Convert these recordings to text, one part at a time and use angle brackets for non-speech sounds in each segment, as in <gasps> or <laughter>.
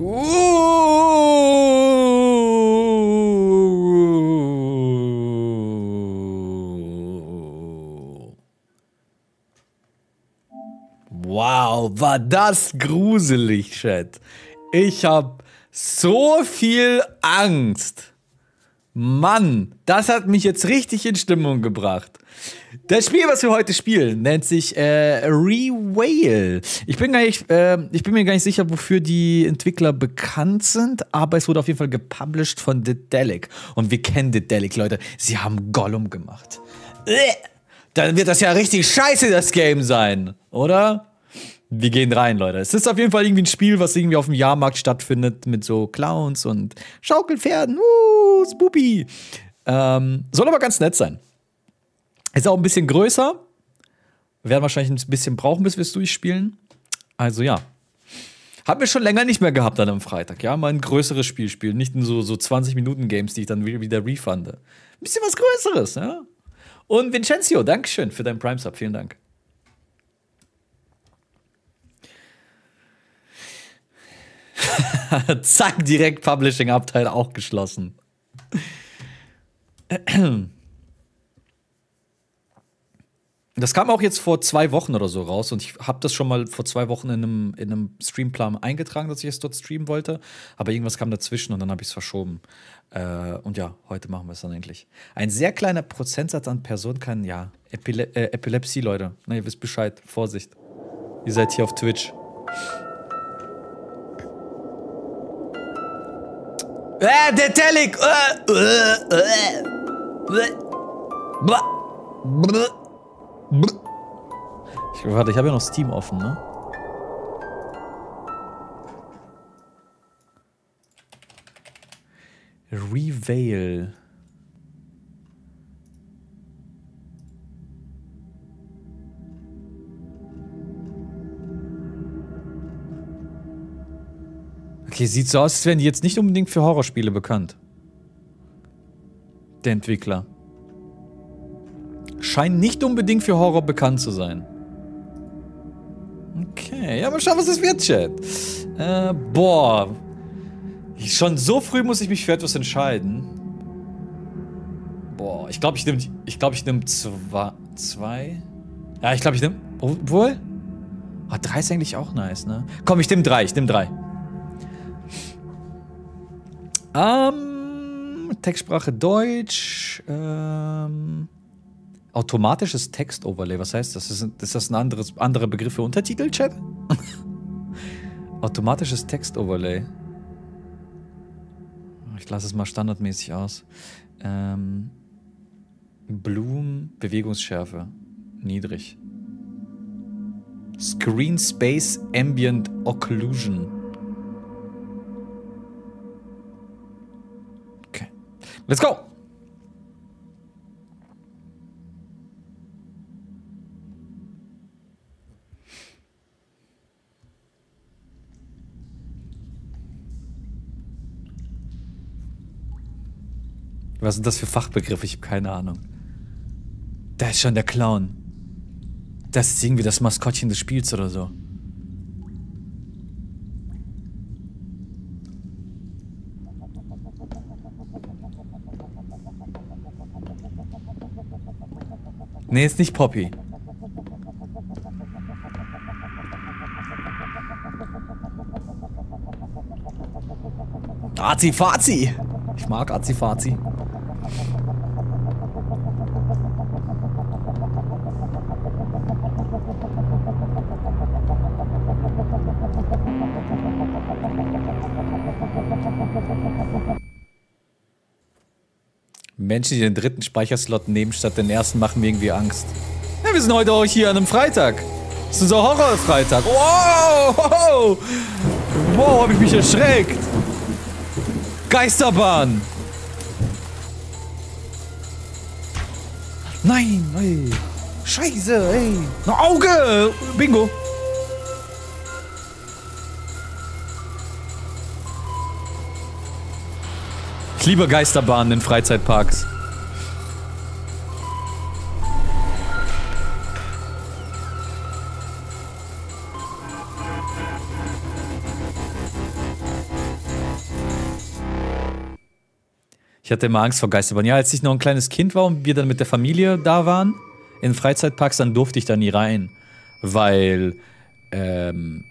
Wow, war das gruselig, Chat. Ich hab so viel Angst. Mann, das hat mich jetzt richtig in Stimmung gebracht. Das Spiel, was wir heute spielen, nennt sich äh, Rewale. Ich bin, gar nicht, äh, ich bin mir gar nicht sicher, wofür die Entwickler bekannt sind, aber es wurde auf jeden Fall gepublished von Dedelic. Und wir kennen Dedelic, Leute. Sie haben Gollum gemacht. Äh, dann wird das ja richtig scheiße, das Game sein, oder? Wir gehen rein, Leute. Es ist auf jeden Fall irgendwie ein Spiel, was irgendwie auf dem Jahrmarkt stattfindet mit so Clowns und Schaukelpferden. Uh, spoopy. Ähm, soll aber ganz nett sein. Ist auch ein bisschen größer. Wir werden wahrscheinlich ein bisschen brauchen, bis wir es durchspielen. Also ja. Haben wir schon länger nicht mehr gehabt dann am Freitag, ja? Mal ein größeres Spiel spielen. Nicht in so, so 20-Minuten-Games, die ich dann wieder refunde. Ein bisschen was Größeres, ja? Und Vincenzo, Dankeschön für deinen Prime-Sub. Vielen Dank. <laughs> Zack, direkt Publishing-Abteil auch geschlossen. <clears throat> Das kam auch jetzt vor zwei Wochen oder so raus und ich habe das schon mal vor zwei Wochen in einem, in einem Streamplan eingetragen, dass ich es dort streamen wollte. Aber irgendwas kam dazwischen und dann habe ich es verschoben. Äh, und ja, heute machen wir es dann endlich. Ein sehr kleiner Prozentsatz an Personen kann, ja, Epile äh, Epilepsie, Leute. Na, ihr wisst Bescheid. Vorsicht. Ihr seid hier auf Twitch. Äh, der Telik! Äh, äh, äh. Blah. Blah. Ich, warte, ich habe ja noch Steam offen, ne? Reveal. Okay, sieht so aus, als wären die jetzt nicht unbedingt für Horrorspiele bekannt. Der Entwickler scheinen nicht unbedingt für Horror bekannt zu sein. Okay, ja, mal schauen, was das wird, Chat. Äh, boah. Schon so früh muss ich mich für etwas entscheiden. Boah, ich glaube, ich nehme ich glaube, ich nehme zwei, zwei. Ja, ich glaube, ich nehme obwohl Ah, drei ist eigentlich auch nice, ne? Komm, ich nehme drei, ich nehme drei. Ähm, Textsprache Deutsch, ähm Automatisches Textoverlay, was heißt das? Ist, das ein anderes, anderer Begriff für Untertitel, Chat? <laughs> Automatisches Textoverlay. Ich lasse es mal standardmäßig aus. Ähm, Bloom, Bewegungsschärfe, niedrig. Screen Space Ambient Occlusion. Okay. Let's go! Was sind das für Fachbegriffe? Ich habe keine Ahnung. Da ist schon der Clown. Das ist irgendwie das Maskottchen des Spiels oder so. Nee, ist nicht Poppy. Azi-Fazi! Ich mag Azi-Fazi. Menschen, die den dritten Speicherslot nehmen statt den ersten, machen mir irgendwie Angst. Ja, wir sind heute auch hier an einem Freitag. Das ist unser Horrorfreitag. Wow! Wow, wow hab ich mich erschreckt. Geisterbahn. Nein, ey. Scheiße, ey. Ein Auge. Bingo. Ich liebe Geisterbahnen in Freizeitparks. Ich hatte immer Angst vor Geisterbahnen. Ja, als ich noch ein kleines Kind war und wir dann mit der Familie da waren, in Freizeitparks, dann durfte ich da nie rein. Weil, ähm,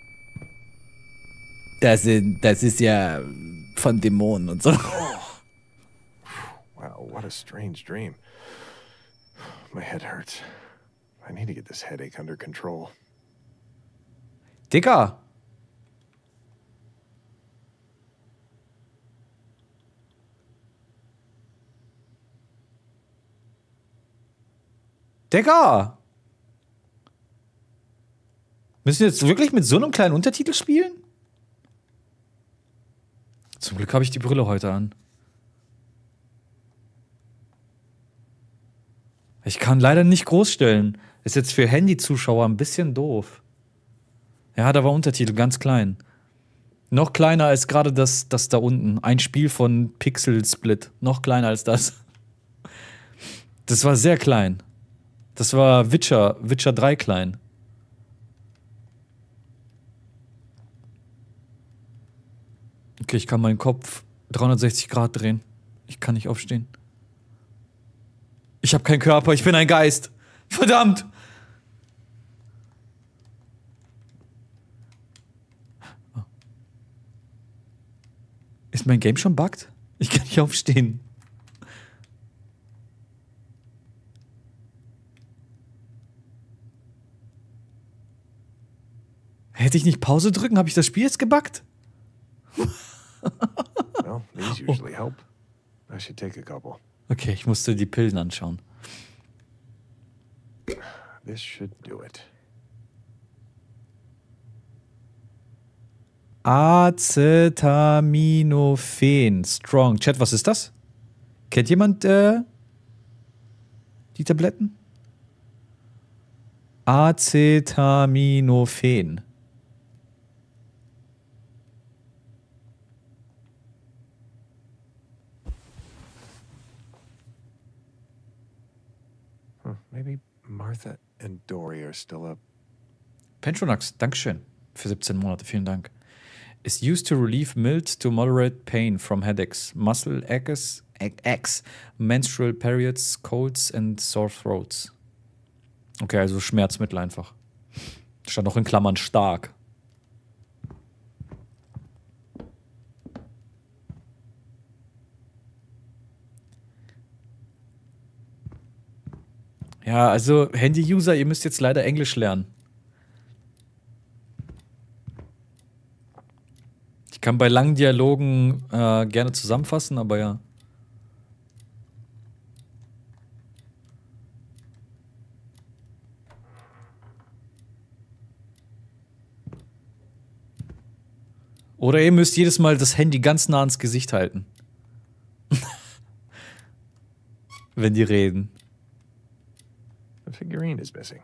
das, das ist ja von Dämonen und so. What a strange dream. My head hurts. I need to get this headache under control. Dicker! Digga! Müssen wir jetzt wirklich mit so einem kleinen Untertitel spielen? Zum Glück habe ich die Brille heute an. Ich kann leider nicht groß stellen. Ist jetzt für Handy-Zuschauer ein bisschen doof. Ja, da war Untertitel ganz klein. Noch kleiner als gerade das, das da unten. Ein Spiel von Pixel Split. Noch kleiner als das. Das war sehr klein. Das war Witcher, Witcher 3 klein. Okay, ich kann meinen Kopf 360 Grad drehen. Ich kann nicht aufstehen. Ich habe keinen Körper, ich bin ein Geist. Verdammt! Ist mein Game schon bugged? Ich kann nicht aufstehen. Hätte ich nicht Pause drücken, habe ich das Spiel jetzt gebackt? well, these usually help. I should take a couple. Okay, ich musste die Pillen anschauen. This should do it. Acetaminophen. Strong. Chat, was ist das? Kennt jemand äh, die Tabletten? Acetaminophen. Maybe Martha and Dory are still up. Pentronax, Dankeschön für 17 Monate, vielen Dank. Is used to relieve mild to moderate pain from headaches, muscle aches, aches, menstrual periods, colds and sore throats. Okay, also Schmerzmittel einfach. Stand noch in Klammern stark. Ja, also Handy-User, ihr müsst jetzt leider Englisch lernen. Ich kann bei langen Dialogen äh, gerne zusammenfassen, aber ja. Oder ihr müsst jedes Mal das Handy ganz nah ans Gesicht halten. <laughs> Wenn die reden. Figurine is missing.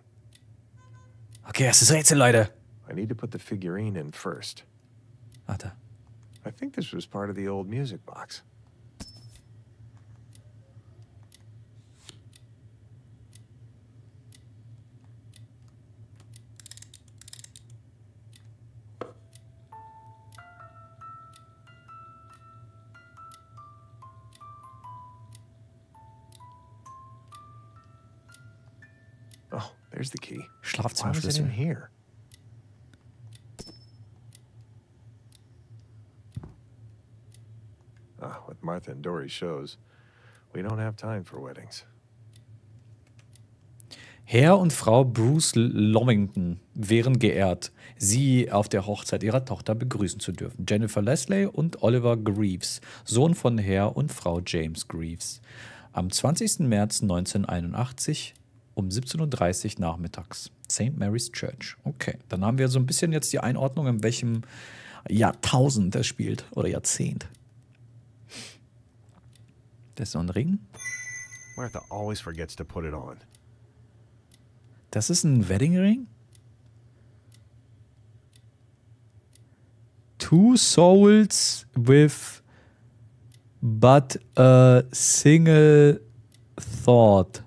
Okay, I es ist Rätsel, Leute. I need to put the figurine in first. Warte. I think this was part of the old music box. There's the key. Why was it in Schlafzimmerschlüssel. here? Ah, with Martha and Dory shows, we don't have time for weddings. Herr und Frau Bruce Lomington wären geehrt, sie auf der Hochzeit ihrer Tochter begrüßen zu dürfen. Jennifer Leslie und Oliver Greaves, Sohn von Herr und Frau James Greaves. Am 20. März 1981 um 17.30 Uhr nachmittags. St. Mary's Church. Okay, dann haben wir so ein bisschen jetzt die Einordnung, in welchem Jahrtausend er spielt oder Jahrzehnt. Das ist so ein Ring. Martha always forgets to put it on. Das ist ein Wedding Ring? Two souls with but a single thought.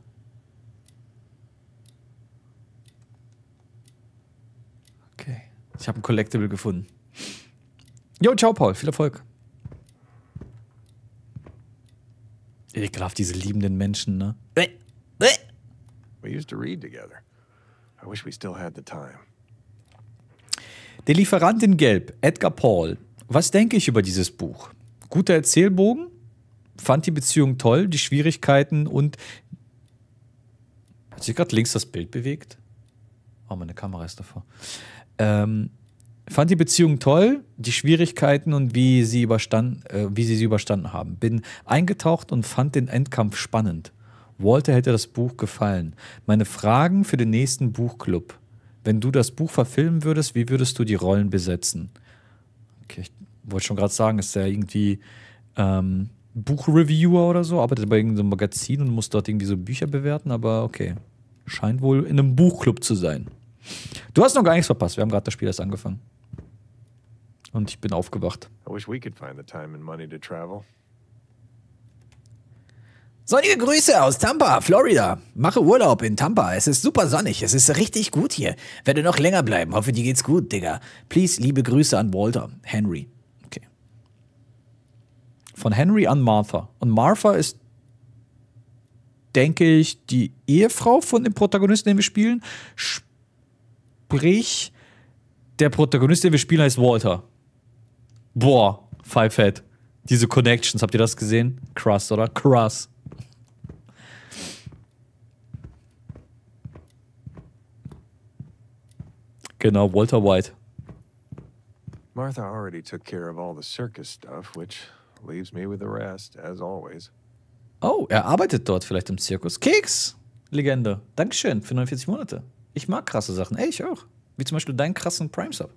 Okay. Ich habe ein Collectible gefunden. Jo, ciao, Paul. Viel Erfolg. Ekelhaft, diese liebenden Menschen, ne? We used to read together. I wish we still had the time. Der Lieferant in Gelb, Edgar Paul. Was denke ich über dieses Buch? Guter Erzählbogen? Fand die Beziehung toll, die Schwierigkeiten und. Hat sich gerade links das Bild bewegt? Oh, meine Kamera ist davor. Ähm, fand die Beziehung toll, die Schwierigkeiten und wie sie, überstanden, äh, wie sie sie überstanden haben. Bin eingetaucht und fand den Endkampf spannend. Walter hätte das Buch gefallen. Meine Fragen für den nächsten Buchclub. Wenn du das Buch verfilmen würdest, wie würdest du die Rollen besetzen? Okay, ich wollte schon gerade sagen, ist der irgendwie ähm, Buchreviewer oder so, arbeitet bei irgendeinem Magazin und muss dort irgendwie so Bücher bewerten, aber okay. Scheint wohl in einem Buchclub zu sein. Du hast noch gar nichts verpasst. Wir haben gerade das Spiel erst angefangen. Und ich bin aufgewacht. I wish we could find the time and money to travel. Sonnige Grüße aus Tampa, Florida. Mache Urlaub in Tampa. Es ist super sonnig. Es ist richtig gut hier. Werde noch länger bleiben. Hoffe, dir geht's gut, Digga. Please, liebe Grüße an Walter. Henry. Okay. Von Henry an Martha. Und Martha ist, denke ich, die Ehefrau von dem Protagonisten, den wir spielen. Sprich, der Protagonist, den wir spielen, heißt Walter. Boah, Five Head. Diese Connections, habt ihr das gesehen? Krass, oder? Krass. Genau, Walter White. Martha already took care of all the circus stuff, which leaves me with the rest, as always. Oh, er arbeitet dort vielleicht im Zirkus. Keks! Legende. Dankeschön für 49 Monate. Ich mag krasse Sachen. Ey, ich auch. Wie zum Beispiel deinen krassen Prime-Sub.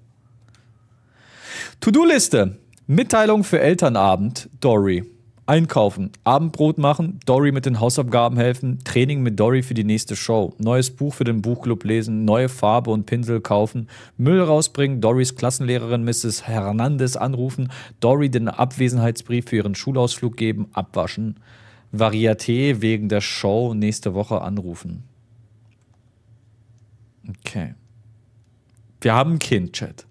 To-Do-Liste. Mitteilung für Elternabend. Dory. Einkaufen, Abendbrot machen, Dory mit den Hausaufgaben helfen, Training mit Dory für die nächste Show, neues Buch für den Buchclub lesen, neue Farbe und Pinsel kaufen, Müll rausbringen, Dorys Klassenlehrerin Mrs. Hernandez anrufen, Dory den Abwesenheitsbrief für ihren Schulausflug geben, abwaschen, Varieté wegen der Show nächste Woche anrufen. Okay. Wir haben ein Kind, Chat.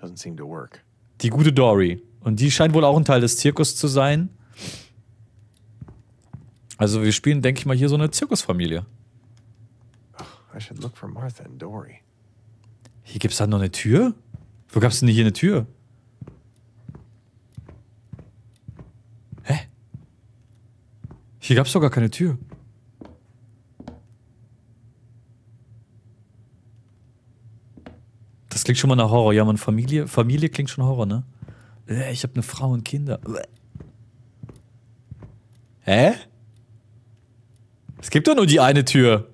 Doesn't seem to work. Die gute Dory. Und die scheint wohl auch ein Teil des Zirkus zu sein. Also wir spielen, denke ich mal, hier so eine Zirkusfamilie. I should look for Martha and Dory. Hier gibt es dann noch eine Tür? Wo gab es denn hier eine Tür? Hä? Hier gab es doch gar keine Tür. Klingt schon mal nach Horror. Ja, man, Familie, Familie klingt schon Horror, ne? Äh, Ich habe eine Frau und Kinder. Hä? Es gibt doch nur die eine Tür.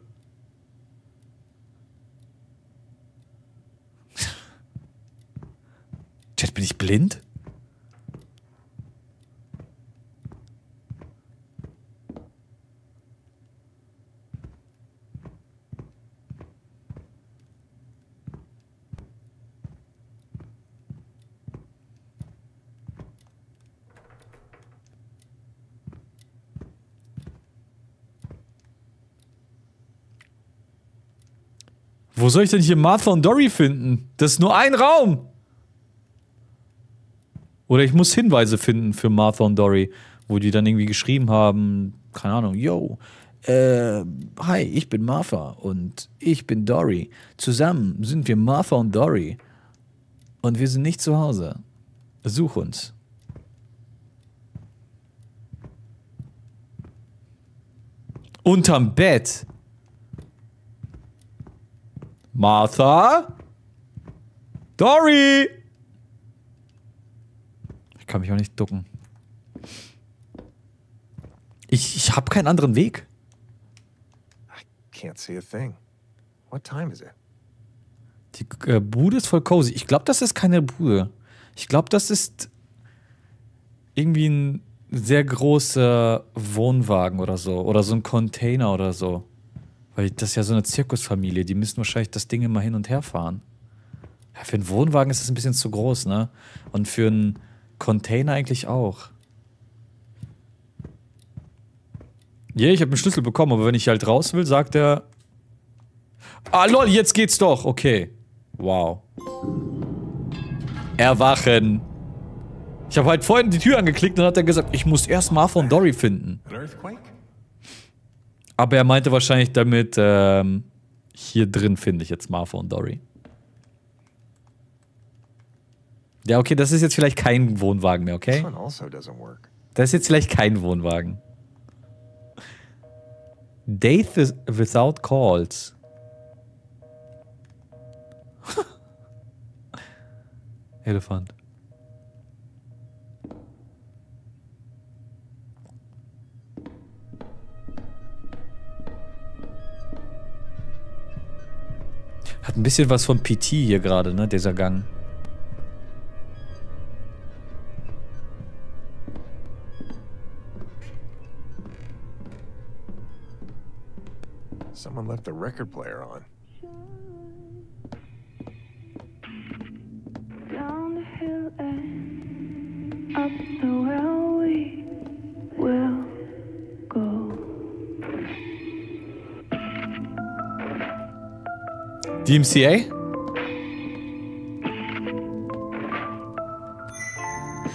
Chat, bin ich blind? Wo soll ich denn hier Martha und Dory finden? Das ist nur ein Raum. Oder ich muss Hinweise finden für Martha und Dory, wo die dann irgendwie geschrieben haben, keine Ahnung, yo, äh, hi, ich bin Martha und ich bin Dory. Zusammen sind wir Martha und Dory. Und wir sind nicht zu Hause. Besuch uns. Unterm Bett. Martha? Dory! Ich kann mich auch nicht ducken. Ich, ich habe keinen anderen Weg. Can't see a thing. What time is it? Die äh, Bude ist voll cozy. Ich glaube, das ist keine Bude. Ich glaube, das ist irgendwie ein sehr großer Wohnwagen oder so. Oder so ein Container oder so. Weil das ist ja so eine Zirkusfamilie. Die müssen wahrscheinlich das Ding immer hin und her fahren. Ja, für einen Wohnwagen ist das ein bisschen zu groß, ne? Und für einen Container eigentlich auch. Ja, ich habe einen Schlüssel bekommen, aber wenn ich halt raus will, sagt er. Ah, lol, jetzt geht's doch. Okay. Wow. Erwachen. Ich habe halt vorhin die Tür angeklickt und hat er gesagt, ich muss erst Martha und Dory finden. An earthquake? Aber er meinte wahrscheinlich damit, ähm, hier drin finde ich jetzt Martha und Dory. Ja, okay, das ist jetzt vielleicht kein Wohnwagen mehr, okay? Das ist jetzt vielleicht kein Wohnwagen. Death is without calls. <laughs> Elefant. Hat ein bisschen was von PT hier gerade, ne, dieser Gang. Someone left the record player on. down the hill and up the well we will DMCA?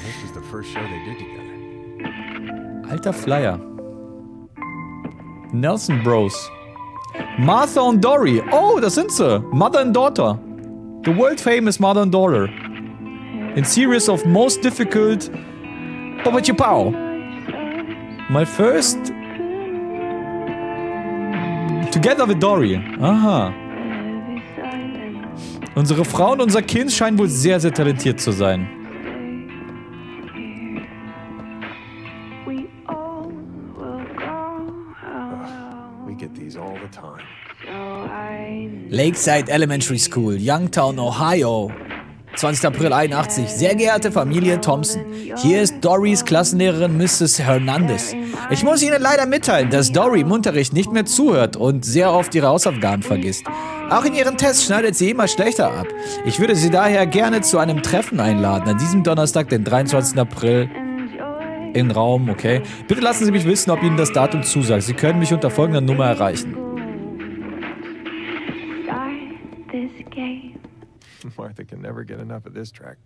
This was the first show they did together. Alter Flyer. Nelson Bros. Martha und Dory. Oh, das sind sie. Mother and Daughter. The world famous Mother and Daughter. In series of most difficult. Pow. My first. Together with Dory. Aha. Unsere Frau und unser Kind scheinen wohl sehr, sehr talentiert zu sein. Lakeside Elementary School, Youngtown, Ohio. 20. April 81. Sehr geehrte Familie Thompson, hier ist Dorys Klassenlehrerin Mrs. Hernandez. Ich muss Ihnen leider mitteilen, dass Dory im Unterricht nicht mehr zuhört und sehr oft ihre Hausaufgaben vergisst. Auch in ihren Tests schneidet sie immer schlechter ab. Ich würde Sie daher gerne zu einem Treffen einladen, an diesem Donnerstag, den 23. April in Raum, okay? Bitte lassen Sie mich wissen, ob Ihnen das Datum zusagt. Sie können mich unter folgender Nummer erreichen. <laughs> Martha can never get enough of this track.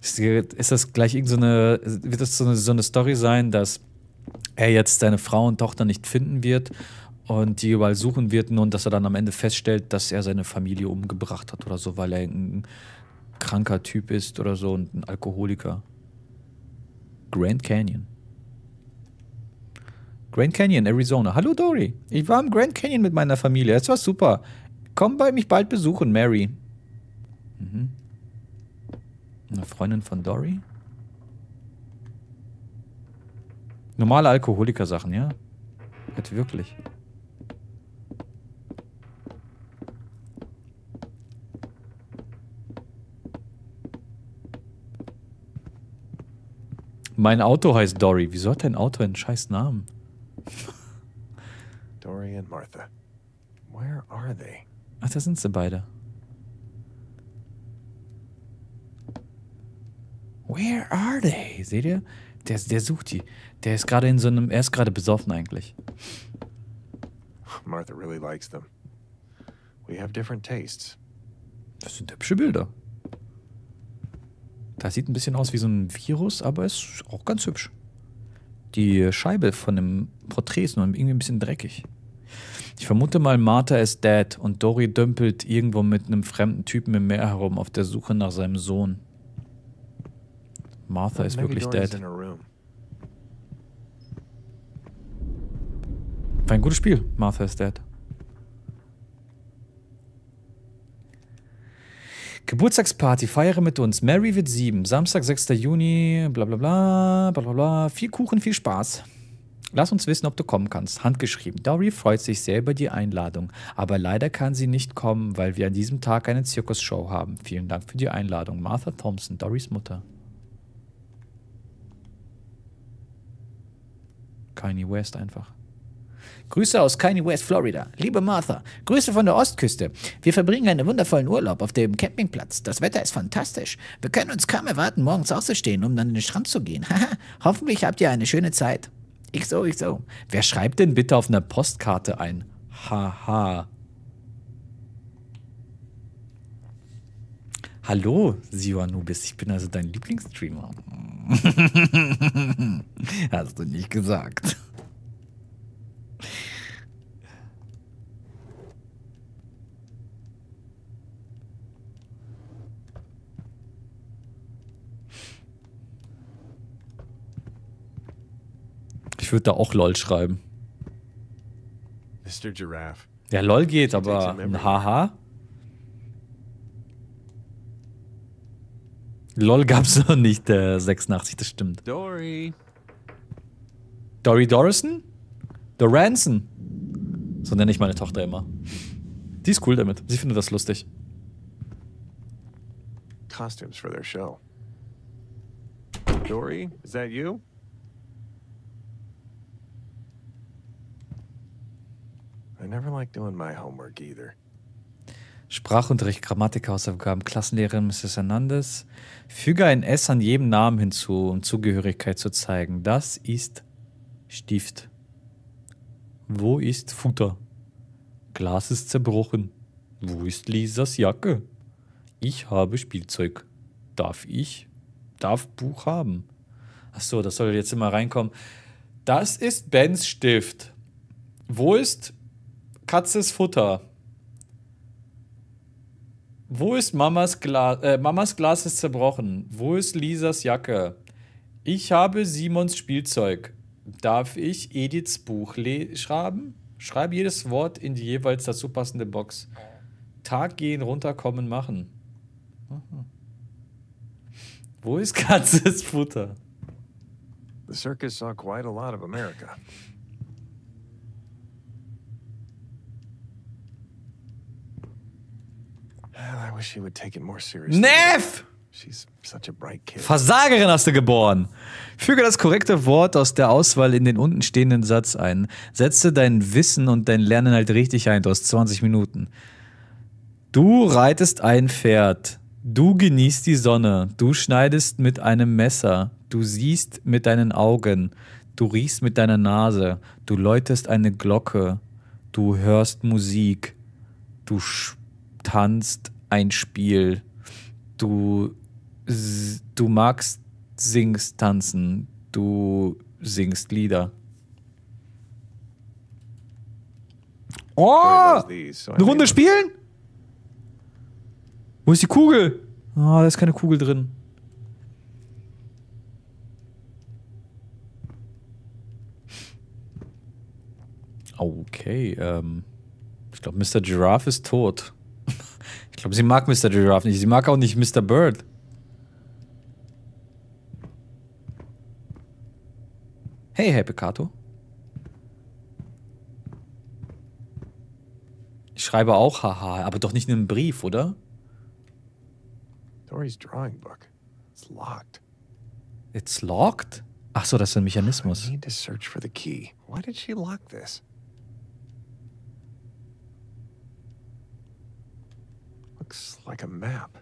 Ist ist das gleich irgendeine, so wird das so eine, so eine Story sein, dass er jetzt seine Frau und Tochter nicht finden wird und die überall suchen wird und dass er dann am Ende feststellt, dass er seine Familie umgebracht hat oder so, weil er ein kranker Typ ist oder so und ein Alkoholiker. Grand Canyon. Grand Canyon, Arizona. Hallo Dory. Ich war im Grand Canyon mit meiner Familie. Es war super. Komm bei mich bald besuchen, Mary. Mhm. Eine Freundin von Dory? Normale Alkoholiker-Sachen, ja? Jetzt wirklich. Mein Auto heißt Dory. Wieso hat dein Auto einen scheiß Namen? Dory and Martha. Where are they? Ach, da sind sie beide. Where are they? Seht ihr? Der, der sucht die. Der ist gerade in so einem. Er ist gerade besoffen eigentlich. Martha really likes them. We have different tastes. Das sind hübsche Bilder. Das sieht ein bisschen aus wie so ein Virus, aber ist auch ganz hübsch. Die Scheibe von dem Porträt ist nur irgendwie ein bisschen dreckig. Ich vermute mal, Martha ist dead und Dory dümpelt irgendwo mit einem fremden Typen im Meer herum auf der Suche nach seinem Sohn. Martha ist wirklich dead. War ein gutes Spiel. Martha ist dead. Geburtstagsparty, feiere mit uns. Mary wird sieben. Samstag, 6. Juni, bla bla bla, bla bla bla. Viel Kuchen, viel Spaß. Lass uns wissen, ob du kommen kannst. Handgeschrieben. Dory freut sich sehr über die Einladung, aber leider kann sie nicht kommen, weil wir an diesem Tag eine Zirkusshow haben. Vielen Dank für die Einladung. Martha Thompson, Dorys Mutter. Kanye West einfach. Grüße aus Kanye West, Florida. Liebe Martha, Grüße von der Ostküste. Wir verbringen einen wundervollen Urlaub auf dem Campingplatz. Das Wetter ist fantastisch. Wir können uns kaum erwarten, morgens aufzustehen, um dann in den Strand zu gehen. Haha, <laughs> Hoffentlich habt ihr eine schöne Zeit. XOXO. Wer schreibt denn bitte auf einer Postkarte ein Haha? Hallo, Sio Anubis, ich bin also dein Lieblingsstreamer. <laughs> Hast du nicht gesagt. Ich würde da auch LOL schreiben. Mr. Giraffe. Ja, LOL geht, aber ein Haha? LOL gab's <laughs> noch nicht, äh, 86, das stimmt. Dory. Dory Dorison? Doranson. So nenne ich meine Tochter immer. Die ist cool damit. Sie findet das lustig. Costumes for their show. Dory, is that you? I never like doing my homework either. Sprachunterricht, Grammatik-Hausaufgaben, Klassenlehrerin Mrs. Hernandez. Füge ein S an jedem Namen hinzu, um Zugehörigkeit zu zeigen. Das ist Stift. Wo ist Futter? Glas ist zerbrochen. Wo ist Lisas Jacke? Ich habe Spielzeug. Darf ich? Darf Buch haben? Achso, das soll jetzt immer reinkommen. Das ist Bens Stift. Wo ist Katzes Futter? Wo ist Mamas Glas? Äh, Mamas Glas ist zerbrochen. Wo ist Lisas Jacke? Ich habe Simons Spielzeug. Darf ich Ediths Buch schreiben? Schreib jedes Wort in die jeweils dazu passende Box. Tag gehen, runterkommen, machen. Aha. Wo ist Katzes Futter? The circus saw quite a lot of America. I wish she would take it more seriously. Neff! She's such a bright kid. Versagerin hast du geboren. Füge das korrekte Wort aus der Auswahl in den unten stehenden Satz ein. Setze dein Wissen und dein Lernen halt richtig ein. Du hast 20 Minuten. Du reitest ein Pferd. Du genießt die Sonne. Du schneidest mit einem Messer. Du siehst mit deinen Augen. Du riechst mit deiner Nase. Du läutest eine Glocke. Du hörst Musik. Du tanzt ein Spiel. Du, du magst, singst, tanzen. Du singst Lieder. Oh! Eine Runde spielen? Wo ist die Kugel? Ah, da ist keine Kugel drin. Okay, ähm. Ich glaube, Mr. Giraffe ist tot. Ich glaube, sie mag Mr. Giraffe nicht. Sie mag auch nicht Mr. Bird. Hey, hey, Peccato. Ich schreibe auch haha, aber doch nicht in einem Brief, oder? Dory's drawing book. It's locked. It's locked? Ach so, das ist ein I Mechanismus. need to search for the key. Why did she lock this? Looks like a map.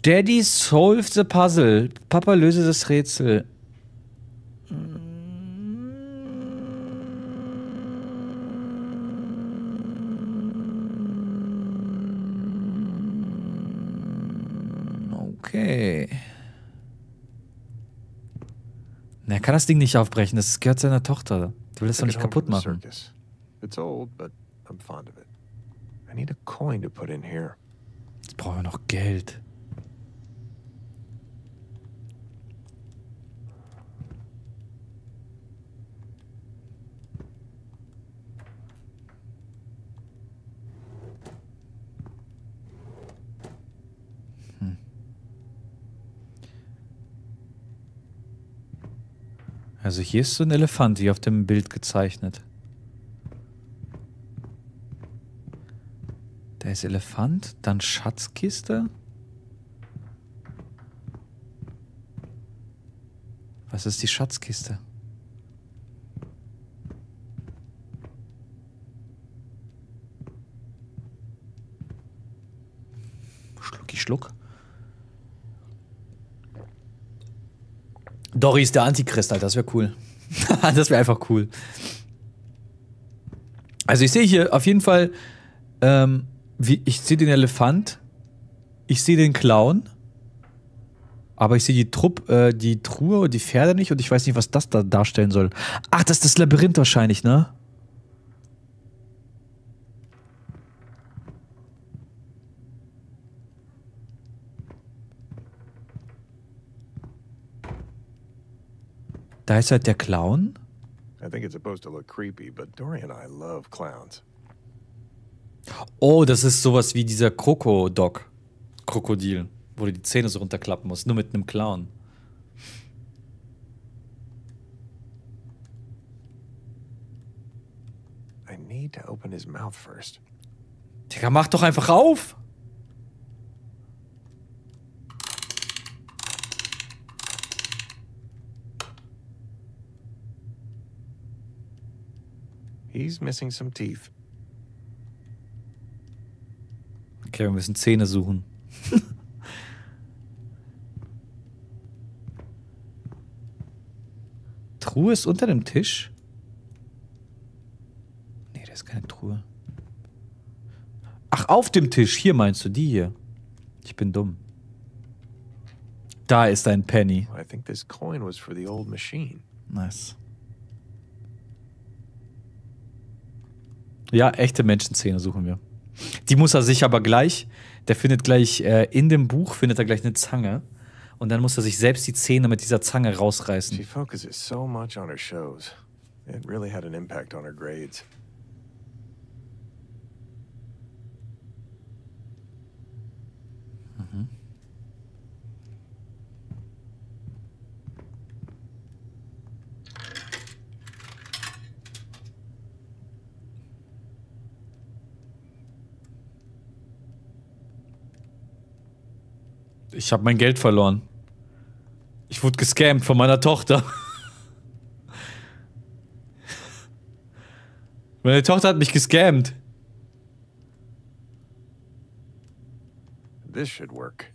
Daddy solve the puzzle. Papa löse das Rätsel. Okay. Na, er kann das Ding nicht aufbrechen. Das gehört seiner Tochter. Du willst es doch nicht kaputt machen. Circus. It's old, but I'm fond of it. I need a coin to put in here. Jetzt brauchen wir noch Geld. Hm. Also hier ist so ein Elefant, wie auf dem Bild gezeichnet. Da ist Elefant, dann Schatzkiste. Was ist die Schatzkiste? Schlucki Schluck. Dory ist der Antichrist, Alter. Das wäre cool. <laughs> das wäre einfach cool. Also ich sehe hier auf jeden Fall, ähm, wie, ich sehe den Elefant, ich sehe den Clown, aber ich sehe die Trupp, äh, die Truhe und die Pferde nicht und ich weiß nicht, was das da darstellen soll. Ach, das ist das Labyrinth wahrscheinlich, ne? Da ist halt der Clown. I think it's supposed to look creepy, but Dory and I love clowns. Oh, das ist sowas wie dieser Krokodok. Krokodil, wo du die Zähne so runterklappen musst, nur mit einem Clown. I need to open his mouth first. Digga, mach doch einfach auf! He's missing some teeth. Okay, wir müssen Zähne suchen. <laughs> Truhe ist unter dem Tisch? Nee, das ist keine Truhe. Ach, auf dem Tisch. Hier meinst du, die hier. Ich bin dumm. Da ist ein Penny. I think this coin was for the old machine. Nice. Ja, echte Menschenzähne suchen wir. Die muss er sich aber gleich, der findet gleich äh, in dem Buch, findet er gleich eine Zange. Und dann muss er sich selbst die Zähne mit dieser Zange She rausreißen. focuses so much on her shows. It really had an impact on her grades. Ich habe mein Geld verloren. Ich wurde gescammt von meiner Tochter. <laughs> Meine Tochter hat mich gescammt. This should work.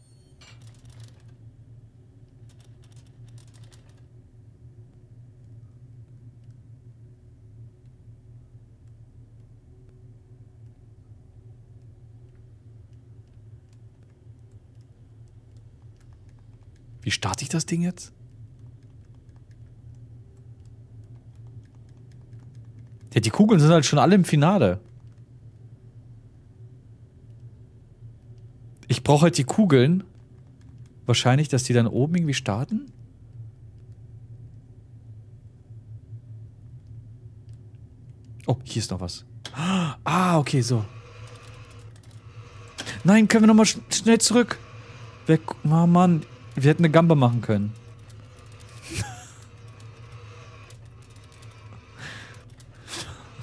Wie starte ich das Ding jetzt? Ja, die Kugeln sind halt schon alle im Finale. Ich brauche halt die Kugeln. Wahrscheinlich, dass die dann oben irgendwie starten. Oh, hier ist noch was. Ah, okay, so. Nein, können wir nochmal sch schnell zurück. Weg. Oh Mann, wir hätten eine Gamba machen können.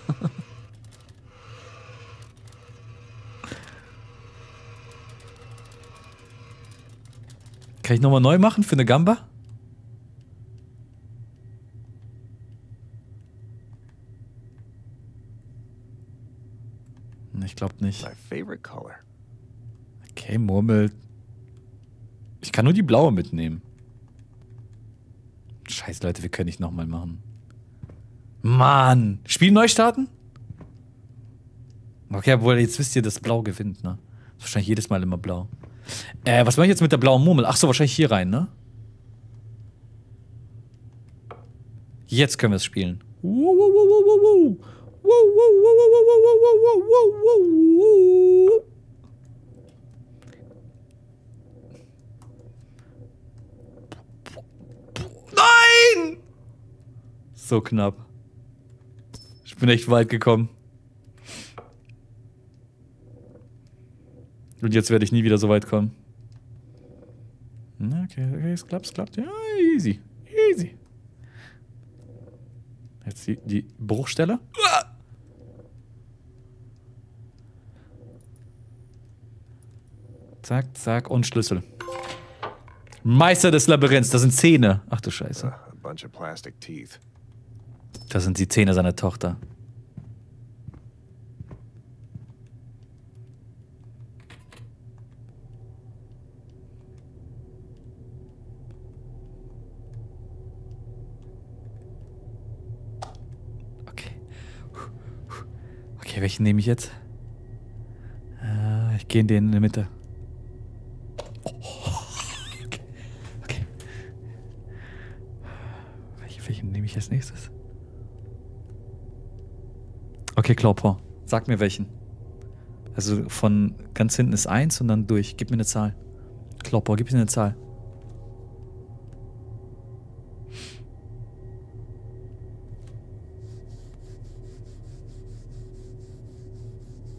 <laughs> Kann ich nochmal neu machen für eine Gamba? Ich glaube nicht. My favorite color. Okay, Murmel. Ich kann nur die blaue mitnehmen. Scheiße, Leute, wir können nicht nochmal machen. Mann! Spiel neu starten? Okay, obwohl jetzt wisst ihr, dass blau gewinnt, ne? Ist wahrscheinlich jedes Mal immer blau. Äh, was mache ich jetzt mit der blauen Murmel? Ach so, wahrscheinlich hier rein, ne? Jetzt können wir es spielen. Nein! So knapp. Ich bin echt weit gekommen. Und jetzt werde ich nie wieder so weit kommen. Okay, okay, es klappt, es klappt. Ja, easy. Easy. Jetzt die, die Bruchstelle. Zack, zack und Schlüssel. Meister des Labyrinths, das sind Zähne. Ach du Scheiße. A bunch of plastic teeth. Das sind die Zähne seiner Tochter. Welchen nehme ich jetzt? Äh, ich gehe in den in der Mitte. Okay. okay. Welchen nehme ich als nächstes? Clawpaw. Sag mir welchen. Also von ganz hinten ist 1 und dann durch. Gib mir eine Zahl. Clawpaw, gib mir eine Zahl.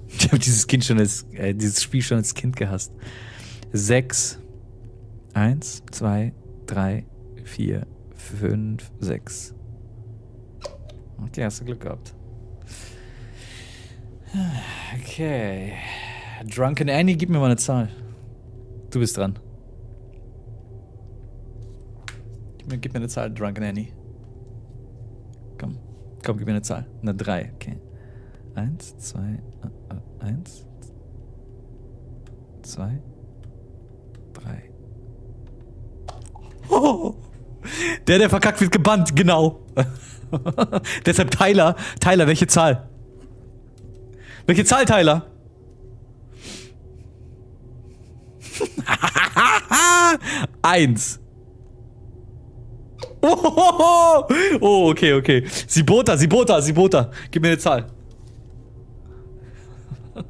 Ich habe dieses Kind schon als, äh, dieses Spiel schon als Kind gehasst. Sechs. Eins, zwei, drei, vier, fünf, sechs. Okay, hast du Glück gehabt. Okay. Drunken Annie, gib mir mal eine Zahl. Du bist dran. Gib mir, gib mir eine Zahl, Drunken Annie. Komm. Komm, gib mir eine Zahl. Eine 3, okay. Eins, zwei, äh, eins, zwei, drei. Oh, der, der verkackt, wird gebannt, genau. <laughs> Deshalb Tyler. Tyler, welche Zahl? Welche Zahl, Tyler? <laughs> Eins. Oh, <laughs> oh, okay, okay. Sibota, Sibota, Sibota. Gib mir eine Zahl. <laughs>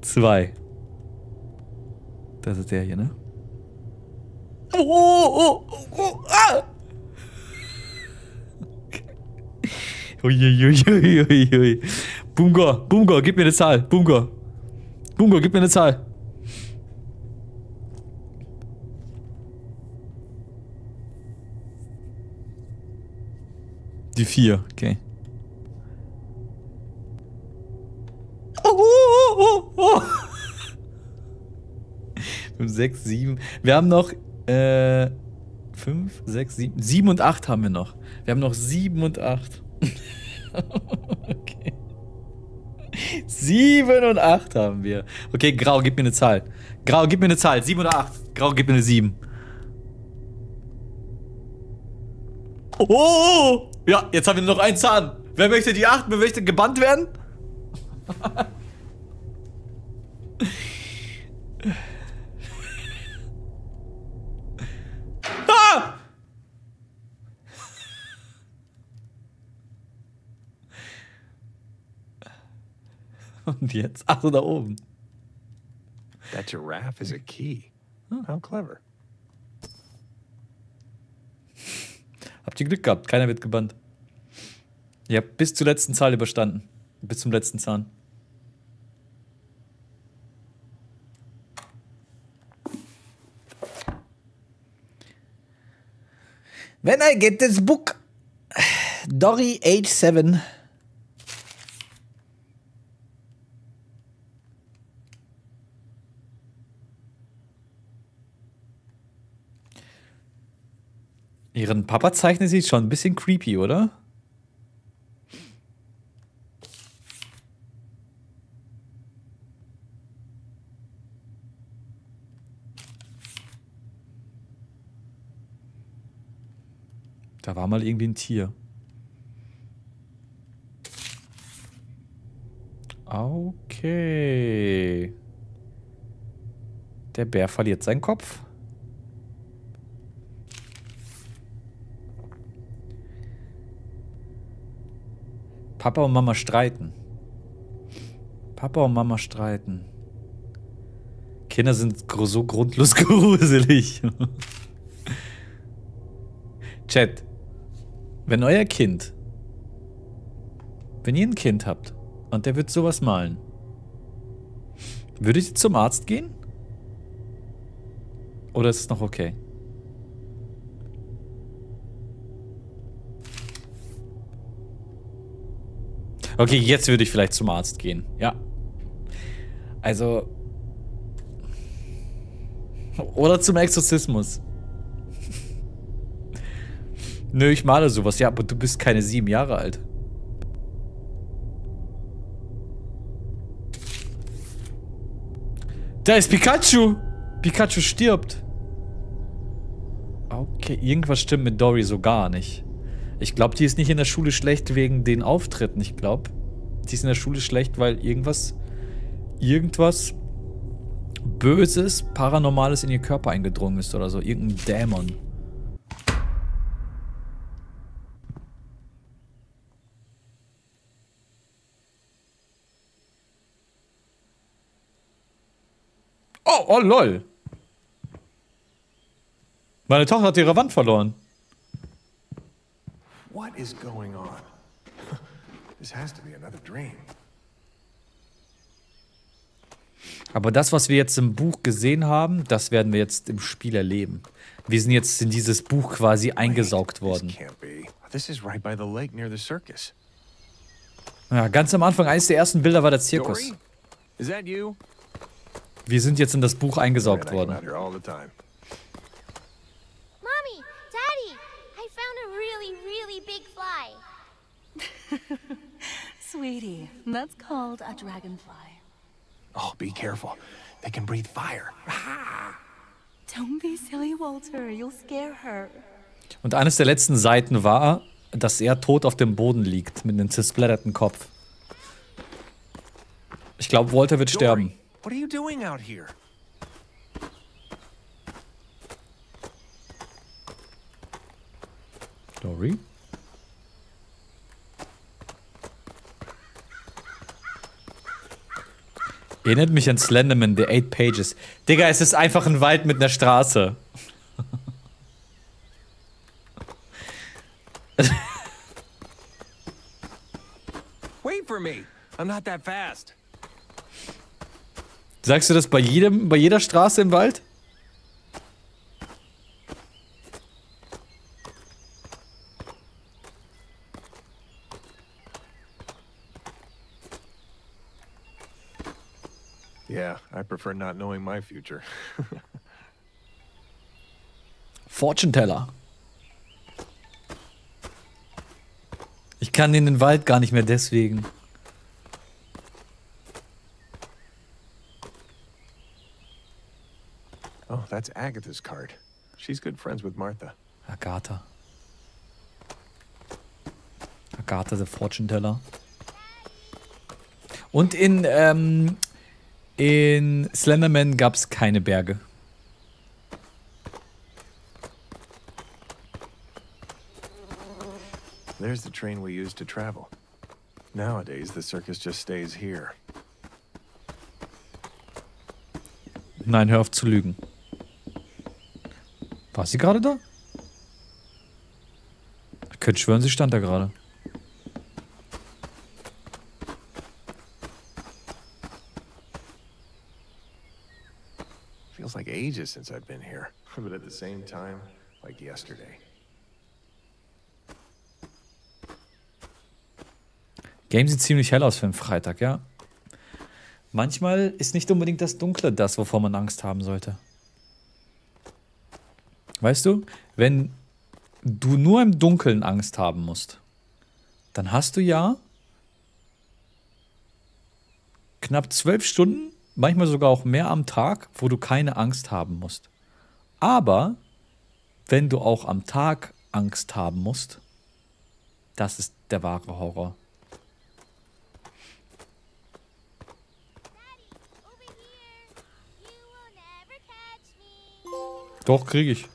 Zwei. Das ist der hier, ne? Oh, oh, gib mir eine Zahl. Bungo. Bungo, gib mir eine Zahl. Die vier, okay. Oh, oh, oh, oh. Fünf, sechs, sieben. Wir haben noch äh, fünf, sechs, sieben. Sieben und acht haben wir noch. Wir haben noch sieben und acht. <laughs> okay. Sieben und acht haben wir. Okay, Grau, gib mir eine Zahl. Grau, gib mir eine Zahl. Sieben oder acht. Grau, gib mir eine sieben. Oh. Ja, jetzt haben wir noch einen Zahn. Wer möchte die acht? Wer möchte gebannt werden? <laughs> ah! <laughs> Und jetzt? Ach so, da oben. That giraffe is a key. How clever. Habt ihr Glück gehabt, keiner wird gebannt. Ihr habt bis zur letzten Zahl überstanden. Bis zum letzten Zahn. When I get this book, <sighs> Dory, age 7. Ihren Papa zeichnet sie schon ein bisschen creepy, oder? Da war mal irgendwie ein Tier. Okay. Der Bär verliert seinen Kopf. Papa und Mama streiten. Papa und Mama streiten. Kinder sind so grundlos <laughs> gruselig. Chat. Wenn euer Kind, wenn ihr ein Kind habt und der wird sowas malen, würdet ihr zum Arzt gehen? Oder ist es noch okay? Okay, jetzt würde ich vielleicht zum Arzt gehen. Ja. Also. Oder zum Exorzismus. <laughs> Nö, ich male sowas. Ja, aber du bist keine sieben Jahre alt. Da ist Pikachu. Pikachu stirbt. Okay, irgendwas stimmt mit Dory so gar nicht. Ich glaube, die ist nicht in der Schule schlecht wegen den Auftritten. Ich glaube, die ist in der Schule schlecht, weil irgendwas, irgendwas Böses, Paranormales in ihr Körper eingedrungen ist oder so. Irgendein Dämon. Oh, oh, lol. Meine Tochter hat ihre Wand verloren. What is going on? <laughs> this has to be another dream. Aber das, was wir jetzt im Buch gesehen haben, das werden wir jetzt im Spiel erleben. Wir sind jetzt in dieses Buch quasi eingesaugt worden. This can't be. This is right by the lake near the circus. Ja, ganz am Anfang, eines der ersten Bilder war der Zirkus. Wir sind jetzt in das Buch eingesaugt worden. out here all the time. Mommy, Daddy, I found a really, big fly. <laughs> Sweetie, that's called a dragonfly. Oh, be careful. They can breathe fire. <laughs> Don't be silly, Walter. You'll scare her. Und eines der letzten Seiten war, dass er tot auf dem Boden liegt, mit einem zersplatterten Kopf. Ich glaube, Walter wird sterben. What are you doing out here? Dory? Erinnert mich an Slenderman, The Eight Pages. Digga, es ist einfach ein Wald mit einer Straße. Wait for me. I'm not that fast. Sagst du das bei jedem, bei jeder Straße im Wald? Yeah, I prefer not knowing my future. <laughs> Fortune Teller. Ich kann in den Wald gar nicht mehr deswegen. oh, that's Agatha's card. She's good friends with Martha. Agatha. Agatha, the Fortune Teller. Und in, ähm, in Slenderman gab es keine Berge. There's the train we use to travel. Nowadays, the circus just stays here. Nein, hör auf zu lügen. War sie gerade da? Ich könnte schwören, sie stand da gerade. Feels like ages since I've been here, <laughs> but at the same time, like yesterday. Game sieht ziemlich hell aus für einen Freitag, ja. Manchmal ist nicht unbedingt das Dunkle das, wovor man Angst haben sollte. Weißt du, wenn du nur im Dunkeln Angst haben musst, dann hast du ja knapp zwölf Stunden, manchmal sogar auch mehr am Tag, wo du keine Angst haben musst. Aber wenn du auch am Tag Angst haben musst, das ist der wahre Horror. Doch, krieg ich.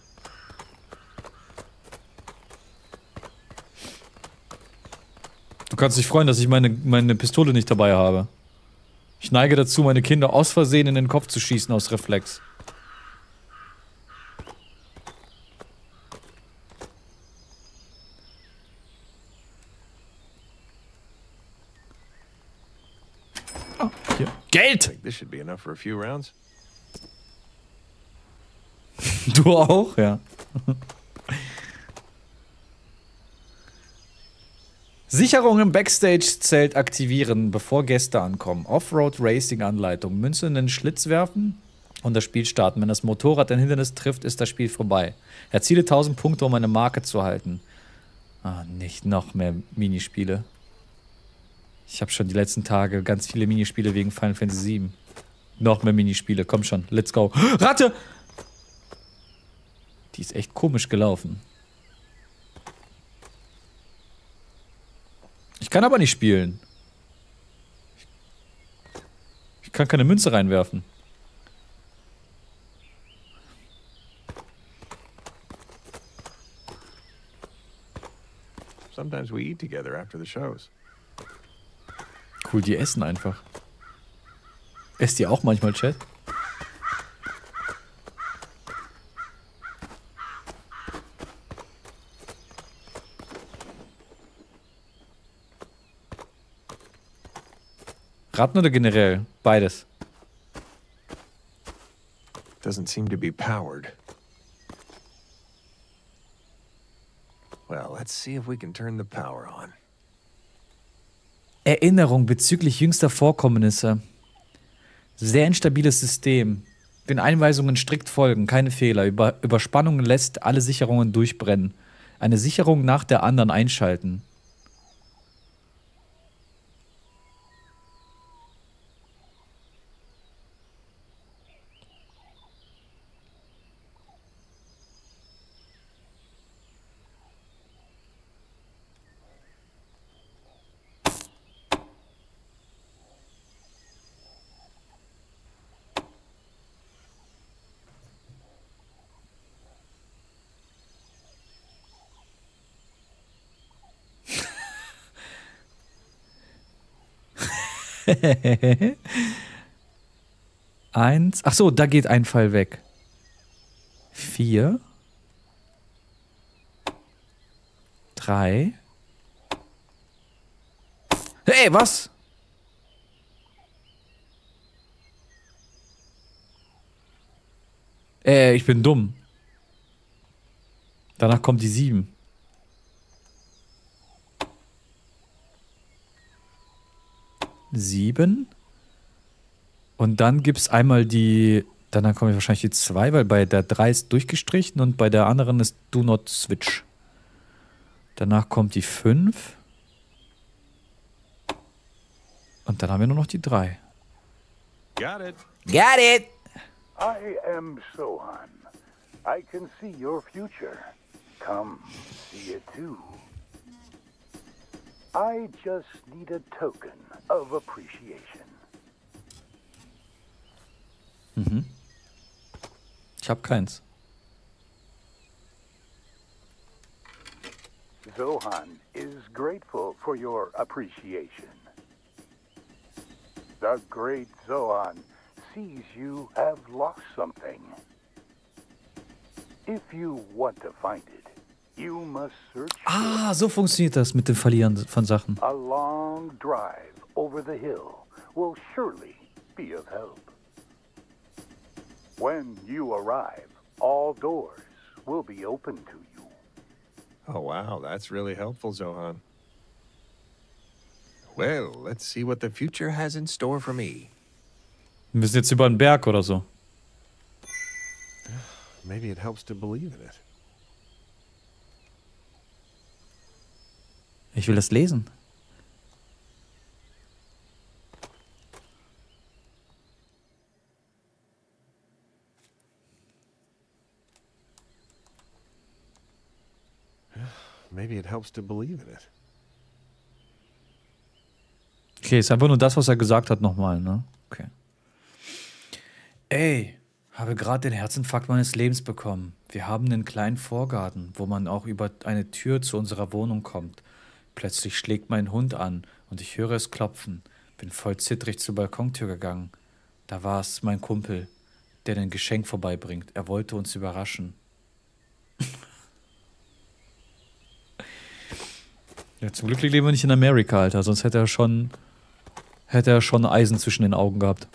Du kannst dich freuen, dass ich meine, meine Pistole nicht dabei habe. Ich neige dazu, meine Kinder aus Versehen in den Kopf zu schießen aus Reflex. Ah, hier. Geld! Think this should be enough for a few rounds. Du auch, ja. <laughs> Sicherung im Backstage-Zelt aktivieren, bevor Gäste ankommen. Offroad-Racing-Anleitung. Münze in den Schlitz werfen und das Spiel starten. Wenn das Motorrad ein Hindernis trifft, ist das Spiel vorbei. Erziele 1000 Punkte, um eine Marke zu halten. Ah, nicht noch mehr Minispiele. Ich habe schon die letzten Tage ganz viele Minispiele wegen Final Fantasy VII. Noch mehr Minispiele, komm schon, let's go. <gasps> Ratte! Die Die ist echt komisch gelaufen. Ich kann aber nicht spielen. Ich kann keine Münze reinwerfen. Sometimes we eat together after the shows. Cool, die essen einfach. Esst ihr auch manchmal, Chat? Ratten oder generell? Beides. Doesn't seem to be powered. Well, let's see if we can turn the power on. Erinnerung bezüglich jüngster Vorkommnisse. Sehr instabiles System. Den Einweisungen strikt folgen, keine Fehler. Über Überspannungen lässt alle Sicherungen durchbrennen. Eine Sicherung nach der anderen einschalten. <laughs> Eins. Ach so, da geht ein Pfeil weg. Vier. Drei. Hey, was? Äh, ich bin dumm. Danach kommt die sieben. Sieben. Und dann gibt es einmal die, dann komme ich wahrscheinlich die 2, weil bei der 3 ist durchgestrichen und bei der anderen ist Do Not Switch. Danach kommt die 5. Und dann haben wir nur noch die 3. Got it. Got it! I am Sohan. I can see your future. Come, see it too. I just need a token of appreciation. Mhm. Ich habe keins. Zohan is grateful for your appreciation. The great Zohan sees you have lost something. If you want to find it, you must search Ah, so funktioniert das mit dem Verlieren von Sachen. A long drive over the hill will surely be of help. When you arrive, all doors will be open to you. Oh, wow, that's really helpful, Zohan. Well, let's see what the future has in store for me. Wir müssen jetzt über den Berg oder so. <sighs> Maybe it helps to believe in it. Ich will das lesen. Maybe it helps to believe in it. Okay, ist einfach nur das, was er gesagt hat, nochmal, ne? Okay. Ey, habe gerade den Herzinfarkt meines Lebens bekommen. Wir haben einen kleinen Vorgarten, wo man auch über eine Tür zu unserer Wohnung kommt. Plötzlich schlägt mein Hund an und ich höre es klopfen. Bin voll zittrig zur Balkontür gegangen. Da war es mein Kumpel, der ein Geschenk vorbeibringt. Er wollte uns überraschen. ja, zum Glück leben wir nicht in Amerika, Alter, sonst hätte er schon hätte er schon Eisen zwischen den Augen gehabt.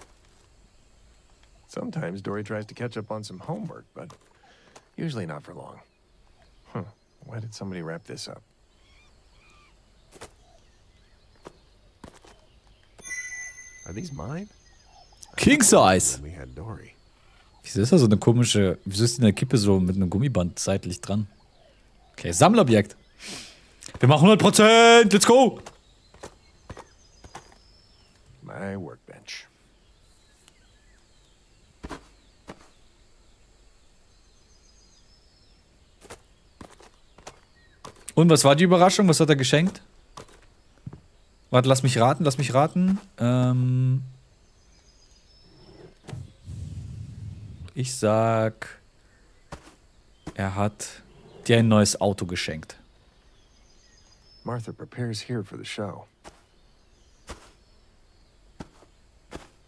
Sometimes Dory tries to catch up on some homework, but usually not for long. Huh. Why did somebody wrap this up? Are these mine? King Size! Had Dory. Wieso ist da so eine komische. Wieso ist die in der Kippe so mit einem Gummiband seitlich dran? Okay, Sammlobjekt. Wir machen 100%! Let's go! My workbench. Und was war die Überraschung? Was hat er geschenkt? Warte, lass mich raten, lass mich raten. Ähm ich sag, er hat dir ein neues Auto geschenkt. Martha prepares here for the show.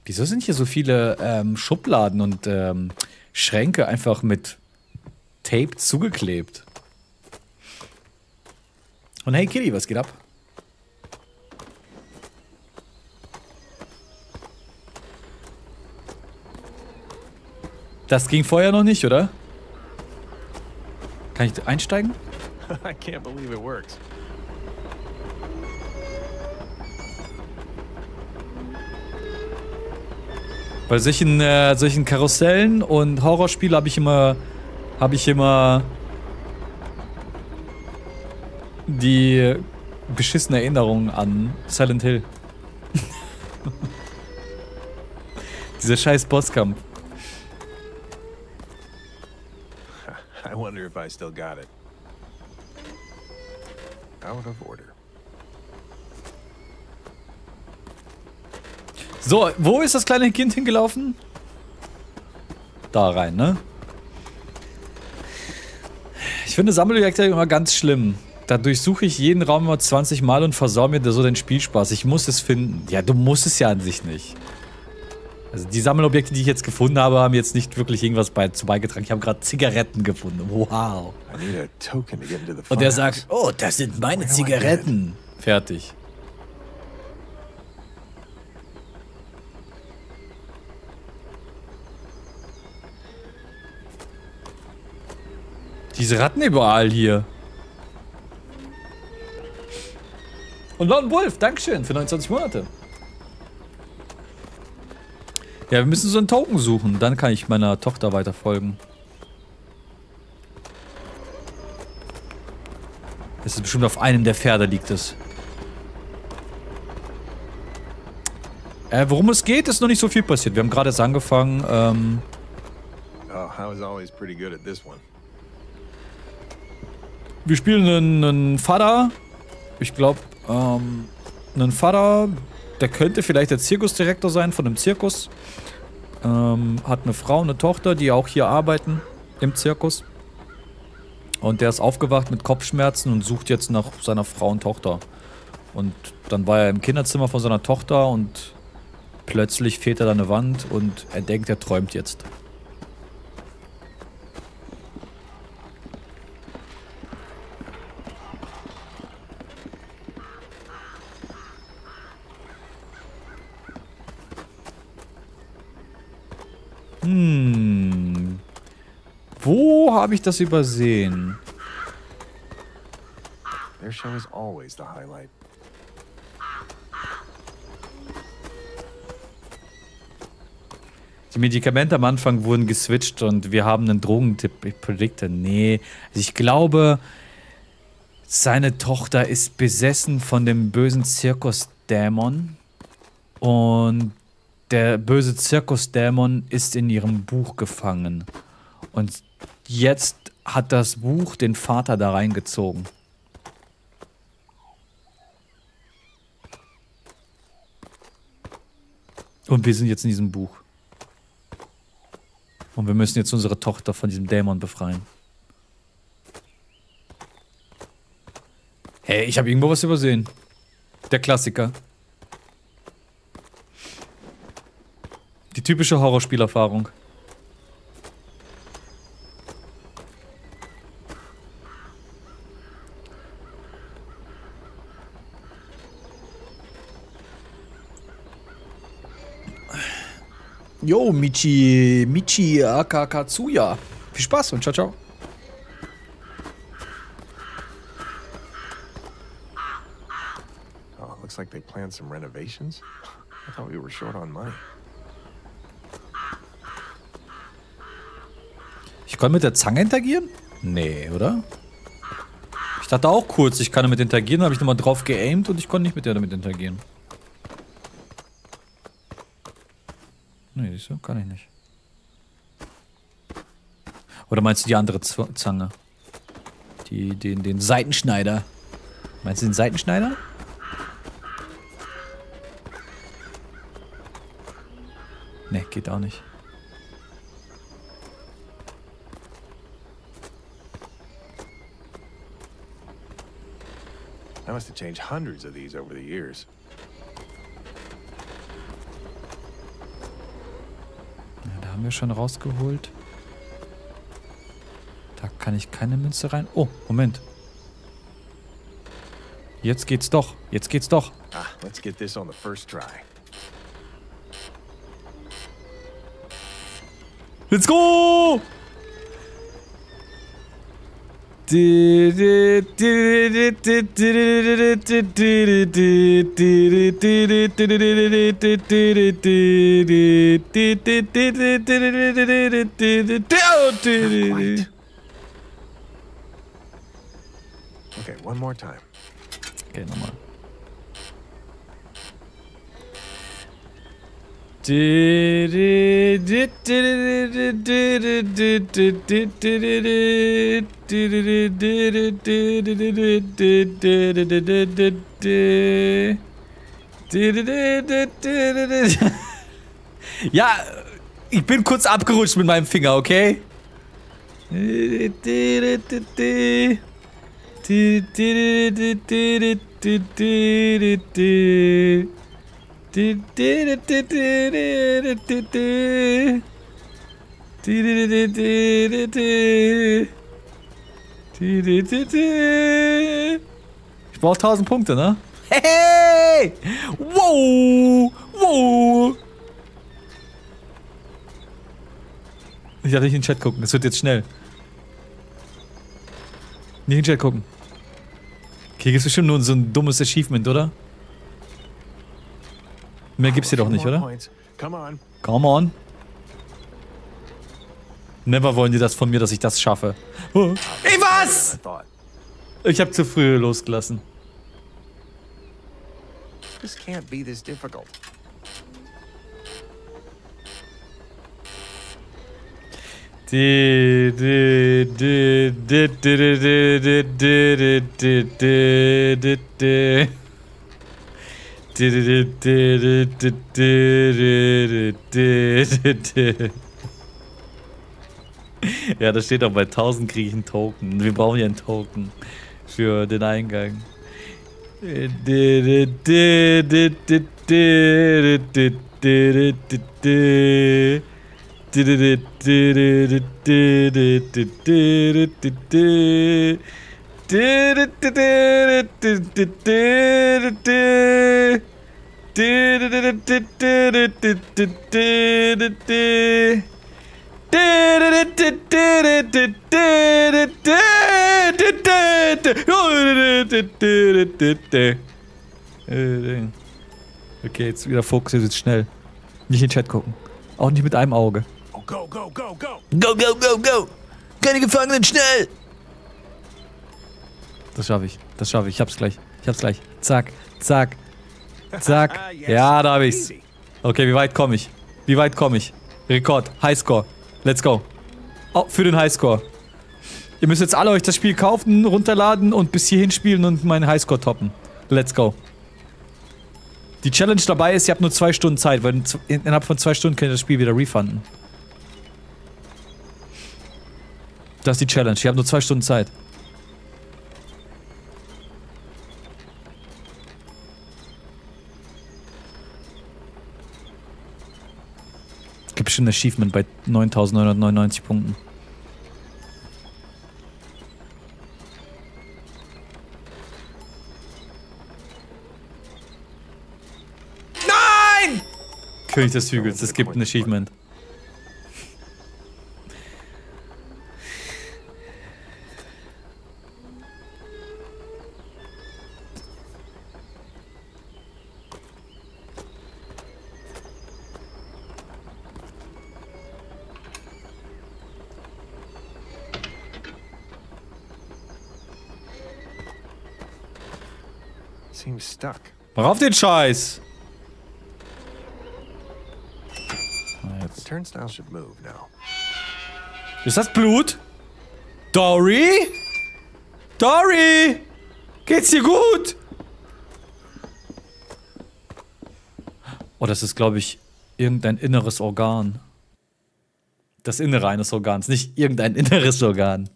Wieso sind hier so viele ähm, Schubladen und ähm, Schränke einfach mit Tape zugeklebt? Und hey Kitty, was geht ab? Das ging vorher noch nicht, oder? Kann ich einsteigen? <laughs> I can't believe it works. Bei solchen, äh, solchen Karussellen und Horrorspielen habe ich immer, habe ich immer die beschissene Erinnerung an Silent Hill. <laughs> Dieser scheiß Bosskampf. Wonder if I still got it. Out of order. So, wo ist das kleine Kind hingelaufen? Da rein, ne? Ich finde Sammelobjekte immer ganz schlimm. Da durchsuche ich jeden Raum immer 20 Mal und versau mir so den Spielspaß. Ich muss es finden. Ja, du musst es ja an sich nicht. Also die Sammelobjekte, die ich jetzt gefunden habe, haben jetzt nicht wirklich irgendwas bei, zu beigetragen. Ich habe gerade Zigaretten gefunden. Wow. Und er sagt, oh, das sind meine Zigaretten. Fertig. Diese Ratten überall hier. Und Lone Wolf, Dankeschön für 29 Monate. Ja, wir müssen so einen Token suchen. Dann kann ich meiner Tochter weiter folgen. Das ist bestimmt auf einem der Pferde liegt es. Äh, worum es geht, ist noch nicht so viel passiert. Wir haben gerade erst angefangen. Ähm, Oh, I was always pretty good at this one. wir spielen einen, einen Vater. Ich glaube, ähm, einen Vater, der könnte vielleicht der Zirkusdirektor sein von einem Zirkus. Ähm, hat eine Frau, eine Tochter, die auch hier arbeiten im Zirkus. Und der ist aufgewacht mit Kopfschmerzen und sucht jetzt nach seiner Frau und Tochter. Und dann war er im Kinderzimmer von seiner Tochter und plötzlich fehlt er da eine Wand und er denkt, er träumt jetzt. Hm. Wo habe ich das übersehen? Their show is always the highlight. Die Medikamente am Anfang wurden geswitcht und wir haben einen Drogentipp predicted. Nee, also ich glaube, seine Tochter ist besessen von dem bösen Zirkusdämon. Und der böse Zirkusdämon ist in ihrem Buch gefangen. Und jetzt hat das Buch den Vater da reingezogen. Und wir sind jetzt in diesem Buch. Und wir müssen jetzt unsere Tochter von diesem Dämon befreien. Hey, ich habe irgendwo was übersehen. Der Klassiker. Die typische Horrorspielerfahrung. Jo, Michi, Michi Akakatsuya. Viel Spaß und ciao, ciao. Oh, looks like they planned some renovations. I thought we were short on money. Ich kann mit der Zange interagieren? Nee, oder? Ich dachte auch kurz, ich kann damit interagieren, habe ich nochmal drauf geaimt und ich konnte nicht mit der damit interagieren. Nee, siehst du, kann ich nicht. Oder meinst du die andere Z Zange? Die, den, den Seitenschneider. Meinst du den Seitenschneider? Ne, geht auch nicht. I must have changed hundreds of these over the years. Ja, da haben wir schon rausgeholt. Da kann ich keine Münze rein. Oh, Moment. Jetzt geht's doch. Jetzt geht's doch. Ah, let's get this on the first try. Let's go! Okay, one more time. Okay, no more. Ja, ich bin kurz abgerutscht mit meinem Finger, okay? Ich brauche 1000 Punkte, ne? Hey! Wow! Wow! Ich darf nicht in den Chat gucken, es wird jetzt schnell. Nicht in den Chat gucken. Okay, gibt's bestimmt nur so ein dummes Achievement, oder? Mehr gibt's hier doch nicht, oder? Come on. Never wollen die das von mir, dass ich das schaffe. Oh. Ey, was? Ich habe zu früh losgelassen. This can't be this difficult. <laughs> Ja, da steht auch bei 1000 kriege ich einen Token. Wir brauchen ja einen Token für den Eingang. Okay, jetzt wieder Fokus, jetzt schnell. Nicht in den Chat gucken. Auch nicht mit einem Auge. Go, go, go, go! Go, go, go, go! Keine Gefangenen, schnell! Das schaffe ich. Das schaffe ich. Ich hab's gleich. Ich hab's gleich. Zack, zack, zack. <laughs> Yes. Ja, da hab ich's. Okay, wie weit komme ich? Wie weit komme ich? Rekord. Highscore. Let's go. Oh, für den Highscore. Ihr müsst jetzt alle euch das Spiel kaufen, runterladen und bis hierhin spielen und meinen Highscore toppen. Let's go. Die Challenge dabei ist, ihr habt nur zwei Stunden Zeit, weil in- innerhalb von zwei Stunden könnt ihr das Spiel wieder refunden. Das ist die Challenge. Ihr habt nur zwei Stunden Zeit. Ein Achievement bei 9999 Punkten. Nein! König des Hügels, es gibt ein Achievement. Seems stuck. Mach auf den Scheiß! Jetzt. Ist das Blut? Dory? Dory! Geht's dir gut? Oh, das ist, glaube ich, irgendein inneres Organ. Das Innere eines Organs, nicht irgendein <laughs> inneres Organ.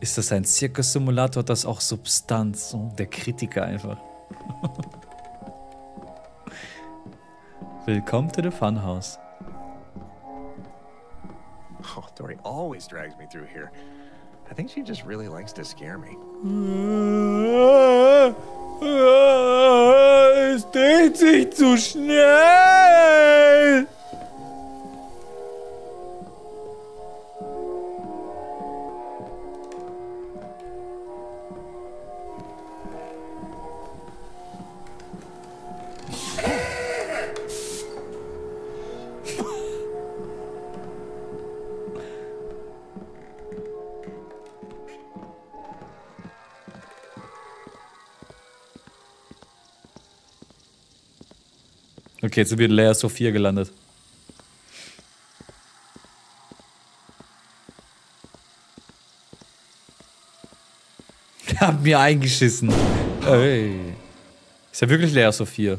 Ist das ein Zirkus-Simulator? Das ist auch Substanz. So, der Kritiker einfach. <laughs> Willkommen to the Funhouse. Oh, Dory always drags me through here. I think she just really likes to scare me. <laughs> Es dreht sich zu schnell. Okay, jetzt sind wir in Layer Sophia gelandet. <laughs> Hab mir eingeschissen. Ey. Ist ja wirklich Layer Sophia.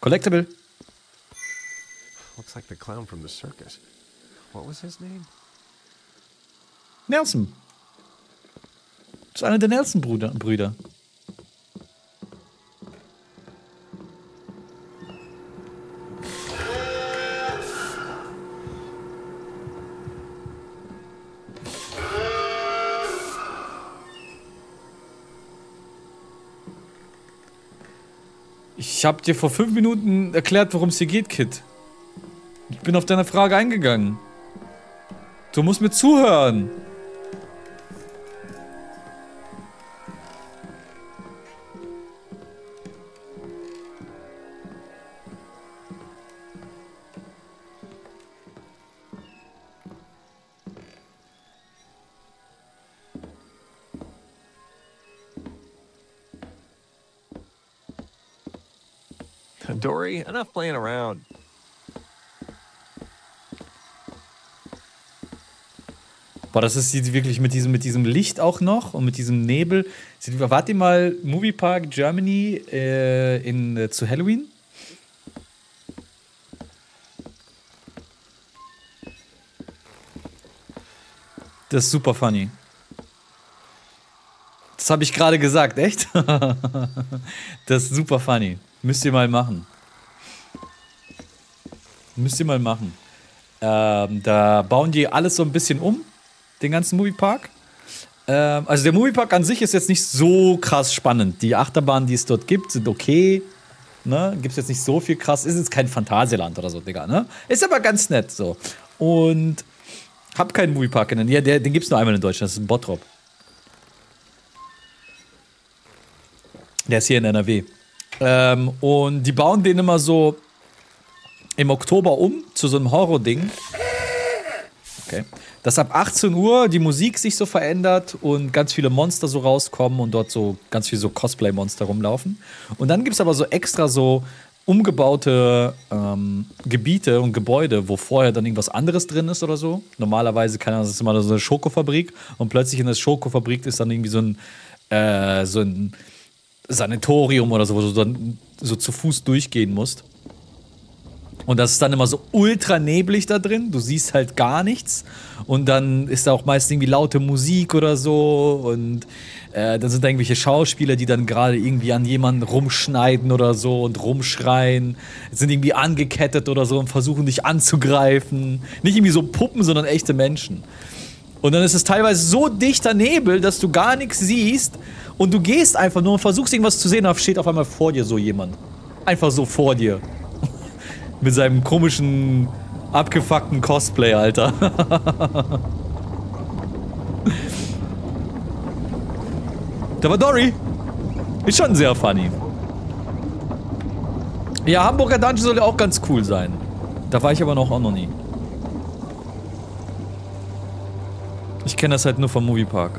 Collectible. Looks like the clown from the circus. What was his name? Nelson. Das ist einer der Nelson-Brüder. Ich hab dir vor fünf Minuten erklärt, worum es hier geht, Kid. Ich bin auf deine Frage eingegangen. Du musst mir zuhören. Dory, enough playing around. Boah, das ist jetzt wirklich mit diesem, mit diesem Licht auch noch und mit diesem Nebel. Wart ihr mal Movie Park Germany äh, in, äh, zu Halloween? Das ist super funny. Das habe ich gerade gesagt, echt? <laughs> das ist super funny. Müsst ihr mal machen. Müsst ihr mal machen. Ähm, da bauen die alles so ein bisschen um, den ganzen Moviepark. Ähm, also der Moviepark an sich ist jetzt nicht so krass spannend. Die Achterbahnen, die es dort gibt, sind okay. Ne? Gibt es jetzt nicht so viel krass. Ist jetzt kein Phantasialand oder so, Digga. Ne? Ist aber ganz nett so. Und hab keinen Moviepark in der ja, Den gibt es nur einmal in Deutschland. Das ist ein Bottrop. Der ist hier in NRW. Ähm, und die bauen den immer so im Oktober um zu so einem Horror-Ding. Okay. Dass ab 18 Uhr die Musik sich so verändert und ganz viele Monster so rauskommen und dort so ganz viele so Cosplay-Monster rumlaufen. Und dann gibt es aber so extra so umgebaute ähm, Gebiete und Gebäude, wo vorher dann irgendwas anderes drin ist oder so. Normalerweise, keine Ahnung, das ist immer so eine Schokofabrik und plötzlich in der Schokofabrik ist dann irgendwie so ein, äh, so ein Sanatorium oder so, wo du dann so zu Fuß durchgehen musst. Und das ist dann immer so ultra neblig da drin. Du siehst halt gar nichts. Und dann ist da auch meist irgendwie laute Musik oder so. Und äh, dann sind da irgendwelche Schauspieler, die dann gerade irgendwie an jemanden rumschneiden oder so und rumschreien. Sind irgendwie angekettet oder so und versuchen dich anzugreifen. Nicht irgendwie so Puppen, sondern echte Menschen. Und dann ist es teilweise so dichter Nebel, dass du gar nichts siehst. Und du gehst einfach nur und versuchst irgendwas zu sehen, da steht auf einmal vor dir so jemand. Einfach so vor dir. Mit seinem komischen, abgefuckten Cosplay, Alter. da war Dory. Ist schon sehr funny. Ja, Hamburger Dungeon soll ja auch ganz cool sein. Da war ich aber noch auch noch nie. Ich kenne das halt nur vom Moviepark.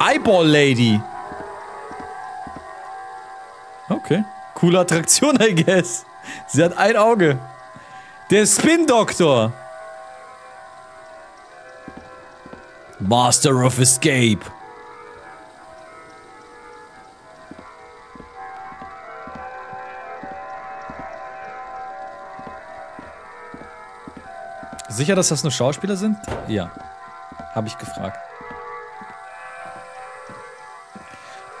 Eyeball Lady. Coole Attraktion, I guess. Sie hat ein Auge. Der Spin-Doktor. Master of Escape. Sicher, dass das nur Schauspieler sind? Ja. Habe ich gefragt.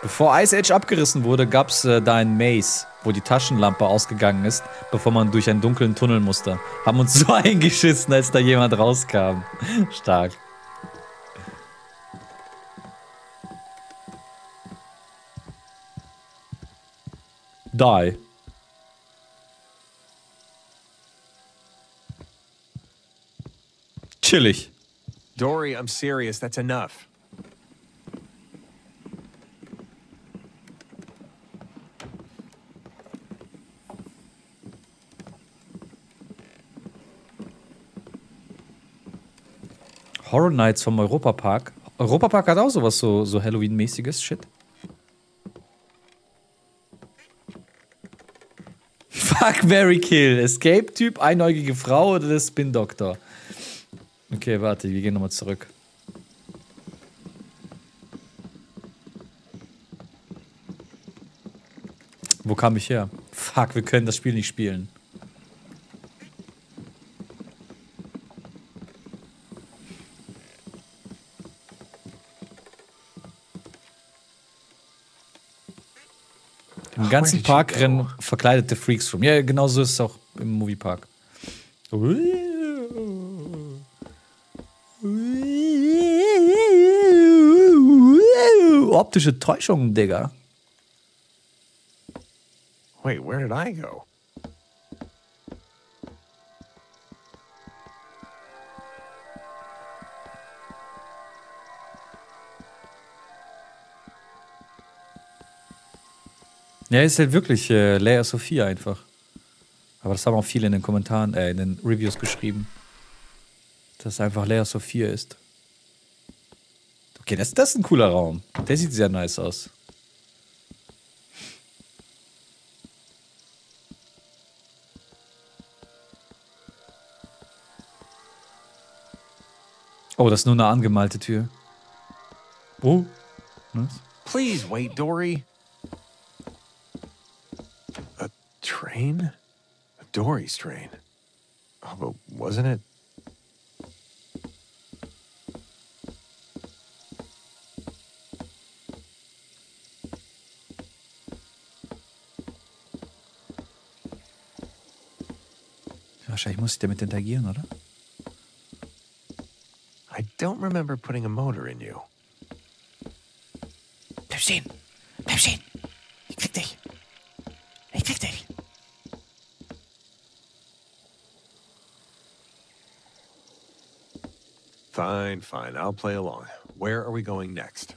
Bevor Ice Age abgerissen wurde, gab es äh, da ein Maze, wo die Taschenlampe ausgegangen ist, bevor man durch einen dunklen Tunnel musste. Haben uns <laughs> so eingeschissen, als da jemand rauskam. <laughs> Stark. Die. Chillig. Dory, I'm serious. That's enough. Horror Nights vom Europapark. Europapark hat auch sowas so, so Halloween-mäßiges Shit. <laughs> Fuck, Mary Kill. Escape-Typ, einäugige Frau oder der Spin-Doktor? Okay, warte, wir gehen nochmal zurück. Wo kam ich her? Fuck, wir können das Spiel nicht spielen. Im ganzen you Park rennen verkleidete Freaks rum. Ja, genau so ist es auch im Moviepark. Optische Täuschung, Digga. Wait, where did I go? Ja, ist halt wirklich äh, Leia Sophia einfach. Aber das haben auch viele in den Kommentaren, äh, in den Reviews geschrieben. Dass es einfach Leia Sophia ist. Okay, das, das ist ein cooler Raum. Der sieht sehr nice aus. Oh, das ist nur eine angemalte Tür. Oh. Nice. Please wait, Dory. Train? A Dory's train. Oh, but wasn't it? Wahrscheinlich muss ich damit interagieren, oder? I don't remember putting a motor in you. Bleib stehen. Bleib stehen. Ich krieg dich. Ich krieg dich. Fine, fine. I'll play along. Where are we going next?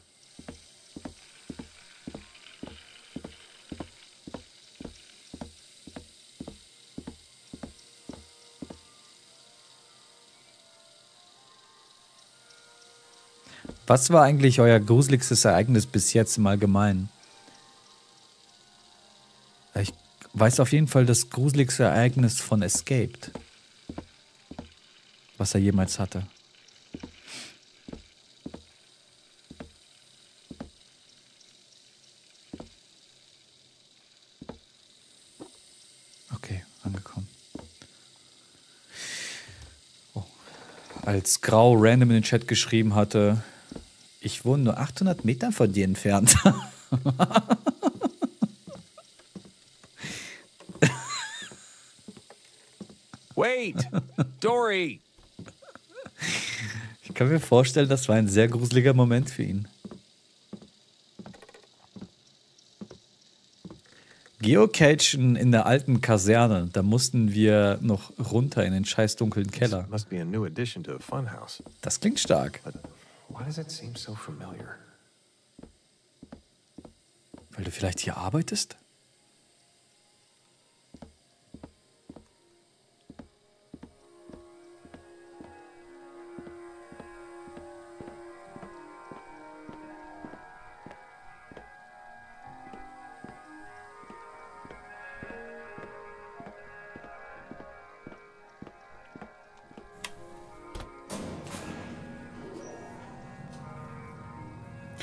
Was war eigentlich euer gruseligstes Ereignis bis jetzt im Allgemeinen? Weiß auf jeden Fall das gruseligste Ereignis von Escaped. Was er jemals hatte. Okay, angekommen. Oh. Als Grau random in den Chat geschrieben hatte, ich wohne nur 800 Meter von dir entfernt. <laughs> Wait! Dory! Ich kann mir vorstellen, das war ein sehr gruseliger Moment für ihn. Geocachen in der alten Kaserne, da mussten wir noch runter in den scheiß dunklen Keller. Must be a new addition to the funhouse. Das klingt stark, But why does it seem so familiar? weil du vielleicht hier arbeitest?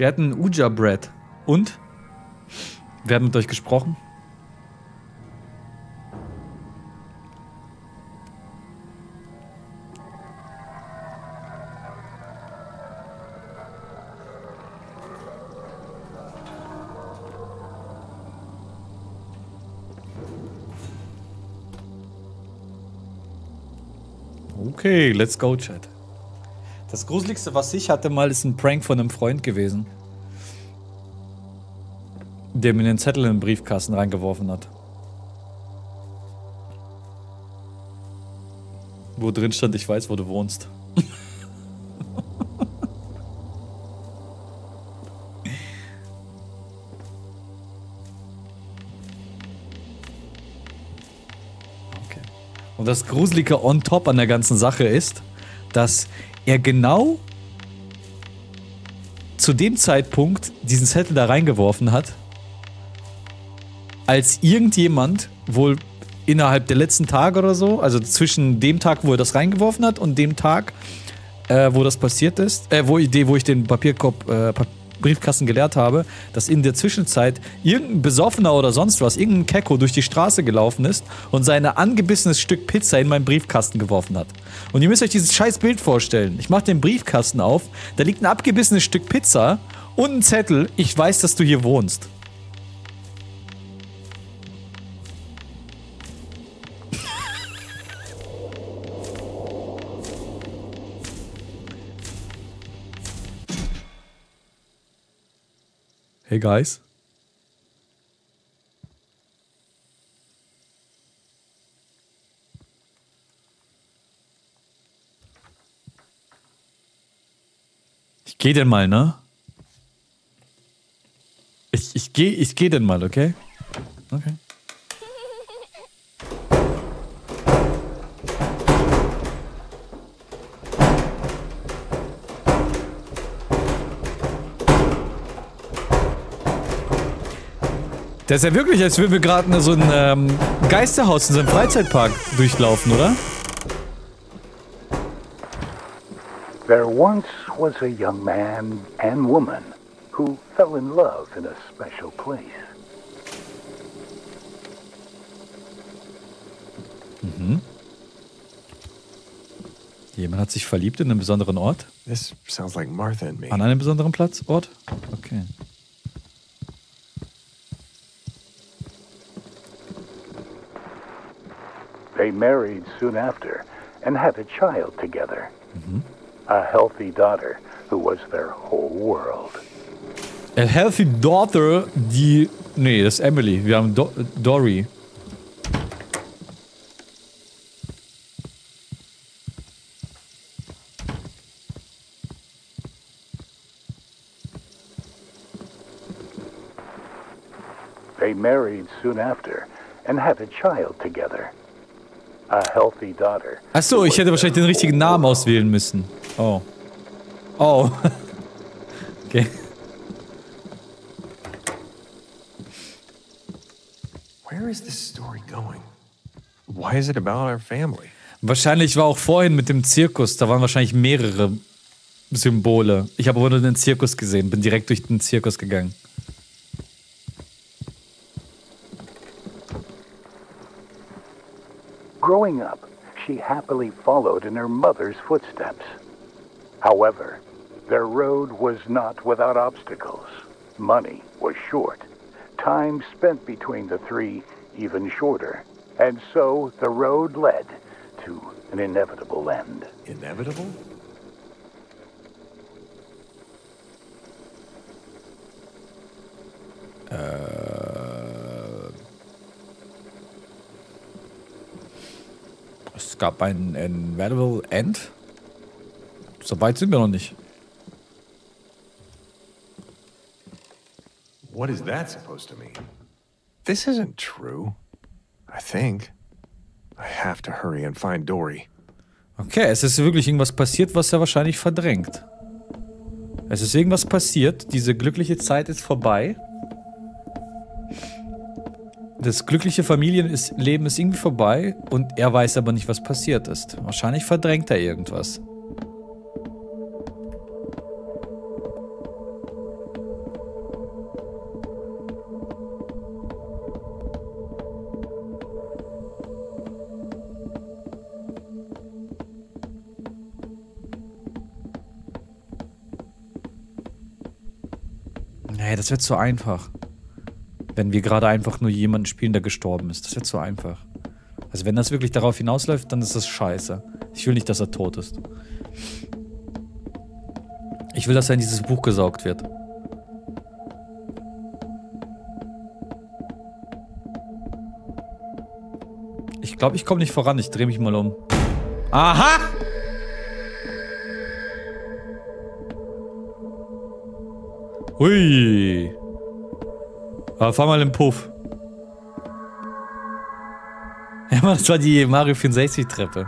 Wir hatten Uja Bread. Und? Wer hat mit euch gesprochen? Okay, let's go, Chat. Das Gruseligste, was ich hatte mal, ist ein Prank von einem Freund gewesen. Der mir einen Zettel in den Briefkasten reingeworfen hat. Wo drin stand, ich weiß, wo du wohnst. <laughs> okay. Und das Gruselige on top an der ganzen Sache ist, dass er genau zu dem Zeitpunkt diesen Zettel da reingeworfen hat, als irgendjemand wohl innerhalb der letzten Tage oder so, also zwischen dem Tag, wo er das reingeworfen hat und dem Tag, äh, wo das passiert ist, äh, wo, ich- wo ich den Papierkorb, äh, Briefkasten geleert habe, dass in der Zwischenzeit irgendein Besoffener oder sonst was, irgendein Kecko durch die Straße gelaufen ist und sein angebissenes Stück Pizza in meinen Briefkasten geworfen hat. Und ihr müsst euch dieses scheiß Bild vorstellen. Ich mache den Briefkasten auf, da liegt ein abgebissenes Stück Pizza und ein Zettel, ich weiß, dass du hier wohnst. Hey guys. Ich geh denn mal, ne? Ich, ich geh, ich geh denn mal, okay? Okay. Das ist ja wirklich, als würden wir gerade so ein ähm, Geisterhaus in so einem Freizeitpark durchlaufen, oder? There once was a young man and woman who fell in love in a special place. Jemand hat sich verliebt in einem besonderen Ort? This sounds like Martha and me. An einem besonderen Platz? Ort? Okay. They married soon after and had a child together. A healthy daughter who was their whole world. A healthy daughter, die. Nee, das ist Emily. Wir haben Do Dory. They married soon after and had a child together. A healthy daughter. Achso, ich hätte wahrscheinlich den richtigen Namen auswählen müssen. Oh. Oh. <laughs> okay. Where is this story going? Why is it about our family? Wahrscheinlich war auch vorhin mit dem Zirkus, da waren wahrscheinlich mehrere Symbole. Ich habe aber nur den Zirkus gesehen, bin direkt durch den Zirkus gegangen. Growing up, she happily followed in her mother's footsteps. However, their road was not without obstacles. Money was short. Time spent between the three even shorter. And so the road led to an inevitable end. Inevitable? Uh, Es gab ein Inevitable End. So weit sind wir noch nicht. What is that supposed to mean? This isn't true. I think. I have to hurry and find Dory. Okay, es ist wirklich irgendwas passiert, was er wahrscheinlich verdrängt. Es ist irgendwas passiert, diese glückliche Zeit ist vorbei das glückliche Familienleben ist irgendwie vorbei und er weiß aber nicht, was passiert ist. Wahrscheinlich verdrängt er irgendwas. Nee, das wird zu einfach. Wenn wir gerade einfach nur jemanden spielen, der gestorben ist. Das wird zu einfach. Also wenn das wirklich darauf hinausläuft, dann ist das scheiße. Ich will nicht, dass er tot ist. Ich will, dass er in dieses Buch gesaugt wird. Ich glaube, ich komme nicht voran. Ich drehe mich mal um. Aha! Hui. Aber fahr mal im Puff. Ja, Mann, das war die Mario 64 Treppe.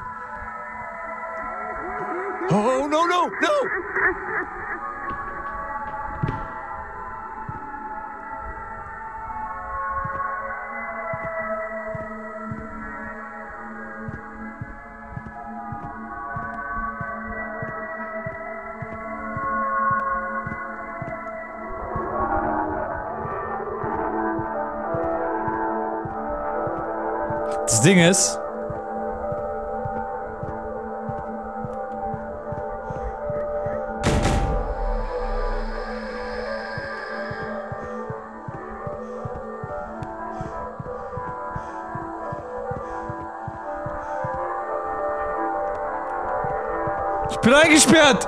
Ding ist, Ich bin eingesperrt!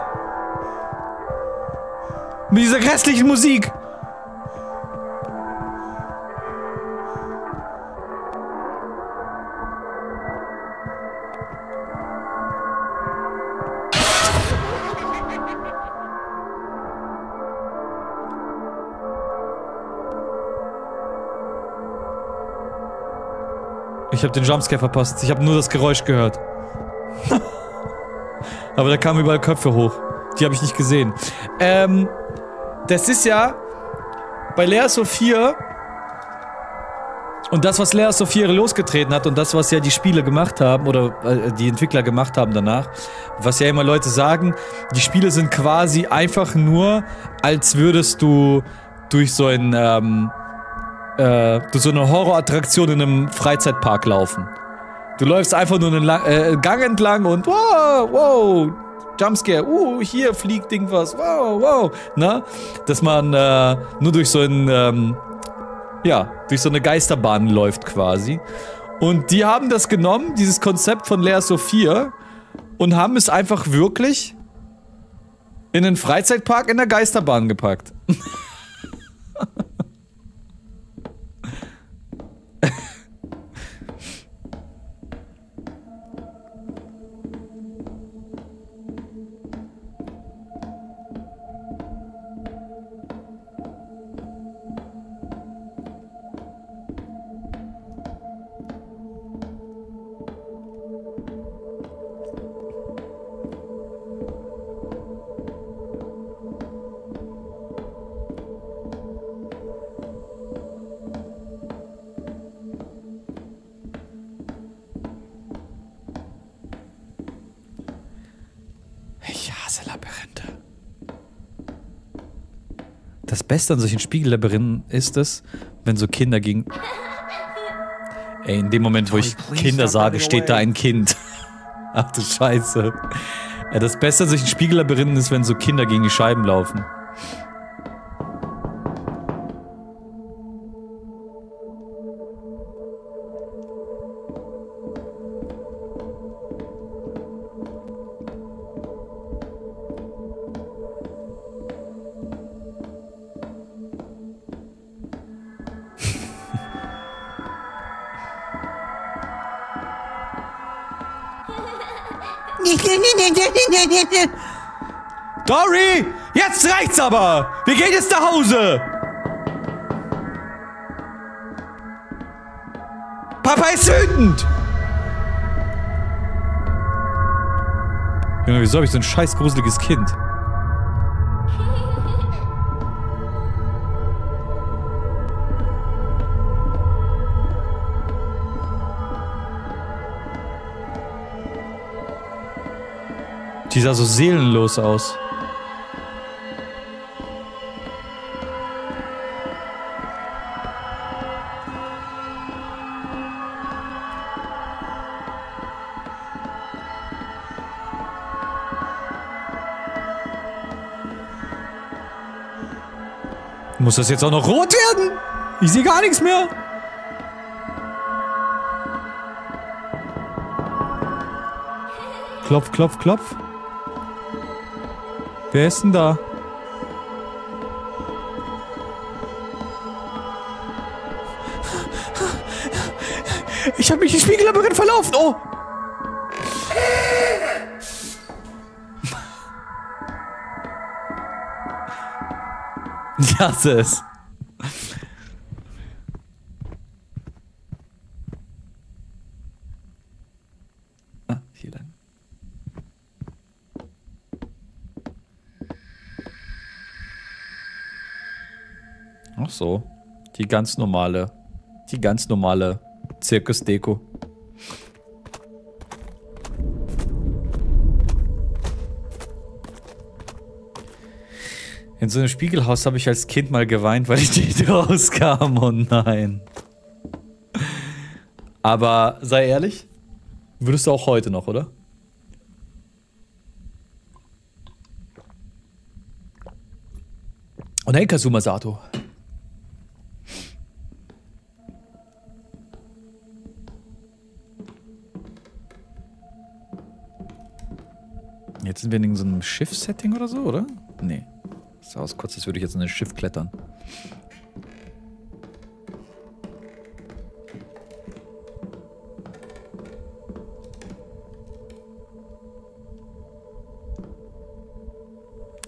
Mit dieser grässlichen Musik! Ich habe den Jumpscare verpasst. Ich habe nur das Geräusch gehört. <laughs> Aber da kamen überall Köpfe hoch. Die habe ich nicht gesehen. Ähm, das ist ja bei Lea Sophia und das, was Lea Sophia losgetreten hat und das, was ja die Spiele gemacht haben oder äh, die Entwickler gemacht haben danach, was ja immer Leute sagen, die Spiele sind quasi einfach nur, als würdest du durch so ein ähm, äh, so eine Horrorattraktion in einem Freizeitpark laufen. Du läufst einfach nur einen äh, Gang entlang und wow, wow, Jumpscare, uh, hier fliegt irgendwas, wow, wow, ne? Dass man äh, nur durch so ein, ähm, ja, durch so eine Geisterbahn läuft quasi. Und die haben das genommen, dieses Konzept von Lea Sophia, und haben es einfach wirklich in den Freizeitpark in der Geisterbahn gepackt. <laughs> Beste an solchen Spiegellabyrinthen ist es, wenn so Kinder gegen. Ey, in dem Moment, wo ich Kinder sage, steht da ein Kind. Ach du Scheiße. Ja, das Beste an solchen Spiegellabyrinthen ist, wenn so Kinder gegen die Scheiben laufen. Dory! Jetzt reicht's aber! Wir gehen jetzt nach Hause! Papa ist wütend! Junge, wieso hab ich so ein scheiß gruseliges Kind? Die sah so seelenlos aus. Muss das jetzt auch noch rot werden? Ich sehe gar nichts mehr. Klopf, klopf, klopf. Wer ist denn da? Ich habe mich im Spiegellabyrinth verlaufen. Oh. Ich hasse es. Ah, hier lang. Ach so. Die ganz normale. Die ganz normale Zirkusdeko. In so einem Spiegelhaus habe ich als Kind mal geweint, weil ich <laughs> nicht rauskam. Oh nein. Aber sei ehrlich, würdest du auch heute noch, oder? Und hey, Kazuma Sato. Sind wir in so einem Schiff-Setting oder so, oder? Nee. Das sah aus kurz, als würde ich jetzt in ein Schiff klettern.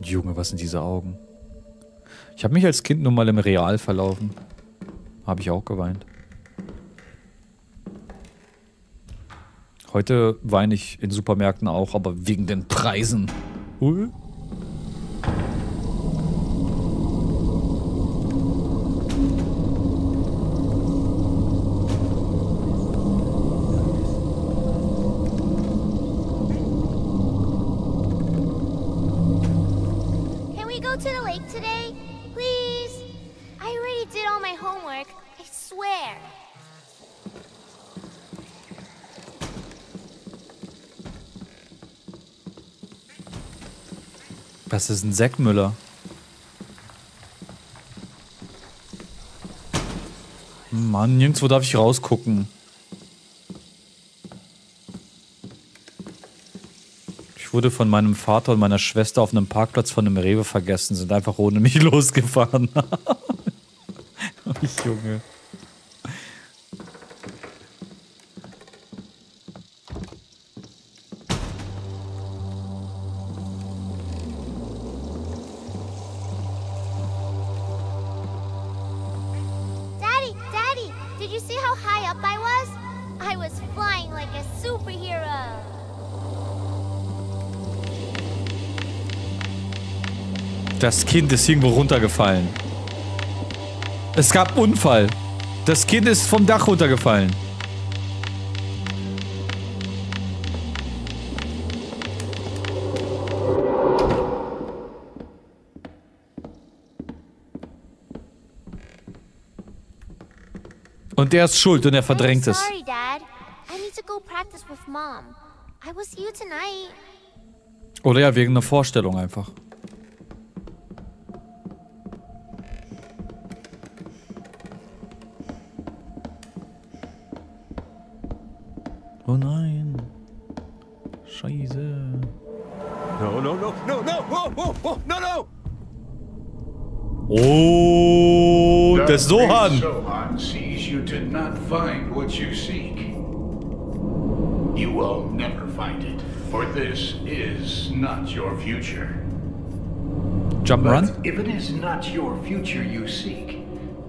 Junge, was sind diese Augen? Ich habe mich als Kind nur mal im Real verlaufen. Habe ich auch geweint. Heute weine ich in Supermärkten auch, aber wegen den Preisen. Ui. Can we go to the lake today? Please? I already did all my homework. I swear. Was ist ein Säckmüller? Mann, nirgendwo darf ich rausgucken. Ich wurde von meinem Vater und meiner Schwester auf einem Parkplatz von einem Rewe vergessen, sind einfach ohne mich <laughs> losgefahren. ich <laughs> Junge. Das Kind ist irgendwo runtergefallen. Es gab Unfall. Das Kind ist vom Dach runtergefallen. Und der ist schuld und er verdrängt es. sorry, Dad. I need to go practice with Mom. I you tonight. Oder ja, wegen einer Vorstellung einfach. Sohan. Sohan sees you did not find what you seek. You will never find it, for this is not your future. Jump But run? if it is not your future you seek,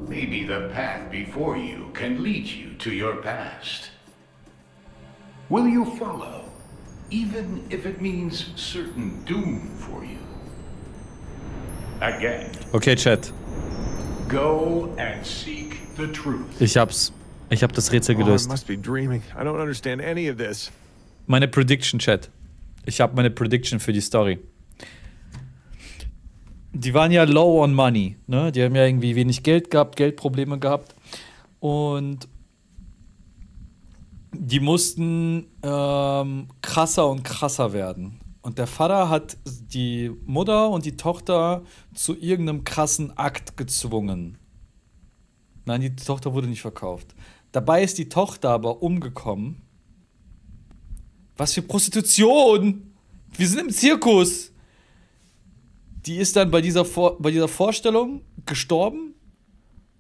maybe the path before you can lead you to your past. Will you follow, even if it means certain doom for you? Again, Okay, Chat. Ich hab's. Ich hab das Rätsel Oh, I gelöst. must be dreaming. I don't understand any of this. Meine Prediction, Chat. Ich habe meine Prediction für die Story. Die waren ja low on money, ne? Die haben ja irgendwie wenig Geld gehabt, Geldprobleme gehabt. Und die mussten ähm, krasser und krasser werden. Und der Vater hat die Mutter und die Tochter zu irgendeinem krassen Akt gezwungen. Nein, die Tochter wurde nicht verkauft. Dabei ist die Tochter aber umgekommen. Was für Prostitution! Wir sind im Zirkus! Die ist dann bei dieser, Vor bei dieser Vorstellung gestorben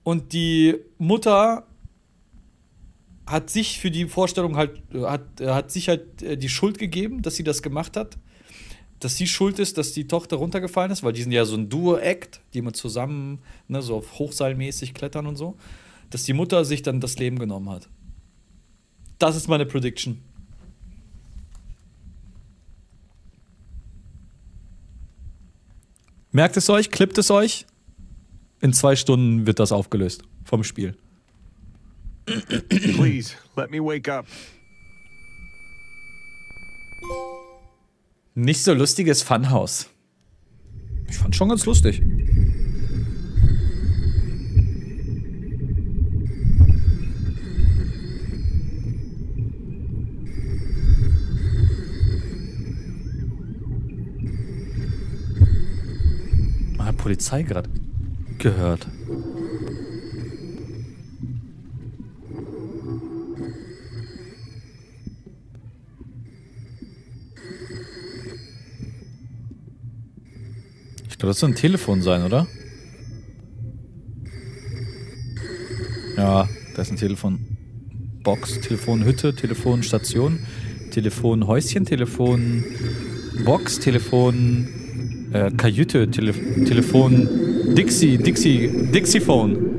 und die Mutter hat sich für die Vorstellung halt, äh, hat, äh, hat sich halt äh, die Schuld gegeben, dass sie das gemacht hat. Dass sie schuld ist, dass die Tochter runtergefallen ist, weil die sind ja so ein Duo-Act, die immer zusammen, ne, so auf Hochseilmäßig klettern und so. Dass die Mutter sich dann das Leben genommen hat. Das ist meine Prediction. Merkt es euch? Klippt es euch? In zwei Stunden wird das aufgelöst vom Spiel. Please, let me wake up. Nicht so lustiges Funhaus. Ich fand schon ganz lustig. Polizei gerade gehört. Glaube, das soll ein Telefon sein, oder? Ja, da ist ein Telefon. Box, Telefonhütte, Telefonstation, Telefonhäuschen, Telefonbox, Telefon, äh, Kajüte, Tele Telefon, Dixie, Dixie, Dixiephone.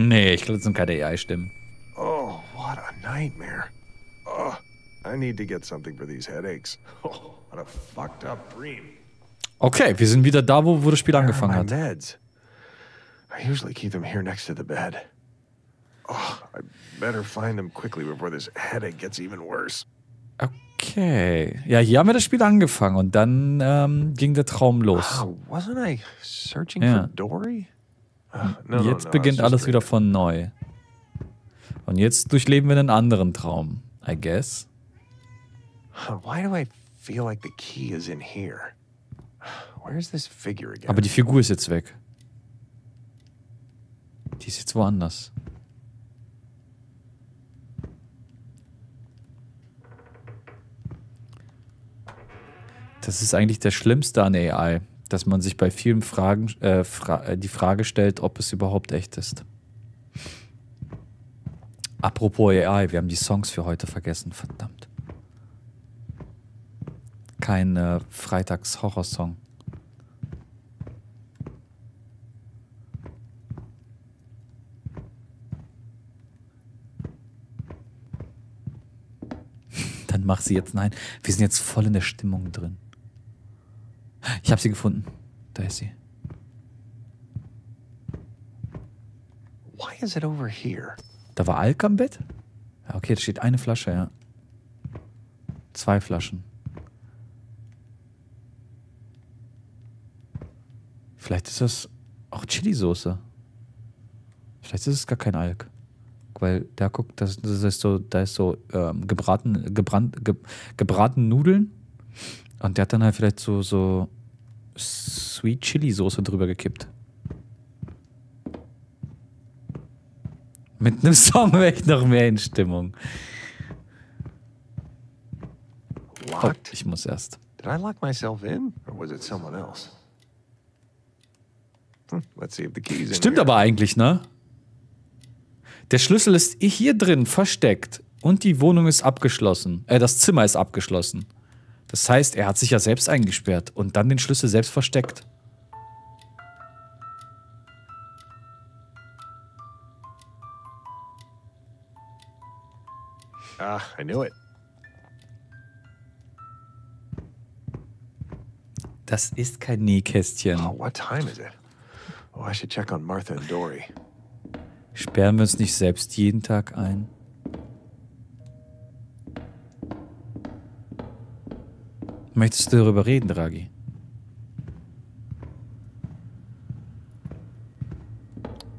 Nee, ich glaube, das sind keine AI-Stimmen. Oh, what a nightmare. Oh, I need to get something for these headaches. Oh, what a fucked up dream. Okay, wir sind wieder da, wo, wo das Spiel Where angefangen hat. meds? I usually keep them here next to the bed. Oh, I better find them quickly before this headache gets even worse. Okay. Ja, hier haben wir das Spiel angefangen und dann ähm, ging der Traum los. Oh, wasn't I searching Yeah. for Dory? No, no, Jetzt no, beginnt it's just alles wieder von neu. Und jetzt durchleben wir einen anderen Traum, I guess. Why do I feel like the key is in here? Where's this figure again? Aber die Figur ist jetzt weg. Die ist jetzt woanders. Das ist eigentlich der Schlimmste an AI, dass man sich bei vielen Fragen äh, fra äh, die Frage stellt, ob es überhaupt echt ist. Apropos AI, wir haben die Songs für heute vergessen, verdammt. Kein äh, Freitags-Horrorsong. <laughs> Dann mach sie jetzt. Nein, wir sind jetzt voll in der Stimmung drin. Ich habe sie gefunden. Da ist sie. Why is it over here? Da war Alk am Bett? Ja, okay, da steht eine Flasche, ja. Zwei Flaschen. Vielleicht ist das auch Chili-Soße. Vielleicht ist es gar kein Alk. Weil da guckt, das, das ist so, da ist so ähm, gebraten, gebrannt, ge, gebraten Nudeln. Und der hat dann halt vielleicht so, so Sweet Chili-Soße drüber gekippt. Mit einem Song wäre ich noch mehr in Stimmung. Oh, ich muss erst. Did I lock myself in, or was it someone else? Hm, let's see if the key's Stimmt aber eigentlich, ne? Der Schlüssel ist hier drin versteckt und die Wohnung ist abgeschlossen. Äh, das Zimmer ist abgeschlossen. Das heißt, er hat sich ja selbst eingesperrt und dann den Schlüssel selbst versteckt. Ah, I knew it. Das ist kein Nähkästchen. Oh, what time is it? Oh, I should check on Martha and Dory. Sperren wir uns nicht selbst jeden Tag ein? Möchtest du darüber reden, Draghi?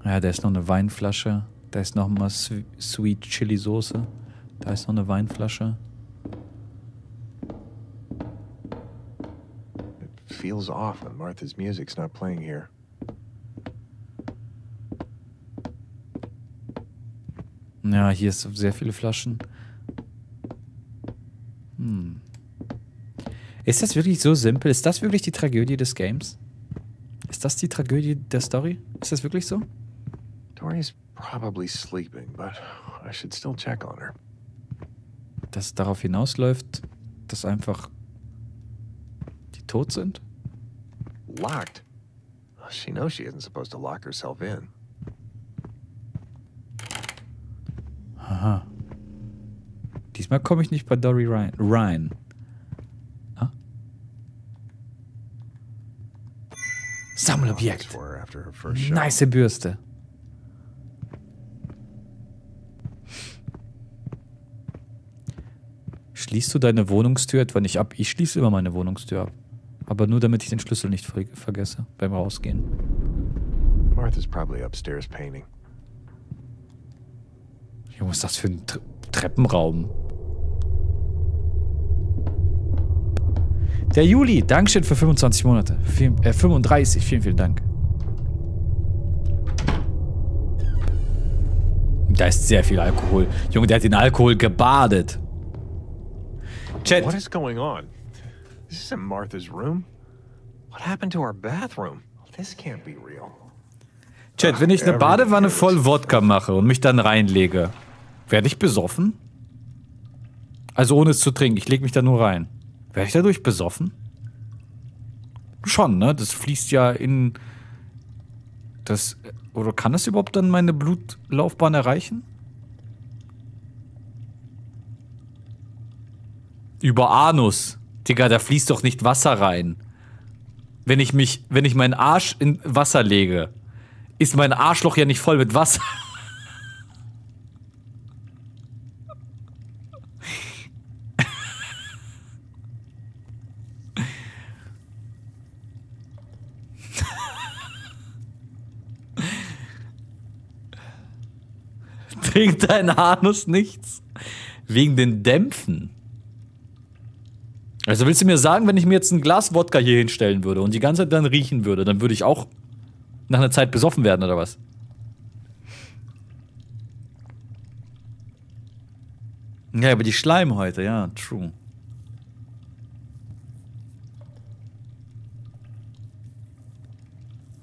Ja, da ist noch eine Weinflasche. Da ist noch mal Swe- Sweet Chili Soße. Da ist noch eine Weinflasche. It feels off when Martha's music's not playing here. Ja, hier ist sehr viele Flaschen. Hm. Ist das wirklich so simpel? Ist das wirklich die Tragödie des Games? Ist das die Tragödie der Story? Ist das wirklich so? Dory's probably sleeping, but I should still check on her. Dass es darauf hinausläuft, dass einfach die tot sind? Locked? She knows she isn't supposed to lock herself in. Aha. Diesmal komme ich nicht bei Dory Ryan. Ryan. Sammelobjekt. Nice Bürste. Schließt du deine Wohnungstür etwa nicht ab? Ich schließe immer meine Wohnungstür ab. Aber nur damit ich den Schlüssel nicht ver vergesse beim Rausgehen. Martha's probably upstairs painting. Junge, was ist das für ein Tre Treppenraum? Der Juli, Dankeschön für 25 Monate. Vielen, äh, 35, vielen, vielen Dank. Da ist sehr viel Alkohol. Junge, der hat den Alkohol gebadet. Chat, What is going on? This isn't Martha's room. What happened to our bathroom? This can't be real. Chat, wenn ich eine Badewanne voll Wodka mache und mich dann reinlege, werde ich besoffen? Also ohne es zu trinken, ich lege mich da nur rein. Werde ich dadurch besoffen? Schon, ne? Das fließt ja in das oder kann das überhaupt dann meine Blutlaufbahn erreichen? Über Anus. Digga, da fließt doch nicht Wasser rein. Wenn ich mich, wenn ich meinen Arsch in Wasser lege, ist mein Arschloch ja nicht voll mit Wasser. <laughs> Trinkt dein Anus nichts? Wegen den Dämpfen. Also willst du mir sagen, wenn ich mir jetzt ein Glas Wodka hier hinstellen würde und die ganze Zeit dann riechen würde, dann würde ich auch nach einer Zeit besoffen werden oder was? Ja, aber die Schleimhäute, ja, true.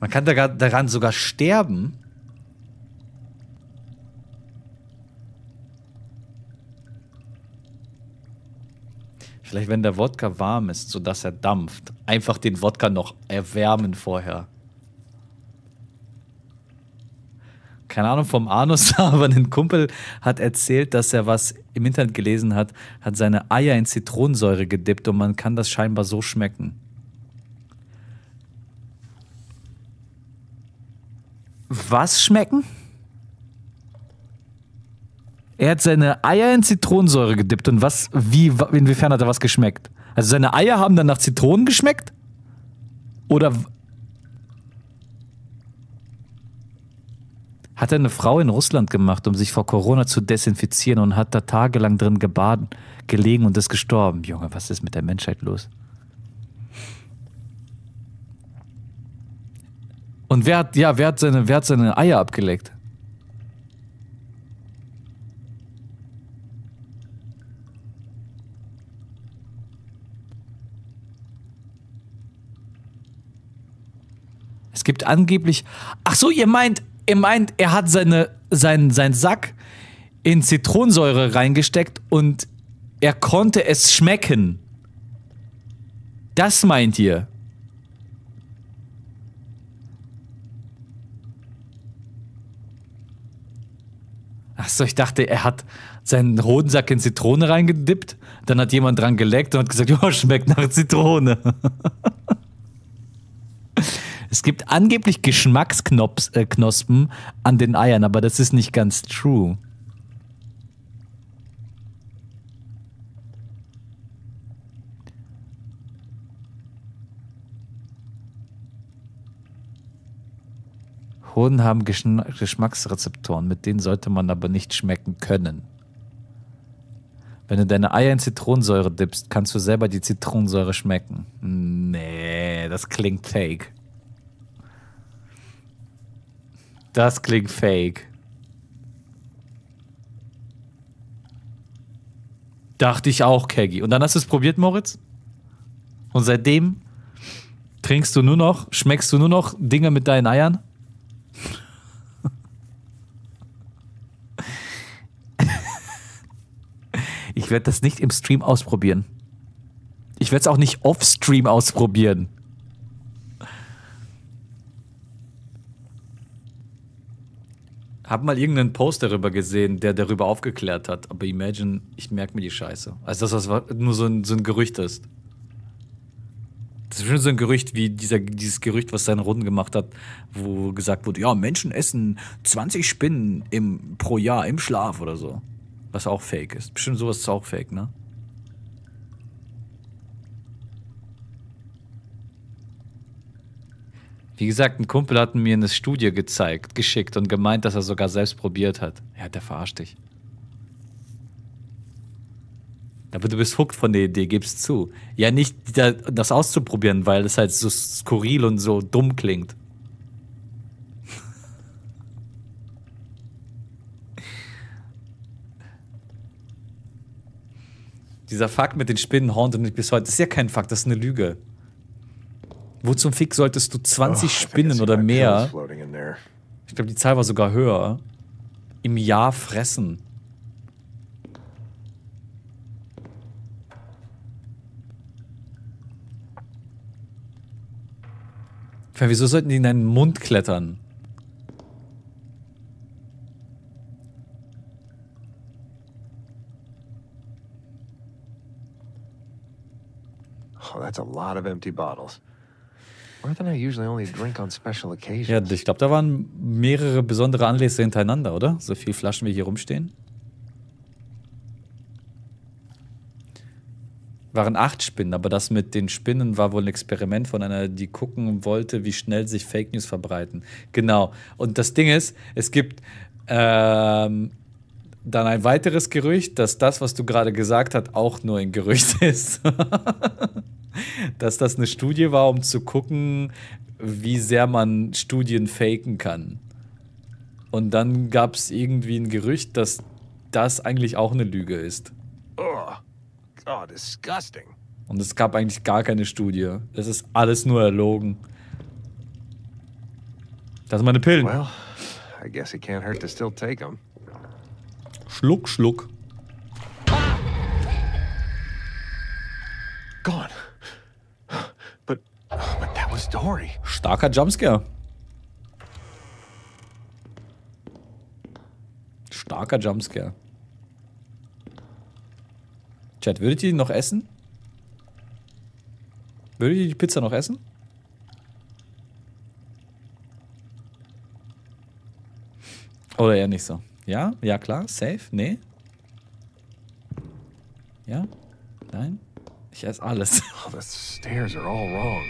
Man kann daran sogar sterben. Vielleicht, wenn der Wodka warm ist, sodass er dampft. Einfach den Wodka noch erwärmen vorher. Keine Ahnung vom Anus, <laughs> aber ein Kumpel hat erzählt, dass er was im Internet gelesen hat, hat seine Eier in Zitronensäure gedippt und man kann das scheinbar so schmecken. Was schmecken? Er hat seine Eier in Zitronensäure gedippt und was, wie, inwiefern hat er was geschmeckt? Also seine Eier haben dann nach Zitronen geschmeckt? Oder hat er eine Frau in Russland gemacht, um sich vor Corona zu desinfizieren und hat da tagelang drin gebaden, gelegen und ist gestorben? Junge, was ist mit der Menschheit los? Und wer hat, ja, wer hat seine, wer hat seine Eier abgeleckt? Es gibt angeblich. Ach so, ihr meint, ihr meint, er hat seine, sein, sein Sack in Zitronensäure reingesteckt und er konnte es schmecken. Das meint ihr? Ach so, ich dachte, er hat seinen Hodensack in Zitrone reingedippt, dann hat jemand dran geleckt und hat gesagt, <laughs> ja, schmeckt nach Zitrone. <laughs> Es gibt angeblich Geschmacksknospen äh, an den Eiern, aber das ist nicht ganz true. Hoden haben Geschn Geschmacksrezeptoren, mit denen sollte man aber nicht schmecken können. Wenn du deine Eier in Zitronensäure dippst, kannst du selber die Zitronensäure schmecken. Nee, das klingt fake. Das klingt fake. Dachte ich auch, Keggy. Und dann hast du es probiert, Moritz? Und seitdem trinkst du nur noch, schmeckst du nur noch Dinge mit deinen Eiern? Ich werde das nicht im Stream ausprobieren. Ich werde es auch nicht off-Stream ausprobieren. Hab mal irgendeinen Post darüber gesehen, der darüber aufgeklärt hat. Aber imagine, ich merke mir die Scheiße. Also, dass das nur so ein, so ein Gerücht ist. Das ist schon so ein Gerücht wie dieser, dieses Gerücht, was seine Runden gemacht hat, wo gesagt wurde, ja, Menschen essen 20 Spinnen im, pro Jahr im Schlaf oder so. Was auch fake ist. Bestimmt sowas ist auch fake, ne? Wie gesagt, ein Kumpel hat mir eine Studie gezeigt, geschickt und gemeint, dass er sogar selbst probiert hat. Ja, der verarscht dich. Aber du bist hooked von der Idee, gib's zu. Ja, nicht das auszuprobieren, weil es halt so skurril und so dumm klingt. <laughs> Dieser Fakt mit den Spinnen hauntet mich bis heute. Das ist ja kein Fakt, das ist eine Lüge. Wo zum Fick solltest du 20 Spinnen oder mehr, ich glaube, die Zahl war sogar höher, im Jahr fressen? Wieso sollten die in deinen Mund klettern? Oh, that's a lot of empty bottles. Ja, ich glaube, da waren mehrere besondere Anlässe hintereinander, oder? So viele Flaschen wie hier rumstehen. Waren acht Spinnen, aber das mit den Spinnen war wohl ein Experiment von einer, die gucken wollte, wie schnell sich Fake News verbreiten. Genau. Und das Ding ist, es gibt ähm, dann ein weiteres Gerücht, dass das, was du gerade gesagt hast, auch nur ein Gerücht <laughs> ist. Dass das eine Studie war, um zu gucken, wie sehr man Studien faken kann. Und dann gab es irgendwie ein Gerücht, dass das eigentlich auch eine Lüge ist. Oh, oh, disgusting. Und es gab eigentlich gar keine Studie. Es ist alles nur erlogen. Das sind meine Pillen. Well, I guess it can't hurt to still take them. Schluck, Schluck. Starker Jumpscare. Starker Jumpscare. Chat, würdet ihr die noch essen? Würdet ihr die Pizza noch essen? Oder eher nicht so? Ja? Ja, klar? Safe? Nee? Ja? Nein? Ich esse alles. Oh, the stairs are all wrong.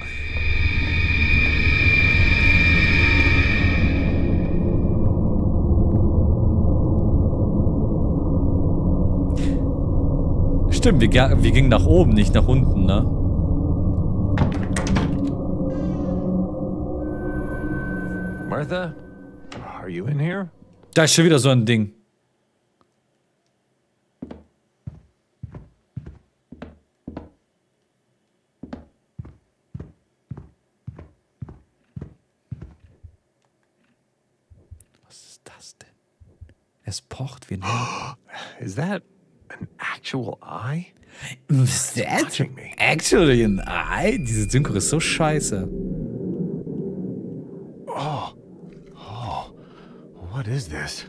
Stimmt, wir, wir gingen nach oben, nicht nach unten, ne? Martha, are you in here? Da ist schon wieder so ein Ding. Was ist das denn? Es pocht wie ein <gasps> Is that actual eye? Is that Watching me. actually an eye? Diese Synchro ist so scheiße. Oh, oh, what is this?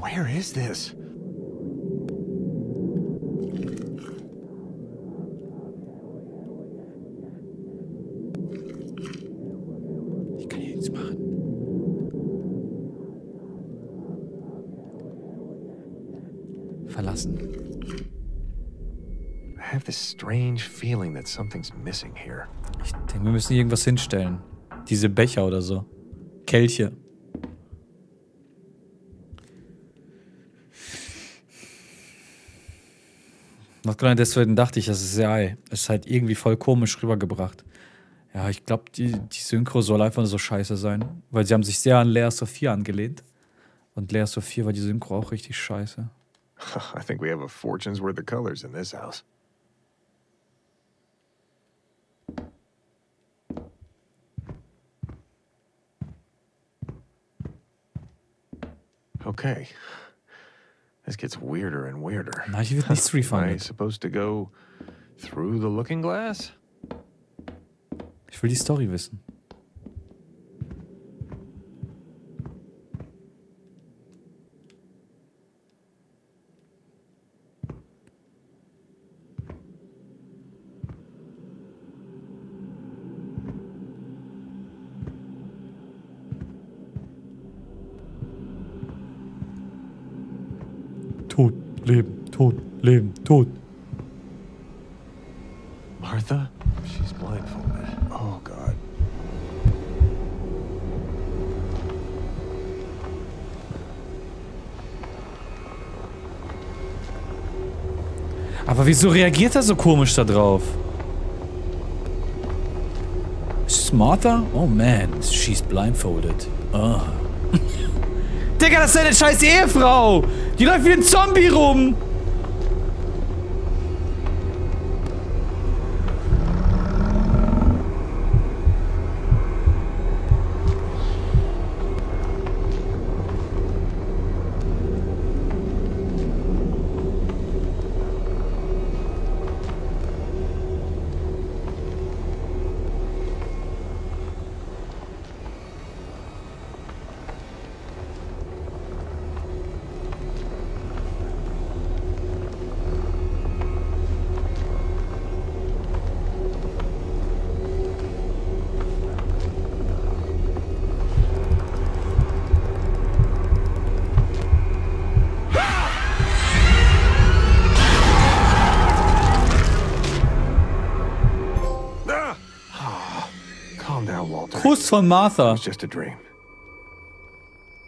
Where is this? Strange feeling that something's missing here. Ich denke, wir müssen hier irgendwas hinstellen. Diese Becher oder so. Kelche. Not genau deswegen dachte ich, das ist ja ey, ist halt irgendwie voll komisch rübergebracht. Ja, ich glaube, die, die Synchro soll einfach so scheiße sein, weil sie haben sich sehr an Lea Sophia angelehnt. Und Lea Sophia war die Synchro auch richtig scheiße. <laughs> I think we have a fortune's worth of colors in this house. Okay. This gets weirder and weirder. Na, hier wird nichts Am I supposed to go through the looking glass? Ich will die Story wissen. Leben, Tod, Leben, Tod. Martha? She's blindfolded. Oh, God. Aber wieso reagiert er so komisch da drauf? Ist Martha? Oh man, she's blindfolded. Oh. <laughs> Digga, das ist deine scheiß Ehefrau! Die läuft wie ein Zombie rum! Von Martha.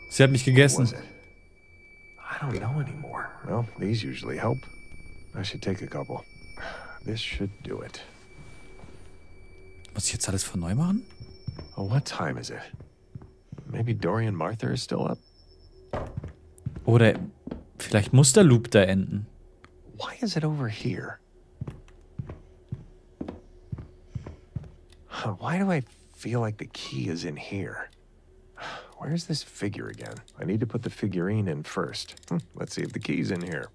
Sie hat mich gegessen. I don't know anymore. Well, these usually help. I should take a couple. This should do it. Muss ich jetzt alles von neu machen? Oh, what time is it? Maybe Dorian Martha is still up? Oder vielleicht muss der Loop da enden. Why is it over here? Why do I feel like the key is in here? <sighs> Where's this figure again? I need to put the figurine in first. Hmm, let's see if the key's in here.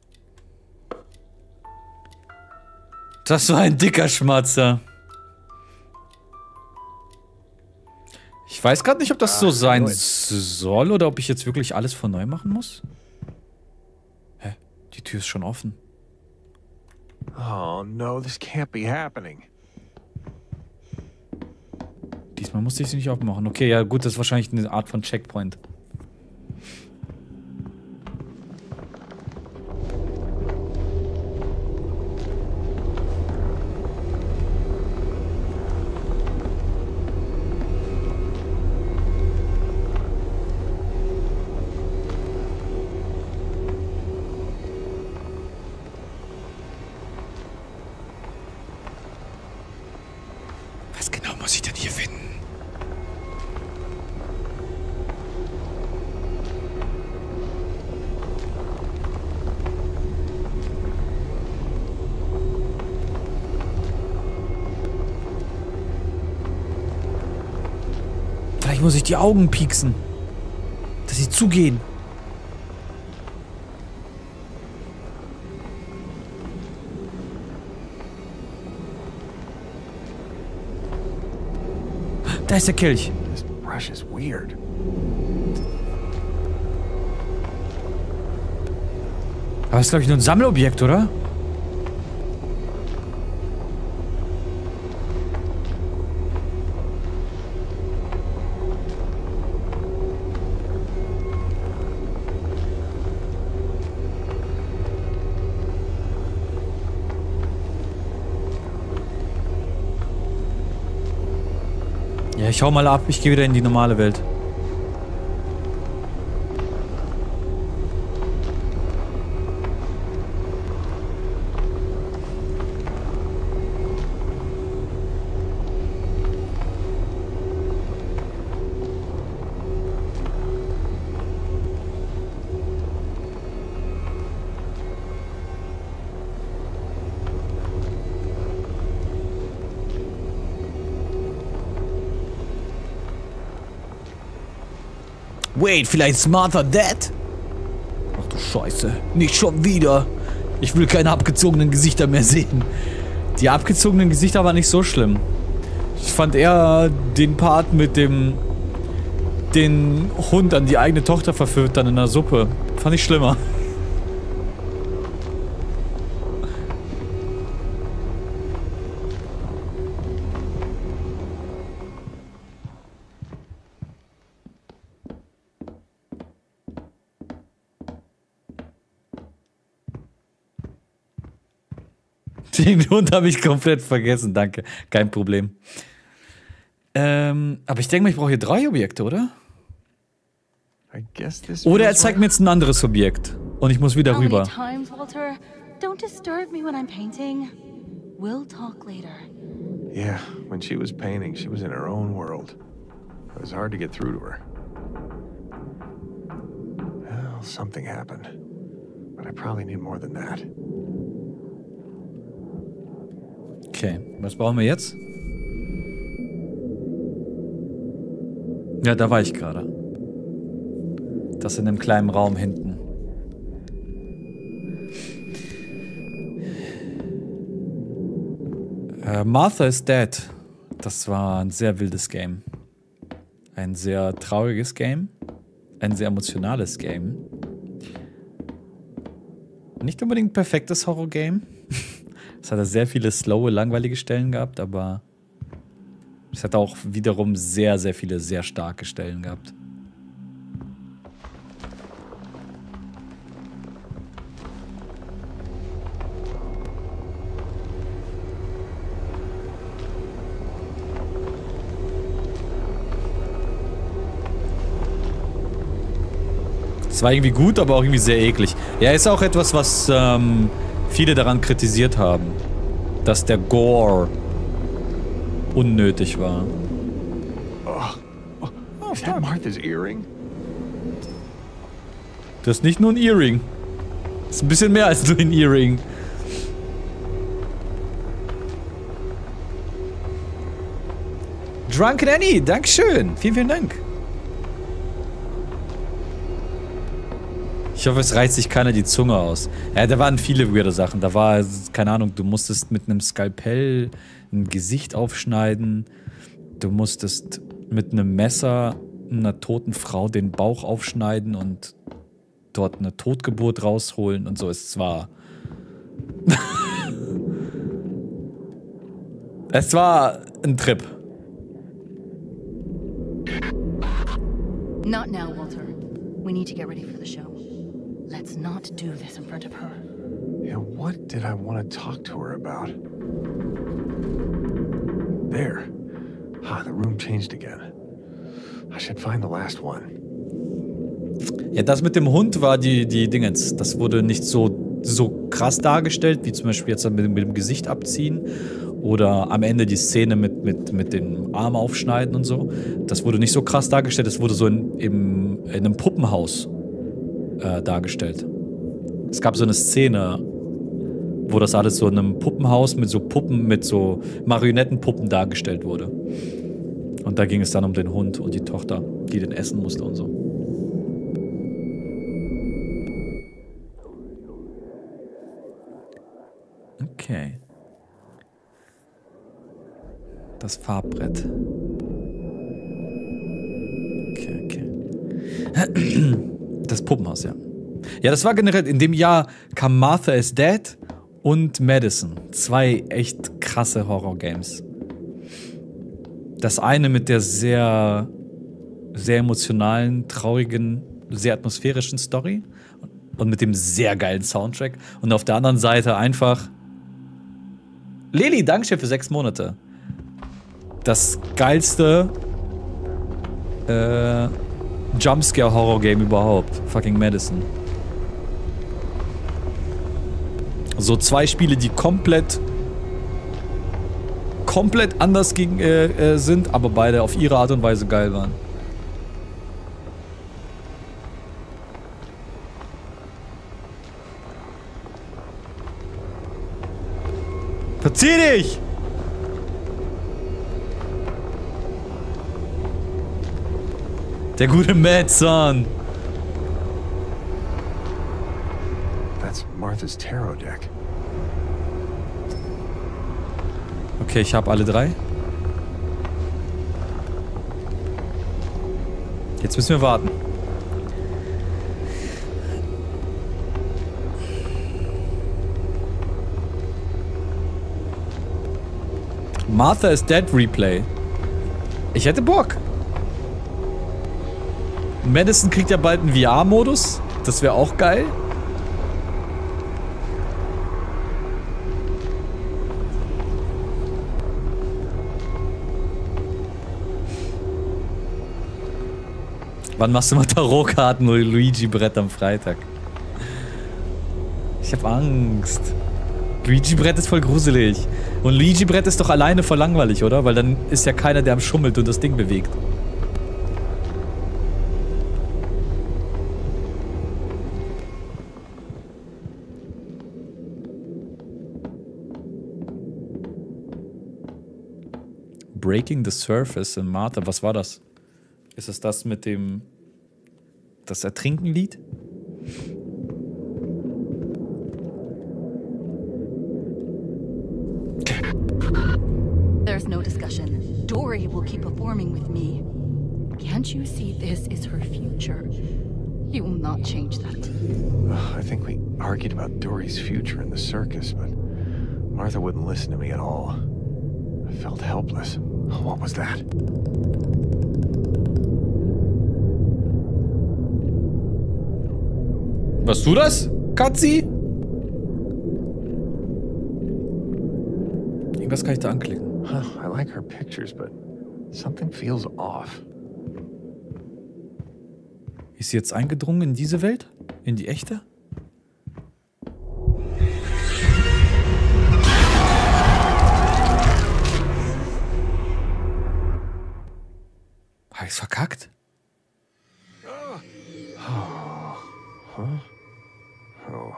Das war ein dicker Schmatzer. Ich weiß gerade nicht, ob das so sein gut. soll oder ob ich jetzt wirklich alles von neu machen muss. Hä? Die Tür ist schon offen. Oh no, this can't be happening. Diesmal musste ich sie nicht aufmachen. Okay, ja gut, das ist wahrscheinlich eine Art von Checkpoint. Die Augen pieksen. Dass sie zugehen. Da ist der Kelch. This brush is weird. Aber das ist, glaube ich, nur ein Sammelobjekt, oder? Ich hau mal ab. Ich gehe wieder in die normale Welt. Wait, vielleicht ist Martha dead? Ach du Scheiße. Nicht schon wieder. Ich will keine abgezogenen Gesichter mehr sehen. Die abgezogenen Gesichter waren nicht so schlimm. Ich fand eher den Part mit dem den Hund an die eigene Tochter verführt dann in der Suppe. Fand ich schlimmer. Den Hund <laughs> habe ich komplett vergessen, danke. Kein Problem. Ähm, aber ich denke mal, ich brauche hier drei Objekte, oder? I guess this Oder er zeigt mir jetzt ein anderes Objekt. Und ich muss wieder rüber. times, Walter? Don't disturb me when I'm painting. We'll talk later. Yeah, when she was painting, she was in her own world. It was hard to get through to her. Well, something happened. But I probably need more than that. Okay, was brauchen wir jetzt? Ja, da war ich gerade. Das in dem kleinen Raum hinten. Äh, Martha is Dead. Das war ein sehr wildes Game. Ein sehr trauriges Game. Ein sehr emotionales Game. Nicht unbedingt perfektes Horror-Game. <laughs> Es hatte sehr viele slowe, langweilige Stellen gehabt, aber es hat auch wiederum sehr, sehr viele sehr starke Stellen gehabt. Es war irgendwie gut, aber auch irgendwie sehr eklig. Ja, ist auch etwas, was ähm, viele daran kritisiert haben. Dass der Gore unnötig war. Is that Martha's earring? Das ist nicht nur ein Earring. Das ist ein bisschen mehr als nur ein Earring. Drunken Annie, Dankeschön. Vielen, vielen Dank. Ich hoffe, es reißt sich keiner die Zunge aus. Ja, da waren viele weirde Sachen. Da war, keine Ahnung, du musstest mit einem Skalpell ein Gesicht aufschneiden. Du musstest mit einem Messer einer toten Frau den Bauch aufschneiden und dort eine Totgeburt rausholen und so. Es war. <laughs> es war ein Trip. Not now, Walter. We need to get ready for the show. Let's not do this in front of her. Yeah, what did I want to talk to her about? There. Ah, the room changed again. I should find the last one. Ja, das mit dem Hund war die, die Dingens. Das wurde nicht so, so krass dargestellt, wie zum Beispiel jetzt mit, mit dem Gesicht abziehen oder am Ende die Szene mit, mit, mit den Arm aufschneiden und so. Das wurde nicht so krass dargestellt, es wurde so in, im, in einem Puppenhaus äh, dargestellt. Es gab so eine Szene, wo das alles so in einem Puppenhaus mit so Puppen, mit so Marionettenpuppen dargestellt wurde. Und da ging es dann um den Hund und die Tochter, die den essen musste und so. Okay. Das Farbbrett. Okay, okay. <clears throat> Das Puppenhaus, ja. Ja, das war generell, in dem Jahr kam Martha is Dead und Madison. Zwei echt krasse Horror-Games. Das eine mit der sehr, sehr emotionalen, traurigen, sehr atmosphärischen Story und mit dem sehr geilen Soundtrack. Und auf der anderen Seite einfach. Lili, Dankeschön für sechs Monate. Das geilste äh, Jumpscare-Horror-Game überhaupt. Fucking Madison. So zwei Spiele, die komplett komplett anders gegen, äh, äh, sind, aber beide auf ihre Art und Weise geil waren. Verzieh dich! Der gute Madson. That's Martha's tarot deck. Okay, ich habe alle drei. Jetzt müssen wir warten. Martha is Dead Replay. Ich hätte Bock. Madison kriegt ja bald einen VR-Modus. Das wäre auch geil. Wann machst du mal Tarotkarten oder Luigi-Brett am Freitag? Ich hab Angst. Luigi-Brett ist voll gruselig. Und Luigi-Brett ist doch alleine voll langweilig, oder? Weil dann ist ja keiner, der am Schummelt und das Ding bewegt. Breaking the Surface in Martha. Was war das? Ist es das mit dem. Das Ertrinken-Lied? There's no discussion. Dory will keep performing with me. Can't you see this is her future? You will not change that. I think we argued about Dory's future in the circus, but Martha wouldn't listen to me at all. I felt helpless. What was that? Warst du das, Katzi? Irgendwas kann ich da anklicken. Huh, I like her pictures, but something feels off. Ist sie jetzt eingedrungen in diese Welt? In die echte? Hab ich's verkackt? Oh.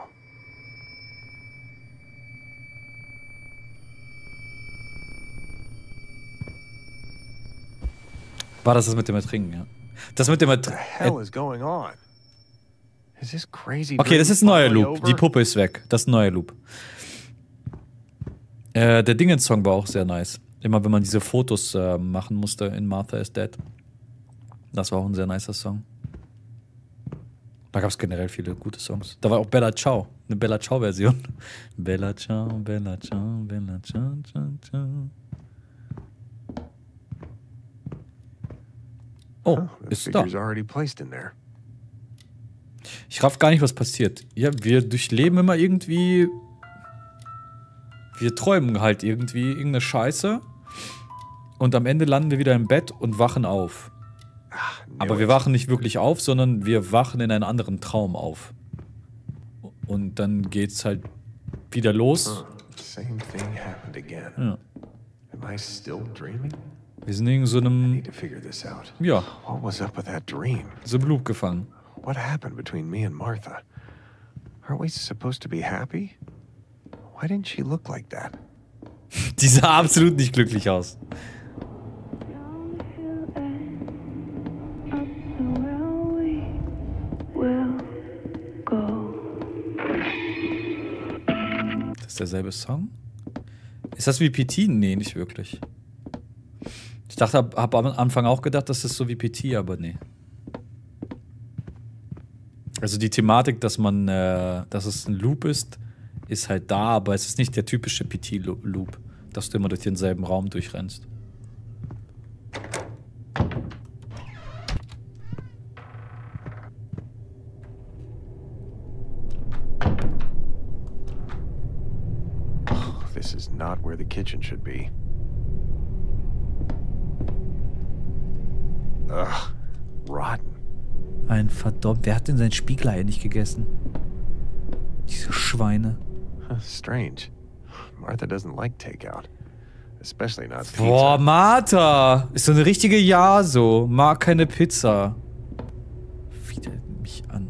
War das das mit dem Ertrinken, ja? Das mit dem Ertrinken. Okay, das ist ein neuer Loop. Die Puppe ist weg. Das ist ein neuer Loop. Äh, der Dingens-Song war auch sehr nice. Immer wenn man diese Fotos äh, machen musste in Martha is Dead. Das war auch ein sehr nicer Song. Da gab es generell viele gute Songs. Da war auch Bella Ciao. Eine Bella Ciao-Version. <laughs> Bella Ciao, Bella Ciao, Bella Ciao, Ciao, Ciao. Oh, ist da. Ich raff gar nicht, was passiert. Ja, wir durchleben immer irgendwie. Wir träumen halt irgendwie irgendeine Scheiße. Und am Ende landen wir wieder im Bett und wachen auf. Aber wir wachen nicht wirklich auf, sondern wir wachen in einen anderen Traum auf. Und dann geht's halt wieder los. Ja. Am I still dreaming? Wir sind in so einem, ja, What was up with that dream? so einem Loop gefangen. What happened between me and Martha? Aren't we supposed to be happy? Why didn't she look like that? <laughs> Die sah absolut nicht glücklich aus. Derselbe Song? Ist das wie PT? Nee, nicht wirklich. Ich dachte, hab, hab am Anfang auch gedacht, das ist so wie PT, aber nee. Also die Thematik, dass man, äh, dass es ein Loop ist, ist halt da, aber es ist nicht der typische PT-Loop, dass du immer durch denselben Raum durchrennst. This is not where the kitchen should be. Ugh, rotten. Ein verdammt, wer hat denn sein Spiegelei nicht gegessen? Diese Schweine. Strange. Martha doesn't like takeout, especially not pizza. Boah, Martha! Ist so eine richtige Ja so. Mag keine Pizza. Wieder mich an.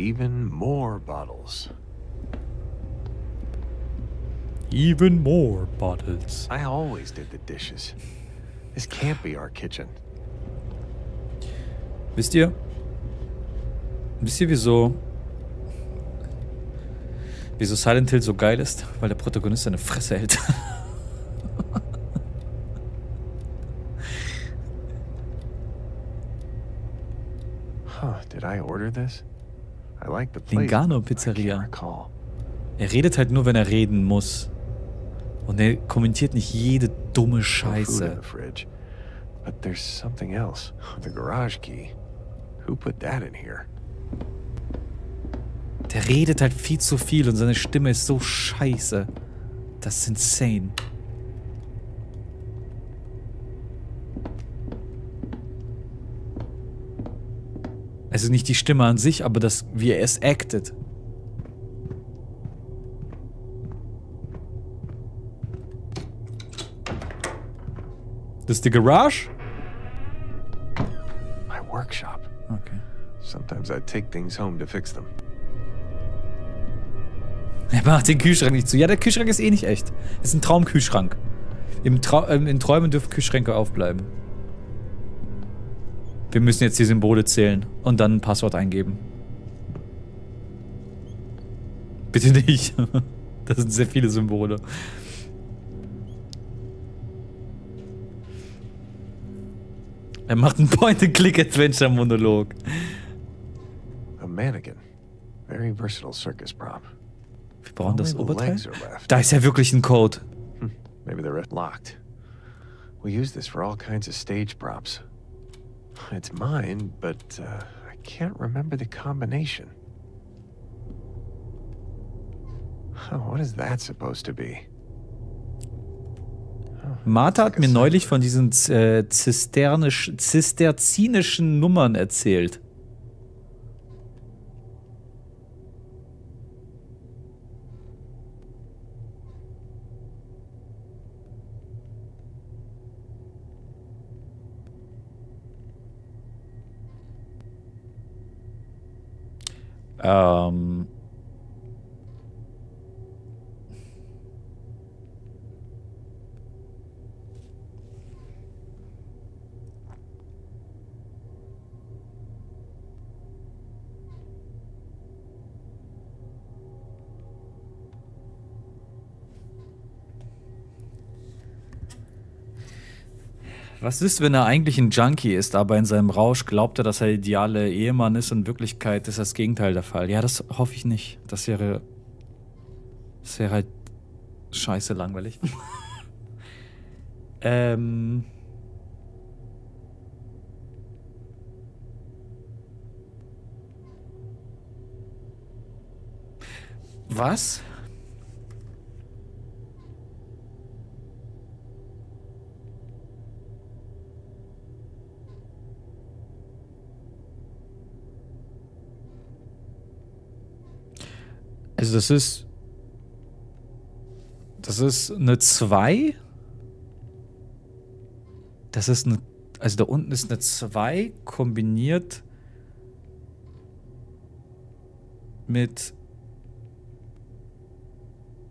Even more bottles. Even more bottles. I always did the dishes. This can't be our kitchen. Wisst ihr? Wisst ihr, wieso? Wieso Silent Hill so geil ist? Weil der Protagonist seine Fresse hält. Huh, did I order this? Lingano Pizzeria. Er redet halt nur, wenn er reden muss. Und er kommentiert nicht jede dumme Scheiße. But there's something else. The garage key. Who put that in here? Der redet halt viel zu viel und seine Stimme ist so scheiße. Das ist insane. Also nicht die Stimme an sich, aber das, wie er es actet. Das ist die Garage? My workshop. Okay. Sometimes I take things home to fix them. <laughs> Er macht den Kühlschrank nicht zu. Ja, der Kühlschrank ist eh nicht echt. Ist ein Traumkühlschrank. Im Trau ähm, in Träumen dürfen Kühlschränke aufbleiben. Wir müssen jetzt die Symbole zählen und dann ein Passwort eingeben. Bitte nicht. <laughs> Das sind sehr viele Symbole. Er macht einen Point-and-Click-Adventure-Monolog. A mannequin. Very versatile circus prop. Wir brauchen das the Oberteil. Da ist ja wirklich ein Code. Maybe they're locked. We use this for all kinds of stage props. It's mine, but uh, I can't remember the combination. Oh, what is that supposed to be? Martha hat mir neulich von diesen äh, zisternisch, zisterzinischen Nummern erzählt. Ähm, Was ist, wenn er eigentlich ein Junkie ist, aber in seinem Rausch glaubt er, dass er ideale Ehemann ist und in Wirklichkeit ist das Gegenteil der Fall? Ja, das hoffe ich nicht. Das wäre. Das wäre halt scheiße langweilig. <laughs> ähm. Was? Also das ist. Das ist eine 2. Das ist eine. Also da unten ist eine 2 kombiniert mit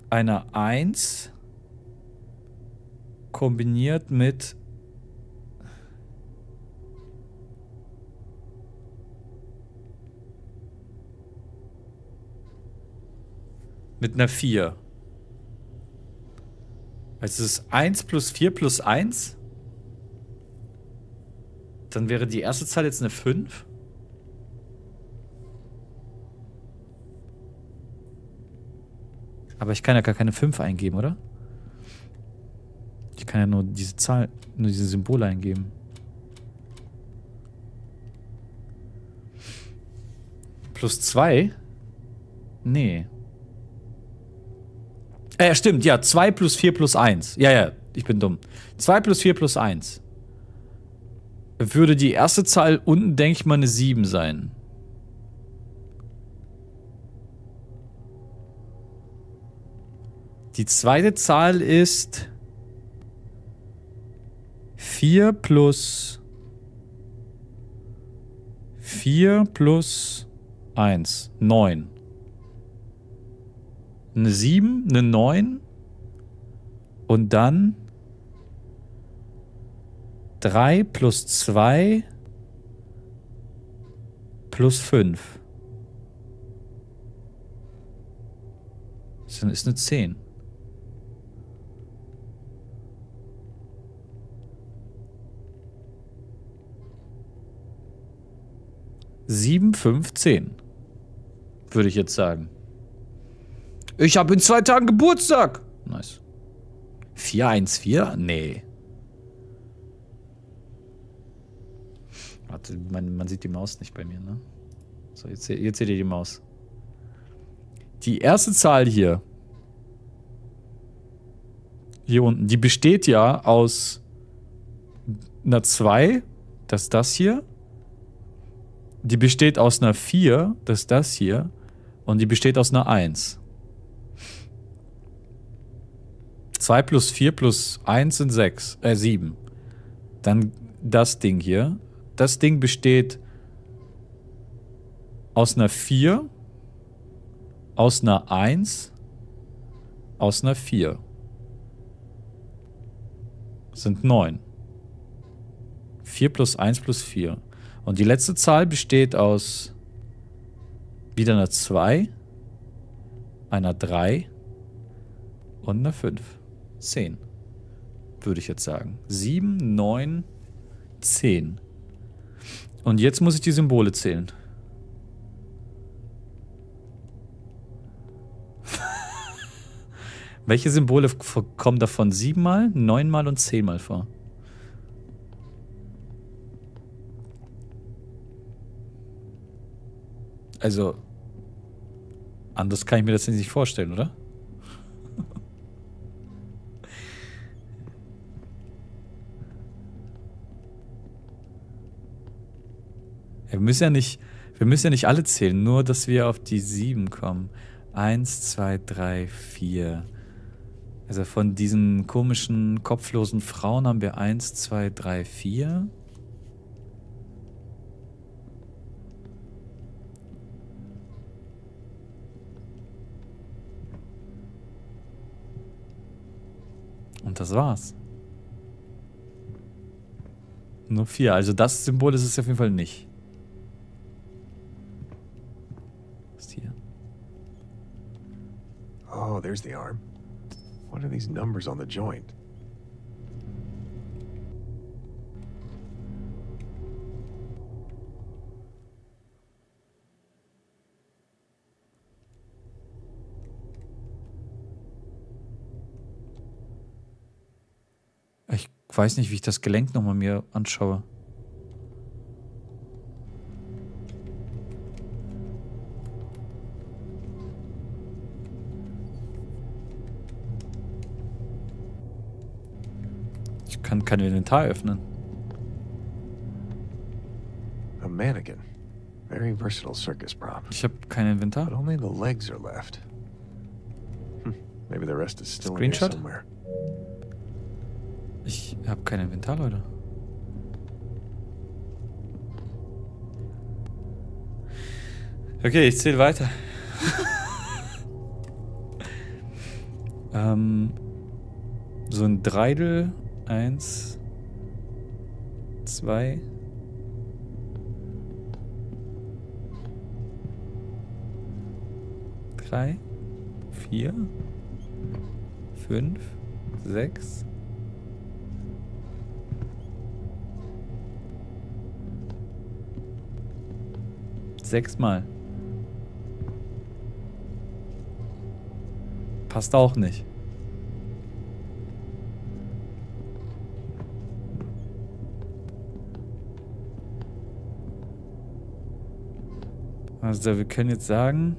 einer 1 kombiniert mit mit einer 4. Also es ist 1 plus 4 plus 1. Dann wäre die erste Zahl jetzt eine 5. Aber ich kann ja gar keine 5 eingeben, oder? Ich kann ja nur diese Zahl, nur diese Symbole eingeben. Plus 2? Nee. Äh, stimmt, ja. 2 plus 4 plus 1. Ja, ja, ich bin dumm. 2 plus 4 plus 1. Würde die erste Zahl unten, denke ich mal, eine 7 sein. Die zweite Zahl ist 4 plus 4 plus 1. 9. Eine 7, eine 9 Und dann 3 plus 2 plus 5. Das ist eine 10. Sieben, fünf, zehn. Würde ich jetzt sagen. Ich habe in zwei Tagen Geburtstag. Nice. 414? Nee. Warte, man, man sieht die Maus nicht bei mir, ne? So, jetzt, jetzt seht ihr die Maus. Die erste Zahl hier. Hier unten. Die besteht ja aus einer 2. Das ist das hier. Die besteht aus einer 4. Das ist das hier. Und die besteht aus einer 1. 2 plus 4 plus 1 sind 6. Äh, 7. Dann das Ding hier. Das Ding besteht aus einer 4, aus einer 1, aus einer 4. Sind 9. 4 plus 1 plus 4. Und die letzte Zahl besteht aus wieder einer 2, einer 3 und einer 5. 10. Würde ich jetzt sagen. 7, 9, 10. Und jetzt muss ich die Symbole zählen. <laughs> Welche Symbole kommen davon siebenmal, neunmal und zehnmal vor? Also, anders kann ich mir das nicht vorstellen, oder? Wir müssen ja nicht, wir müssen ja nicht alle zählen, nur dass wir auf die sieben kommen. Eins, zwei, drei, vier. Also von diesen komischen, kopflosen Frauen haben wir eins, zwei, drei, vier. Und das war's. Nur vier. Also das Symbol ist es auf jeden Fall nicht. Oh, there's the arm. What are these numbers on the joint? Ich weiß nicht, wie ich das Gelenk nochmal mir anschaue. Kann kein Inventar öffnen. A mannequin. Very versatile circus prop. Ich habe kein But Inventar. only the legs are left. Hm, Maybe the rest is still in here Screenshot? somewhere. Ich habe kein Inventar, Leute. Okay, ich zähle weiter. <laughs> ähm, so ein Dreidel. Eins. Zwei. Drei. Vier. Fünf. Sechs. Sechsmal. Passt auch nicht. Also wir können jetzt sagen,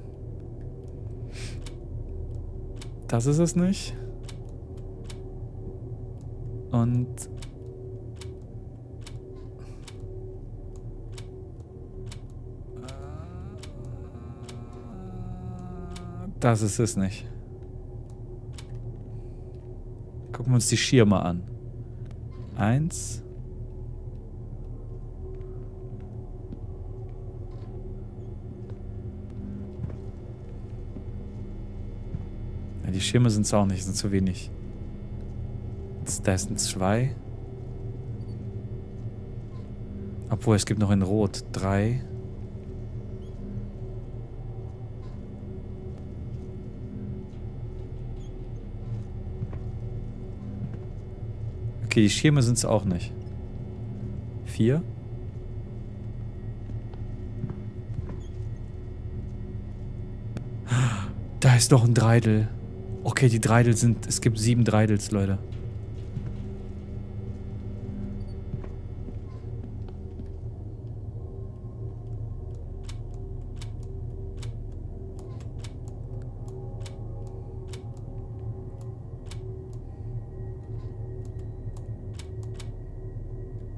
das ist es nicht. Und Das ist es nicht. Gucken wir uns die Schirme an. Eins. Ja, die Schirme sind es auch nicht, sind zu wenig. da ein zwei. Obwohl, es gibt noch in Rot. Drei. Okay, die Schirme sind es auch nicht. Vier. Da ist noch ein Dreidel. Okay, die Dreidel sind... Es gibt sieben Dreidels, Leute.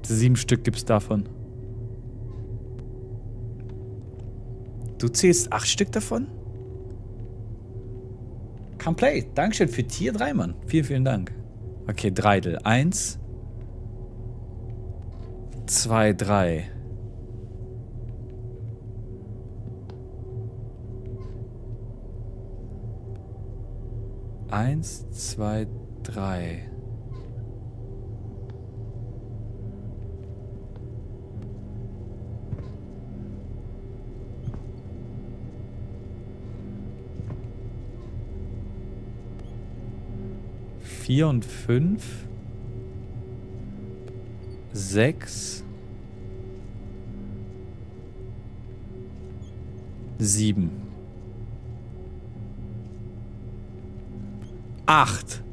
Sieben Stück gibt's davon. Du zählst acht Stück davon? Come play. Dankeschön für Tier 3, Mann. Vielen, vielen Dank. Okay, Dreidel. Eins. Zwei, drei. Eins, zwei, drei. 4 und 5. 6. 7. 8.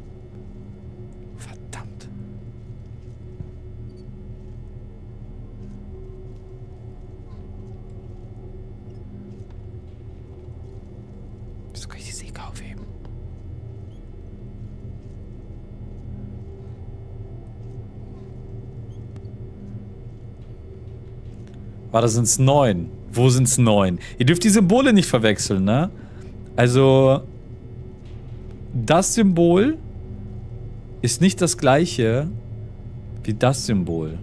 Warte, sind es neun? Wo sind es neun? Ihr dürft die Symbole nicht verwechseln, ne? Also, das Symbol ist nicht das gleiche wie das Symbol.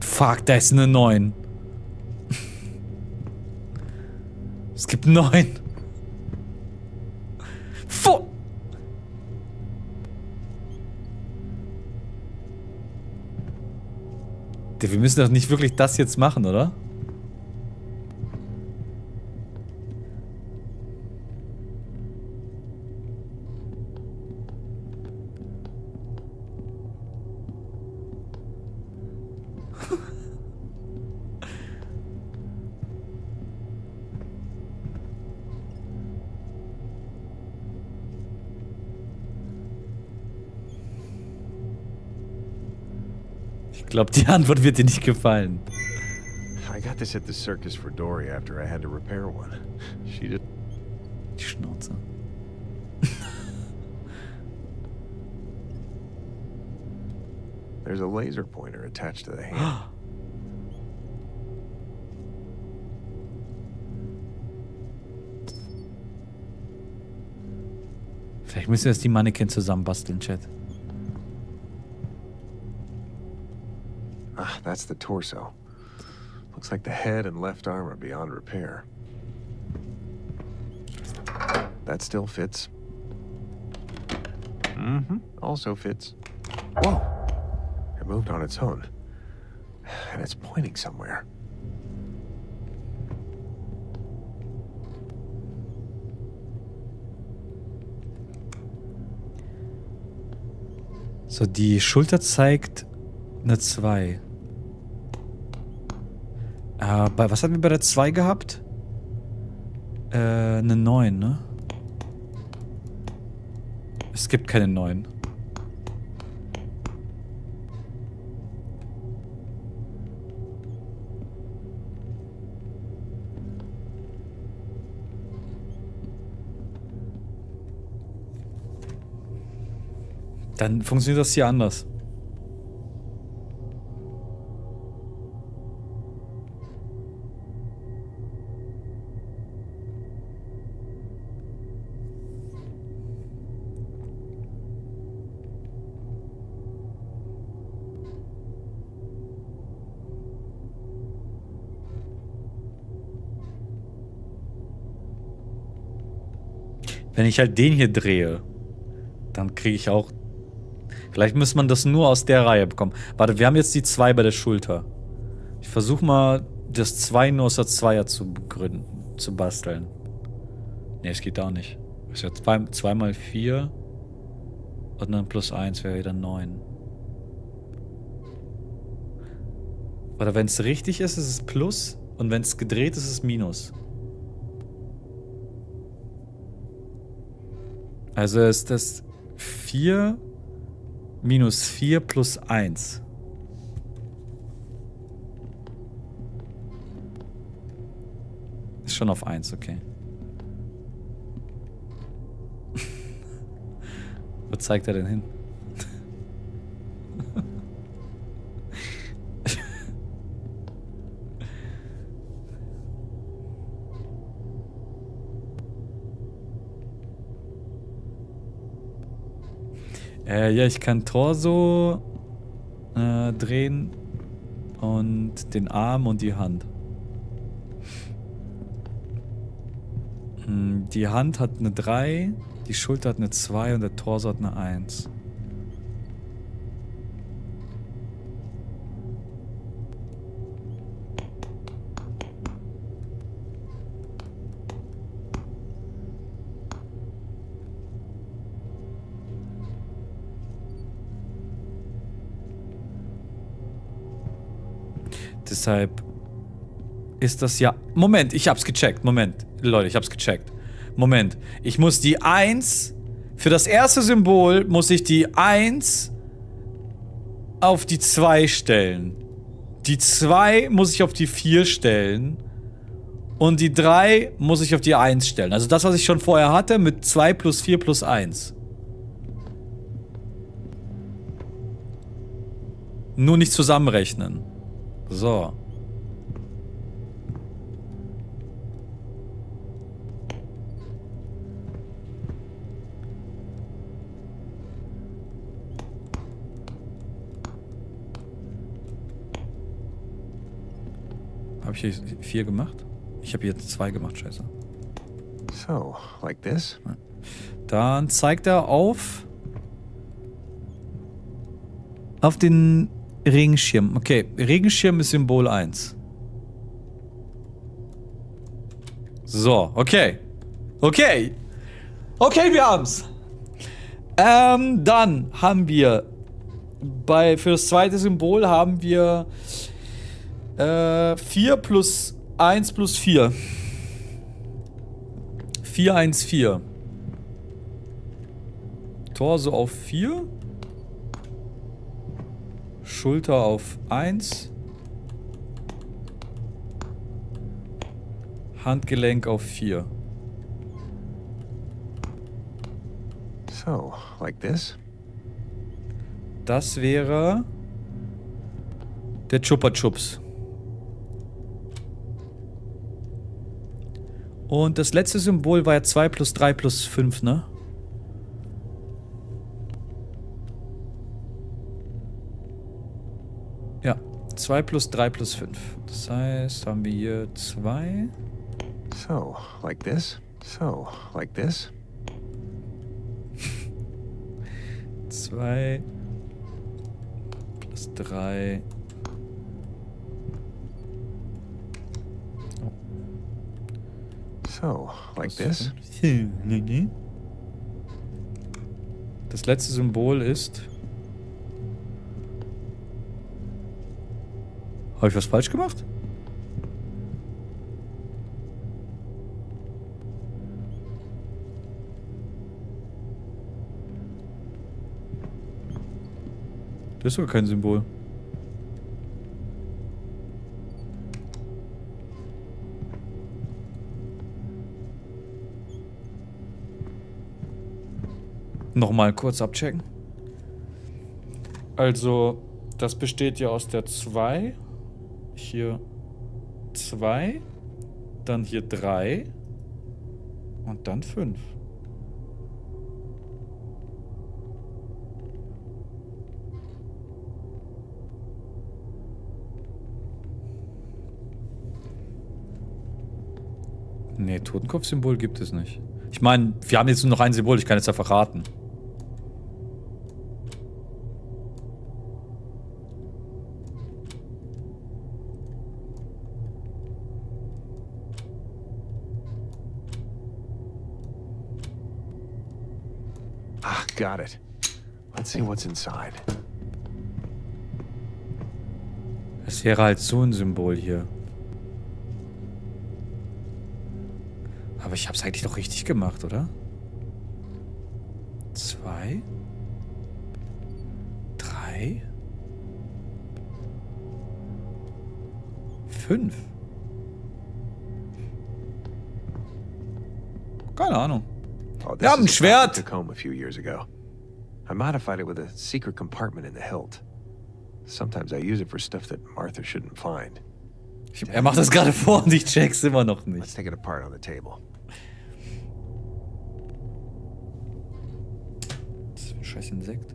Fuck, da ist eine 9. <laughs> es gibt 9. Wir müssen doch nicht wirklich das jetzt machen, oder? Glaube, die Antwort wird dir nicht gefallen. I got this at the circus for Dory after I had to repair one. She did. Die Schnauze. There's a laser pointer attached to the hand. <gasps> Vielleicht müssen wir jetzt die Mannequin zusammenbasteln, Chat. That's the torso. Looks like the head and left arm are beyond repair. That still fits. Mm-hmm. Also fits. Whoa! It moved on its own. And it's pointing somewhere. So, die Schulter zeigt eine 2. Äh, bei, was hatten wir bei der 2 gehabt? Äh, eine 9, ne? Es gibt keine 9. Dann funktioniert das hier anders. Ich halt den hier drehe, dann kriege ich auch... Vielleicht muss man das nur aus der Reihe bekommen. Warte, wir haben jetzt die 2 bei der Schulter. Ich versuche mal, das 2 nur aus der Zweier zu begründen, zu basteln. Ne, es geht auch nicht. Das ist ja 2 zwei, mal 4 und dann plus 1 wäre wieder 9. Oder wenn es richtig ist, ist es plus und wenn es gedreht ist, ist es minus. Also ist das 4 minus 4 plus 1. Ist schon auf 1, okay. <laughs> Wo zeigt er denn hin? Äh, ja, ich kann Torso äh, drehen und den Arm und die Hand. Hm, Die Hand hat eine 3, die Schulter hat eine 2 und der Torso hat eine 1. Deshalb ist das ja... Moment, ich hab's gecheckt. Moment. Leute, ich hab's gecheckt. Moment. Ich muss die 1... Für das erste Symbol muss ich die 1 auf die 2 stellen. Die 2 muss ich auf die 4 stellen. Und die 3 muss ich auf die 1 stellen. Also das, was ich schon vorher hatte, mit 2 plus 4 plus 1. Nur nicht zusammenrechnen. So. Hier vier gemacht? Ich habe jetzt zwei gemacht, scheiße. So, like this? Dann zeigt er auf. Auf den Regenschirm. Okay, Regenschirm ist Symbol 1. So, okay. Okay. Okay, wir haben's. Ähm, dann haben wir bei für das zweite Symbol haben wir äh, 4 plus 1 plus 4. 4, 1, 4. Torso auf 4. Schulter auf 1. Handgelenk auf 4. So, like this? Das wäre der Chupa Chups. Und das letzte Symbol war ja 2 plus 3 plus 5, ne? Ja, 2 plus 3 plus 5. Das heißt, haben wir hier 2. So, like this? So, like this? 2 plus 3. So, like this? Das letzte Symbol ist. Habe ich was falsch gemacht? Das ist doch kein Symbol. Nochmal kurz abchecken. Also, das besteht ja aus der 2. Hier 2. Dann hier 3. Und dann 5. Nee, Totenkopfsymbol gibt es nicht. Ich meine, wir haben jetzt nur noch ein Symbol, ich kann jetzt ja verraten. Ah, got it. Let's see what's inside. Das wäre halt so ein Symbol hier. Aber ich hab's eigentlich doch richtig gemacht, oder? Zwei. Drei. Fünf. Keine Ahnung. Wir haben ein Schwert. A few years ago. I modified it with a secret compartment in the hilt. Sometimes I use it for stuff that Martha shouldn't find. Ich, er macht das gerade vor und ich check's immer noch Let's nicht. take it apart on the table. Das ist ein scheiß Insekt.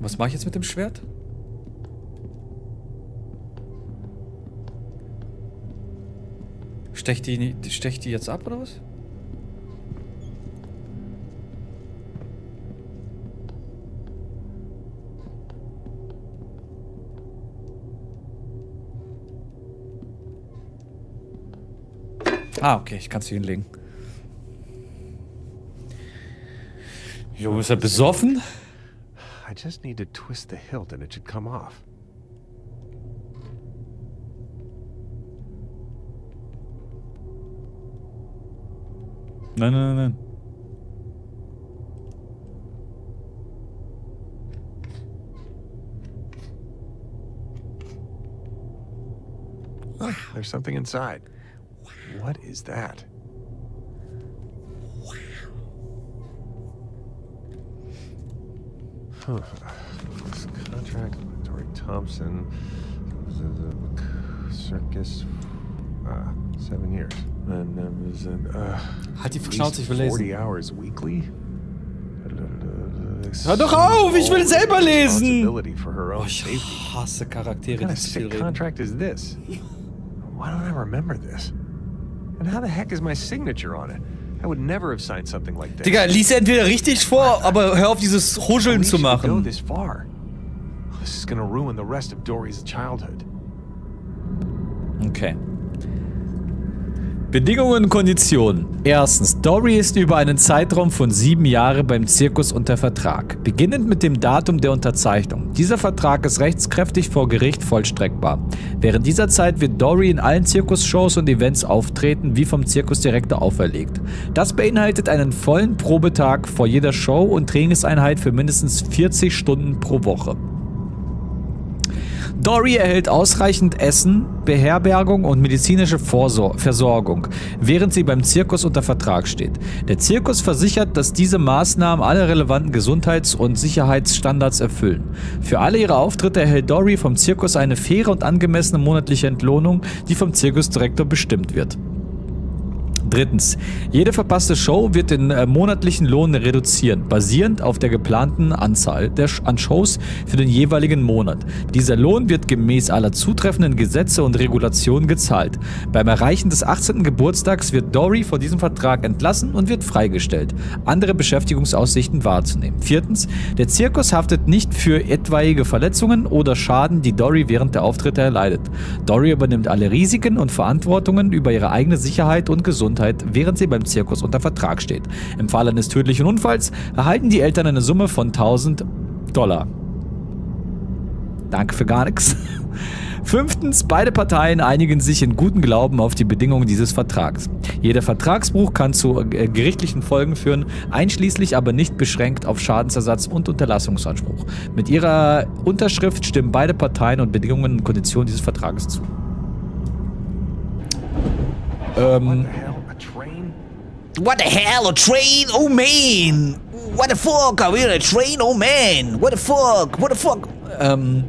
Was mache ich jetzt mit dem Schwert? Stech die, nie- stech die jetzt ab oder was? Ah, okay, ich kann es hier hinlegen. Jo, ist er besoffen? I just need to twist the hilt and it should come off. Nein, nein, nein, nein. Look, there's something inside. What is that? Huh. Contract, Tori Thompson, the circus, uh, seven years. Uh, Halt die Schnauze, ich will lesen. 40 hours weekly. Hör doch auf, ich will selber lesen. Oh, ich hasse Charaktere, die zu viel reden. contract is this? Why don't I remember this? And how the heck is my signature on it? I would never have signed something like this. Digga, lies entweder richtig vor, aber hör auf dieses Huscheln zu Go machen. this far. This is gonna ruin the rest of Dory's childhood. Okay. Bedingungen und Konditionen. Erstens, Dory ist über einen Zeitraum von sieben Jahren beim Zirkus unter Vertrag, beginnend mit dem Datum der Unterzeichnung. Dieser Vertrag ist rechtskräftig vor Gericht vollstreckbar. Während dieser Zeit wird Dory in allen Zirkusshows und Events auftreten, wie vom Zirkusdirektor auferlegt. Das beinhaltet einen vollen Probetag vor jeder Show und Trainingseinheit für mindestens 40 Stunden pro Woche. Dory erhält ausreichend Essen, Beherbergung und medizinische Vorsor Versorgung, während sie beim Zirkus unter Vertrag steht. Der Zirkus versichert, dass diese Maßnahmen alle relevanten Gesundheits- und Sicherheitsstandards erfüllen. Für alle ihre Auftritte erhält Dory vom Zirkus eine faire und angemessene monatliche Entlohnung, die vom Zirkusdirektor bestimmt wird. Drittens. Jede verpasste Show wird den äh, monatlichen Lohn reduzieren, basierend auf der geplanten Anzahl der, an Shows für den jeweiligen Monat. Dieser Lohn wird gemäß aller zutreffenden Gesetze und Regulationen gezahlt. Beim Erreichen des 18. Geburtstags wird Dory vor diesem Vertrag entlassen und wird freigestellt, andere Beschäftigungsaussichten wahrzunehmen. Viertens. Der Zirkus haftet nicht für etwaige Verletzungen oder Schaden, die Dory während der Auftritte erleidet. Dory übernimmt alle Risiken und Verantwortungen über ihre eigene Sicherheit und Gesundheit, während sie beim Zirkus unter Vertrag steht. Im Fall eines tödlichen Unfalls erhalten die Eltern eine Summe von 1000 Dollar. Danke für gar nichts. <laughs> Fünftens, beide Parteien einigen sich in gutem Glauben auf die Bedingungen dieses Vertrags. Jeder Vertragsbruch kann zu äh, gerichtlichen Folgen führen, einschließlich aber nicht beschränkt auf Schadensersatz und Unterlassungsanspruch. Mit ihrer Unterschrift stimmen beide Parteien und Bedingungen und Konditionen dieses Vertrages zu. Ähm, What the hell, a train? Oh man! What the fuck? Are we on a train? Oh man! What the fuck? What the fuck? ähm,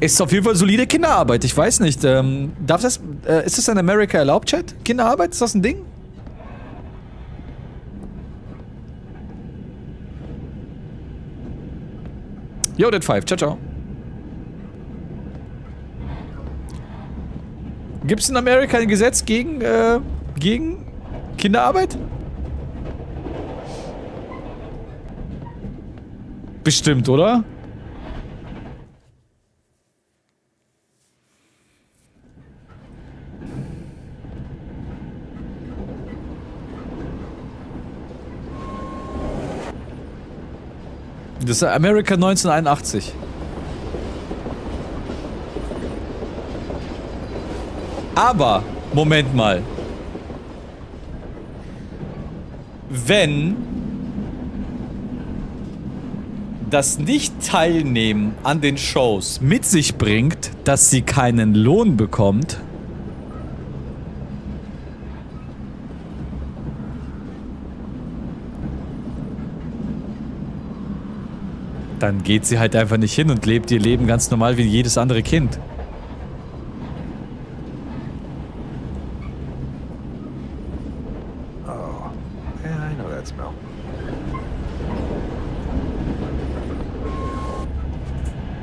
ist auf jeden Fall solide Kinderarbeit. Ich weiß nicht. Ähm, darf das, äh, ist das in Amerika erlaubt, Chat? Kinderarbeit? Ist das ein Ding? Jo, Dead 5. Ciao, ciao. Gibt es in Amerika ein Gesetz gegen, äh, gegen Kinderarbeit? Bestimmt, oder? Das ist America 1981. Aber, Moment mal. Wenn das Nicht-Teilnehmen an den Shows mit sich bringt, dass sie keinen Lohn bekommt, dann geht sie halt einfach nicht hin und lebt ihr Leben ganz normal wie jedes andere Kind.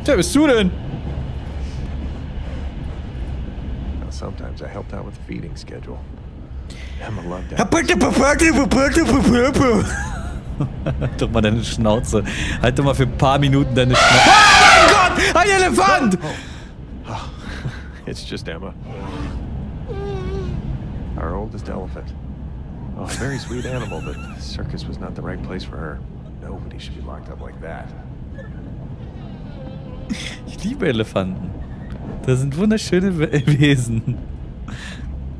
Tja, bist du denn? Now, sometimes I helped out with the feeding schedule. Emma loved that. Halt <laughs> doch mal deine Schnauze. Halt doch mal für ein paar Minuten deine Schnauze. Oh mein Gott! Ein Elefant! Oh. <laughs> It's just Emma. Our oldest elephant. Oh, a very sweet animal, but the circus was not the right place for her. Nobody should be locked up like that. <laughs> Ich liebe Elefanten. Das sind wunderschöne We- <laughs> Wesen.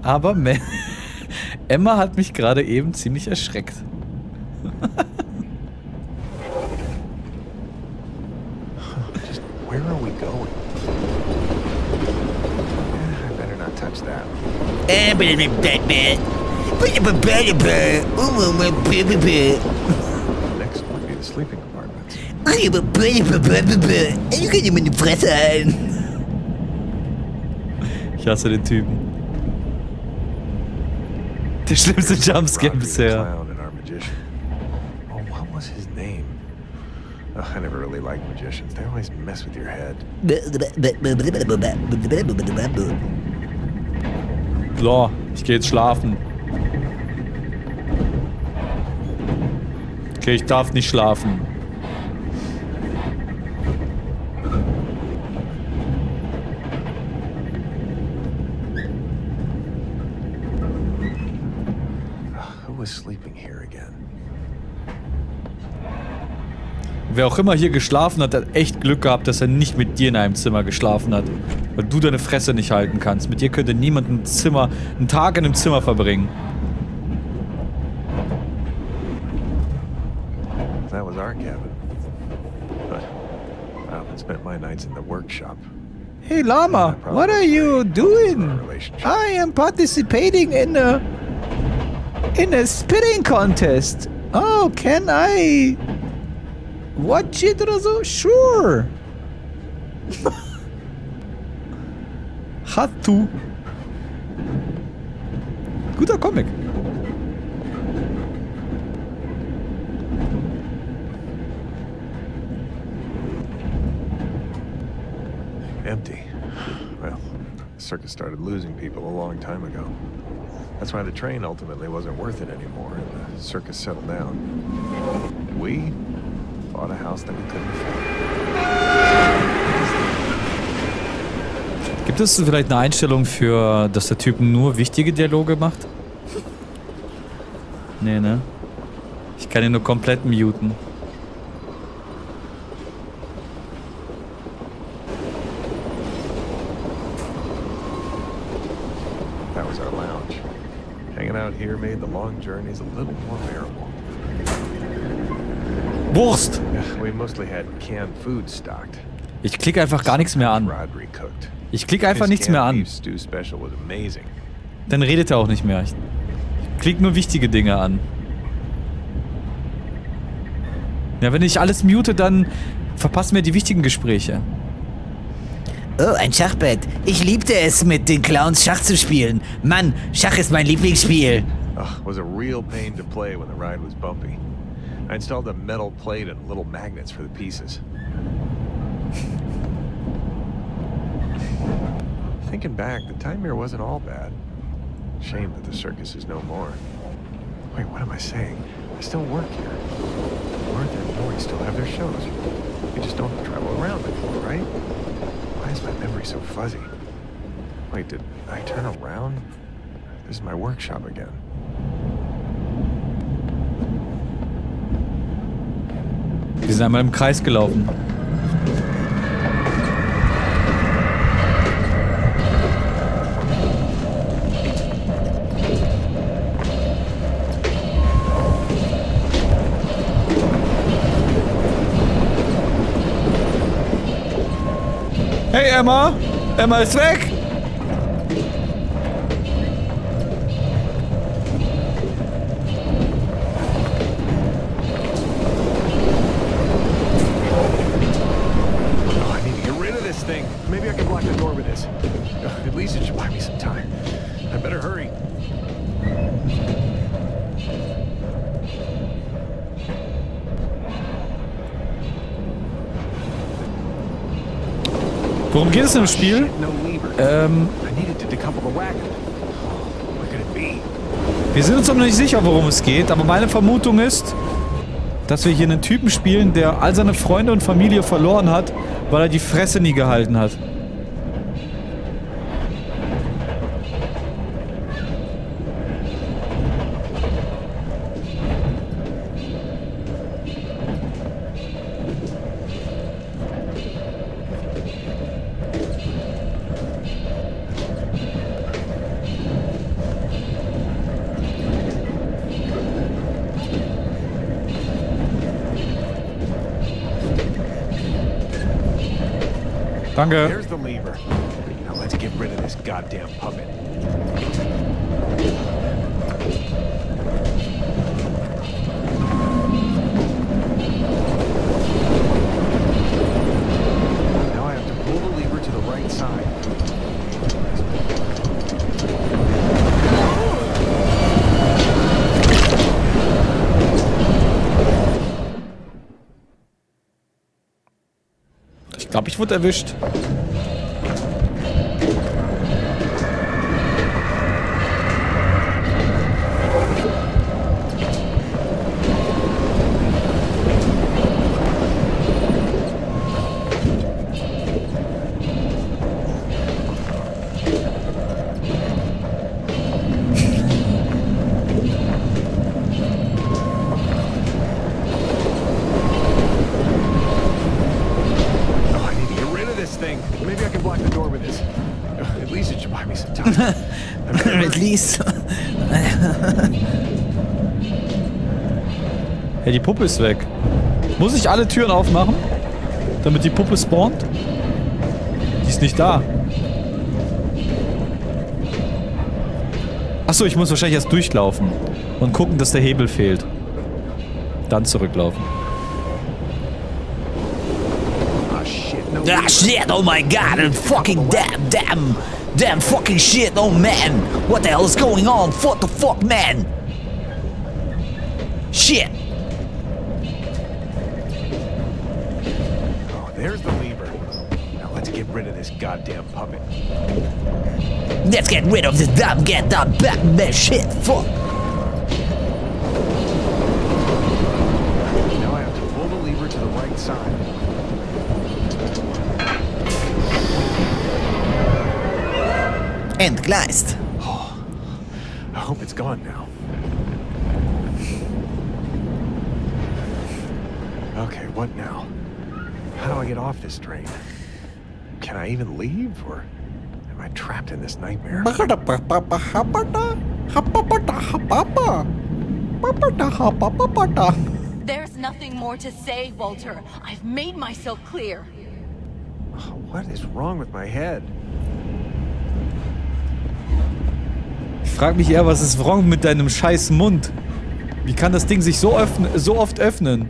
Aber Me <laughs> Emma hat mich gerade eben ziemlich erschreckt. Apartments. Ich hasse den Typen. Der schlimmste Jumpscare bisher. clown and our magician. Oh, what was his name? Ugh, I never really liked magicians. They always mess with your head. So, ich gehe jetzt schlafen. Okay, ich darf nicht schlafen. Who was sleeping here again? Wer auch immer hier geschlafen hat, hat echt Glück gehabt, dass er nicht mit dir in einem Zimmer geschlafen hat. Weil du deine Fresse nicht halten kannst. Mit dir könnte niemand ein Zimmer, einen Tag in einem Zimmer verbringen. That was our cabin. But I often spent my nights in the workshop. Hey Lama, what are you doing? I am participating in a in a spitting contest. Oh, can I watch it? Sure. Hat du. Guter Comic. Empty. Well, the circus started losing people a long time ago. That's why the train ultimately wasn't worth it anymore, and the circus settled down. We bought a house that we couldn't afford. Gibt es vielleicht eine Einstellung für, dass der Typ nur wichtige Dialoge macht? Nee, ne? Ich kann ihn nur komplett muten. That was our lounge. Hanging out here made the long journeys a little more bearable. Wurst! Ich klicke einfach gar nichts mehr an. Ich klicke einfach nichts mehr an. Dann redet er auch nicht mehr. Ich klick nur wichtige Dinge an. Ja, wenn ich alles mute, dann verpassen wir die wichtigen Gespräche. Oh, ein Schachbrett. Ich liebte es, mit den Clowns Schach zu spielen. Mann, Schach ist mein Lieblingsspiel. Ugh, was a real pain to play when the ride was bumpy. I installed a metal plate and little magnets for the pieces. Thinking back, the time here wasn't all bad. Shame that the circus is no more. Wait, what am I saying? I still work here. Martha and Dory still have their shows. We just don't travel around anymore, right? Why is my memory so fuzzy? Wait, did I turn around? This is my workshop again. Wir sind einmal im Kreis gelaufen. Hey Emma! Emma ist weg! Geht es im Spiel? Ähm, wir sind uns noch nicht sicher, worum es geht, aber meine Vermutung ist, dass wir hier einen Typen spielen, der all seine Freunde und Familie verloren hat, weil er die Fresse nie gehalten hat. Side. Ich glaube, ich wurde erwischt. Release. Hey, <laughs> die Puppe ist weg. Muss ich alle Türen aufmachen? Damit die Puppe spawnt? Die ist nicht da. Achso, ich muss wahrscheinlich erst durchlaufen. Und gucken, dass der Hebel fehlt. Dann zurücklaufen. Ah, shit, Ah, oh my god, and fucking damn, damn, damn fucking shit, oh man. What the hell is going on? What the fuck, man? Shit. Oh, there's the lever. Now let's get rid of this goddamn puppet. Let's get rid of this dumb, get dumb, Batman shit, fuck. Entgleist. I hope it's gone now. Okay, what now? How do I get off this train? Can I even leave, or am I trapped in this nightmare? There's nothing more to say, Walter. I've made myself clear. What is wrong with my head? Frage mich eher, was ist wrong mit deinem scheiß Mund? Wie kann das Ding sich so, öffnen, so oft öffnen?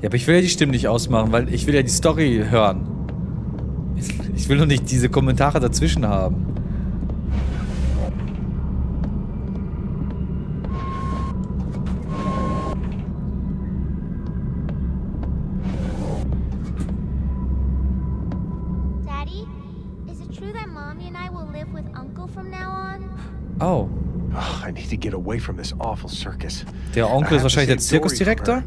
Ja, aber ich will ja die Stimmen nicht ausmachen, weil ich will ja die Story hören. Ich will nur nicht diese Kommentare dazwischen haben. Daddy, is it true that Mommy and I will live with Uncle from now on? Oh, Ugh, I need to get away from this awful circus. der Onkel ist wahrscheinlich der Zirkusdirektor?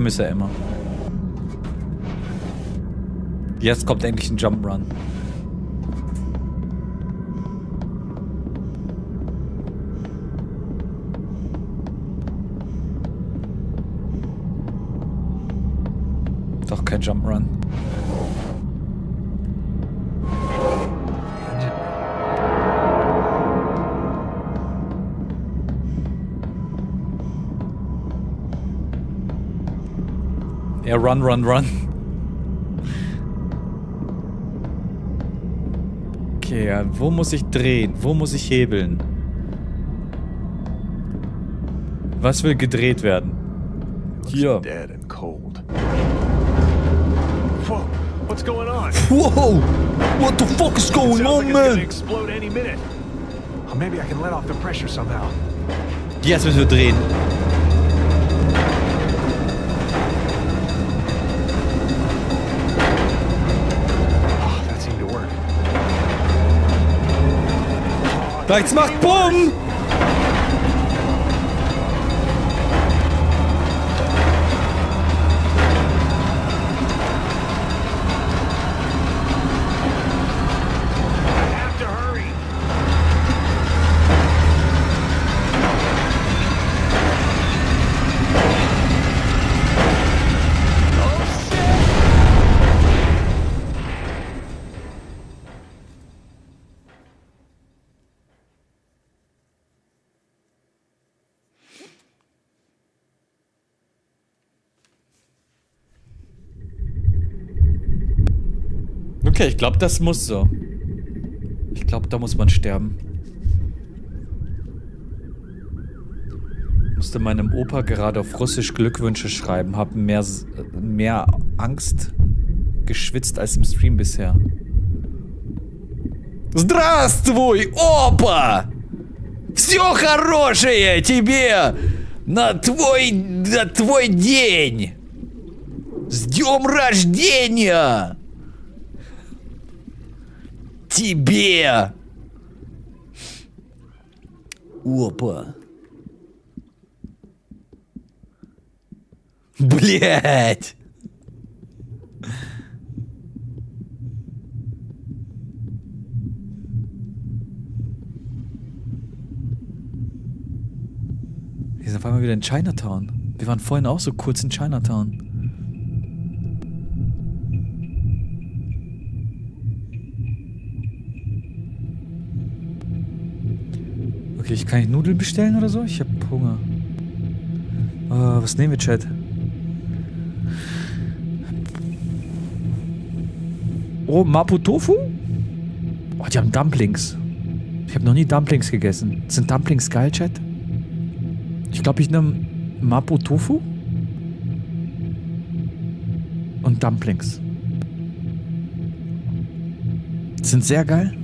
Vermisse Emma. Jetzt kommt endlich ein Jump run, run, run. Okay, ja, wo muss ich drehen? Wo muss ich hebeln? Was will gedreht werden? Hier. Dead and cold. Whoa, what's going on? Whoa! What the fuck is going on, man? explode any minute. Maybe I can let off the pressure somehow. Jetzt müssen wir drehen. Rechts macht Bumm! I have to hurry. Oh shit! Okay, ich glaube, das muss so. Ich glaube, da muss man sterben. Musste meinem Opa gerade auf Russisch Glückwünsche schreiben. Hab mehr, S- äh, mehr Angst geschwitzt als im Stream bisher. Здравствуй, Опа! Все хорошее тебе на твой, на твой день! С днем рождения! Тебе! Опа. Блять! Wir sind auf einmal wieder in Chinatown. Wir waren vorhin auch so kurz in Chinatown. Okay, ich kann ich Nudeln bestellen oder so? Ich hab Hunger. Äh, was nehmen wir, Chat? Oh, Mapo Tofu? Oh, die haben Dumplings. Ich habe noch nie Dumplings gegessen. Sind Dumplings geil, Chat? Ich glaube, ich nehme Mapo Tofu und Dumplings. Sind sehr geil.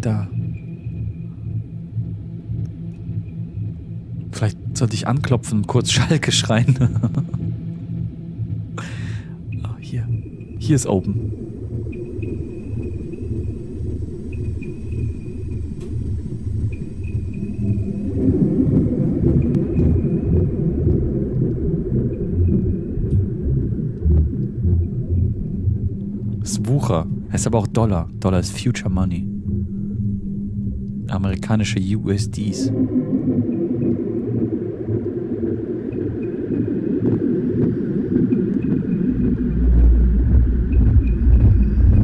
nicht da. Vielleicht sollte ich anklopfen und kurz <laughs> Schalke schreien. oh, <laughs> hier. Hier ist open. Wucher. Heißt aber auch Dollar. Dollar ist Future Money. Amerikanische USDs.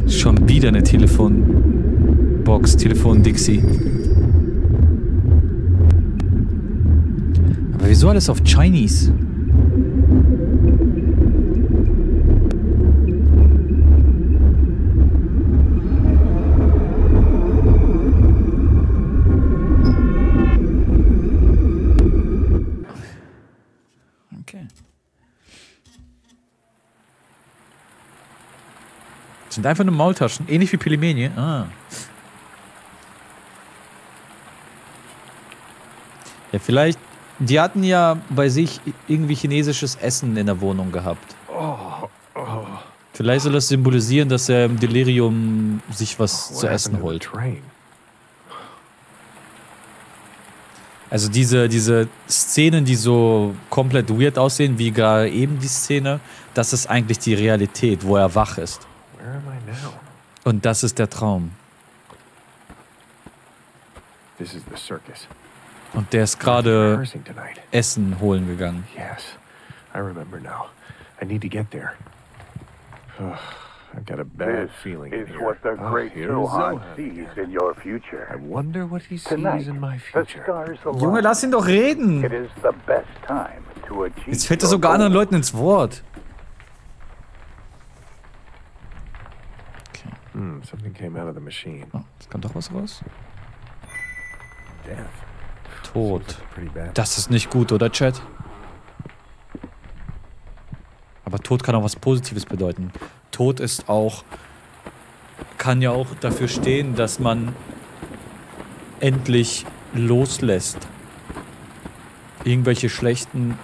Schon wieder eine Telefonbox, Telefon Dixie. Aber wieso alles auf Chinese? Sind einfach nur Maultaschen, ähnlich wie Pilimenie. Ah. Ja, vielleicht. Die hatten ja bei sich irgendwie chinesisches Essen in der Wohnung gehabt. Vielleicht soll das symbolisieren, dass er im Delirium sich was zu essen holt. Also diese, diese Szenen, die so komplett weird aussehen, wie gerade eben die Szene, das ist eigentlich die Realität, wo er wach ist. Where am I now? Und das ist der Traum. This is the circus. Und der ist gerade. Essen holen gegangen. Yes, I remember now. I need to get there. I've got a bad This feeling in is here. what the Oh, great Zohan sees in your I future. wonder what he sees Tonight, in my the future. Junge, lass ihn doch reden. It is the best time to achieve Jetzt fällt er sogar anderen. Leuten ins Wort. Hmm, something came out of the machine. Oh, es kann doch was raus. Death. Tod. Das ist nicht gut, oder Chat? Aber Tod kann auch was Positives bedeuten. Tod ist auch, kann ja auch dafür stehen, dass man endlich loslässt. Irgendwelche schlechten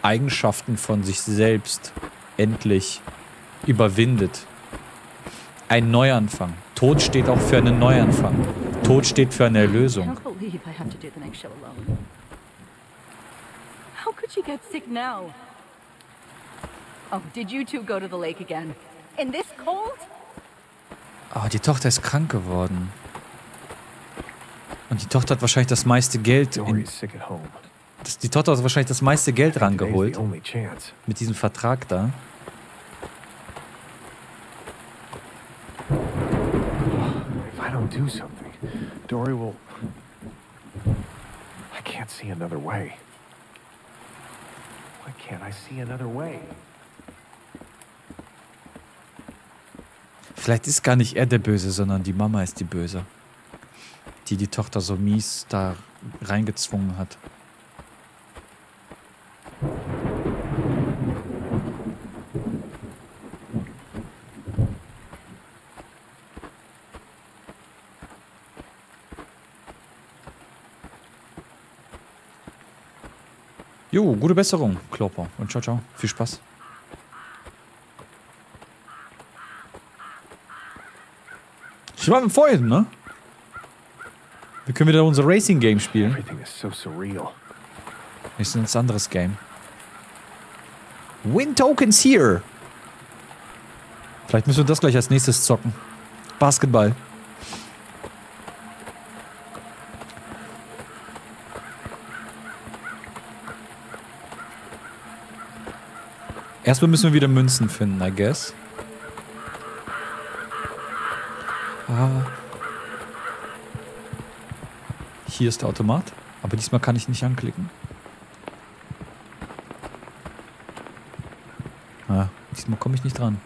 Eigenschaften von sich selbst endlich überwindet. Ein Neuanfang. Tod steht auch für einen Neuanfang. Tod steht für eine Erlösung. How could she get sick now? Oh, did you two go to the lake again? In this cold? Ah, die Tochter ist krank geworden. Und die Tochter hat wahrscheinlich das meiste Geld. In, das, die Tochter hat wahrscheinlich das meiste Geld rangeholt mit diesem Vertrag da. If I don't do something, Dory will. I can't see another way. Why can't I see another way? Vielleicht ist gar nicht er der Böse, sondern die Mama ist die Böse. Die die Tochter so mies da reingezwungen hat. Jo, gute Besserung, Klopper. Und ciao, ciao. Viel Spaß. Ich war mit Freunden, ne? Wir können wieder unser Racing-Game spielen. Ist ein anderes Game. Win Tokens here. Vielleicht müssen wir das gleich als nächstes zocken. Basketball. Erstmal müssen wir wieder Münzen finden, I guess. Ah. Hier ist der Automat, aber diesmal kann ich nicht anklicken. Ah, diesmal komme ich nicht dran.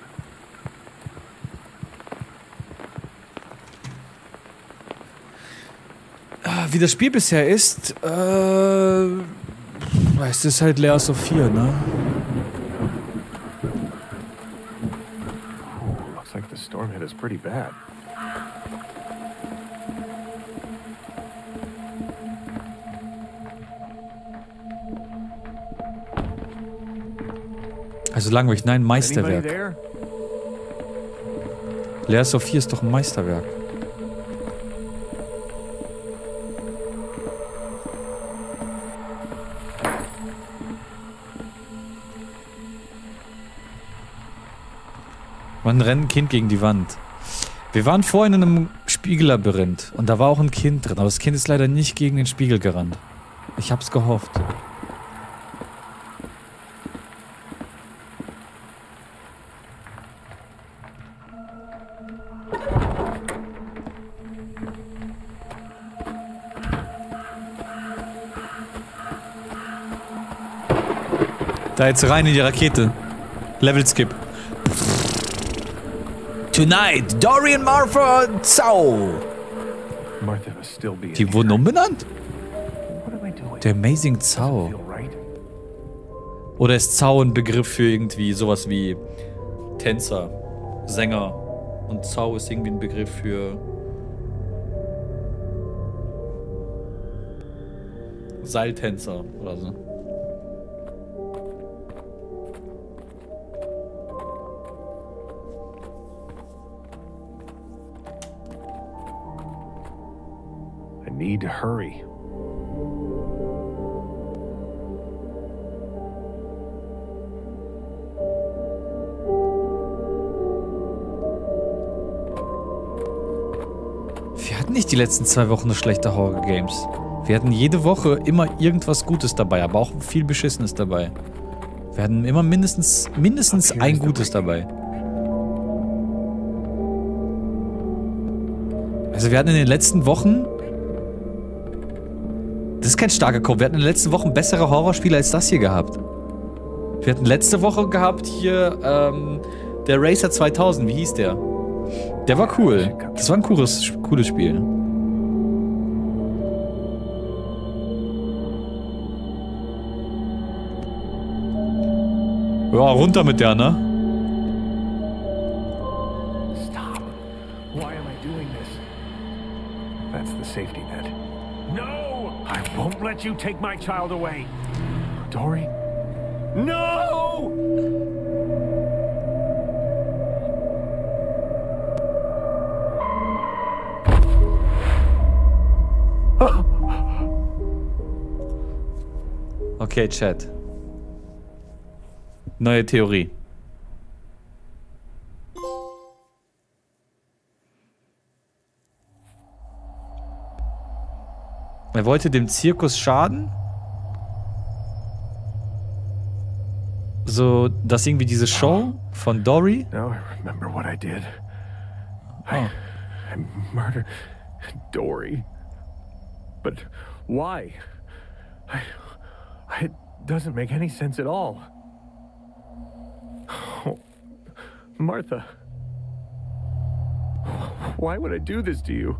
Ah, Wie das Spiel bisher ist, äh, es ist halt Lea Sophia, ne? Hit us pretty bad. Also langweilig, nein, Meisterwerk. there? Lea Sophia ist doch ein Meisterwerk. Wann rennt ein Kind gegen die Wand? Wir waren vorhin in einem Spiegellabyrinth und da war auch ein Kind drin, aber das Kind ist leider nicht gegen den Spiegel gerannt. Ich hab's gehofft. Da jetzt rein in die Rakete. Level Skip. Tonight, Dorian Martha Zau. Die wurden umbenannt? Der Amazing Zau. Oder ist Zau ein Begriff für irgendwie sowas wie Tänzer, Sänger? Und Zau ist irgendwie ein Begriff für Seiltänzer oder so. Need to hurry. Wir hatten nicht die letzten zwei Wochen nur schlechte Horror-Games. Wir hatten jede Woche immer irgendwas Gutes dabei, aber auch viel Beschissenes dabei. Wir hatten immer mindestens, mindestens ein Gutes dabei. Also wir hatten in den letzten Wochen... Das ist kein starker Kopf. Wir hatten in den letzten Wochen bessere Horrorspiele als das hier gehabt. Wir hatten letzte Woche gehabt hier ähm, der Racer 2000. Wie hieß der? Der war cool. Das war ein cooles, cooles Spiel. Ja, runter mit der, ne? Stop. Why am I doing this? That's the safety net. Won't let you take my child away. Dory? No! Okay, Chat. Neue Theorie. Er wollte dem Zirkus schaden. So, dass irgendwie diese Show von Dory. Now I remember what I did. Oh. I, I murdered Dory. But why? I, I, it doesn't make any sense at all. Oh, Martha. Why would I do this to you?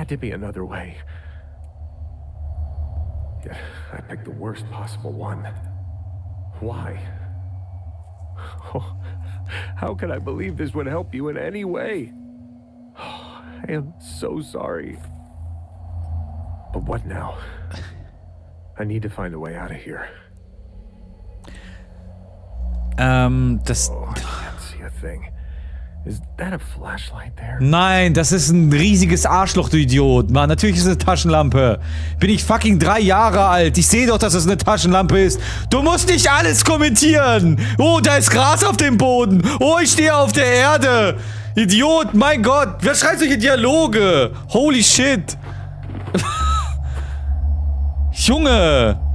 Had to be another way. Yet I picked the worst possible one. Why? Oh, how could I believe this would help you in any way? Oh, I am so sorry. But what now? I need to find a way out of here. Um, ähm, das. Oh, I can't see a thing. Nein, das ist ein riesiges Arschloch, du Idiot. Mann, natürlich ist es eine Taschenlampe. Bin ich fucking drei Jahre alt. Ich sehe doch, dass es eine Taschenlampe ist. Du musst nicht alles kommentieren. Oh, da ist Gras auf dem Boden. Oh, ich stehe auf der Erde. Idiot, mein Gott. Wer schreibt solche Dialoge? Holy shit. <laughs> Junge.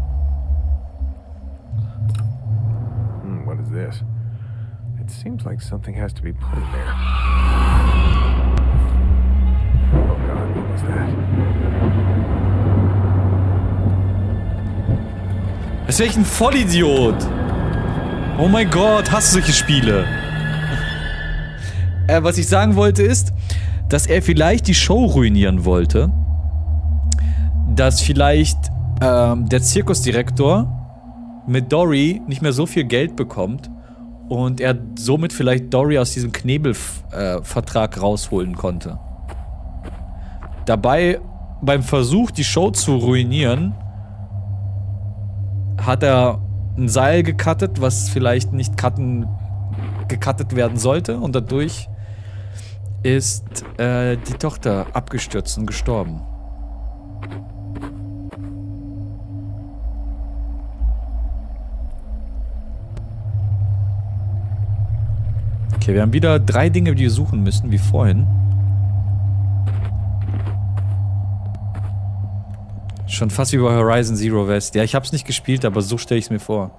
Seems like something has to be put in there. Oh god, what was that? Was wäre ich ein Vollidiot? Oh mein Gott, hast du solche Spiele? <laughs> äh, was ich sagen wollte ist, dass er vielleicht die Show ruinieren wollte. Dass vielleicht ähm, der Zirkusdirektor mit Dory nicht mehr so viel Geld bekommt und er somit vielleicht Dory aus diesem Knebelvertrag rausholen konnte. Dabei beim Versuch, die Show zu ruinieren, hat er ein Seil gecuttet, was vielleicht nicht cutten, gecuttet werden sollte und dadurch ist äh, die Tochter abgestürzt und gestorben. Okay, wir haben wieder drei Dinge, die wir suchen müssen, wie vorhin. Schon fast wie bei Horizon Zero West. Ja, ich hab's nicht gespielt, aber so stelle ich es mir vor.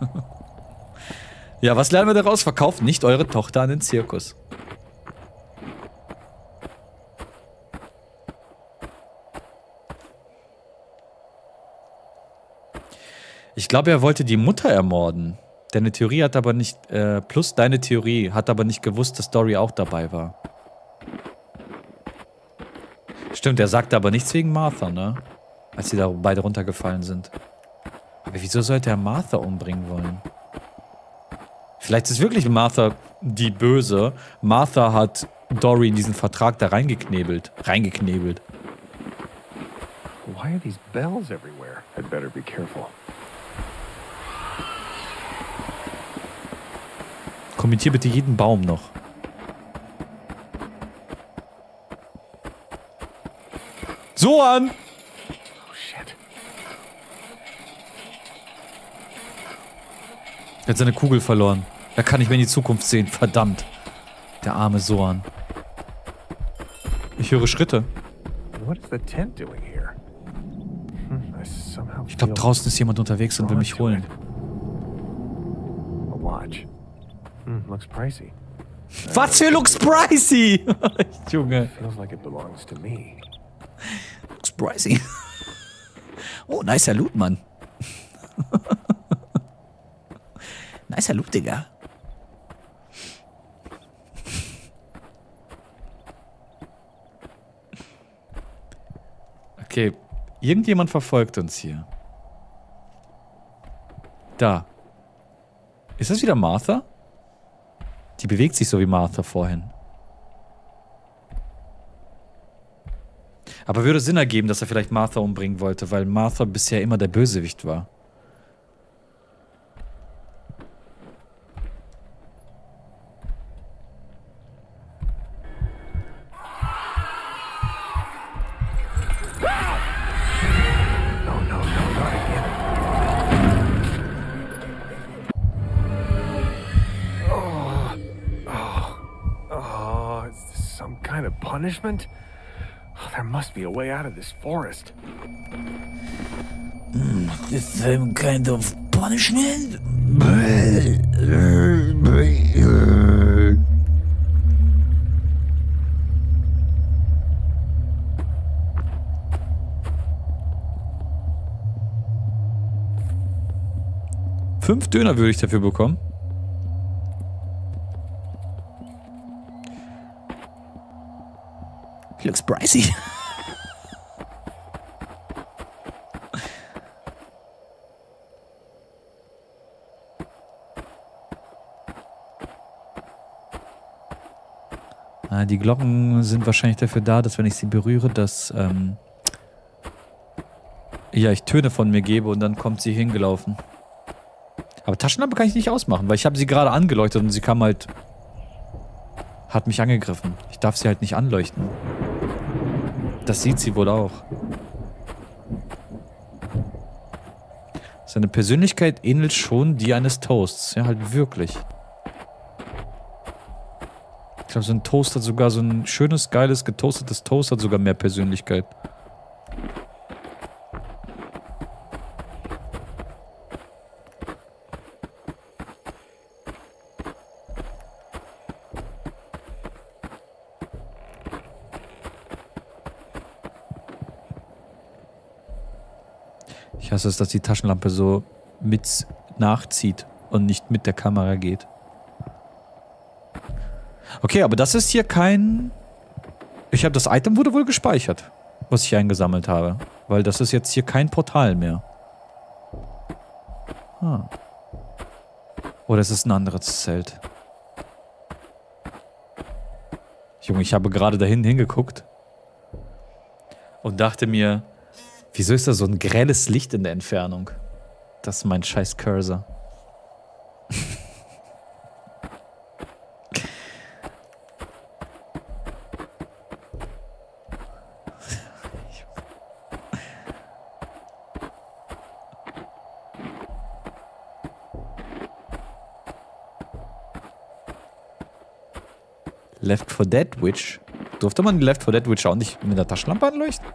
<laughs> ja, was lernen wir daraus? Verkauft nicht eure Tochter an den Zirkus. Ich glaube, er wollte die Mutter ermorden. Deine Theorie hat aber nicht, äh, plus deine Theorie hat aber nicht gewusst, dass Dory auch dabei war. Stimmt, er sagte aber nichts wegen Martha, ne? Als sie da beide runtergefallen sind. Aber wieso sollte er Martha umbringen wollen? Vielleicht ist wirklich Martha die Böse. Martha hat Dory in diesen Vertrag da reingeknebelt. Reingeknebelt. Why are these bells everywhere? I'd better be careful. Kommentier bitte jeden Baum noch. So an! Oh shit. Er hat seine Kugel verloren. Er kann nicht mehr in die Zukunft sehen. Verdammt. Der arme Soan. Ich höre Schritte. Hmm, Ich glaube, draußen ist jemand unterwegs und will mich holen. it. A watch. Hmm, looks pricey. Was für Lux Pricey! <laughs> Junge. Feels like it belongs to me. Looks pricey. Oh, nicer Loot, Mann. <laughs> nicer Loot, Digga. Okay, irgendjemand verfolgt uns hier. Da. Ist das wieder Martha? Die bewegt sich so wie Martha vorhin. Aber würde Sinn ergeben, dass er vielleicht Martha umbringen wollte, weil Martha bisher immer der Bösewicht war. Punishment? Oh, there must be a way out of this forest. This some kind of punishment? Fünf Döner würde ich dafür bekommen. Looks pricey. <laughs> Ah, die Glocken sind wahrscheinlich dafür da, dass wenn ich sie berühre, dass ähm, ja, ich Töne von mir gebe und dann kommt sie hingelaufen. Aber Taschenlampe kann ich nicht ausmachen, weil ich habe sie gerade angeleuchtet und sie kam halt hat mich angegriffen. Ich darf sie halt nicht anleuchten. Das sieht sie wohl auch. Seine Persönlichkeit ähnelt schon die eines Toasts. Ja, halt wirklich. Ich glaube, so ein Toast hat sogar so ein schönes, geiles, getoastetes Toast hat sogar mehr Persönlichkeit. Hasse es, dass die Taschenlampe so mit nachzieht und nicht mit der Kamera geht. Okay, aber das ist hier kein... Ich habe das Item wurde wohl gespeichert, was ich eingesammelt habe. Weil das ist jetzt hier kein Portal mehr. Ah. Oder es ist ein anderes Zelt. Junge, ich habe gerade dahin hingeguckt und dachte mir, wieso ist da so ein grelles Licht in der Entfernung? Das ist mein scheiß Cursor. Left 4 Dead Witch. Durfte man die Left 4 Dead Witch auch nicht mit der Taschenlampe anleuchten?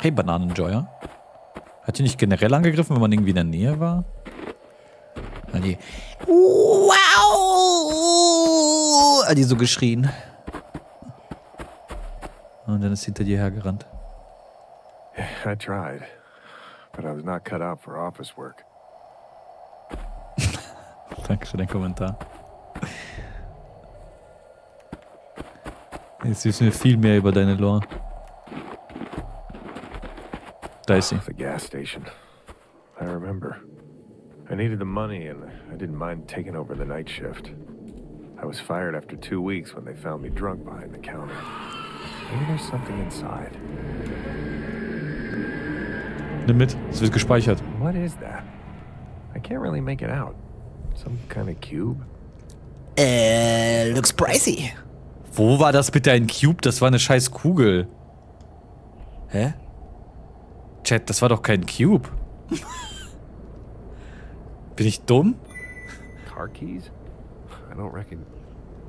Hey, Bananenjoyer. Hat die nicht generell angegriffen, wenn man irgendwie in der Nähe war? Hat die. Wow! Hat die so geschrien. Und dann ist sie hinter dir hergerannt. I tried, but I was not cut out for office work. <laughs> Danke für deinen Kommentar. Jetzt wissen wir viel mehr über deine Lore. Sie. The gas station. I remember. I needed the money and I didn't mind taking over the night shift. I was fired after two weeks when they found me drunk behind the counter. Maybe there's something inside. Nimm mit, es wird gespeichert. What is that? I can't really make it out. Some kind of cube? Äh, looks pricey. Wo war das bitte ein Cube? Das war eine scheiß Kugel. Hä? Chat, das war doch kein Cube. Bin ich dumm? Car keys? I don't reckon.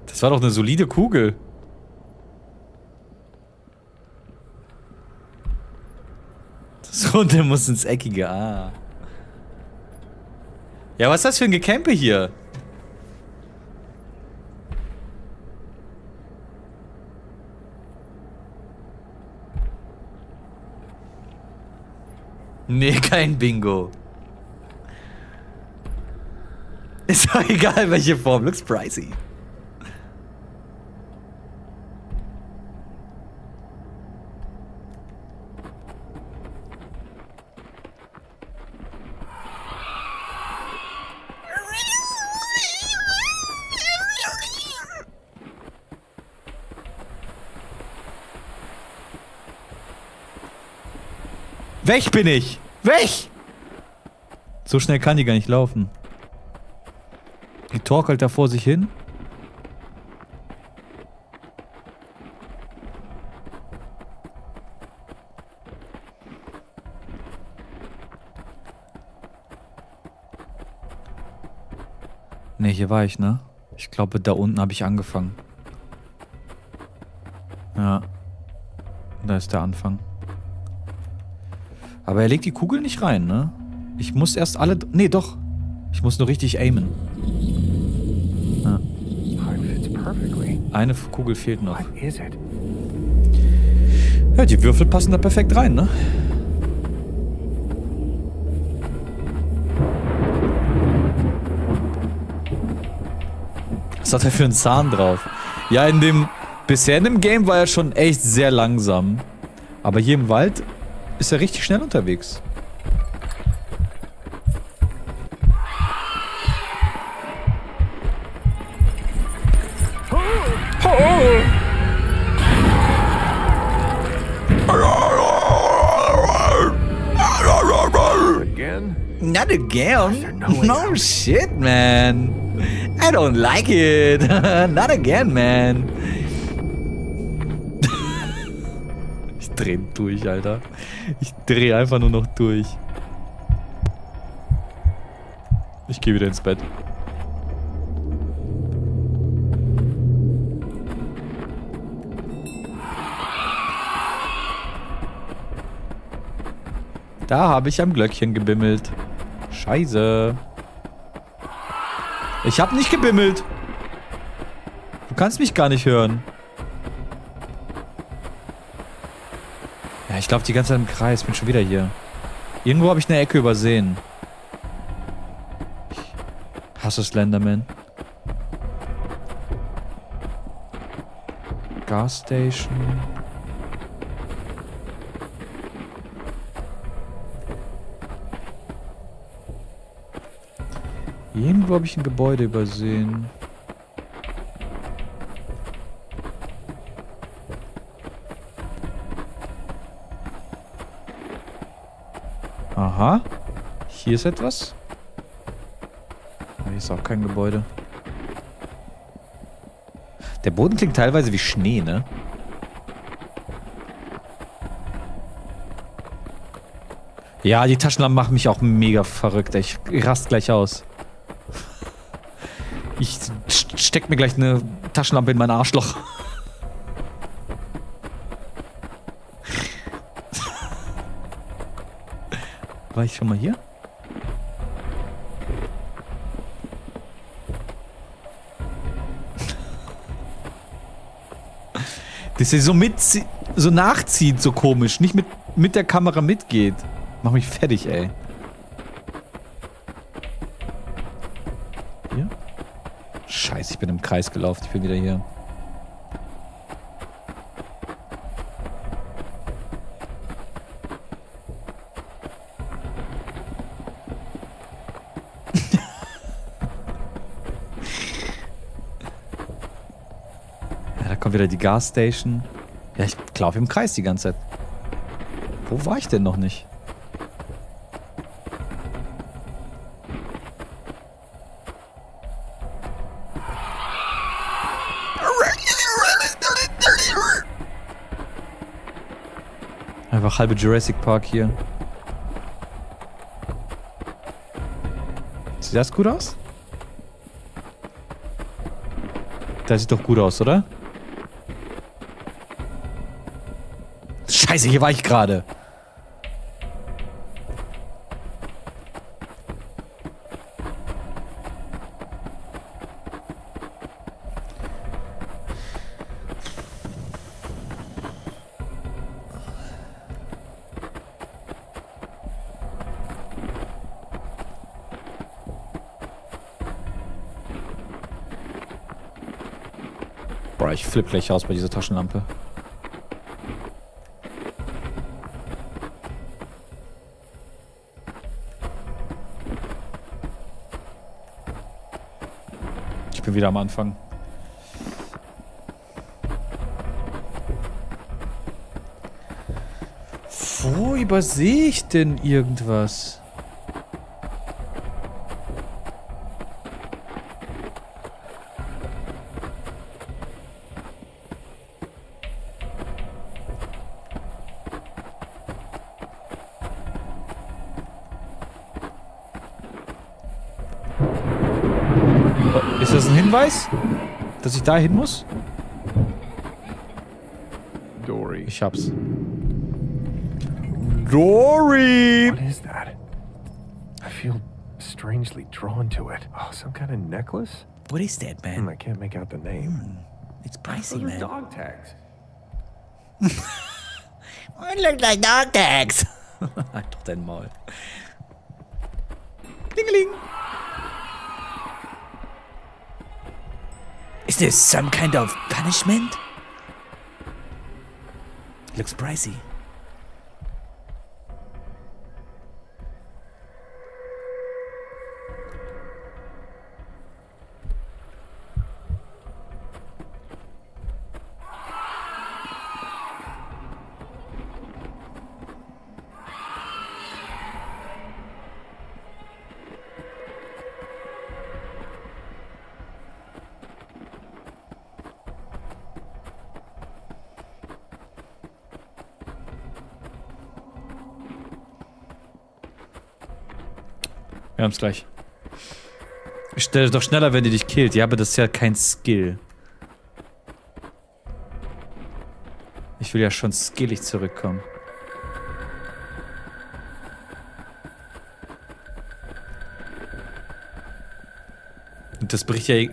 Das war doch eine solide Kugel. So, und der muss ins Eckige. Ah. Ja, was ist das für ein Gecampe hier? Nee, kein Bingo. Ist doch egal, welche Form. Looks pricey. Weg bin ich! Weg! So schnell kann die gar nicht laufen. Die torkelt da vor sich hin. Ne, hier war ich, ne? Ich glaube, da unten habe ich angefangen. Ja. Da ist der Anfang. Aber er legt die Kugel nicht rein, ne? Ich muss erst alle... Nee, doch. Ich muss nur richtig aimen. Ja. Eine Kugel fehlt noch. Ja, die Würfel passen da perfekt rein, ne? Was hat er für einen Zahn drauf? Ja, in dem... Bisher in dem Game war er schon echt sehr langsam. Aber hier im Wald ist er richtig schnell unterwegs. Again? Not again. no shit, man. I don't like it. <laughs> Not again, man. <laughs> ich dreh durch, Alter. Ich dreh einfach nur noch durch. Ich gehe wieder ins Bett. Da habe ich am Glöckchen gebimmelt. Scheiße. Ich habe nicht gebimmelt. Du kannst mich gar nicht hören. Ja, ich laufe die ganze Zeit im Kreis. Bin schon wieder hier. Irgendwo habe ich eine Ecke übersehen. Ich hasse Slenderman. Gas Station. Irgendwo habe ich ein Gebäude übersehen. Aha. Hier ist etwas. Hier ist auch kein Gebäude. Der Boden klingt teilweise wie Schnee, ne? Ja, die Taschenlampen machen mich auch mega verrückt. Ich rast gleich aus. Ich st- steck mir gleich eine Taschenlampe in mein Arschloch. War ich schon mal hier? Dass er so mit, so nachzieht, so komisch. Nicht mit, mit der Kamera mitgeht. Mach mich fertig, ey. Hier? Scheiße, ich bin im Kreis gelaufen. Ich bin wieder hier. Wieder die Gasstation. Ja, ich laufe im Kreis die ganze Zeit. Wo war ich denn noch nicht? Einfach halbe Jurassic Park hier. Sieht das gut aus? Das sieht doch gut aus, oder? Scheiße, hier war ich gerade. Boah, ich flipp gleich aus bei dieser Taschenlampe. Bin wieder am Anfang. Wo übersehe ich denn irgendwas? Ich da hin muss? Dory. Ich hab's. Dory! What is that? I feel strangely drawn to it. Oh, some kind of necklace? What is that, Hmm, man? I can't make out the name. It's pricey, Those man. dog tags. <laughs> It looks like dog tags. halt doch dein Maul. This some kind of punishment? Looks pricey. Wir haben's gleich. Stell doch schneller, wenn die dich killt. Ja, aber das ist ja kein Skill. Ich will ja schon skillig zurückkommen. Und das bricht ja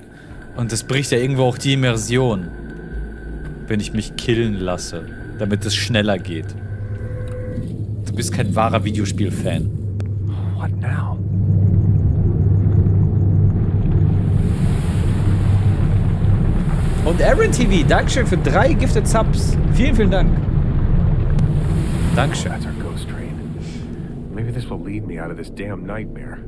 und das bricht ja irgendwo auch die Immersion, wenn ich mich killen lasse, damit es schneller geht. Du bist kein wahrer Videospiel-Fan. What now? Und Aaron TV, Dankeschön für drei Gifted Subs. Vielen, vielen Dank. Dankeschön. That's our ghost train. Maybe this will lead me out of this damn nightmare.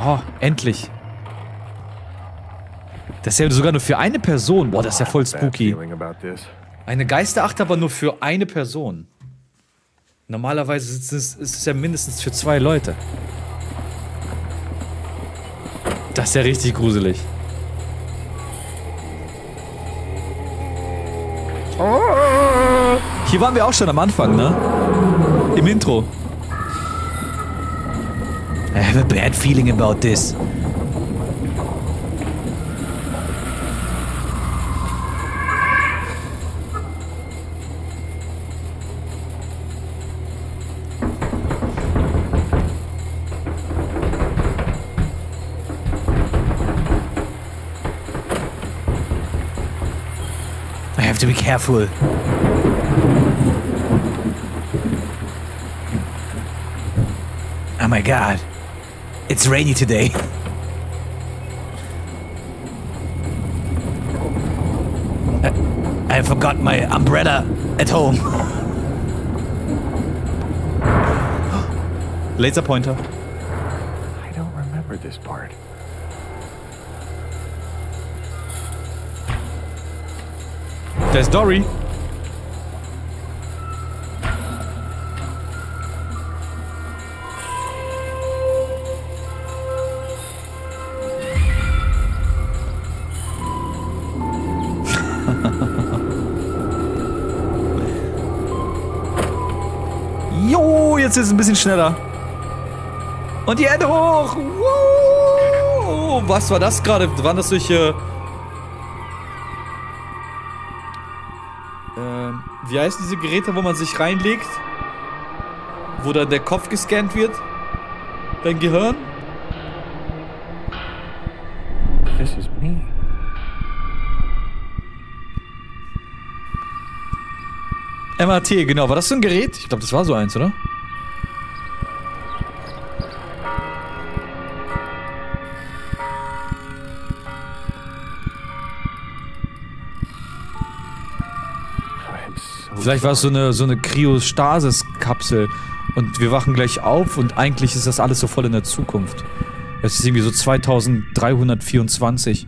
Oh, endlich. Das ist ja sogar nur für eine Person. Boah, das ist ja voll spooky. Eine Geisterachterbahn nur für eine Person. Normalerweise ist es, ist es ja mindestens für zwei Leute. Das ist ja richtig gruselig. Hier waren wir auch schon am Anfang, ne? Im Intro. I have a bad feeling about this. Careful. Oh my god. It's rainy today. I, I forgot my umbrella at home. <gasps> Laser Pointer. Da ist Dory. <laughs> Jo, jetzt ist es ein bisschen schneller. Und die Erde hoch. Wow. Was war das gerade? Waren das solche... wie heißen diese Geräte, wo man sich reinlegt? Wo dann der Kopf gescannt wird? Dein Gehirn? This is me. MRT, genau. War das so ein Gerät? Ich glaube, das war so eins, oder? Vielleicht war es so eine, so eine Kryostasis-Kapsel. Und wir wachen gleich auf und eigentlich ist das alles so voll in der Zukunft. Es ist irgendwie so 2324.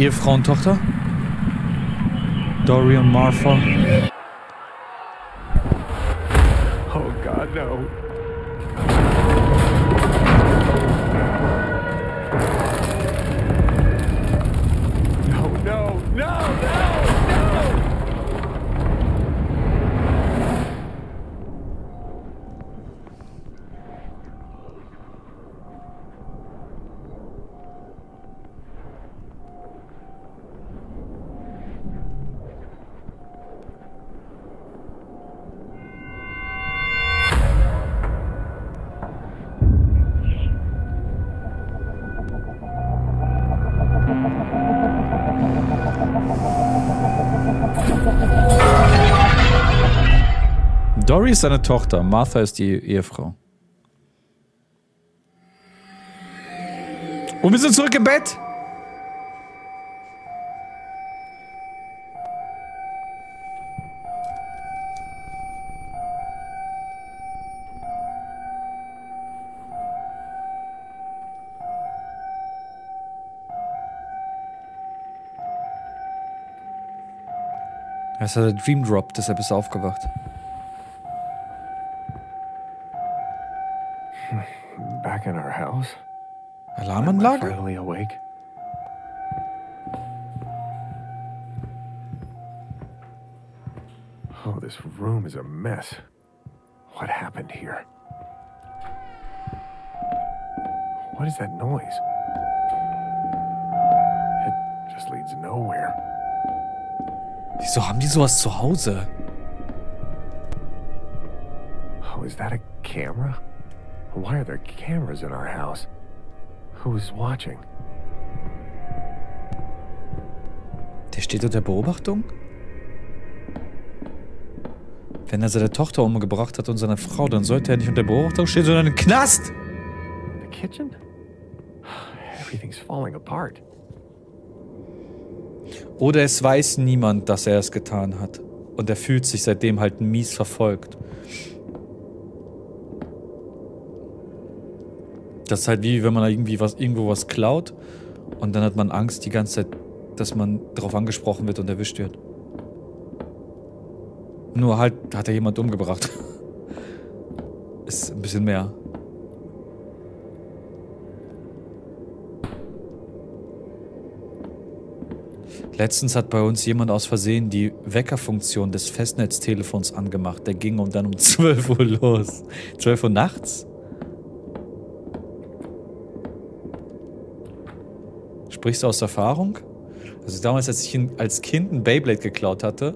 Ehefrau und Tochter? Dory und. Oh no. No, Dory ist seine Tochter, Martha ist die Ehefrau. Und wir sind zurück im Bett. Das hat der Dream Drop, deshalb ist er aufgewacht. Back in our house? Alarmanlage? finally awake? Oh, this room is a mess. What happened here? What is that noise? It just leads nowhere. Wieso haben die sowas zu Hause? Oh, is that a camera? Why are there cameras in our house? Who is watching? Der steht unter Beobachtung? Wenn er seine Tochter umgebracht hat und seine Frau, dann sollte er nicht unter Beobachtung stehen, sondern im Knast! The kitchen? Everything's falling apart. Oder es weiß niemand, dass er es getan hat. Und er fühlt sich seitdem halt mies verfolgt. Das ist halt wie, wenn man irgendwie was, irgendwo was klaut und dann hat man Angst die ganze Zeit, dass man darauf angesprochen wird und erwischt wird. Nur halt hat er jemand umgebracht. <laughs> Ist ein bisschen mehr. Letztens hat bei uns jemand aus Versehen die Weckerfunktion des Festnetztelefons angemacht. Der ging um dann um <laughs> 12 Uhr los. 12 Uhr nachts? Sprichst du aus Erfahrung? Also damals, als ich als Kind ein Beyblade geklaut hatte,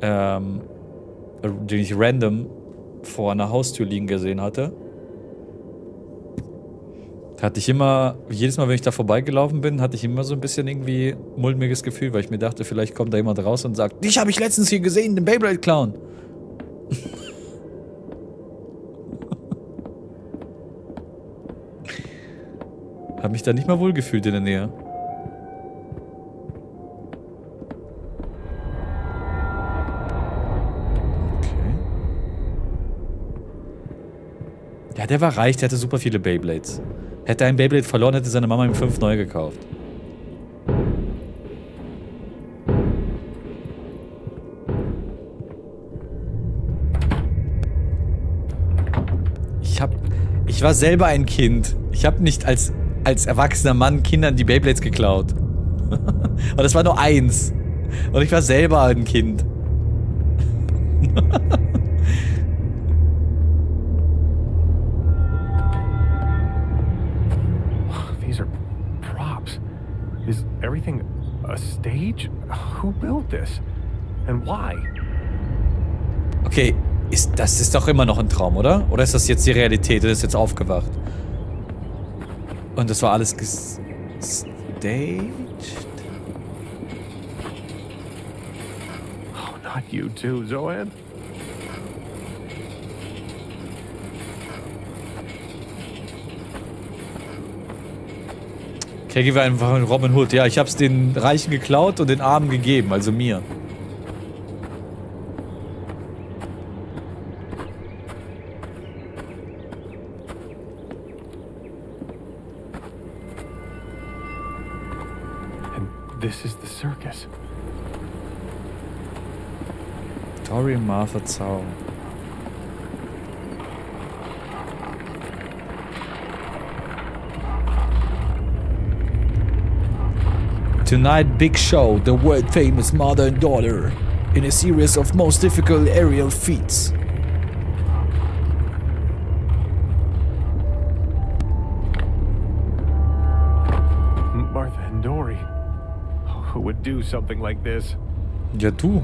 ähm, den ich random vor einer Haustür liegen gesehen hatte, hatte ich immer, jedes Mal, wenn ich da vorbeigelaufen bin, hatte ich immer so ein bisschen irgendwie mulmiges Gefühl, weil ich mir dachte, vielleicht kommt da jemand raus und sagt, dich habe ich letztens hier gesehen, den Beyblade Hab mich da nicht mal wohlgefühlt in der Nähe. Okay. Ja, der war reich, der hatte super viele Beyblades. Hätte er ein Beyblade verloren, hätte seine Mama ihm fünf neu gekauft. Ich hab... Ich war selber ein Kind. Ich habe nicht als, als erwachsener Mann Kindern die Beyblades geklaut. <laughs> Und das war nur eins. Und ich war selber ein Kind. <laughs> These are props. Is everything a stage? Who built this? And why? Okay, ist, das ist doch immer noch ein Traum, oder? Oder ist das jetzt die Realität? Du bist jetzt aufgewacht. Und das war alles gestaged? Oh, not you too, Zoan. Okay, gehen wir einfach in Robin Hood. Ja, ich hab's den Reichen geklaut und den Armen gegeben, also mir. Und Martha Zau. Tonight, big show, the world famous mother and daughter, in a series of most difficult aerial feats. Martha and Dory. Who would do something like this? Du.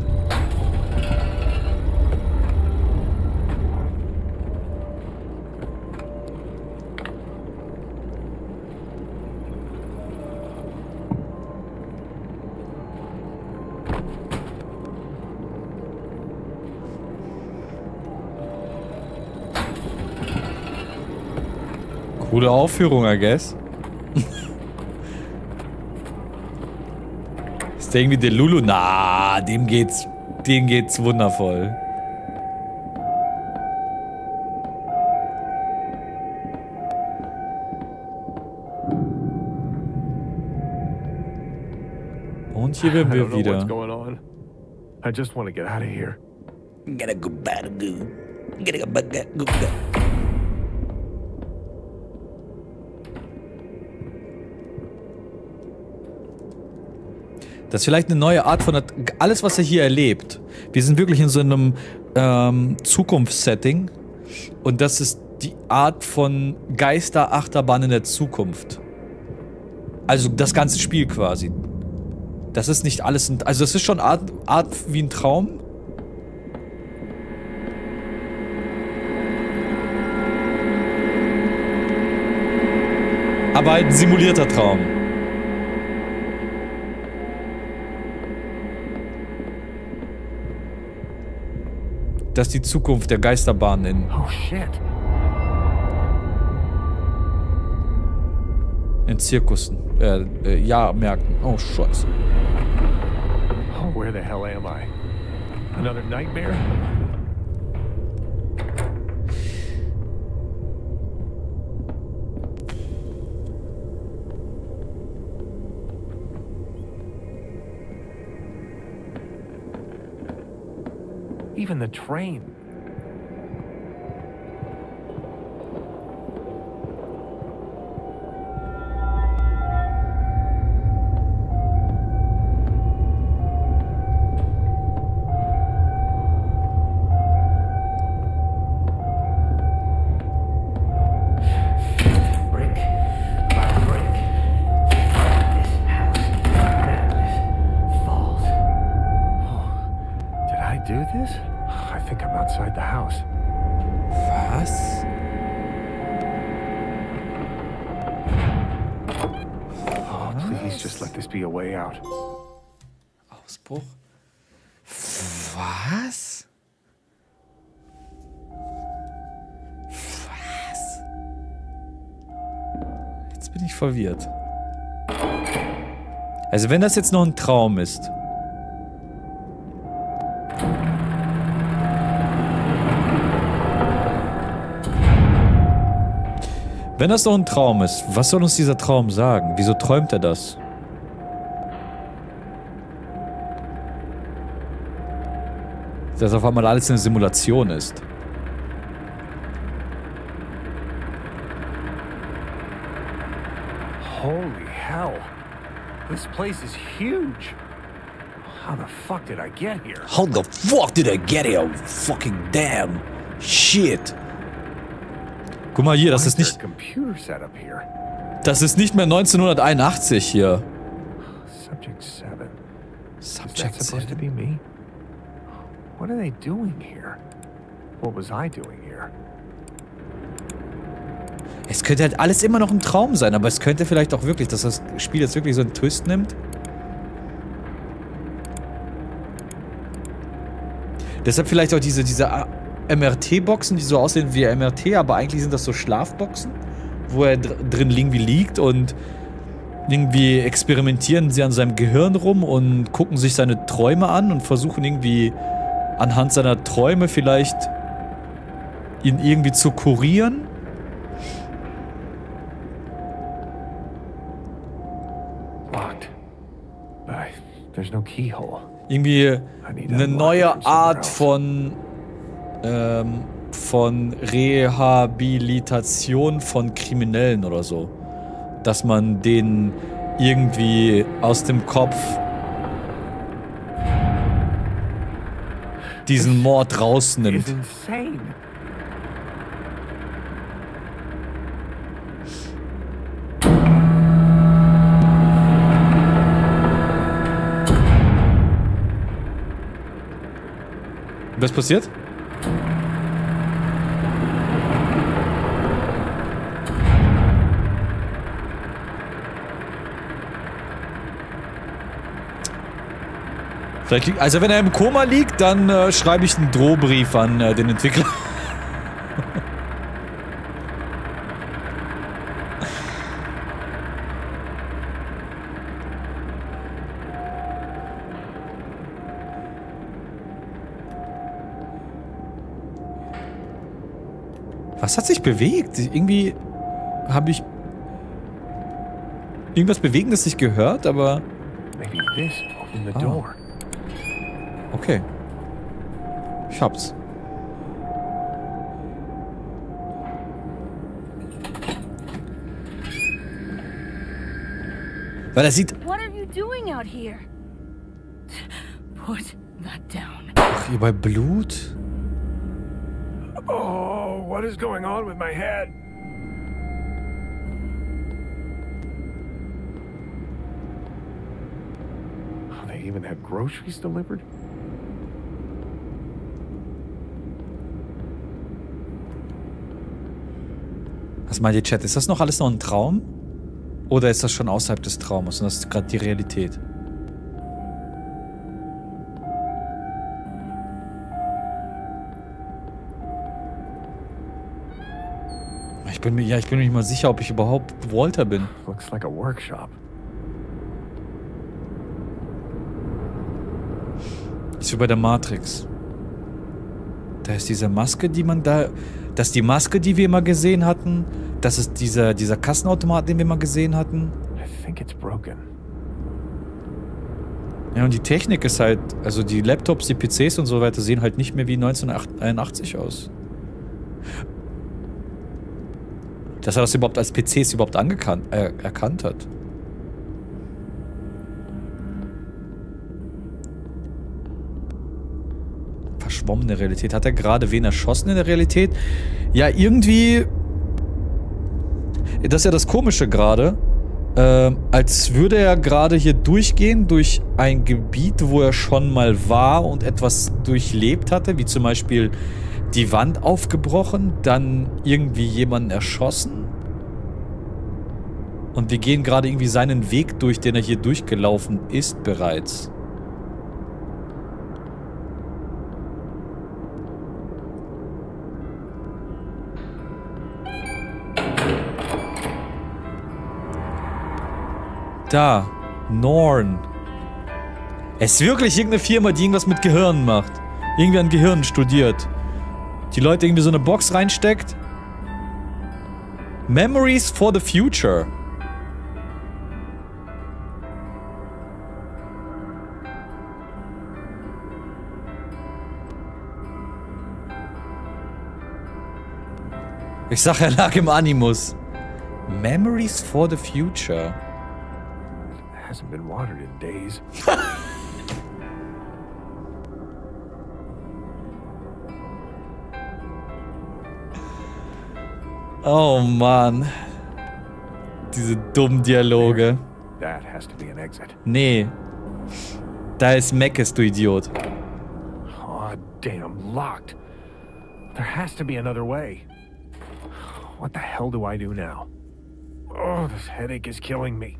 Coole Aufführung, I guess. Ist der irgendwie der Lulu? Na, dem geht's, dem geht's wundervoll. Und hier werden wir know what's wieder. going on. I just want to get out of here. Gotta go bad goo. Gotta go bad goo. Das ist vielleicht eine neue Art von... Alles, was er hier erlebt. Wir sind wirklich in so einem ähm, Zukunftssetting. Und das ist die Art von Geisterachterbahn in der Zukunft. Also das ganze Spiel quasi. Das ist nicht alles... Ein, also das ist schon Art, Art wie ein Traum. Aber halt ein simulierter Traum. Das ist die Zukunft der Geisterbahn in. Oh shit. In Zirkussen. Äh, äh, Jahrmärkten. Oh, scheiße. Oh, where the hell am I? Another nightmare? Even the train. Think I'm outside the house. Was? Oh, please just let this be a way out. Ausbruch? Was? Was? Jetzt bin ich verwirrt. Also wenn das jetzt noch ein Traum ist. Wenn das noch ein Traum ist, was soll uns dieser Traum sagen? Wieso träumt er das? Dass auf einmal alles eine Simulation ist. Holy hell. This place is huge. How the fuck did I get here? How the fuck did I get here? Fucking damn. Shit. Guck mal hier, das ist nicht, das ist nicht mehr 1981 hier. Subject 7. Is that Subject supposed to 7. be me? What are they doing here? What was I doing here? Es könnte halt alles immer noch ein Traum sein, aber es könnte vielleicht auch wirklich, dass das Spiel jetzt wirklich so einen Twist nimmt. Deshalb vielleicht auch diese, diese MRT-Boxen, die so aussehen wie MRT, aber eigentlich sind das so Schlafboxen, wo er dr drin irgendwie liegt und irgendwie experimentieren sie an seinem Gehirn rum und gucken sich seine Träume an und versuchen irgendwie anhand seiner Träume vielleicht ihn irgendwie zu kurieren. Locked. But I, there's no keyhole. irgendwie eine neue Art von ähm, von Rehabilitation von Kriminellen oder so. Dass man den irgendwie aus dem Kopf diesen Mord rausnimmt. Was passiert? Liegt, also wenn er im Koma liegt, dann äh, schreibe ich einen Drohbrief an äh, den Entwickler. <laughs> Was hat sich bewegt? Irgendwie habe ich irgendwas Bewegendes sich gehört, aber Maybe this opened the Ah. door. Okay. Ich hab's. Weil er sieht, What are you doing out here? Put that down. ach, hier bei Blut. Oh, what is going on with my head? Oh, they even had groceries delivered? Was meint ihr, Chat? Ist das noch alles noch ein Traum? Oder ist das schon außerhalb des Traumes und das ist gerade die Realität? Ich bin mir, ja, ich bin mir nicht mal sicher, ob ich überhaupt Walter bin. Looks like a workshop. Ist wie bei der Matrix. Da ist diese Maske, die man da. Das ist die Maske, die wir immer gesehen hatten. Das ist dieser, dieser Kassenautomat, den wir mal gesehen hatten. I think it's broken. Ja, und die Technik ist halt, also die Laptops, die PCs und so weiter sehen halt nicht mehr wie 1981 aus. Dass er das überhaupt als PCs überhaupt angekannt, äh, erkannt hat. Verschwommene Realität. Hat er gerade wen erschossen in der Realität? Ja, irgendwie. Das ist ja das Komische gerade. Ähm, als würde er gerade hier durchgehen durch ein Gebiet, wo er schon mal war und etwas durchlebt hatte, wie zum Beispiel die Wand aufgebrochen, dann irgendwie jemanden erschossen. Und wir gehen gerade irgendwie seinen Weg durch, den er hier durchgelaufen ist bereits. Da. Norn. Es ist wirklich irgendeine Firma, die irgendwas mit Gehirn macht. Irgendwie an Gehirn studiert. Die Leute irgendwie so eine Box reinsteckt. Memories for the Future. Ich sag, er lag im Animus. Memories for the Future. Hasn't been watered in days. <laughs> Oh Mann. Diese dummen Dialoge. That has to be an exit. Nee. Da ist Meckes, du Idiot. Oh, damn, locked. There has to be another way. What the hell do I do now? Oh, this headache is killing me.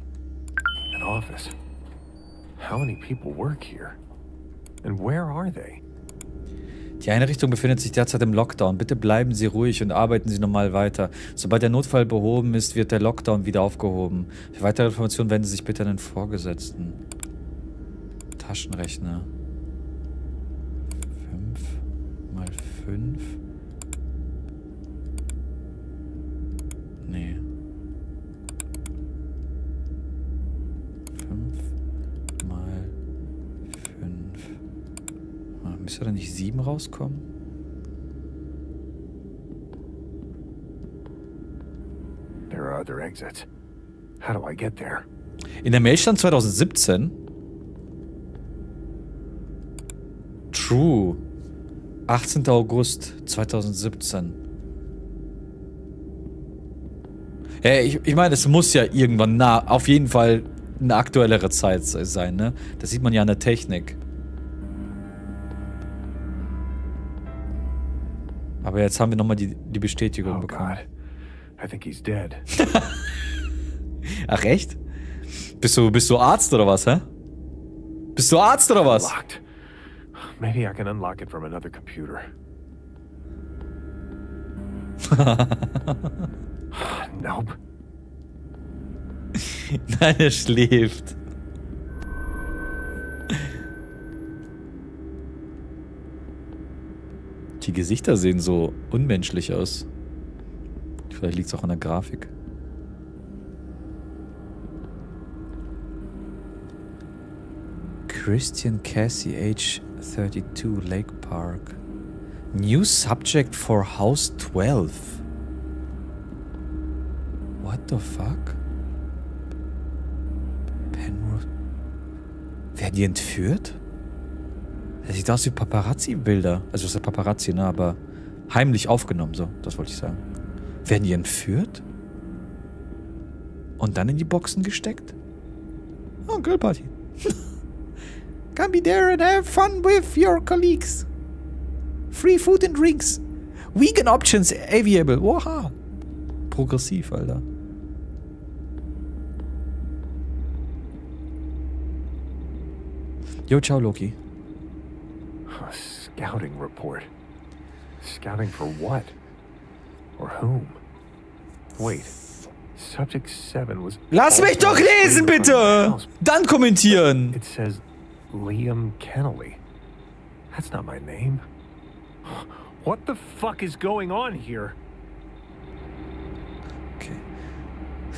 Office. How many people work here? And where are they? Die Einrichtung befindet sich derzeit im Lockdown. Bitte bleiben Sie ruhig und arbeiten Sie normal weiter. Sobald der Notfall behoben ist, wird der Lockdown wieder aufgehoben. Für weitere Informationen wenden Sie sich bitte an den Vorgesetzten. Taschenrechner. 5 mal 5. Nee. 5 mal 5. Ah, Müsste da nicht 7 rauskommen? There are other exits. How do I get there? In der Mail stand 2017. True. 18. August 2017. Ja, ich, ich meine, es muss ja irgendwann nah, auf jeden Fall eine aktuellere Zeit sein, ne? Das sieht man ja an der Technik. Aber jetzt haben wir nochmal die, die Bestätigung Oh, bekommen. God. I think he's dead. <laughs> Ach echt? Bist du, bist du Arzt oder was, hä? Bist du Arzt oder was? Locked. Maybe I can unlock it from another computer. <laughs> nope. Nein, er schläft. Die Gesichter sehen so unmenschlich aus. Vielleicht liegt es auch an der Grafik. Christian Cassie, age 32, Lake Park. New subject for House 12. What the fuck? Penrose. Werden die entführt? Das sieht aus wie Paparazzi-Bilder. Also, das ist ja Paparazzi, ne? Aber heimlich aufgenommen, so. Das wollte ich sagen. Werden die entführt? Und dann in die Boxen gesteckt? Oh, Grillparty. <laughs> Come be there and have fun with your colleagues. Free food and drinks. Vegan options available. Oha. Progressiv, Alter. Yo, ciao, Loki. A scouting report. Scouting for what? Or whom? Wait. Subject 7 was. Lass mich doch lesen, freed from the bitte! Dann kommentieren. It says Liam Kennelly. That's not my name. What the fuck is going on here? Okay.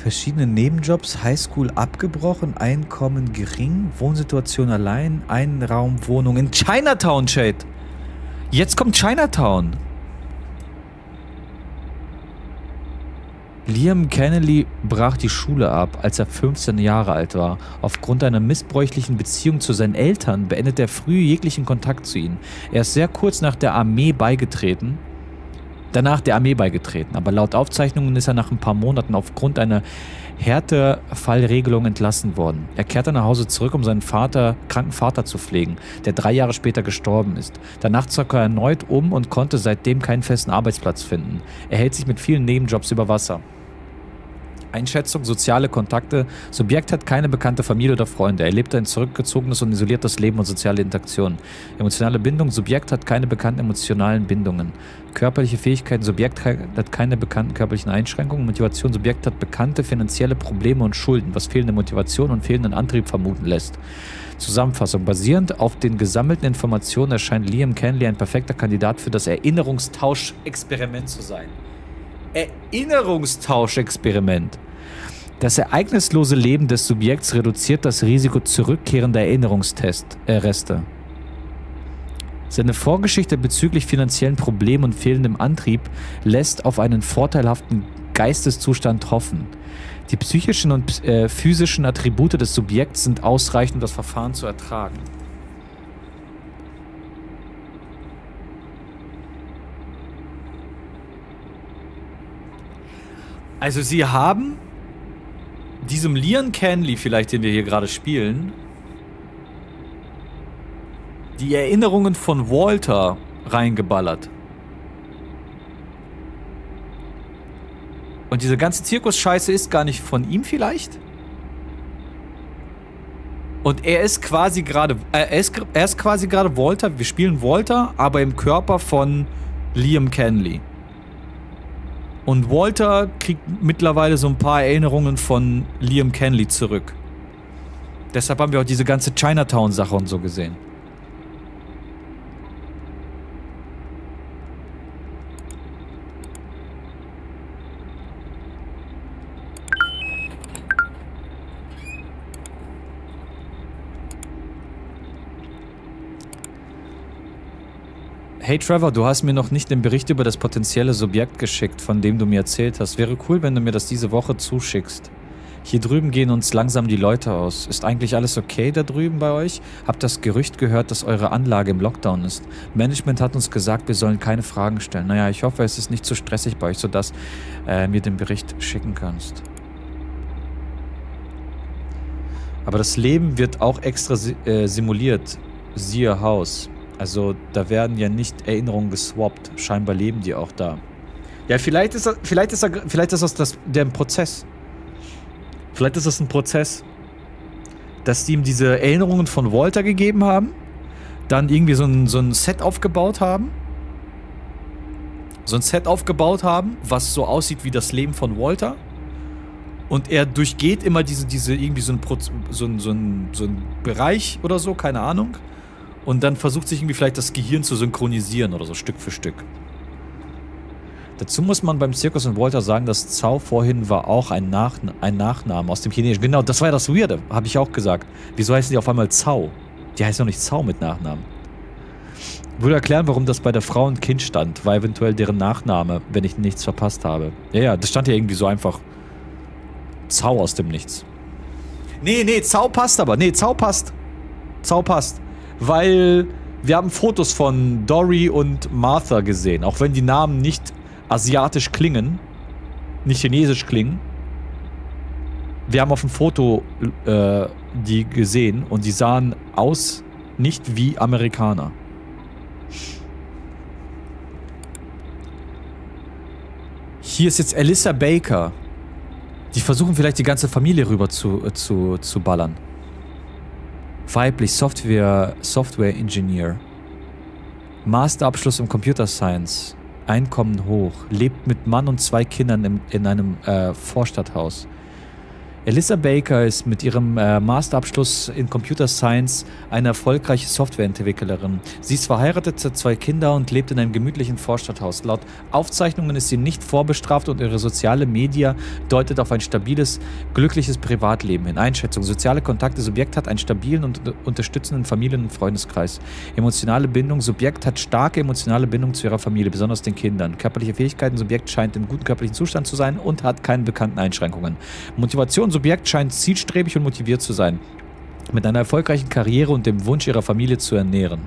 Verschiedene Nebenjobs, Highschool abgebrochen, Einkommen gering, Wohnsituation allein, Einraumwohnung in Chinatown, Shade. Jetzt kommt Chinatown. Liam Kennelly brach die Schule ab, als er 15 Jahre alt war. Aufgrund einer missbräuchlichen Beziehung zu seinen Eltern beendete er früh jeglichen Kontakt zu ihnen. Er ist sehr kurz nach der Armee beigetreten. Danach der Armee beigetreten, aber laut Aufzeichnungen ist er nach ein paar Monaten aufgrund einer Härtefallregelung entlassen worden. Er kehrte nach Hause zurück, um seinen Vater, kranken Vater zu pflegen, der drei Jahre später gestorben ist. Danach zog er erneut um und konnte seitdem keinen festen Arbeitsplatz finden. Er hält sich mit vielen Nebenjobs über Wasser. Einschätzung, soziale Kontakte. Subjekt hat keine bekannte Familie oder Freunde. Er lebt ein zurückgezogenes und isoliertes Leben und soziale Interaktion. Emotionale Bindung. Subjekt hat keine bekannten emotionalen Bindungen. Körperliche Fähigkeiten. Subjekt hat keine bekannten körperlichen Einschränkungen. Motivation. Subjekt hat bekannte finanzielle Probleme und Schulden, was fehlende Motivation und fehlenden Antrieb vermuten lässt. Zusammenfassung. Basierend auf den gesammelten Informationen erscheint Liam Canley ein perfekter Kandidat für das Erinnerungstauschexperiment zu sein. Erinnerungstauschexperiment. Das ereignislose Leben des Subjekts reduziert das Risiko zurückkehrender Erinnerungsreste. Seine Vorgeschichte bezüglich finanziellen Problemen und fehlendem Antrieb lässt auf einen vorteilhaften Geisteszustand hoffen. Die psychischen und äh, physischen Attribute des Subjekts sind ausreichend, um das Verfahren zu ertragen. Also sie haben diesem Leon Canley vielleicht, den wir hier gerade spielen, die Erinnerungen von Walter reingeballert. Und diese ganze Zirkusscheiße ist gar nicht von ihm vielleicht? Und er ist quasi gerade, äh, er, ist, er ist quasi gerade Walter, wir spielen Walter, aber im Körper von Liam Canley. Und Walter kriegt mittlerweile so ein paar Erinnerungen von Liam Canley zurück. Deshalb haben wir auch diese ganze Chinatown-Sache und so gesehen. Hey Trevor, du hast mir noch nicht den Bericht über das potenzielle Subjekt geschickt, von dem du mir erzählt hast. Wäre cool, wenn du mir das diese Woche zuschickst. Hier drüben gehen uns langsam die Leute aus. Ist eigentlich alles okay da drüben bei euch? Hab das Gerücht gehört, dass eure Anlage im Lockdown ist. Management hat uns gesagt, wir sollen keine Fragen stellen. Naja, ich hoffe, es ist nicht zu stressig bei euch, sodass äh, mir den Bericht schicken kannst. Aber das Leben wird auch extra si äh, simuliert. Siehe Haus. Also da werden ja nicht Erinnerungen geswappt. Scheinbar leben die auch da. Ja, vielleicht ist das, vielleicht ist, er, vielleicht ist das, das der Prozess. Vielleicht ist das ein Prozess, dass die ihm diese Erinnerungen von Walter gegeben haben, dann irgendwie so ein, so ein Set aufgebaut haben. So ein Set aufgebaut haben, was so aussieht wie das Leben von Walter. Und er durchgeht immer diese, diese irgendwie so ein, so ein, so ein, so ein Bereich oder so, keine Ahnung. Und dann versucht sich irgendwie vielleicht das Gehirn zu synchronisieren oder so, Stück für Stück. Dazu muss man beim Zirkus und Walter sagen, dass Zhao vorhin war auch ein, Nach ein Nachname aus dem Chinesischen. Genau, das war ja das Weirde, habe ich auch gesagt. Wieso heißen die auf einmal Zhao? Die heißt doch nicht Zhao mit Nachnamen. Würde erklären, warum das bei der Frau und Kind stand. War eventuell deren Nachname, wenn ich nichts verpasst habe. Ja, ja, das stand ja irgendwie so einfach. Zhao aus dem Nichts. Nee, nee, Zhao passt aber. Nee, Zhao passt. Zhao passt. Weil wir haben Fotos von Dory und Martha gesehen. Auch wenn die Namen nicht asiatisch klingen, nicht chinesisch klingen. Wir haben auf dem Foto äh, die gesehen und die sahen aus nicht wie Amerikaner. Hier ist jetzt Alyssa Baker. Die versuchen vielleicht die ganze Familie rüber zu, äh, zu, zu ballern. Weiblich, Software, Software Engineer. Masterabschluss im Computer Science. Einkommen hoch, lebt mit Mann und zwei Kindern im, in einem äh, Vorstadthaus. Elissa Baker ist mit ihrem äh, Masterabschluss in Computer Science eine erfolgreiche Softwareentwicklerin. Sie ist verheiratet, hat zwei Kinder und lebt in einem gemütlichen Vorstadthaus. Laut Aufzeichnungen ist sie nicht vorbestraft und ihre soziale Media deutet auf ein stabiles, glückliches Privatleben hin. Einschätzung. Soziale Kontakte. Subjekt hat einen stabilen und unter- unterstützenden Familien- und Freundeskreis. Emotionale Bindung. Subjekt hat starke emotionale Bindung zu ihrer Familie, besonders den Kindern. Körperliche Fähigkeiten. Subjekt scheint in gutem körperlichen Zustand zu sein und hat keine bekannten Einschränkungen. Motivation. Subjekt scheint zielstrebig und motiviert zu sein. Mit einer erfolgreichen Karriere und dem Wunsch ihrer Familie zu ernähren.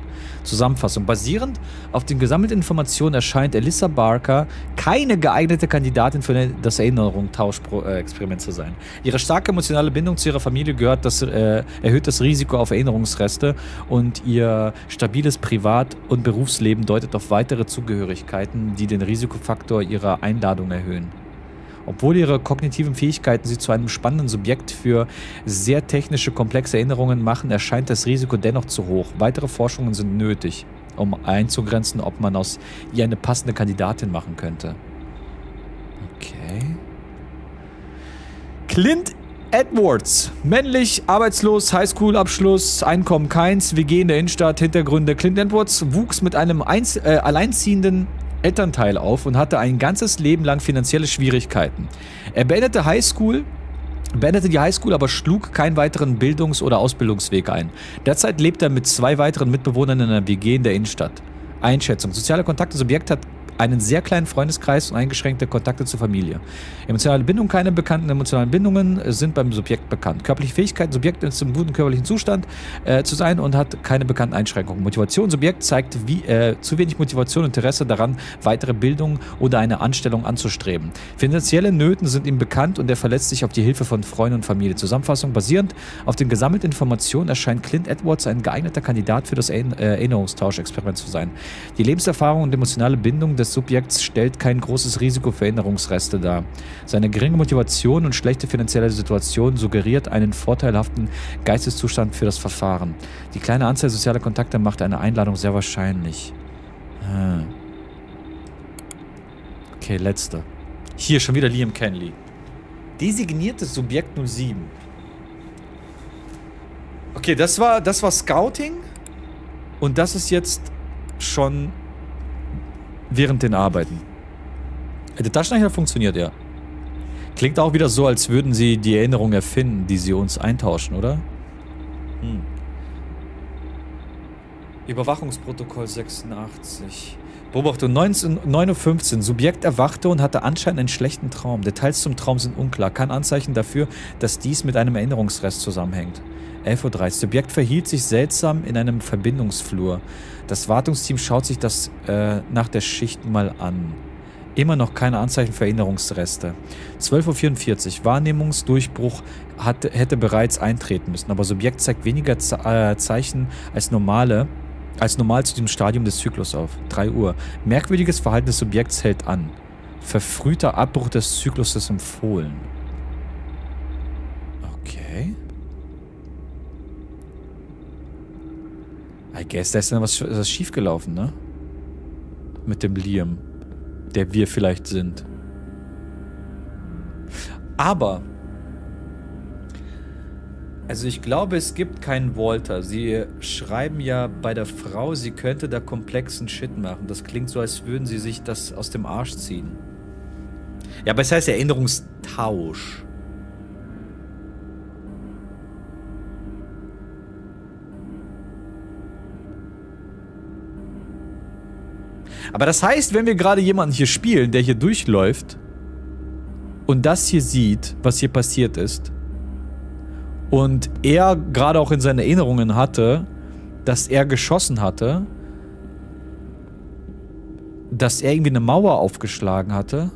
Zusammenfassung. Basierend auf den gesammelten Informationen erscheint Elissa Barker keine geeignete Kandidatin für das Erinnerung-Tausch-Experiment zu sein. Ihre starke emotionale Bindung zu ihrer Familie gehört das, äh, erhöht das Risiko auf Erinnerungsreste und ihr stabiles Privat- und Berufsleben deutet auf weitere Zugehörigkeiten, die den Risikofaktor ihrer Einladung erhöhen. Obwohl ihre kognitiven Fähigkeiten sie zu einem spannenden Subjekt für sehr technische, komplexe Erinnerungen machen, erscheint das Risiko dennoch zu hoch. Weitere Forschungen sind nötig, um einzugrenzen, ob man aus ihr eine passende Kandidatin machen könnte. Okay. Clint Edwards, männlich, arbeitslos, Highschool-Abschluss, Einkommen keins, WG in der Innenstadt, Hintergründe. Clint Edwards wuchs mit einem Einz äh, alleinziehenden Elternteil auf und hatte ein ganzes Leben lang finanzielle Schwierigkeiten. Er beendete Highschool, beendete die Highschool, aber schlug keinen weiteren Bildungs- oder Ausbildungsweg ein. Derzeit lebt er mit zwei weiteren Mitbewohnern in einer WG in der Innenstadt. Einschätzung. Soziale Kontakte. Subjekt hat einen sehr kleinen Freundeskreis und eingeschränkte Kontakte zur Familie. Emotionale Bindung, keine bekannten emotionalen Bindungen äh, sind beim Subjekt bekannt. Körperliche Fähigkeiten, Subjekt ist im guten körperlichen Zustand äh, zu sein und hat keine bekannten Einschränkungen. Motivation, Subjekt zeigt wie, äh, zu wenig Motivation und Interesse daran, weitere Bildung oder eine Anstellung anzustreben. Finanzielle Nöten sind ihm bekannt und er verletzt sich auf die Hilfe von Freunden und Familie. Zusammenfassung, basierend auf den gesammelten Informationen erscheint Clint Edwards ein geeigneter Kandidat für das Erinner- äh, Erinnerungstauschexperiment zu sein. Die Lebenserfahrung und emotionale Bindung des Subjekts stellt kein großes Risiko für Erinnerungsreste dar. Seine geringe Motivation und schlechte finanzielle Situation suggeriert einen vorteilhaften Geisteszustand für das Verfahren. Die kleine Anzahl sozialer Kontakte macht eine Einladung sehr wahrscheinlich. Hm. Okay, letzte. Hier schon wieder Liam Kenley. Designiertes Subjekt 07. Okay, das war, das war Scouting. Und das ist jetzt schon während den Arbeiten. Der Taschenrechner funktioniert ja. Klingt auch wieder so, als würden sie die Erinnerung erfinden, die sie uns eintauschen, oder? Hm. Überwachungsprotokoll 86. Beobachtung 19 9.15 Uhr. Subjekt erwachte und hatte anscheinend einen schlechten Traum. Details zum Traum sind unklar. Kein Anzeichen dafür, dass dies mit einem Erinnerungsrest zusammenhängt. 11.30 Uhr. Subjekt verhielt sich seltsam in einem Verbindungsflur. Das Wartungsteam schaut sich das äh, nach der Schicht mal an. Immer noch keine Anzeichen für Erinnerungsreste. 12.44 Uhr. Wahrnehmungsdurchbruch hatte, hätte bereits eintreten müssen, aber Subjekt zeigt weniger Ze äh, Zeichen als normale als normal zu dem Stadium des Zyklus auf. 3 Uhr. Merkwürdiges Verhalten des Subjekts hält an. Verfrühter Abbruch des Zyklus ist empfohlen. Okay. I guess, da ist dann was, was schiefgelaufen, ne? Mit dem Liam. Der wir vielleicht sind. Aber. Also ich glaube, es gibt keinen Walter. Sie schreiben ja bei der Frau, sie könnte da komplexen Shit machen. Das klingt so, als würden sie sich das aus dem Arsch ziehen. Ja, aber es heißt Erinnerungstausch. Aber das heißt, wenn wir gerade jemanden hier spielen, der hier durchläuft und das hier sieht, was hier passiert ist, und er gerade auch in seinen Erinnerungen hatte, dass er geschossen hatte, dass er irgendwie eine Mauer aufgeschlagen hatte.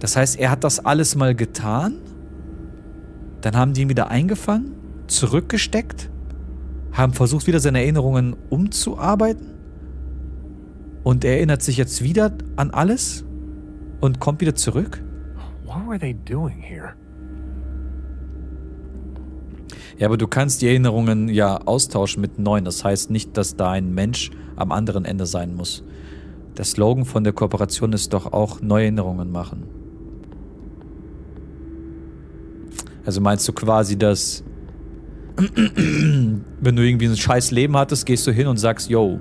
Das heißt, er hat das alles mal getan. Dann haben die ihn wieder eingefangen, zurückgesteckt, haben versucht, wieder seine Erinnerungen umzuarbeiten. Und er erinnert sich jetzt wieder an alles und kommt wieder zurück. What were they doing here? Ja, aber du kannst die Erinnerungen ja austauschen mit neuen. Das heißt nicht, dass da ein Mensch am anderen Ende sein muss. Der Slogan von der Kooperation ist doch auch neue Erinnerungen machen. Also meinst du quasi, dass wenn du irgendwie ein scheiß Leben hattest, gehst du hin und sagst, yo.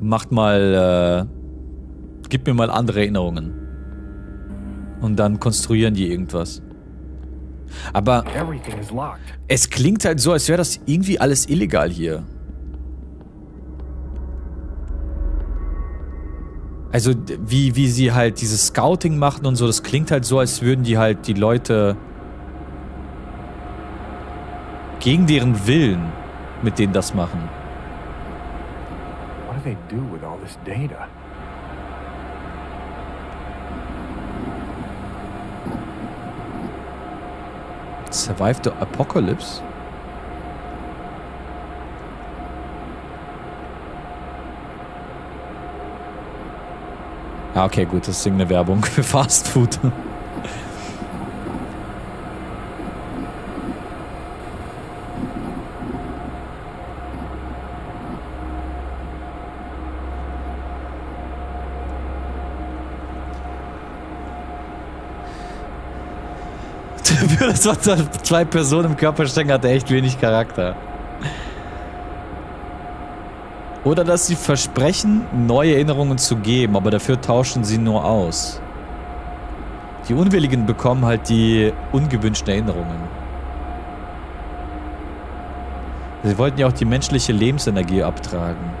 Macht mal, äh, gib mir mal andere Erinnerungen. Und dann konstruieren die irgendwas. Aber es klingt halt so, als wäre das irgendwie alles illegal hier. Also wie, wie sie halt dieses Scouting machen und so, das klingt halt so, als würden die halt die Leute gegen deren Willen mit denen das machen. What do they do with all this data? Survive the Apocalypse? Ah, okay, gut, das ist irgendeine Werbung <laughs> für Fast Food. Für das, was zwei Personen im Körper stecken, hat er echt wenig Charakter. Oder dass sie versprechen, neue Erinnerungen zu geben, aber dafür tauschen sie nur aus. Die Unwilligen bekommen halt die ungewünschten Erinnerungen. Sie wollten ja auch die menschliche Lebensenergie abtragen.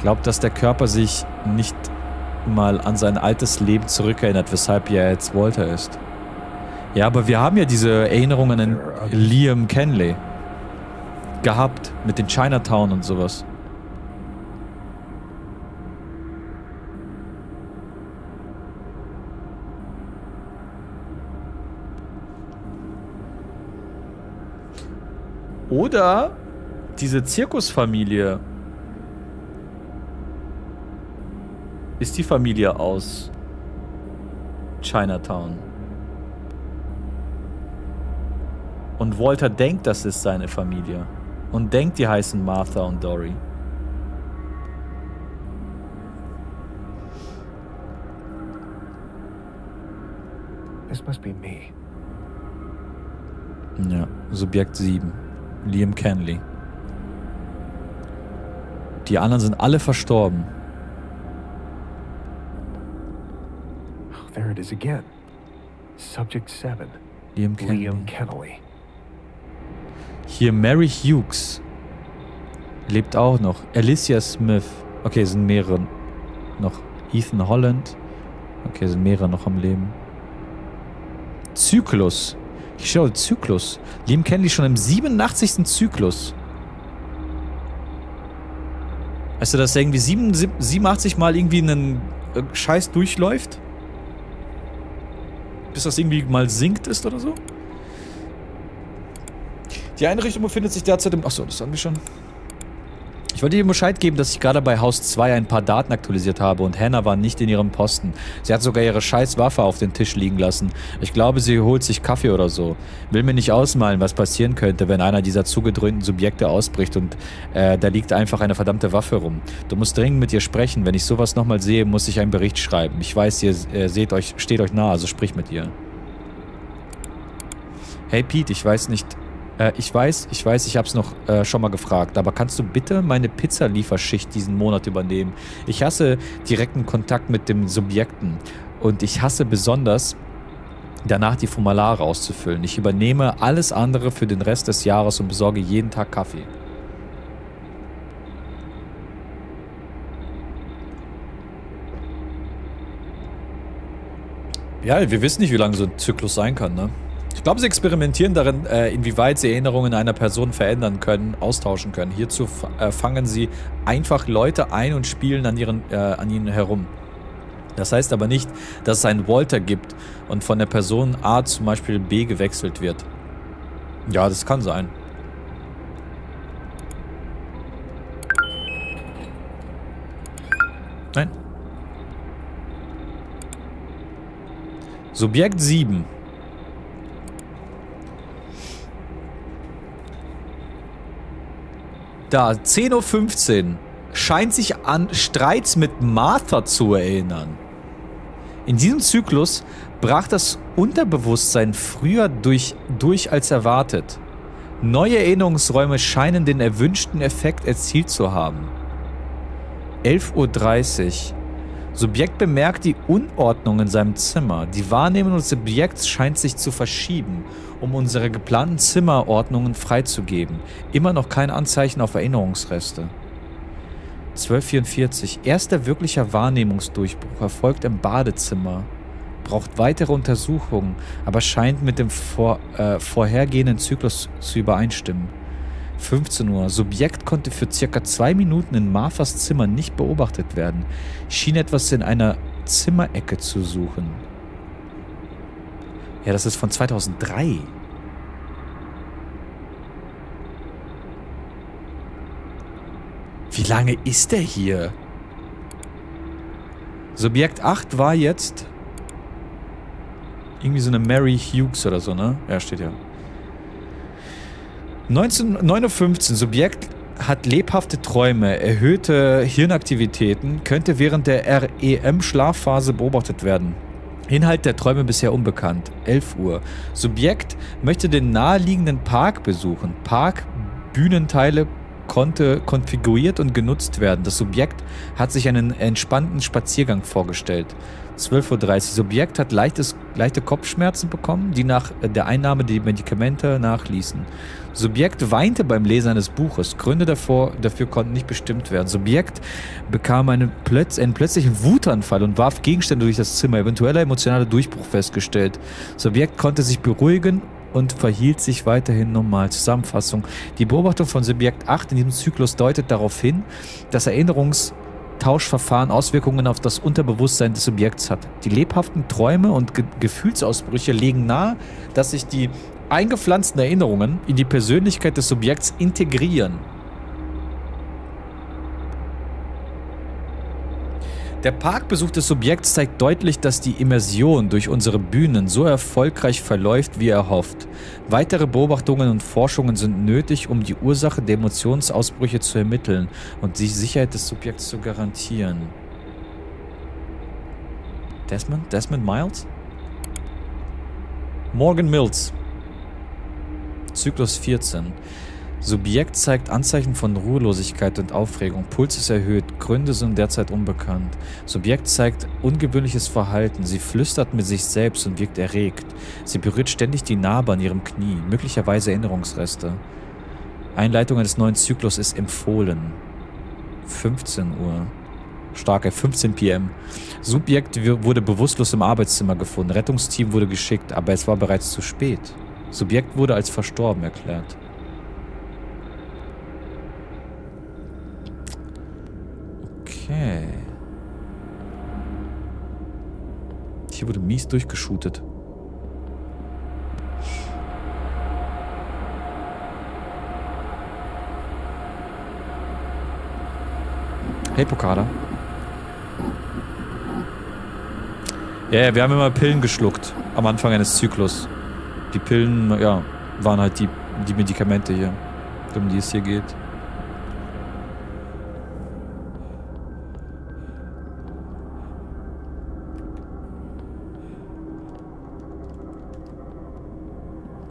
Glaubt, dass der Körper sich nicht mal an sein altes Leben zurückerinnert, weshalb er jetzt Walter ist. Ja, aber wir haben ja diese Erinnerungen an Liam Kenley gehabt mit den Chinatown und sowas. Oder diese Zirkusfamilie ist die Familie aus Chinatown. Und Walter denkt, das ist seine Familie. Und denkt, die heißen Martha und Dory. This must be me. Ja, Subjekt 7. Liam Kenley. Die anderen sind alle verstorben. Oh, there it is again. Subject 7. Liam Kenley. Liam Kennelly. Hier Mary Hughes. Lebt auch noch. Alicia Smith. Okay, sind mehrere noch. Ethan Holland. Okay, sind mehrere noch am Leben. Zyklus. Ich schaue, Zyklus. Liam Kenley schon im 87. Zyklus. Weißt du, dass er irgendwie 77 87 Mal irgendwie einen äh, Scheiß durchläuft? Bis das irgendwie mal sinkt ist oder so? Die Einrichtung befindet sich derzeit im... Achso, das haben wir schon. Ich wollte dir Bescheid geben, dass ich gerade bei Haus 2 ein paar Daten aktualisiert habe und Hannah war nicht in ihrem Posten. Sie hat sogar ihre scheiß Waffe auf den Tisch liegen lassen. Ich glaube, sie holt sich Kaffee oder so. Will mir nicht ausmalen, was passieren könnte, wenn einer dieser zugedröhnten Subjekte ausbricht und äh, da liegt einfach eine verdammte Waffe rum. Du musst dringend mit ihr sprechen. Wenn ich sowas nochmal sehe, muss ich einen Bericht schreiben. Ich weiß, ihr äh, seht euch, steht euch nahe, also sprich mit ihr. Hey Pete, ich weiß nicht. Äh, ich weiß, ich weiß, ich hab's noch äh, schon mal gefragt, aber kannst du bitte meine Pizzalieferschicht diesen Monat übernehmen? Ich hasse direkten Kontakt mit dem Subjekten und ich hasse besonders danach die Formulare auszufüllen. Ich übernehme alles andere für den Rest des Jahres und besorge jeden Tag Kaffee. Ja, wir wissen nicht, wie lange so ein Zyklus sein kann, ne? Ich glaube, sie experimentieren darin, äh, inwieweit sie Erinnerungen einer Person verändern können, austauschen können. Hierzu äh, fangen sie einfach Leute ein und spielen an, ihren, äh, an ihnen herum. Das heißt aber nicht, dass es einen Walter gibt und von der Person A zum Beispiel B gewechselt wird. Ja, das kann sein. Nein. Subjekt 7. Da, 10.15 Uhr. Scheint sich an Streits mit Martha zu erinnern. In diesem Zyklus brach das Unterbewusstsein früher durch, durch als erwartet. Neue Erinnerungsräume scheinen den erwünschten Effekt erzielt zu haben. 11.30 Uhr. Subjekt bemerkt die Unordnung in seinem Zimmer. Die Wahrnehmung des Subjekts scheint sich zu verschieben, um unsere geplanten Zimmerordnungen freizugeben. Immer noch kein Anzeichen auf Erinnerungsreste. 1244. Erster wirklicher Wahrnehmungsdurchbruch erfolgt im Badezimmer. Braucht weitere Untersuchungen, aber scheint mit dem vor, äh, vorhergehenden Zyklus zu übereinstimmen. 15 Uhr. Subjekt konnte für circa zwei Minuten in Marthas Zimmer nicht beobachtet werden. Schien etwas in einer Zimmerecke zu suchen. Ja, das ist von 2003. Wie lange ist der hier? Subjekt 8 war jetzt irgendwie so eine Mary Hughes oder so, ne? Ja, steht ja. 1959, Subjekt hat lebhafte Träume, erhöhte Hirnaktivitäten, könnte während der REM-Schlafphase beobachtet werden. Inhalt der Träume bisher unbekannt. 11 Uhr. Subjekt möchte den naheliegenden Park besuchen. Park, Bühnenteile konnte konfiguriert und genutzt werden. Das Subjekt hat sich einen entspannten Spaziergang vorgestellt. 12.30 Uhr. Subjekt hat leichtes, leichte Kopfschmerzen bekommen, die nach der Einnahme der Medikamente nachließen. Subjekt weinte beim Lesen eines Buches. Gründe davor, dafür konnten nicht bestimmt werden. Subjekt bekam einen, plötz einen plötzlichen Wutanfall und warf Gegenstände durch das Zimmer. Eventueller emotionaler Durchbruch festgestellt. Subjekt konnte sich beruhigen und verhielt sich weiterhin normal. Zusammenfassung. Die Beobachtung von Subjekt 8 in diesem Zyklus deutet darauf hin, dass Erinnerungstauschverfahren Auswirkungen auf das Unterbewusstsein des Subjekts hat. Die lebhaften Träume und Ge Gefühlsausbrüche legen nahe, dass sich die eingepflanzten Erinnerungen in die Persönlichkeit des Subjekts integrieren. Der Parkbesuch des Subjekts zeigt deutlich, dass die Immersion durch unsere Bühnen so erfolgreich verläuft, wie erhofft. Weitere Beobachtungen und Forschungen sind nötig, um die Ursache der Emotionsausbrüche zu ermitteln und die Sicherheit des Subjekts zu garantieren. Desmond? Desmond Miles? Morgan Mills. Zyklus 14. Subjekt zeigt Anzeichen von Ruhelosigkeit und Aufregung. Puls ist erhöht. Gründe sind derzeit unbekannt. Subjekt zeigt ungewöhnliches Verhalten. Sie flüstert mit sich selbst und wirkt erregt. Sie berührt ständig die Narbe an ihrem Knie. Möglicherweise Erinnerungsreste. Einleitung eines neuen Zyklus ist empfohlen. 15 Uhr. Starke 15 PM. Subjekt wurde bewusstlos im Arbeitszimmer gefunden. Rettungsteam wurde geschickt, aber es war bereits zu spät. Subjekt wurde als verstorben erklärt. Okay. Hier wurde mies durchgeshootet. Hey Pokada. Ja, yeah, wir haben immer Pillen geschluckt am Anfang eines Zyklus. Die Pillen, ja, waren halt die, die Medikamente hier, um die es hier geht.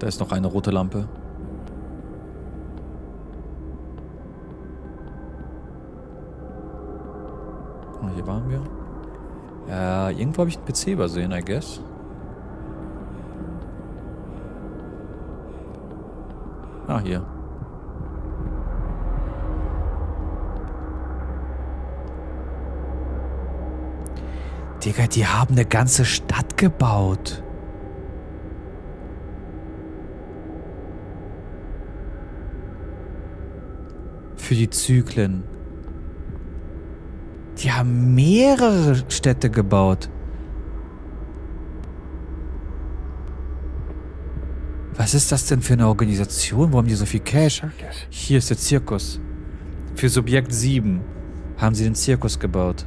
Da ist noch eine rote Lampe. Oh, hier waren wir. Ja, irgendwo habe ich einen PC übersehen, I guess. Ah, hier. Digga, die haben eine ganze Stadt gebaut. für die Zyklen. Die haben mehrere Städte gebaut. Was ist das denn für eine Organisation? Wo haben die so viel Cash? Hier ist der Zirkus. Für Subjekt 7 haben sie den Zirkus gebaut.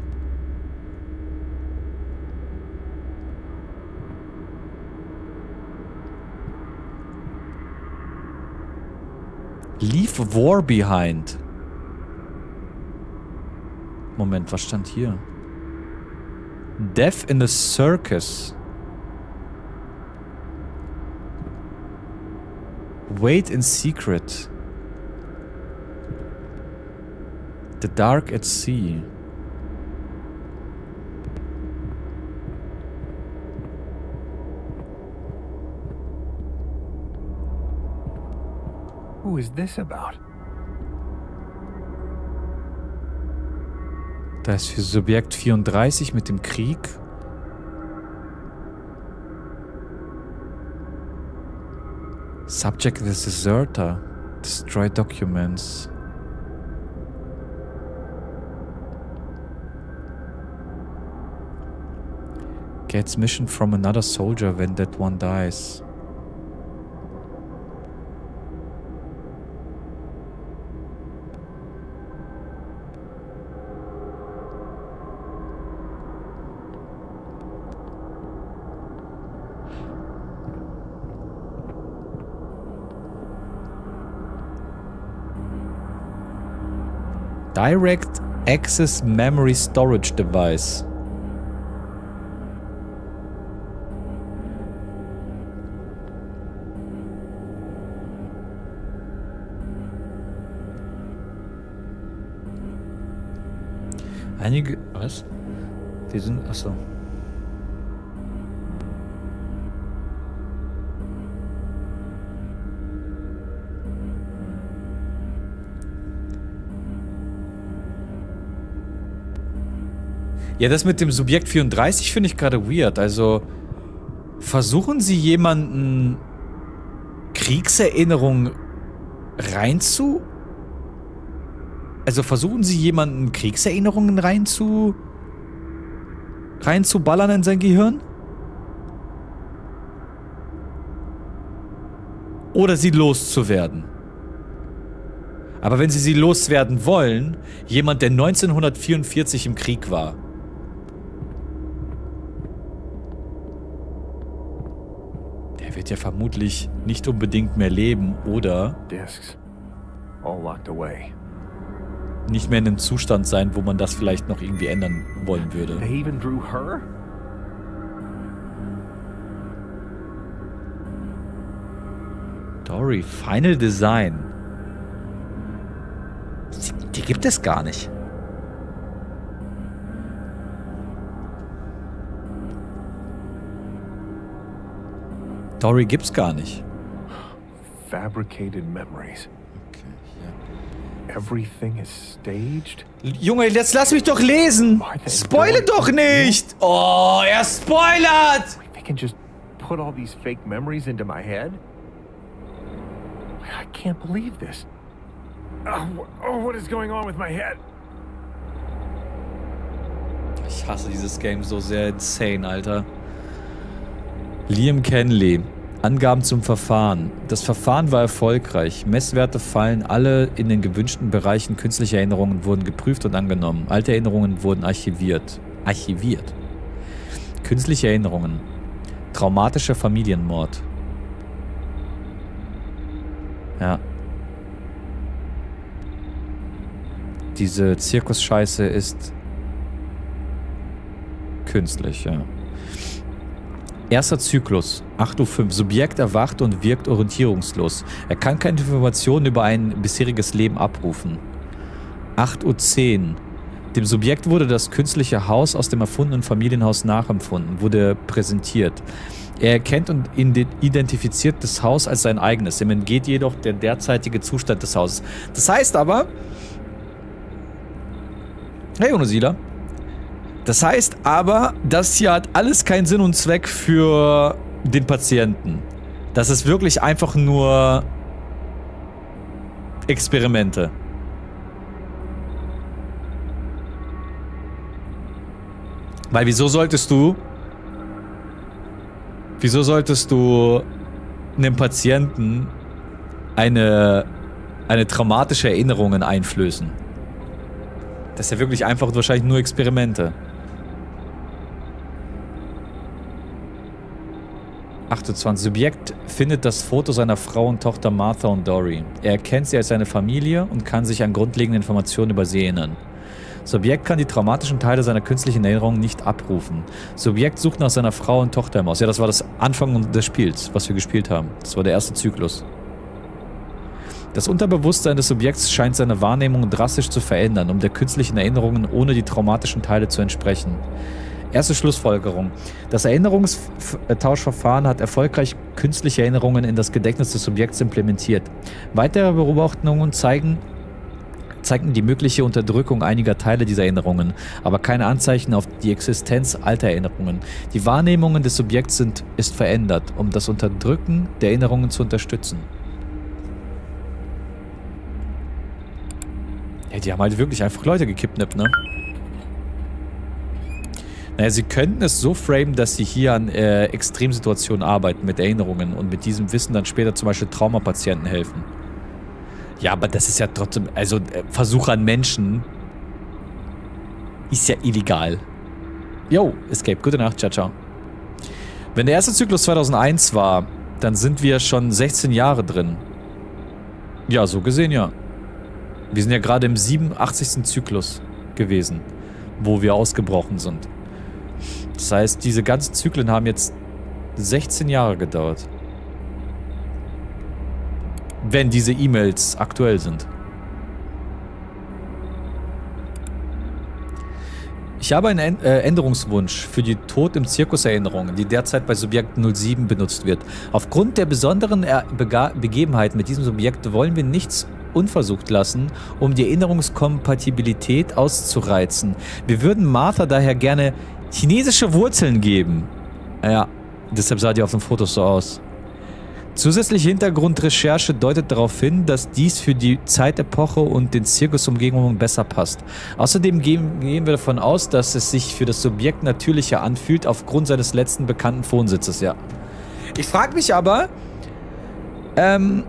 Leave War Behind. Moment, was stand hier? Death in the circus. Wait in secret. The dark at sea. Who is this about? Da ist für Subjekt 34 mit dem Krieg. Subject is deserter. Destroy documents. Gets mission from another soldier when that one dies. Direct Access Memory Storage Device. Einige. Was? Die sind. Achso. Ja, das mit dem Subjekt 34 finde ich gerade weird. Also versuchen Sie jemanden Kriegserinnerungen reinzu... Also versuchen Sie jemanden Kriegserinnerungen reinzu... reinzuballern in sein Gehirn? Oder sie loszuwerden? Aber wenn Sie sie loswerden wollen, jemand, der 1944 im Krieg war, der wird ja vermutlich nicht unbedingt mehr leben oder Discs. All locked away. nicht mehr in einem Zustand sein, wo man das vielleicht noch irgendwie ändern wollen würde. Dory, Final Design. Die gibt es gar nicht. Dory gibt's gar nicht. Fabricated memories. Everything is staged? Junge, jetzt lass mich doch lesen. Spoile doch nicht. Oh, er spoilert. They can just put all these fake memories into my head? I can't believe this. Oh, oh, what is going on with my head? Ich hasse dieses Game so sehr insane, Alter. Liam Kenley. Angaben zum Verfahren. Das Verfahren war erfolgreich. Messwerte fallen alle in den gewünschten Bereichen. Künstliche Erinnerungen wurden geprüft und angenommen. Alte Erinnerungen wurden archiviert. Archiviert. Künstliche Erinnerungen. Traumatischer Familienmord. Ja. Diese Zirkusscheiße ist künstlich, ja. Erster Zyklus, 8.05 Uhr. Subjekt erwacht und wirkt orientierungslos. Er kann keine Informationen über ein bisheriges Leben abrufen. 8.10 Uhr. Dem Subjekt wurde das künstliche Haus aus dem erfundenen Familienhaus nachempfunden, wurde präsentiert. Er erkennt und ide- identifiziert das Haus als sein eigenes. Ihm entgeht jedoch der derzeitige Zustand des Hauses. Das heißt aber... Hey, Unosila. Das heißt aber, das hier hat alles keinen Sinn und Zweck für den Patienten. Das ist wirklich einfach nur Experimente. Weil wieso solltest du wieso solltest du einem Patienten eine eine traumatische Erinnerungen einflößen? Das ist ja wirklich einfach wahrscheinlich nur Experimente. 28. Subjekt findet das Foto seiner Frau und Tochter Martha und Dory. Er erkennt sie als seine Familie und kann sich an grundlegende Informationen über sie erinnern. Subjekt kann die traumatischen Teile seiner künstlichen Erinnerung nicht abrufen. Subjekt sucht nach seiner Frau und Tochter im Haus. Ja, das war das Anfang des Spiels, was wir gespielt haben. Das war der erste Zyklus. Das Unterbewusstsein des Subjekts scheint seine Wahrnehmung drastisch zu verändern, um der künstlichen Erinnerungen ohne die traumatischen Teile zu entsprechen. Erste Schlussfolgerung. Das Erinnerungstauschverfahren hat erfolgreich künstliche Erinnerungen in das Gedächtnis des Subjekts implementiert. Weitere Beobachtungen zeigen, zeigten die mögliche Unterdrückung einiger Teile dieser Erinnerungen, aber keine Anzeichen auf die Existenz alter Erinnerungen. Die Wahrnehmungen des Subjekts sind, ist verändert, um das Unterdrücken der Erinnerungen zu unterstützen. Ja, die haben halt wirklich einfach Leute gekidnappt, ne? Naja, sie könnten es so framen, dass sie hier an äh, Extremsituationen arbeiten mit Erinnerungen und mit diesem Wissen dann später zum Beispiel Traumapatienten helfen. Ja, aber das ist ja trotzdem, also äh, Versuch an Menschen ist ja illegal. Yo, Escape, gute Nacht, ciao, ciao. Wenn der erste Zyklus 2001 war, dann sind wir schon 16 Jahre drin. Ja, so gesehen ja. Wir sind ja gerade im 87. Zyklus gewesen, wo wir ausgebrochen sind. Das heißt, diese ganzen Zyklen haben jetzt 16 Jahre gedauert. Wenn diese E-Mails aktuell sind. Ich habe einen äh, Änderungswunsch für die Tod im Zirkus-Erinnerung, die derzeit bei Subjekt 07 benutzt wird. Aufgrund der besonderen er Begebenheiten mit diesem Subjekt wollen wir nichts unversucht lassen, um die Erinnerungskompatibilität auszureizen. Wir würden Martha daher gerne chinesische Wurzeln geben. Ja, deshalb sah die auf den Fotos so aus. Zusätzliche Hintergrundrecherche deutet darauf hin, dass dies für die Zeitepoche und den Zirkusumgebungen besser passt. Außerdem gehen, gehen wir davon aus, dass es sich für das Subjekt natürlicher anfühlt, aufgrund seines letzten bekannten Wohnsitzes, ja. Ich frage mich aber, ähm,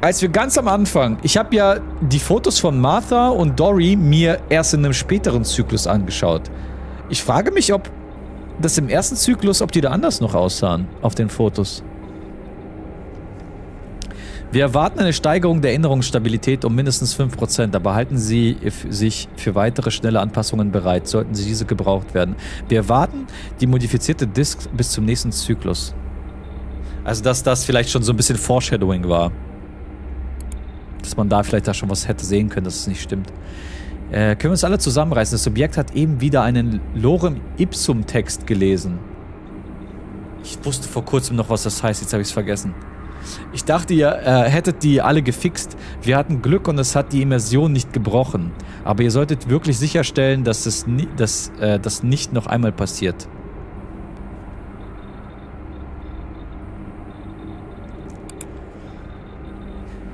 als wir ganz am Anfang, ich habe ja die Fotos von Martha und Dory mir erst in einem späteren Zyklus angeschaut. Ich frage mich, ob das im ersten Zyklus, ob die da anders noch aussahen auf den Fotos. Wir erwarten eine Steigerung der Erinnerungsstabilität um mindestens 5%, aber halten Sie sich für weitere schnelle Anpassungen bereit, sollten Sie diese gebraucht werden. Wir erwarten die modifizierte Disk bis zum nächsten Zyklus. Also, dass das vielleicht schon so ein bisschen Foreshadowing war. Dass man da vielleicht da schon was hätte sehen können, dass es nicht stimmt. Äh, können wir uns alle zusammenreißen? Das Subjekt hat eben wieder einen Lorem Ipsum Text gelesen. Ich wusste vor kurzem noch, was das heißt. Jetzt habe ich es vergessen. Ich dachte, ihr äh, hättet die alle gefixt. Wir hatten Glück und es hat die Immersion nicht gebrochen. Aber ihr solltet wirklich sicherstellen, dass es nie, dass, äh, das nicht noch einmal passiert.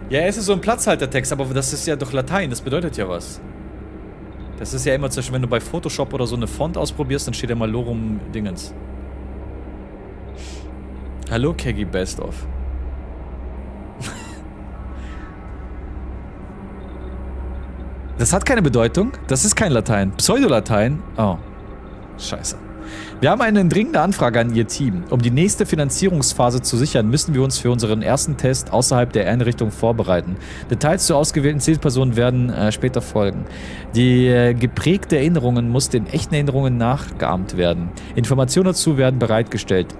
Ja, es ist so ein Platzhaltertext, aber das ist ja doch Latein, das bedeutet ja was. Das ist ja immer Beispiel, wenn du bei Photoshop oder so eine Font ausprobierst, dann steht ja mal Lorum Dingens. Hallo Keggy Best of. <laughs> das hat keine Bedeutung. Das ist kein Latein. Pseudolatein. Oh. Scheiße. Wir haben eine dringende Anfrage an Ihr Team. Um die nächste Finanzierungsphase zu sichern, müssen wir uns für unseren ersten Test außerhalb der Einrichtung vorbereiten. Details zu ausgewählten Zielpersonen werden äh, später folgen. Die äh, geprägte Erinnerungen muss den echten Erinnerungen nachgeahmt werden. Informationen dazu werden bereitgestellt.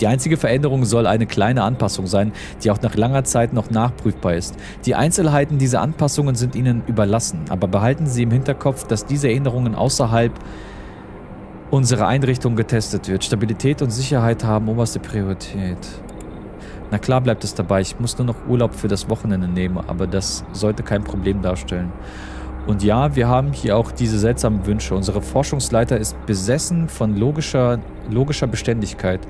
Die einzige Veränderung soll eine kleine Anpassung sein, die auch nach langer Zeit noch nachprüfbar ist. Die Einzelheiten dieser Anpassungen sind Ihnen überlassen, aber behalten Sie im Hinterkopf, dass diese Erinnerungen außerhalb unsere Einrichtung getestet wird. Stabilität und Sicherheit haben oberste Priorität. Na klar bleibt es dabei, ich muss nur noch Urlaub für das Wochenende nehmen, aber das sollte kein Problem darstellen. Und ja, wir haben hier auch diese seltsamen Wünsche. Unsere Forschungsleiter ist besessen von logischer, logischer Beständigkeit.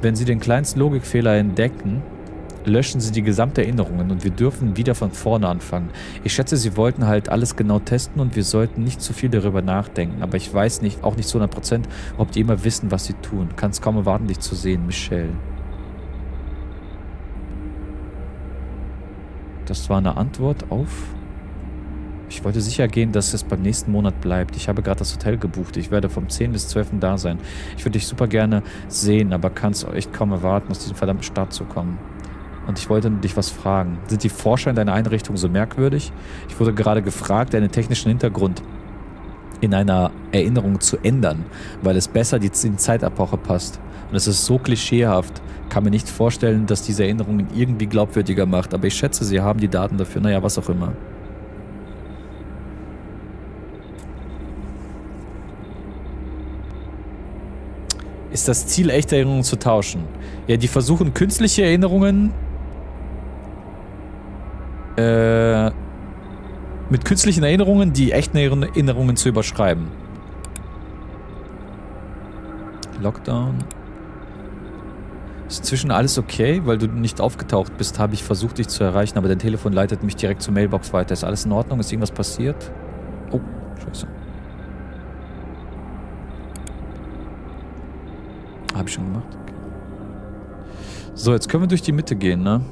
Wenn sie den kleinsten Logikfehler entdecken, löschen sie die gesamte Erinnerungen und wir dürfen wieder von vorne anfangen. Ich schätze, sie wollten halt alles genau testen und wir sollten nicht zu viel darüber nachdenken. Aber ich weiß nicht, auch nicht zu 100%, ob die immer wissen, was sie tun. Kann es kaum erwarten, dich zu sehen, Michelle. Das war eine Antwort auf... Ich wollte sicher gehen, dass es beim nächsten Monat bleibt. Ich habe gerade das Hotel gebucht. Ich werde vom 10. bis 12. da sein. Ich würde dich super gerne sehen, aber kann es echt kaum erwarten, aus diesem verdammten Stadt zu kommen. Und ich wollte dich was fragen. Sind die Forscher in deiner Einrichtung so merkwürdig? Ich wurde gerade gefragt, deinen technischen Hintergrund in einer Erinnerung zu ändern, weil es besser die, in die Zeitepoche passt. Und es ist so klischeehaft. Kann mir nicht vorstellen, dass diese Erinnerung ihn irgendwie glaubwürdiger macht. Aber ich schätze, sie haben die Daten dafür. Naja, was auch immer. Ist das Ziel, echte Erinnerungen zu tauschen? Ja, die versuchen künstliche Erinnerungen äh, mit künstlichen Erinnerungen die echten Erinnerungen zu überschreiben. Lockdown. Ist inzwischen alles okay, weil du nicht aufgetaucht bist, habe ich versucht, dich zu erreichen, aber dein Telefon leitet mich direkt zur Mailbox weiter. Ist alles in Ordnung? Ist irgendwas passiert? Oh, scheiße. Habe ich schon gemacht. Okay. So, jetzt können wir durch die Mitte gehen, ne?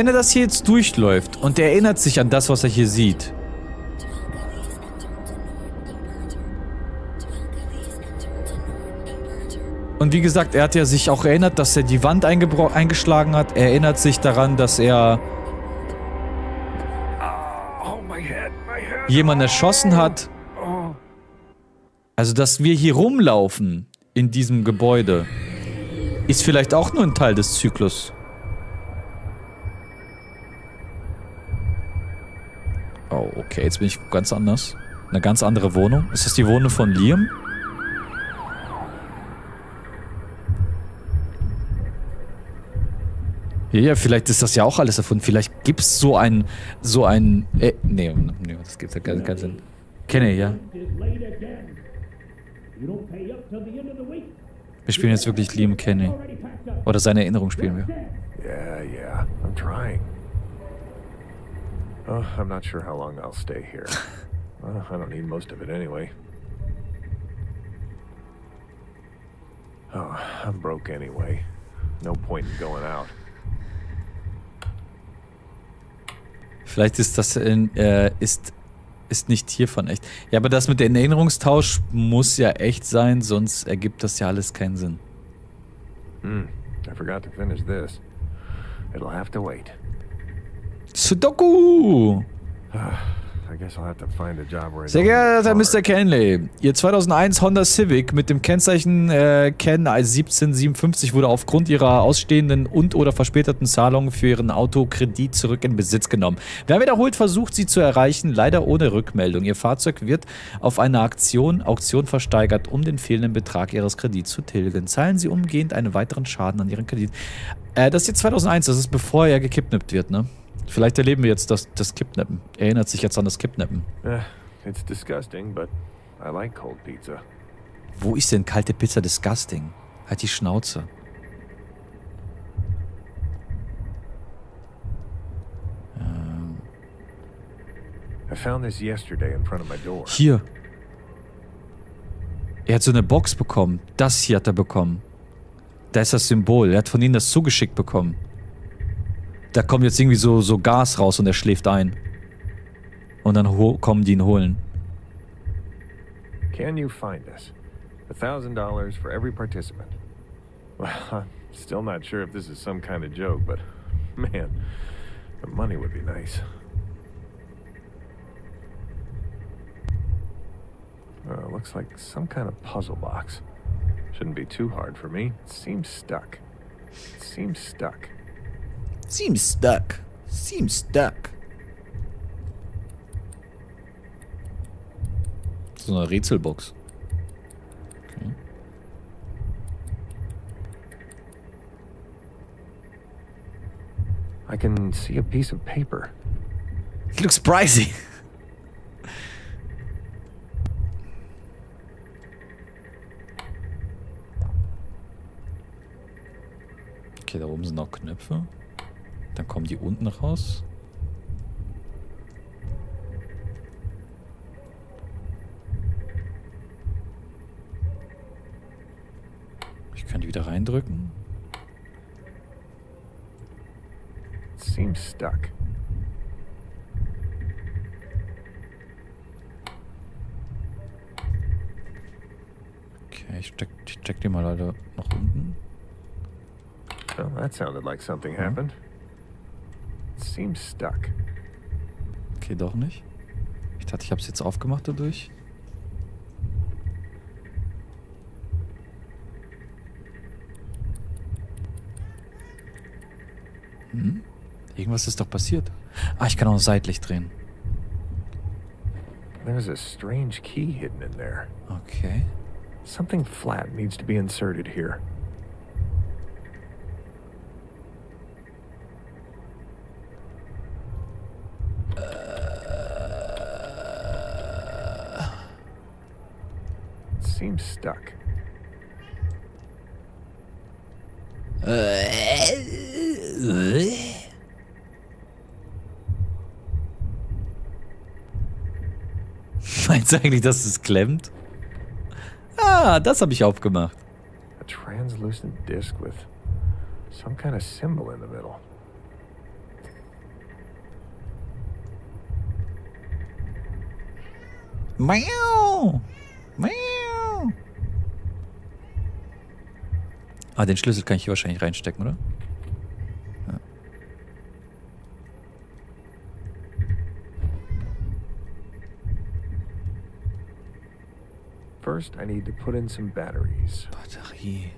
Wenn er das hier jetzt durchläuft und er erinnert sich an das, was er hier sieht. Und wie gesagt, er hat ja sich auch erinnert, dass er die Wand eingeschlagen hat. Er erinnert sich daran, dass er jemanden erschossen hat. Also, dass wir hier rumlaufen in diesem Gebäude, ist vielleicht auch nur ein Teil des Zyklus. Oh, okay, jetzt bin ich ganz anders. Eine ganz andere Wohnung. Ist das die Wohnung von Liam? Ja, ja, vielleicht ist das ja auch alles erfunden. Vielleicht gibt es so ein, so ein, äh, nee, nee, das gibt ja keinen, keinen Sinn. Kenne ich, ja. Wir spielen jetzt wirklich Liam Kenny. Oder seine Erinnerung spielen wir. yeah, yeah. I'm trying. Oh, I'm not sure how long I'll stay here. <laughs> well, I don't need most of it anyway. Oh, I'm broke anyway. No point in going out. Vielleicht ist das in, äh, ist, ist nicht hiervon echt. Ja, aber das mit dem Erinnerungstausch muss ja echt sein, sonst ergibt das ja alles keinen Sinn. Hmm. I forgot to finish this. It'll have to wait. Sudoku! I guess I'll have to find a job where I Sehr geehrter. Mr. Kenley, Ihr 2001 Honda Civic mit dem Kennzeichen äh, Ken 1757 wurde aufgrund Ihrer ausstehenden und oder verspäteten Zahlungen für Ihren Autokredit zurück in Besitz genommen. Wir haben wiederholt versucht, Sie zu erreichen, leider ohne Rückmeldung. Ihr Fahrzeug wird auf einer Aktion, Auktion versteigert, um den fehlenden Betrag Ihres Kredits zu tilgen. Zahlen Sie umgehend einen weiteren Schaden an Ihren Kredit. Äh, das ist jetzt 2001, das ist bevor er gekidnappt wird, ne? Vielleicht erleben wir jetzt das, das Kidnappen. Er erinnert sich jetzt an das Kidnappen. Eh, it's disgusting, but I like cold pizza. Wo ist denn kalte Pizza disgusting? Halt die Schnauze. I found this yesterday in front of my door. Hier. Er hat so eine Box bekommen. Das hier hat er bekommen. Da ist das Symbol. Er hat von ihnen das zugeschickt bekommen. Da kommt jetzt irgendwie so, so Gas raus und er schläft ein. Und dann kommen die ihn holen. Can you find us? A thousand dollars for every participant. Well, I'm still not sure if this is some kind of joke, but man, the money would be nice. Uh, looks like some kind of puzzle box. Shouldn't be too hard for me. It seems stuck. It seems stuck. Seems stuck. Seems stuck. So eine Rätselbox. Okay. can see a piece of paper. <laughs> It looks pricey. Okay, da oben sind noch Knöpfe. Dann kommen die unten raus. Ich kann die wieder reindrücken. Seems stuck. Okay, ich steck, ich steck die mal alle nach unten. Well, that sounded like something happened. Seems stuck. Okay, doch nicht. Ich dachte, ich habe es jetzt aufgemacht dadurch. Hm? Irgendwas ist doch passiert. Ah, ich kann auch seitlich drehen. There's a strange key hidden in there. Okay. Something flat needs to be inserted here. Seems stuck. <laughs> Meinst du eigentlich, dass es klemmt? Ah, das habe ich aufgemacht. A translucent disc with some kind of symbol in the middle. Miau. Miau. Ah, den Schlüssel kann ich hier wahrscheinlich reinstecken, oder? First, I need to put in some batteries. Batterie.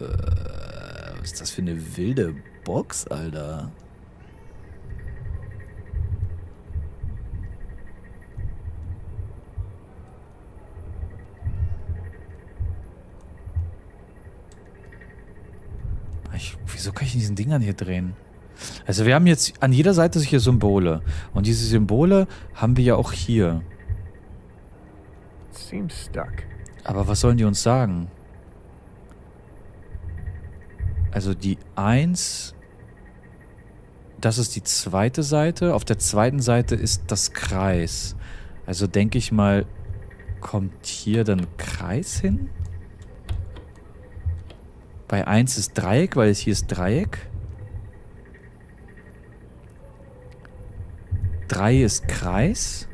Äh, was ist das für eine wilde Box, Alter? Ich, wieso kann ich diesen Dingern hier drehen? Also wir haben jetzt an jeder Seite solche Symbole. Und diese Symbole haben wir ja auch hier. Seems stuck. Aber was sollen die uns sagen? Also die 1, das ist die zweite Seite. Auf der zweiten Seite ist das Kreis. Also denke ich mal, kommt hier dann Kreis hin? Bei 1 ist Dreieck, weil es hier ist Dreieck. 3 ist Kreis.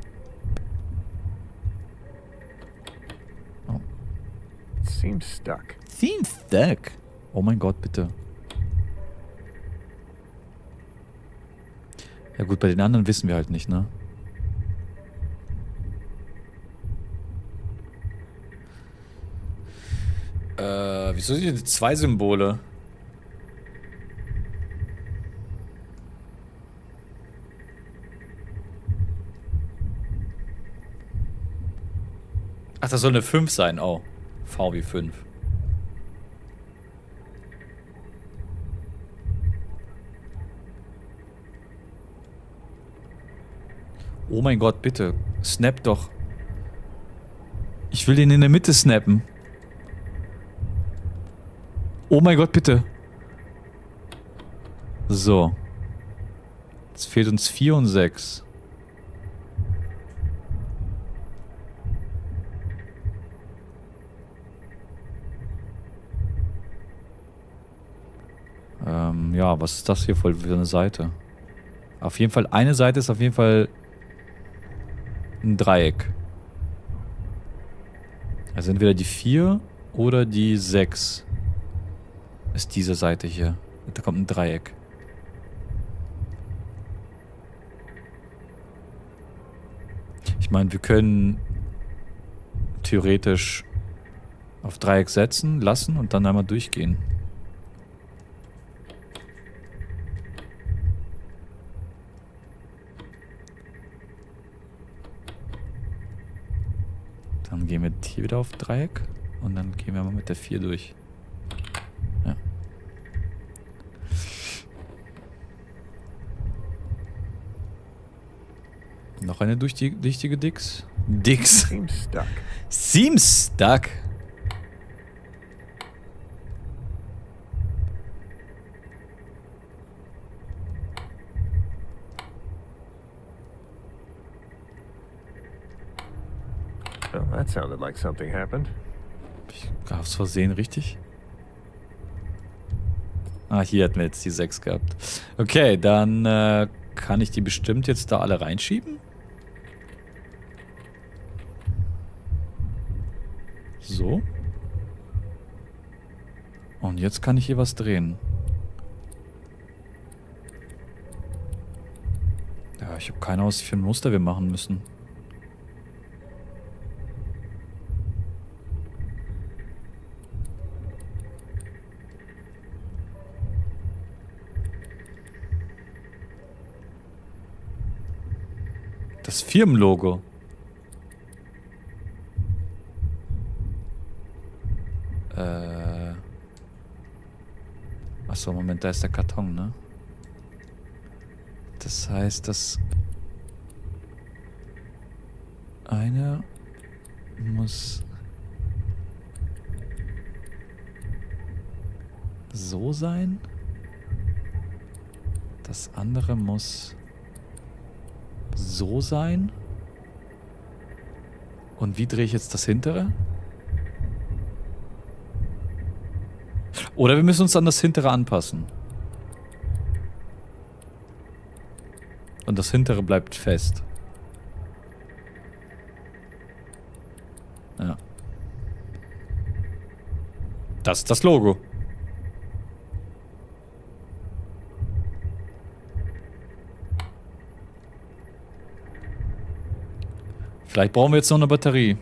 Seems stuck. Theme Stack. Oh mein Gott, bitte. Ja gut, bei den anderen wissen wir halt nicht, ne? Äh, wieso sind hier zwei Symbole? Ach, das soll eine 5 sein. Oh. V wie 5. Oh mein Gott, bitte. Snap doch. Ich will den in der Mitte snappen. Oh mein Gott, bitte. So. Jetzt fehlt uns 4 und 6. Ähm, ja, was ist das hier für eine Seite? Auf jeden Fall, eine Seite ist auf jeden Fall ein Dreieck. Also entweder die 4 oder die 6 ist diese Seite hier. Da kommt ein Dreieck. Ich meine, wir können theoretisch auf Dreieck setzen, lassen und dann einmal durchgehen. Dann gehen wir hier wieder auf Dreieck und dann gehen wir mal mit der 4 durch. Noch eine durchsichtige Dix. Dix. Seems stuck. Seems stuck. Well, that sounded like something happened. Ich aus Versehen richtig. Ah, hier hatten wir jetzt die 6 gehabt. Okay, dann äh, kann ich die bestimmt jetzt da alle reinschieben. So. Und jetzt kann ich hier was drehen. Ja, ich habe keine Ahnung, was für ein Muster wir machen müssen. Das Firmenlogo. Äh. Moment, da ist der Karton, ne? Das heißt, das eine muss so sein. Das andere muss so sein. Und wie drehe ich jetzt das hintere? Oder wir müssen uns an das hintere anpassen. Und das hintere bleibt fest. Ja. Das ist das Logo. Vielleicht brauchen wir jetzt noch eine Batterie.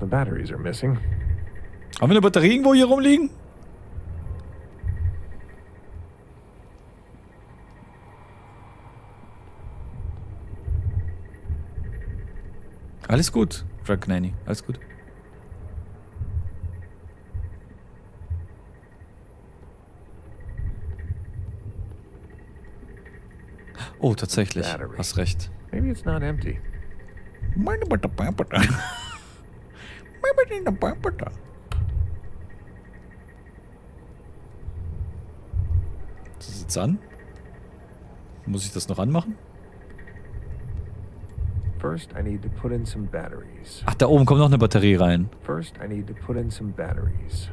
The batteries are missing. Haben wir eine Batterie irgendwo hier rumliegen? Alles gut, Drag Nanny. Alles gut. Oh, tatsächlich. Battery. Hast recht. Maybe it's not empty. Das ist jetzt an. Muss ich das noch anmachen? First, I need to put in some batteries. Ach, da oben kommt noch eine Batterie rein. First, I need to put in some batteries.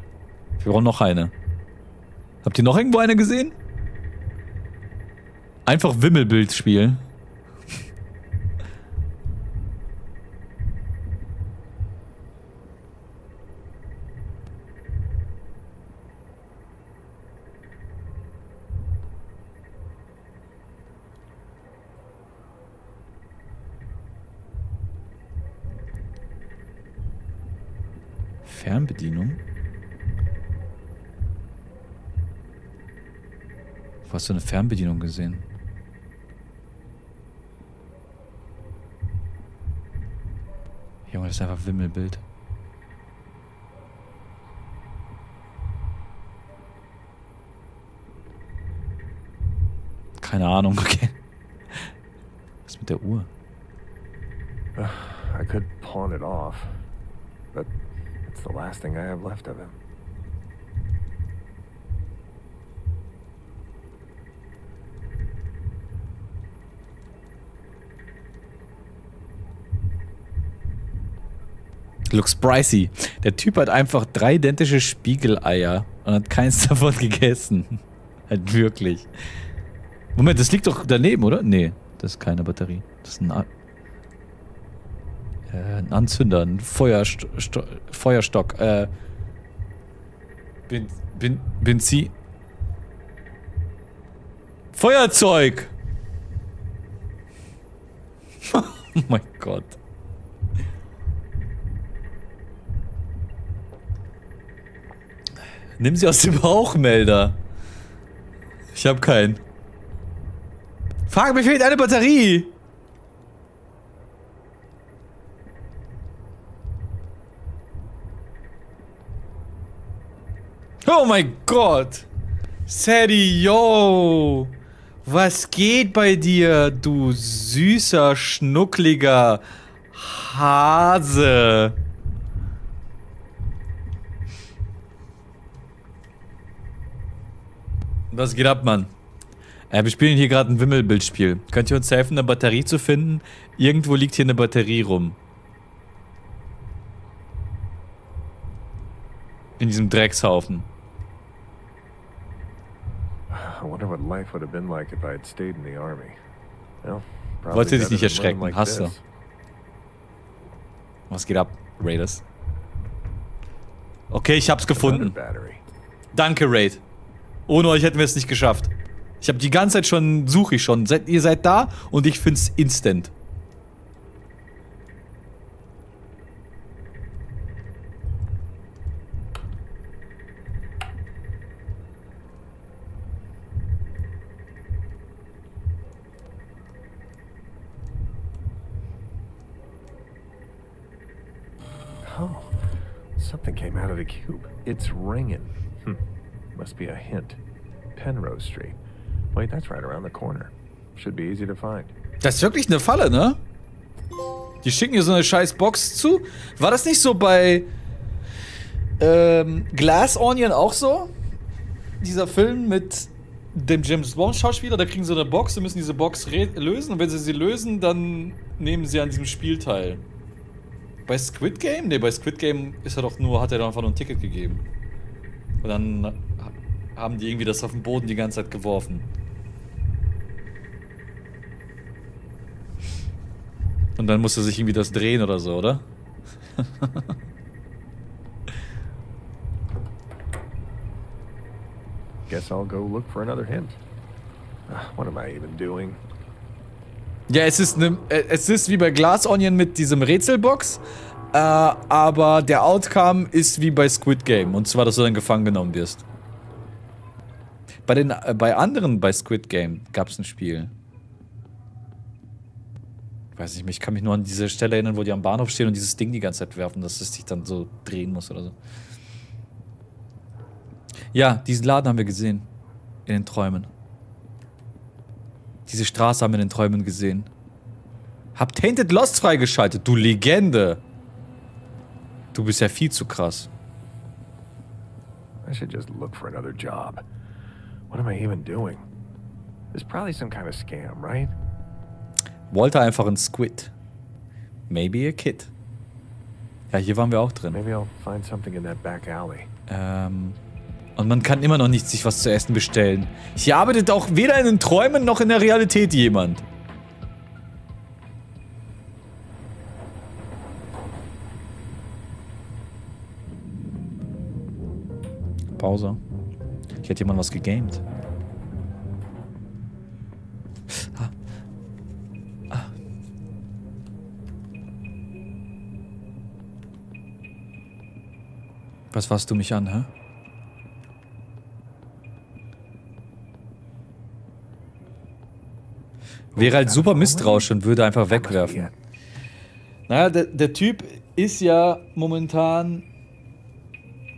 Wir brauchen noch eine. Habt ihr noch irgendwo eine gesehen? Einfach Wimmelbildspiel. Fernbedienung? Wo hast du eine Fernbedienung gesehen? Junge, das ist einfach Wimmelbild. Keine Ahnung, <laughs> okay. Was ist mit der Uhr? I could pawn it off, but it's the last thing I have left of him. Looks pricey. Der Typ hat einfach drei identische Spiegeleier und hat keins <laughs> davon gegessen. halt wirklich. Moment, das liegt doch daneben, oder? Nee, das ist keine Batterie. Das ist ein, A äh, ein Anzünder, ein Feuerst Sto Feuerstock. Äh, bin, bin, Benzin. Feuerzeug! <laughs> oh mein Gott. Nimm sie aus dem Rauchmelder. Ich hab keinen. Fuck, mir fehlt eine Batterie. Oh mein Gott. Sadie, yo! Was geht bei dir, du süßer, schnuckliger Hase? Was geht ab, Mann? Äh, wir spielen hier gerade ein Wimmelbildspiel. Könnt ihr uns helfen, eine Batterie zu finden? Irgendwo liegt hier eine Batterie rum. In diesem Dreckshaufen. I wonder what life would have been like if I had stayed in the army. Well, probably Wollte dich nicht erschrecken, hast du. Was geht ab, Raiders? Okay, ich hab's gefunden. Danke, Raid. Ohne euch hätten wir es nicht geschafft. Ich habe die ganze Zeit schon, suche ich schon. Seid, ihr seid da und ich find's instant. Oh, something came out of the cube. It's ringing. Must be a hint. Penrose Street. Wait, that's right around the corner. Should be easy to find. Das ist wirklich eine Falle, ne? Die schicken hier so eine scheiß Box zu. War das nicht so bei ähm, Glass Onion auch so? Dieser Film mit dem James Bond Schauspieler, da kriegen sie eine Box und müssen diese Box lösen und wenn sie sie lösen, dann nehmen sie an diesem Spiel teil. Bei Squid Game? Ne, bei Squid Game ist er doch nur, hat er doch einfach nur ein Ticket gegeben. Und dann haben die irgendwie das auf den Boden die ganze Zeit geworfen. Und dann musste sich irgendwie das drehen oder so, oder? <laughs> Guess I'll go look for another hint. Ah, What am I even doing? Ja, es ist, ne, es ist wie bei Glass Onion mit diesem Rätselbox, äh, aber der Outcome ist wie bei Squid Game, und zwar, dass du dann gefangen genommen wirst. Bei, den, äh, bei anderen bei Squid Game gab es ein Spiel. Weiß nicht ich kann mich nur an diese Stelle erinnern, wo die am Bahnhof stehen und dieses Ding die ganze Zeit werfen, dass es sich dann so drehen muss oder so. Ja, diesen Laden haben wir gesehen. In den Träumen. Diese Straße haben wir in den Träumen gesehen. Hab Tainted Lost freigeschaltet, du Legende. Du bist ja viel zu krass. I should just look for another job. What am I even doing? There's probably some kind of scam, right? Walter einfach ein Squid. Maybe a kid. Ja, hier waren wir auch drin. Maybe I'll find something in that back alley. Ähm, und man kann immer noch nicht sich was zu essen bestellen. Hier arbeitet auch weder in den Träumen noch in der Realität jemand. Pause. Hier hat jemand was gegamed. Ah. Ah. Was fasst du mich an, hä? Wäre halt super misstrauisch und würde einfach wegwerfen. Naja, der, der Typ ist ja momentan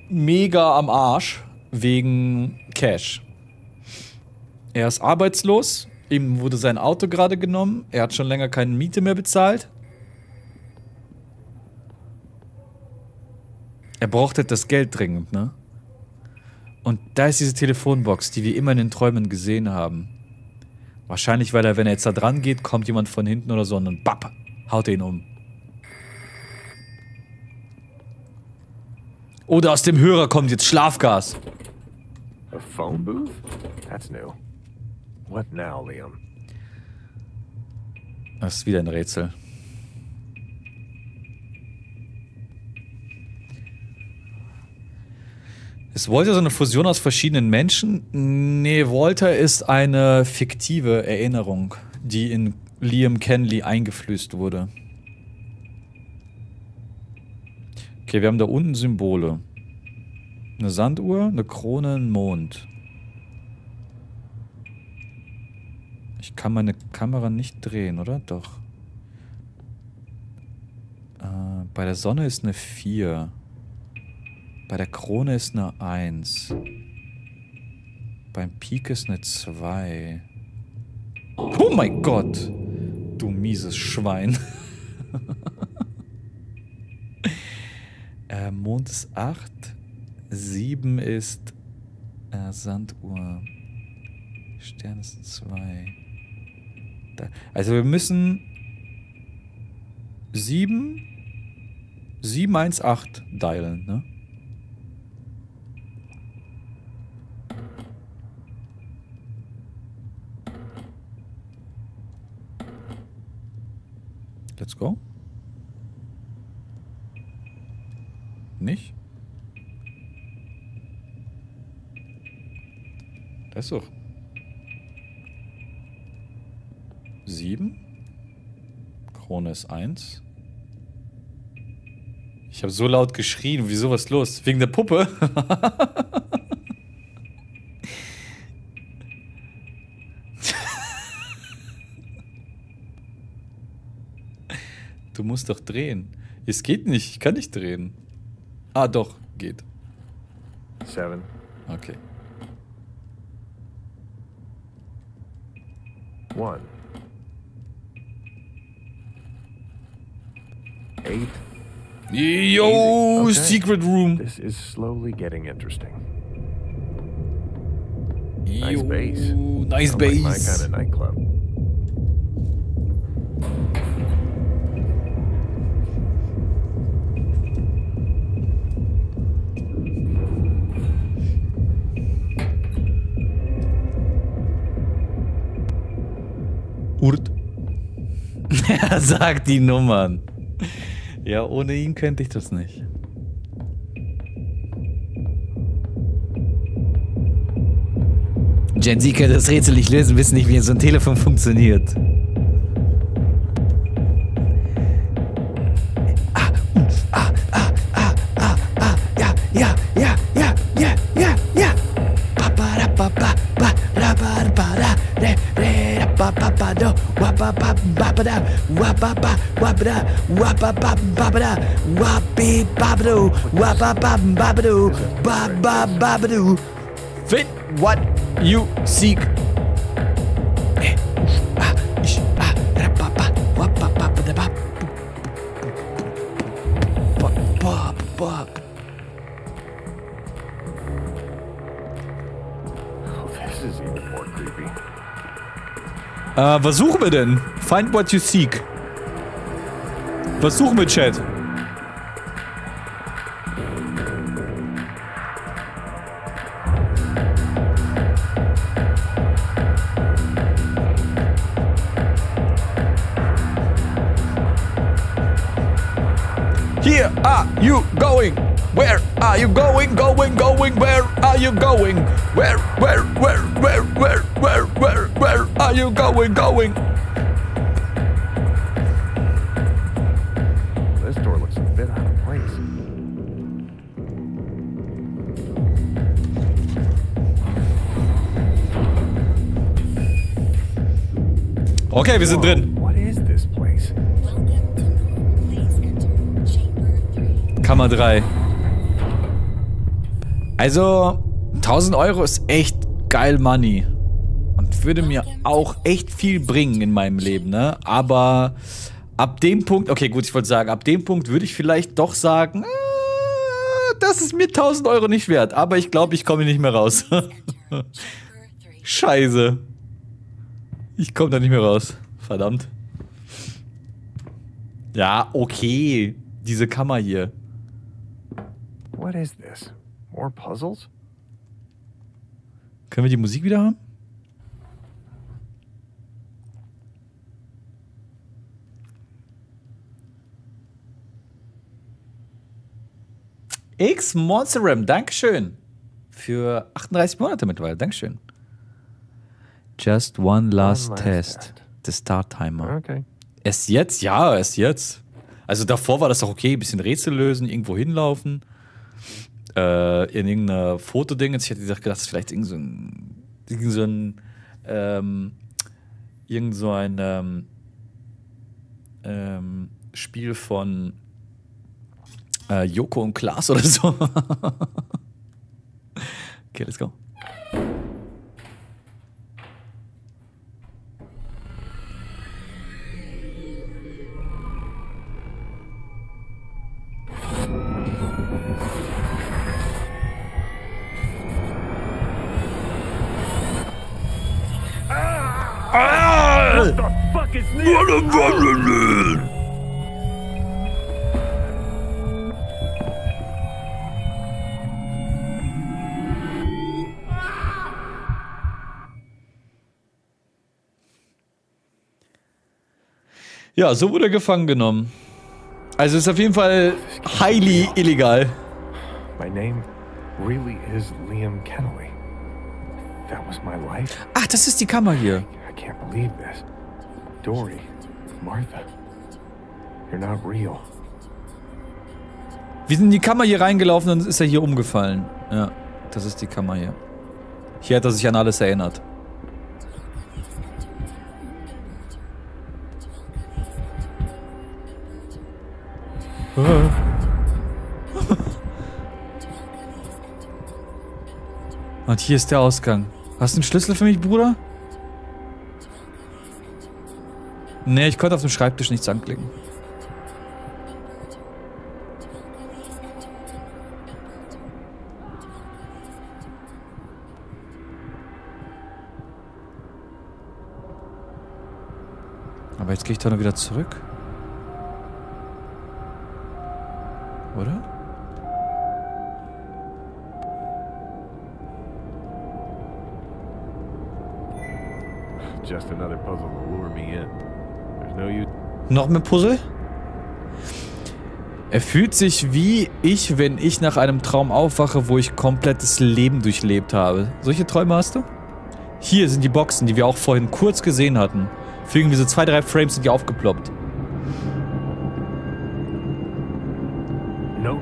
mega am Arsch wegen Cash. Er ist arbeitslos, ihm wurde sein Auto gerade genommen, er hat schon länger keine Miete mehr bezahlt. Er braucht halt das Geld dringend, ne? Und da ist diese Telefonbox, die wir immer in den Träumen gesehen haben. Wahrscheinlich, weil er, wenn er jetzt da dran geht, kommt jemand von hinten oder so und dann bapp, haut er ihn um. Oder aus dem Hörer kommt jetzt Schlafgas. A phone booth? That's new. What now, Liam? Das ist wieder ein Rätsel. Ist Walter so eine Fusion aus verschiedenen Menschen? Nee, Walter ist eine fiktive Erinnerung, die in Liam Kenley eingeflößt wurde. Okay, wir haben da unten Symbole. Eine Sanduhr, eine Krone, ein Mond. Ich kann meine Kamera nicht drehen, oder? Doch. Äh, bei der Sonne ist eine 4. Bei der Krone ist eine 1. Beim Peak ist eine 2. Oh mein Gott! Du mieses Schwein. <laughs> äh, Mond ist 8. 7 ist äh, Sanduhr. Stern ist 2. Da. Also wir müssen 7 718 dialen, ne? Let's go. Nicht? Das ist doch. Sieben. Krone ist eins. Ich habe so laut geschrien. Wieso was los? Wegen der Puppe? <laughs> du musst doch drehen. Es geht nicht. Ich kann nicht drehen. Ah, doch. Geht. Seven. Okay. One. Eight. Yo, Okay. Secret Room. This is slowly getting interesting. Nice base. Nice Sounds like my kind of nightclub. Urt. <laughs> er sagt die Nummern. Ja, ohne ihn könnte ich das nicht. Gen Z kann das Rätsel nicht lösen, wissen nicht, wie so ein Telefon funktioniert. Do, pa, pa, ba, pa, da, wa, pa, wa, pa, da, wa, ba, pa, da, wa, pi, ba, ba, do, wa, ba, ba, do, ba, ba, ba, ba, do. Find what you seek. Äh, was suchen wir denn? Find what you seek. Was suchen wir, Chat? Going? This door looks a bit out of place. Okay, wir sind drin. What is this place? Kammer 3. Also, 1000 Euro ist echt geil Money. Und würde mir auch echt viel bringen in meinem Leben, ne? Aber ab dem Punkt, okay, gut, ich wollte sagen, ab dem Punkt würde ich vielleicht doch sagen, äh, das ist mir 1000 Euro nicht wert. Aber ich glaube, ich komme nicht mehr raus. <laughs> Scheiße. Ich komme da nicht mehr raus. Verdammt. Ja, okay. Diese Kammer hier. What is this? More puzzles? Können wir die Musik wieder haben? X Monsterum, Dankeschön. Für 38 Monate mittlerweile, Dankeschön. Just one last, last test. test. The Start Timer. Okay. Erst jetzt? Ja, erst jetzt. Also davor war das doch okay, ein bisschen Rätsel lösen, irgendwo hinlaufen. Äh, in irgendeiner Fotoding. Ich hätte gedacht, das ist vielleicht irgend so ein, irgend so ein, ähm, irgend so ein ähm, ähm, Spiel von äh, Joko und Klaas oder so. <laughs> okay, let's go. Ah, what the fuck is this? What a Ja, so wurde er gefangen genommen. Also ist auf jeden Fall highly illegal. My name really is Liam Kennelly. That was my life. Ach, das ist die Kammer hier. I can't believe this. Dory, Martha, you're not real. Wir sind in die Kammer hier reingelaufen und ist er hier umgefallen. Ja, das ist die Kammer hier. Hier hat er sich an alles erinnert. Und hier ist der Ausgang. Hast du einen Schlüssel für mich, Bruder? Nee, ich konnte auf dem Schreibtisch nichts anklicken. Aber jetzt gehe ich da nur wieder zurück. Oder? Just another puzzle to lure me in. There's no use. Noch mehr Puzzle? Er fühlt sich wie ich, wenn ich nach einem Traum aufwache, wo ich komplettes Leben durchlebt habe. Solche Träume hast du? Hier sind die Boxen, die wir auch vorhin kurz gesehen hatten. Für irgendwie so zwei, drei Frames sind die aufgeploppt.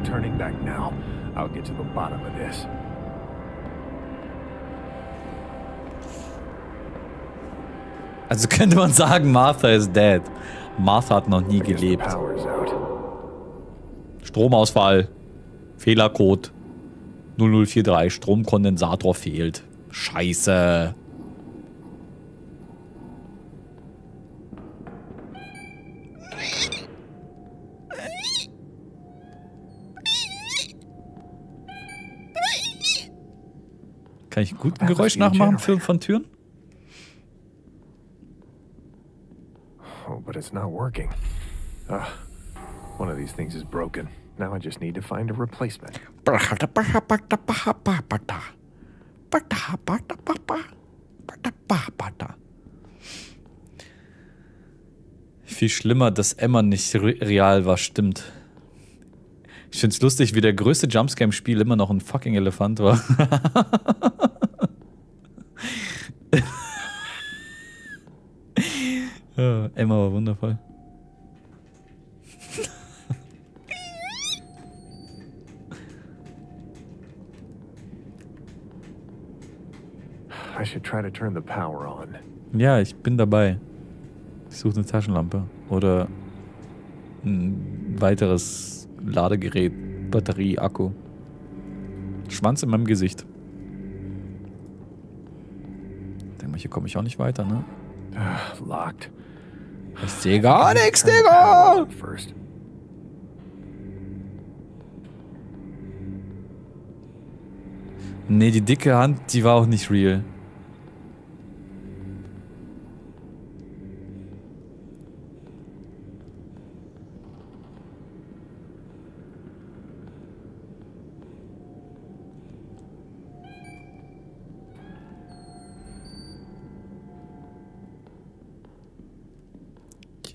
Turning back now. I'll get to the bottom of this. Also könnte man sagen, Martha is dead. Martha hat noch nie gelebt. Stromausfall. Fehlercode. 0043. Stromkondensator fehlt. Scheiße. Kann ich gut ein Geräusch nachmachen für, von Türen? Oh, but it's not working. Ah, one of these things is broken. Now I just need to find a replacement. Viel schlimmer, dass Emma nicht re real war, stimmt. Ich find's lustig, wie der größte Jumpscare im Spiel immer noch ein fucking Elefant war. <laughs> ja, Emma war wundervoll. I should try to turn the power on. Ja, ich bin dabei. Ich suche eine Taschenlampe oder ein weiteres Ladegerät, Batterie, Akku. Schwanz in meinem Gesicht. Denk mal, hier komme ich auch nicht weiter, ne? Locked. Ich sehe gar nichts, Digga! First. Nee, die dicke Hand, die war auch nicht real.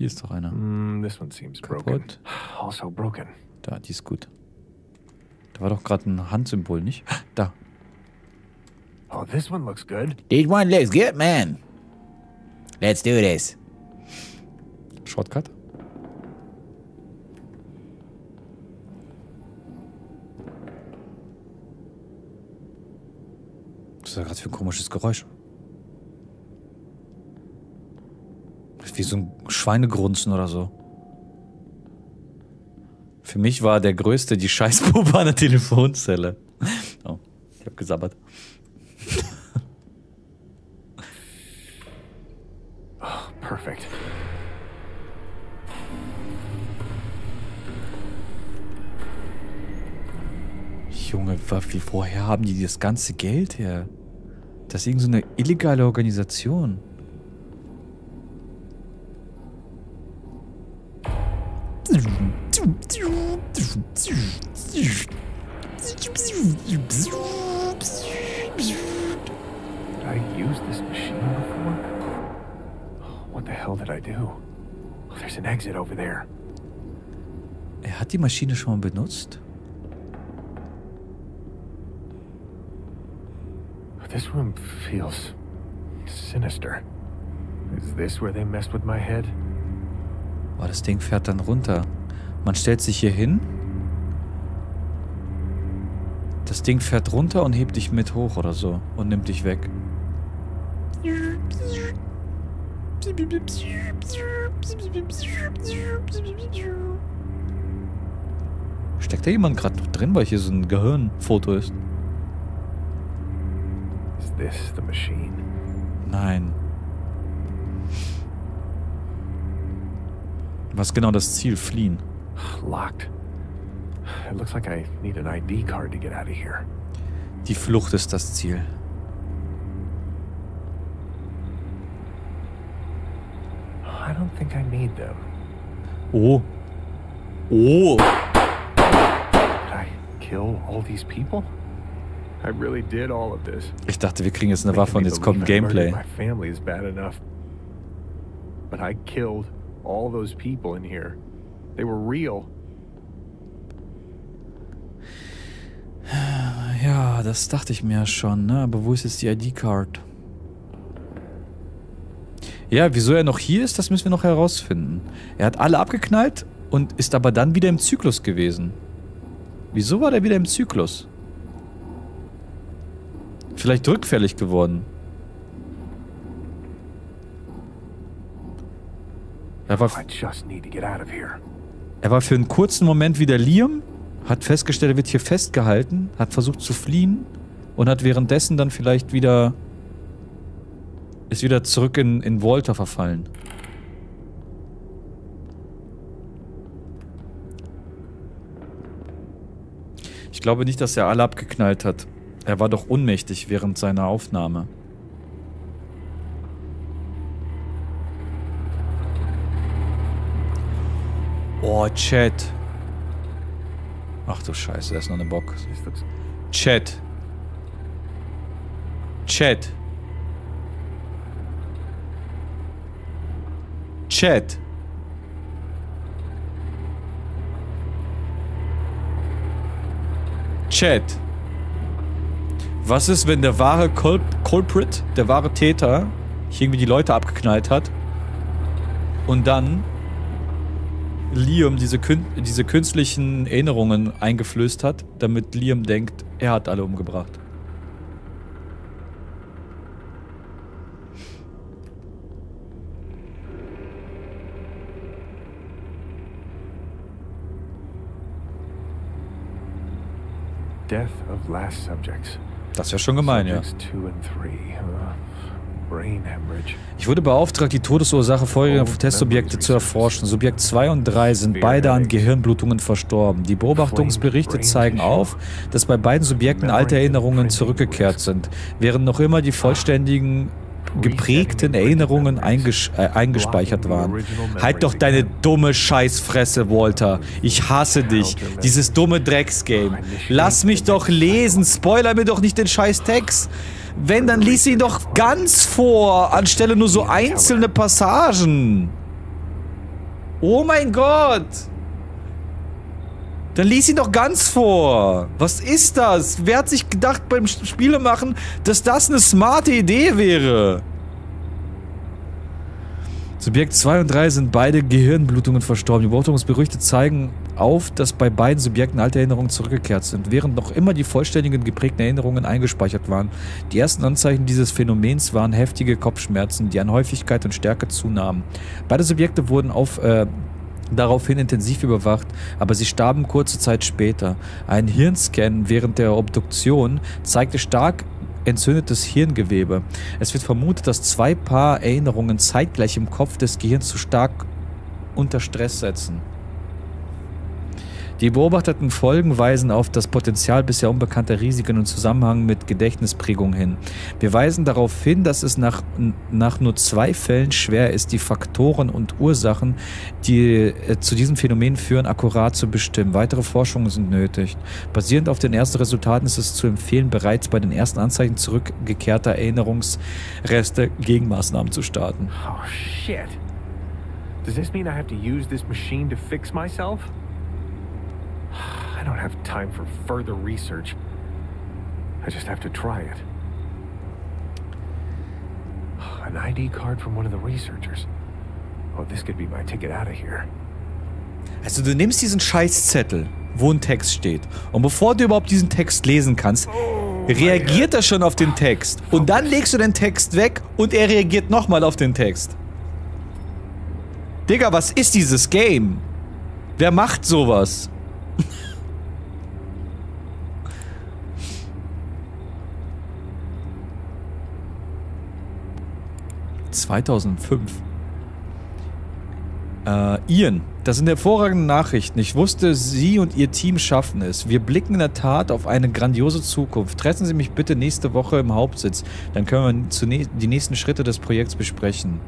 Hier ist doch einer. Mm, this one seems broken. Kaputt. Also broken. Da, die ist gut. Da war doch gerade ein Handsymbol, nicht? Da. Oh, this one looks good. This one looks good, man. Let's do this. Shortcut. Was ist da gerade für ein komisches Geräusch? Wie so ein Schweinegrunzen oder so. Für mich war der größte die Scheißpuppe <laughs> an der Telefonzelle. Oh, ich hab gesabbert. <laughs> Perfect. Junge, woher haben die das ganze Geld her? Das ist irgend so eine illegale Organisation. Did I use this machine before? What the hell did I do? Oh, there's an exit over there. Er hat die Maschine schon mal benutzt? This room feels sinister. Is this where they messed with my head? Oh, das Ding fährt dann runter. Man stellt sich hier hin. Das Ding fährt runter und hebt dich mit hoch oder so. Und nimmt dich weg. Steckt da jemand gerade noch drin, weil hier so ein Gehirnfoto ist? Is this the machine? Nein. Was genau das Ziel? Fliehen. Locked. It looks like I need an ID card to get out of here. Die Flucht ist das Ziel. I don't think I need them. Oh. Oh. Did I kill all these people? I really did all of this. Ich dachte, wir kriegen jetzt eine Waffe und jetzt kommt Gameplay. My family is bad enough. But I killed all those people in here. They were real. <sighs> Ja, das dachte ich mir schon, ne? Aber wo ist jetzt die ID-Card? Ja, wieso er noch hier ist, das müssen wir noch herausfinden. Er hat alle abgeknallt und ist aber dann wieder im Zyklus gewesen. Wieso war der wieder im Zyklus? Vielleicht rückfällig geworden. I just need to get out of here. Er war für einen kurzen Moment wieder Liam, hat festgestellt, er wird hier festgehalten, hat versucht zu fliehen und hat währenddessen dann vielleicht wieder ist wieder zurück in, in Walter verfallen. Ich glaube nicht, dass er alle abgeknallt hat. Er war doch ohnmächtig während seiner Aufnahme. Oh, Chat. Ach du Scheiße, da ist noch eine looks Chat. Chat. Chat. Chat. Was ist, wenn der wahre Cul Culprit, der wahre Täter, hier irgendwie die Leute abgeknallt hat und dann Liam diese, kün diese künstlichen Erinnerungen eingeflößt hat, damit Liam denkt, er hat alle umgebracht. death of last subjects. Das wäre schon gemein, ja. Subjects two and three. Ich wurde beauftragt, die Todesursache vorheriger Testsubjekte zu erforschen. Subjekt 2 und 3 sind beide an Gehirnblutungen verstorben. Die Beobachtungsberichte zeigen auf, dass bei beiden Subjekten alte Erinnerungen zurückgekehrt sind, während noch immer die vollständigen geprägten Erinnerungen eingesch äh, eingespeichert waren. Halt doch deine dumme Scheißfresse, Walter. Ich hasse dich. Dieses dumme Drecksgame. Lass mich doch lesen. Spoiler mir doch nicht den scheiß Text. Wenn, dann lies ihn doch ganz vor, anstelle nur so einzelne Passagen. Oh mein Gott. Dann lies ihn doch ganz vor. Was ist das? Wer hat sich gedacht beim Spiele machen, dass das eine smarte Idee wäre? Subjekt 2 und 3 sind beide Gehirnblutungen verstorben. Die Beobachtungsberichte zeigen auf, dass bei beiden Subjekten alte Erinnerungen zurückgekehrt sind, während noch immer die vollständigen geprägten Erinnerungen eingespeichert waren. Die ersten Anzeichen dieses Phänomens waren heftige Kopfschmerzen, die an Häufigkeit und Stärke zunahmen. Beide Subjekte wurden auf äh, daraufhin intensiv überwacht, aber sie starben kurze Zeit später. Ein Hirnscan während der Obduktion zeigte stark entzündetes Hirngewebe. Es wird vermutet, dass zwei Paar Erinnerungen zeitgleich im Kopf des Gehirns zu stark unter Stress setzen. Die beobachteten Folgen weisen auf das Potenzial bisher unbekannter Risiken im Zusammenhang mit Gedächtnisprägung hin. Wir weisen darauf hin, dass es nach, nach nur zwei Fällen schwer ist, die Faktoren und Ursachen, die äh, zu diesem Phänomen führen, akkurat zu bestimmen. Weitere Forschungen sind nötig. Basierend auf den ersten Resultaten ist es zu empfehlen, bereits bei den ersten Anzeichen zurückgekehrter Erinnerungsreste Gegenmaßnahmen zu starten. Oh, shit. Does this mean I have to use this machine to fix myself? I don't have time for further research. I just have to try it. An ID card from one of the researchers. Oh, this could be my ticket out of here. Also du nimmst diesen Scheißzettel, wo ein Text steht. Und bevor du überhaupt diesen Text lesen kannst, reagiert er schon auf den Text. Und dann legst du den Text weg und er reagiert nochmal auf den Text. Digga, was ist dieses Game? Wer macht sowas? ...2005. Äh, Ian, das sind hervorragende Nachrichten. Ich wusste, Sie und Ihr Team schaffen es. Wir blicken in der Tat auf eine grandiose Zukunft. Treffen Sie mich bitte nächste Woche im Hauptsitz. Dann können wir die nächsten Schritte des Projekts besprechen.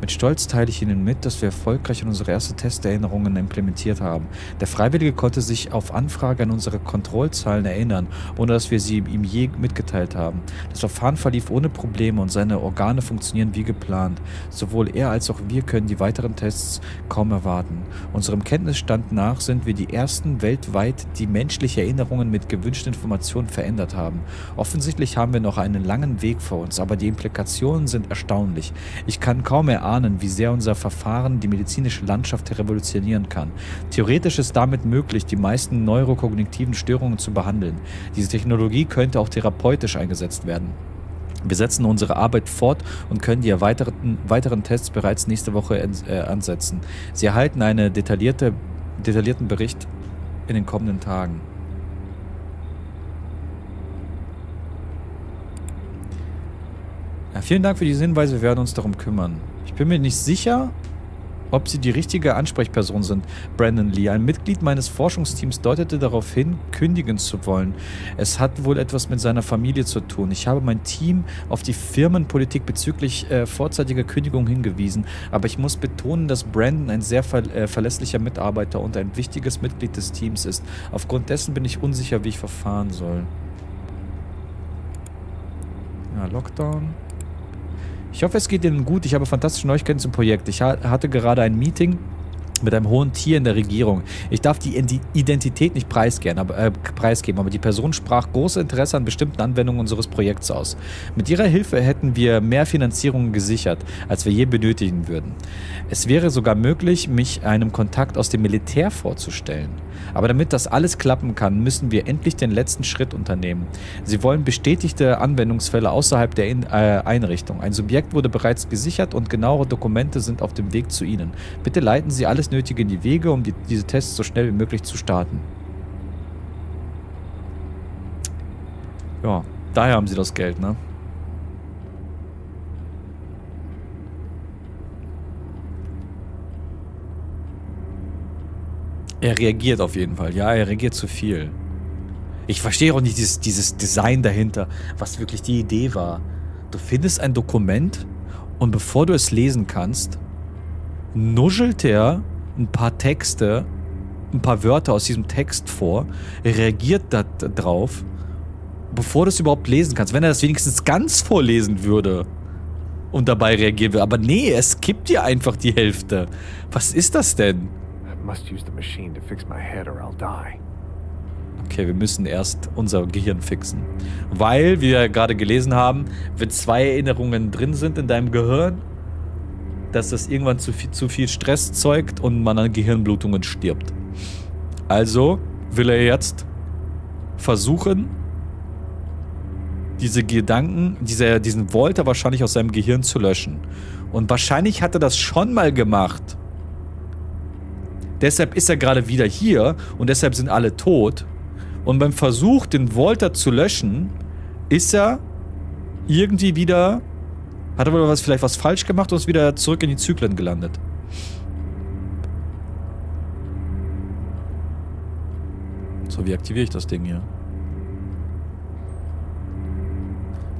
Mit Stolz teile ich Ihnen mit, dass wir erfolgreich unsere erste Testerinnerungen implementiert haben. Der Freiwillige konnte sich auf Anfrage an unsere Kontrollzahlen erinnern, ohne dass wir sie ihm je mitgeteilt haben. Das Verfahren verlief ohne Probleme und seine Organe funktionieren wie geplant. Sowohl er als auch wir können die weiteren Tests kaum erwarten. Unserem Kenntnisstand nach sind wir die ersten weltweit, die menschliche Erinnerungen mit gewünschten Informationen verändert haben. Offensichtlich haben wir noch einen langen Weg vor uns, aber die Implikationen sind erstaunlich. Ich kann kaum erahnen, wie sehr unser Verfahren die medizinische Landschaft revolutionieren kann. Theoretisch ist damit möglich, die meisten neurokognitiven Störungen zu behandeln. Diese Technologie könnte auch therapeutisch eingesetzt werden. Wir setzen unsere Arbeit fort und können die erweiterten, weiteren Tests bereits nächste Woche äh, ansetzen. Sie erhalten einen detaillierte, detaillierten Bericht in den kommenden Tagen. Ja, vielen Dank für diese Hinweise, wir werden uns darum kümmern. Ich bin mir nicht sicher, ob Sie die richtige Ansprechperson sind, Brandon Lee. Ein Mitglied meines Forschungsteams deutete darauf hin, kündigen zu wollen. Es hat wohl etwas mit seiner Familie zu tun. Ich habe mein Team auf die Firmenpolitik bezüglich äh, vorzeitiger Kündigung hingewiesen, aber ich muss betonen, dass Brandon ein sehr ver äh, verlässlicher Mitarbeiter und ein wichtiges Mitglied des Teams ist. Aufgrund dessen bin ich unsicher, wie ich verfahren soll. Ja, Lockdown. Ich hoffe, es geht Ihnen gut. Ich habe fantastische Neuigkeiten zum Projekt. Ich ha hatte gerade ein Meeting mit einem hohen Tier in der Regierung. Ich darf die Identität nicht preisgeben aber, äh, preisgeben, aber die Person sprach großes Interesse an bestimmten Anwendungen unseres Projekts aus. Mit ihrer Hilfe hätten wir mehr Finanzierung gesichert, als wir je benötigen würden. Es wäre sogar möglich, mich einem Kontakt aus dem Militär vorzustellen. Aber damit das alles klappen kann, müssen wir endlich den letzten Schritt unternehmen. Sie wollen bestätigte Anwendungsfälle außerhalb der In äh, Einrichtung. Ein Subjekt wurde bereits gesichert und genauere Dokumente sind auf dem Weg zu Ihnen. Bitte leiten Sie alles Nötige in die Wege, um die, diese Tests so schnell wie möglich zu starten. Ja, daher haben Sie das Geld, ne? Er reagiert auf jeden Fall. Ja, er reagiert zu viel. Ich verstehe auch nicht dieses, dieses Design dahinter, was wirklich die Idee war. Du findest ein Dokument und bevor du es lesen kannst, nuschelt er ein paar Texte, ein paar Wörter aus diesem Text vor, reagiert da drauf, bevor du es überhaupt lesen kannst. Wenn er das wenigstens ganz vorlesen würde und dabei reagieren würde. Aber nee, es kippt dir einfach die Hälfte. Was ist das denn? Must use the machine to fix my head or I'll die. Okay, wir müssen erst unser Gehirn fixen. Weil, wie wir gerade gelesen haben, wenn zwei Erinnerungen drin sind in deinem Gehirn, dass das irgendwann zu viel, zu viel Stress zeugt und man an Gehirnblutungen stirbt. Also will er jetzt versuchen, diese Gedanken, diese, diesen Volter wahrscheinlich aus seinem Gehirn zu löschen. Und wahrscheinlich hat er das schon mal gemacht. Deshalb ist er gerade wieder hier und deshalb sind alle tot. Und beim Versuch, den Volter zu löschen, ist er irgendwie wieder. Hat er was, vielleicht was falsch gemacht und ist wieder zurück in die Zyklen gelandet. So, wie aktiviere ich das Ding hier?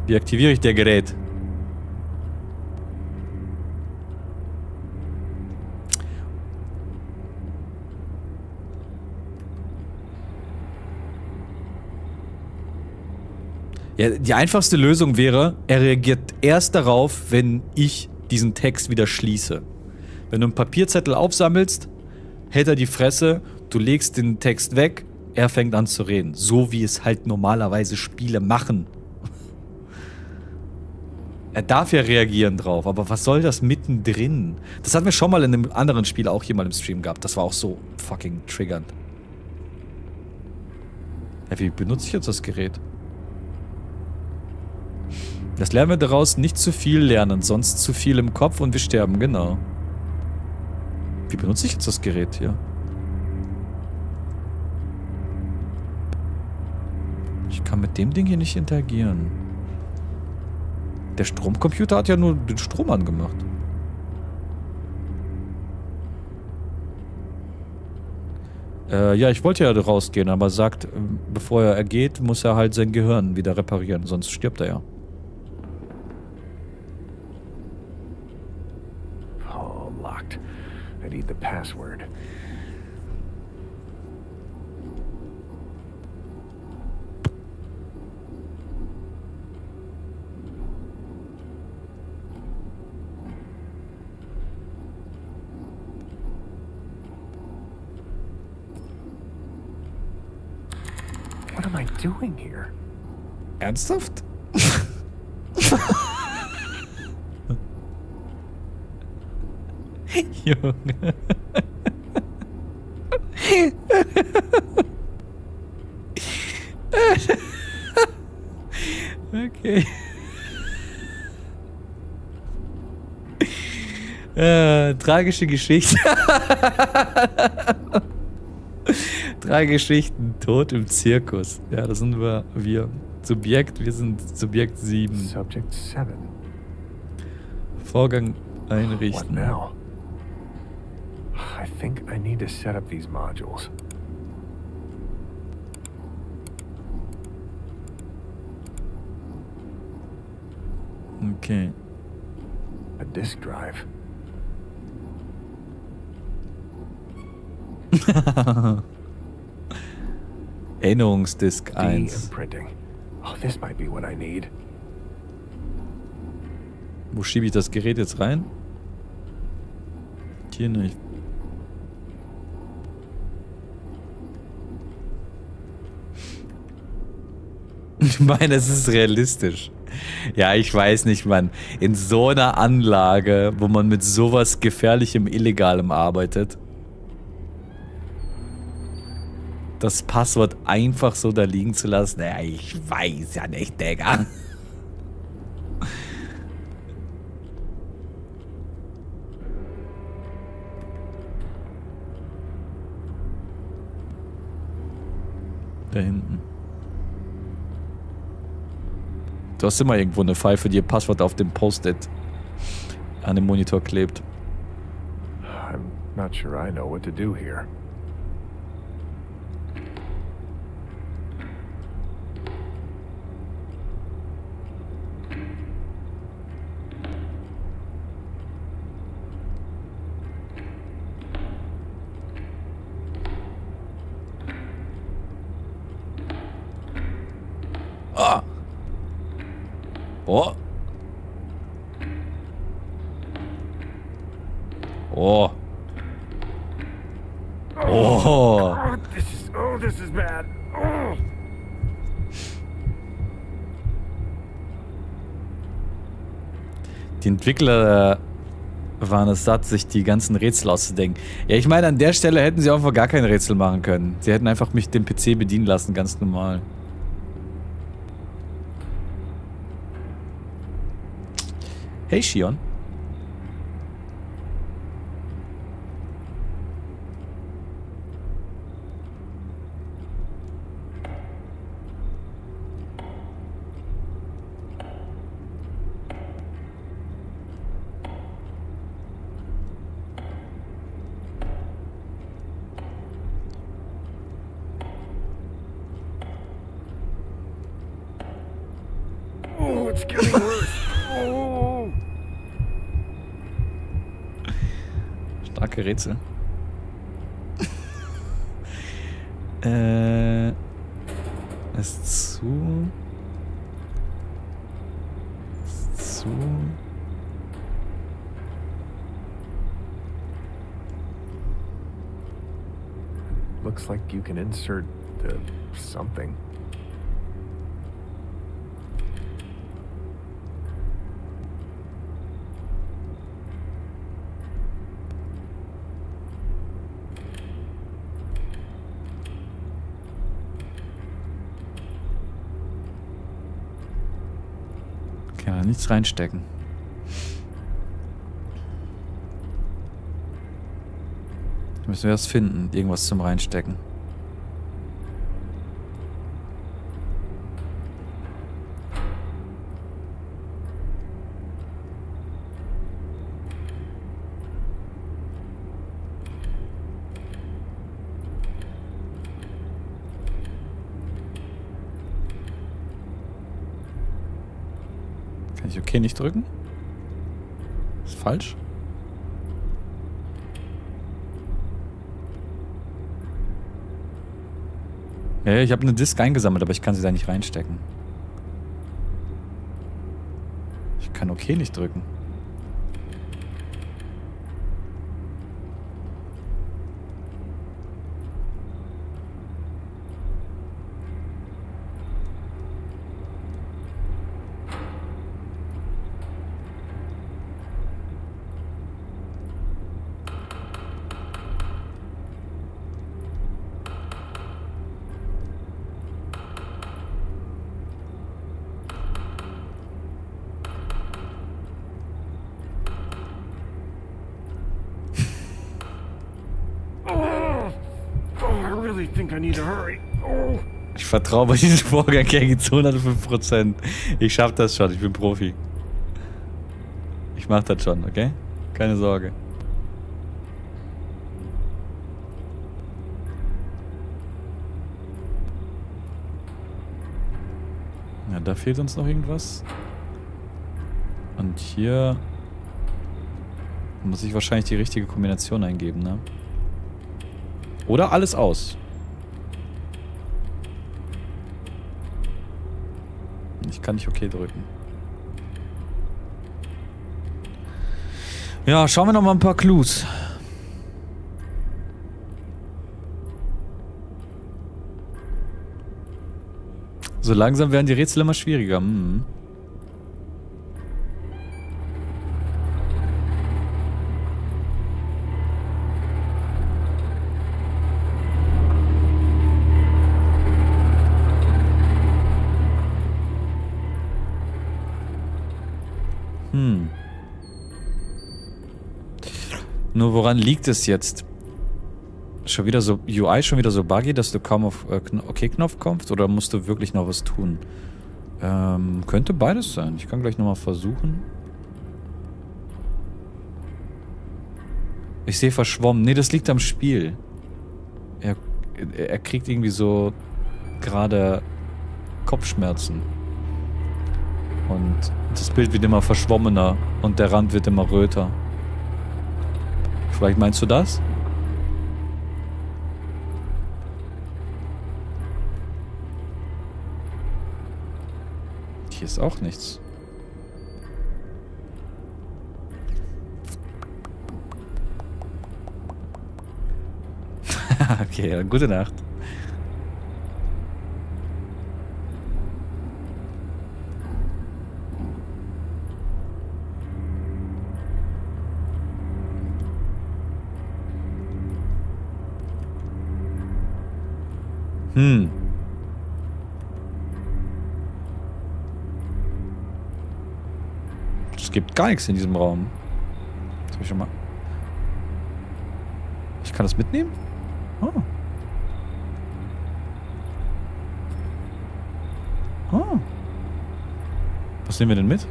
Wie aktiviere ich der Gerät? Ja, die einfachste Lösung wäre, er reagiert erst darauf, wenn ich diesen Text wieder schließe. Wenn du einen Papierzettel aufsammelst, hält er die Fresse, du legst den Text weg, er fängt an zu reden. So wie es halt normalerweise Spiele machen. Er darf ja reagieren drauf, aber was soll das mittendrin? Das hatten wir schon mal in einem anderen Spiel auch hier mal im Stream gehabt. Das war auch so fucking triggernd. Ja, wie benutze ich jetzt das Gerät? Das lernen wir daraus, nicht zu viel lernen, sonst zu viel im Kopf und wir sterben, genau. Wie benutze ich jetzt das Gerät hier? Ich kann mit dem Ding hier nicht interagieren. Der Stromcomputer hat ja nur den Strom angemacht. Äh, ja, ich wollte ja rausgehen, aber sagt, äh, bevor er geht, muss er halt sein Gehirn wieder reparieren, sonst stirbt er ja. The password. What am I doing here? Ernsthaft? <laughs> <laughs> Junge. <laughs> okay. <laughs> Äh, tragische Geschichte. Drei Geschichten, Tod im Zirkus. Ja, da sind wir, wir. Subjekt, wir sind Subjekt 7. Subject 7. Vorgang What einrichten. now? I think I need to set up these modules. Okay. A disk drive. <laughs> Erinnerungsdisk 1. De-imprinting. Oh, this might be what I need. Wo schiebe ich das Gerät jetzt rein? Hier nicht. <laughs> Ich meine, es ist realistisch. Ja, ich weiß nicht, Mann. In so einer Anlage, wo man mit sowas gefährlichem, illegalem arbeitet, das Passwort einfach so da liegen zu lassen, ja, ich weiß ja nicht, Digga. <laughs> Da hinten. Du hast immer irgendwo eine Pfeife, die ihr Passwort auf dem Post-it an dem Monitor klebt. I'm not sure I know what to do here. Ah. Oh. Oh. Oh. Oh, this is oh, this is bad. Oh. Die Entwickler äh, waren es satt, sich die ganzen Rätsel auszudenken. Ja, ich meine, an der Stelle hätten sie einfach gar kein Rätsel machen können. Sie hätten einfach mich den PC bedienen lassen, ganz normal. Hey, Shion. Oh, it's good. Starke Rätsel. <laughs> äh. Ist zu. Ist zu. Looks like you can insert the something. Nichts reinstecken. Müssen wir das finden, irgendwas zum reinstecken. Kann ich okay nicht drücken? Ist falsch? Ja, ich habe eine Disk eingesammelt, aber ich kann sie da nicht reinstecken. Ich kann okay nicht drücken. Oh, I really think I need to hurry. Oh. Ich vertraue bei diesem Vorgang gegen 205%. Ich schaff das schon, ich bin Profi. Ich mach das schon, okay? Keine Sorge. Ja, da fehlt uns noch irgendwas. Und hier muss ich wahrscheinlich die richtige Kombination eingeben, ne? Oder alles aus. Kann nicht okay drücken. Ja, schauen wir noch mal ein paar Clues. So langsam werden die Rätsel immer schwieriger. Hm. Woran liegt es jetzt? Schon wieder so, UI schon wieder so buggy, dass du kaum auf äh, Kn- OK-Knopf kommst? Oder musst du wirklich noch was tun? Ähm, könnte beides sein. Ich kann gleich nochmal versuchen. Ich sehe verschwommen. Nee, das liegt am Spiel. Er, er kriegt irgendwie so gerade Kopfschmerzen. Und das Bild wird immer verschwommener und der Rand wird immer röter. Vielleicht meinst du das? Hier ist auch nichts. <laughs> okay, gute Nacht. Hm. Es gibt gar nichts in diesem Raum. Das hab ich schon mal. Ich kann das mitnehmen? Oh. Oh. Was nehmen wir denn mit?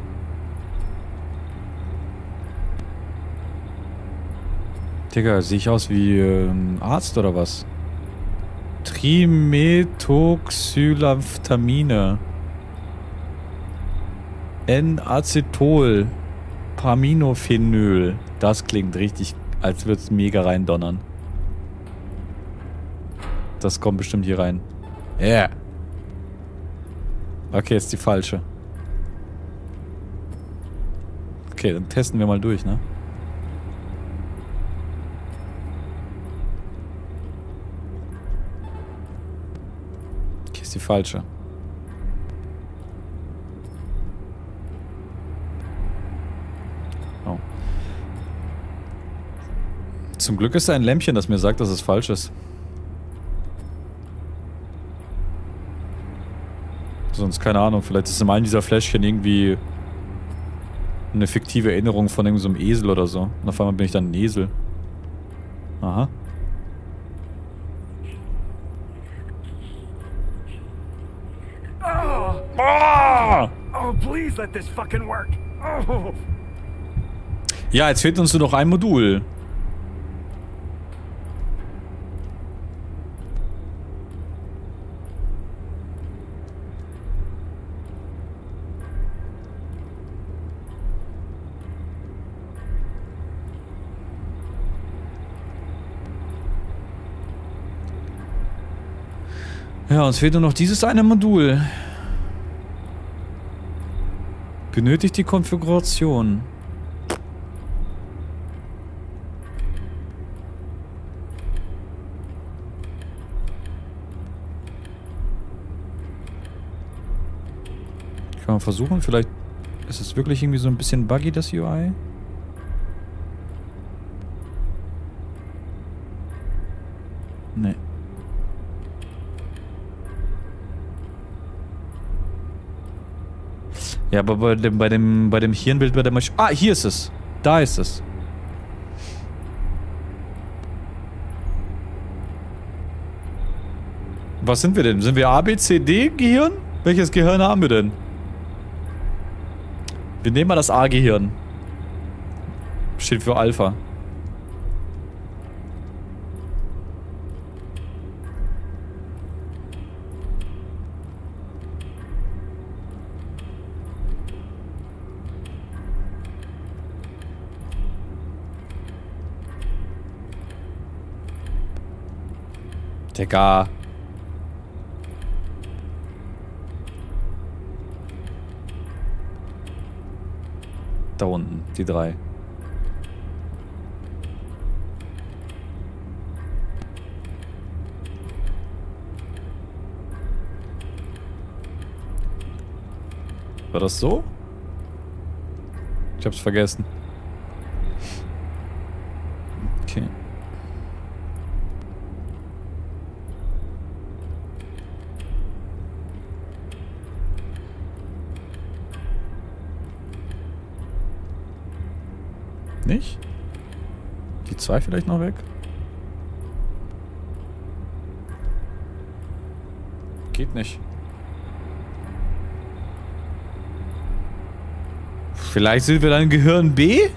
Digga, sehe ich aus wie ein Arzt oder was? Trimetoxylamphtamine. N-Acetyl. Parminophenol. Das klingt richtig, als würde es mega reindonnern. Das kommt bestimmt hier rein. Ja. Yeah. Okay, ist die falsche. Okay, dann testen wir mal durch, ne? Okay, ist die falsche. Zum Glück ist da ein Lämpchen, das mir sagt, dass es falsch ist. Sonst keine Ahnung, vielleicht ist in einem dieser Fläschchen irgendwie eine fiktive Erinnerung von irgendeinem so Esel oder so. Und auf einmal bin ich dann ein Esel. Aha. Ah! Oh, please let this fucking work. Oh. Ja, jetzt fehlt uns nur noch ein Modul. Ja, uns fehlt nur noch dieses eine Modul. Benötigt die Konfiguration. Kann man versuchen, vielleicht ist es wirklich irgendwie so ein bisschen buggy, das UI. Ja, aber bei dem, bei dem, bei dem Hirnbild bei der Maschine. Ah, hier ist es. Da ist es. Was sind wir denn? Sind wir A, B, C, D Gehirn? Welches Gehirn haben wir denn? Wir nehmen mal das A-Gehirn. Steht für Alpha. Digga. Da unten, die drei. War das so? Ich hab's vergessen. 2 vielleicht noch weg? Geht nicht. Vielleicht sind wir dann Gehirn B?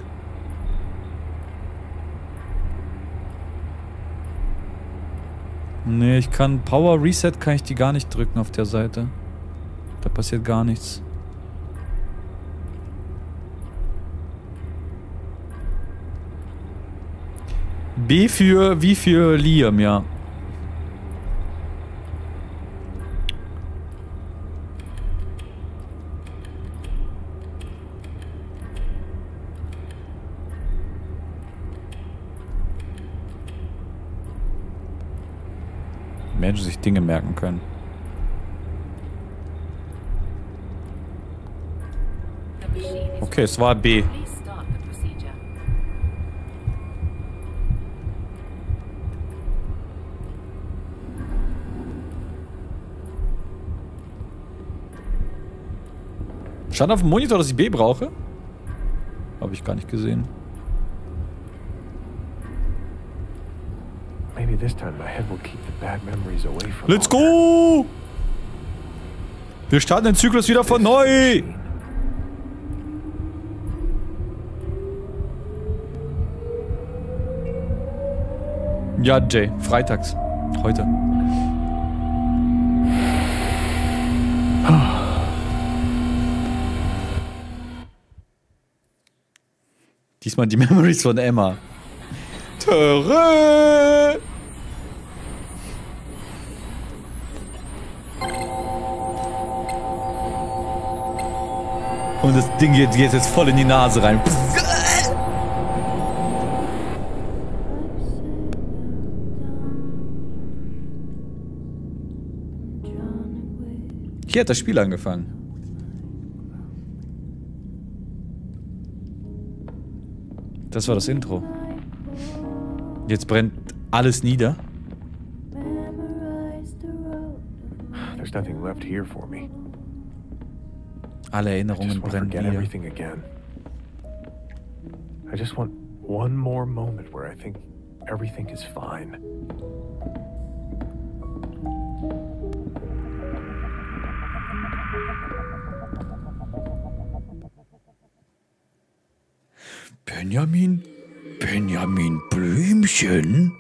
Nee, ich kann Power Reset kann ich die gar nicht drücken auf der Seite. Da passiert gar nichts. B für wie für Liam, ja. Menschen sich Dinge merken können. Okay, es war B. Stand auf dem Monitor, dass ich B brauche? Habe ich gar nicht gesehen. Let's go! Wir starten den Zyklus wieder von neu! Ja, Jay, freitags. Heute. Diesmal die <laughs> Memories von Emma. Töre! Und das Ding geht, geht jetzt voll in die Nase rein. Hier hat das Spiel angefangen. Das war das Intro. Jetzt brennt alles nieder. There's nothing left here for me. Alle Erinnerungen brennen forget nieder. everything again. I just want one more moment where I think everything is fine. Benjamin? Benjamin Blümchen?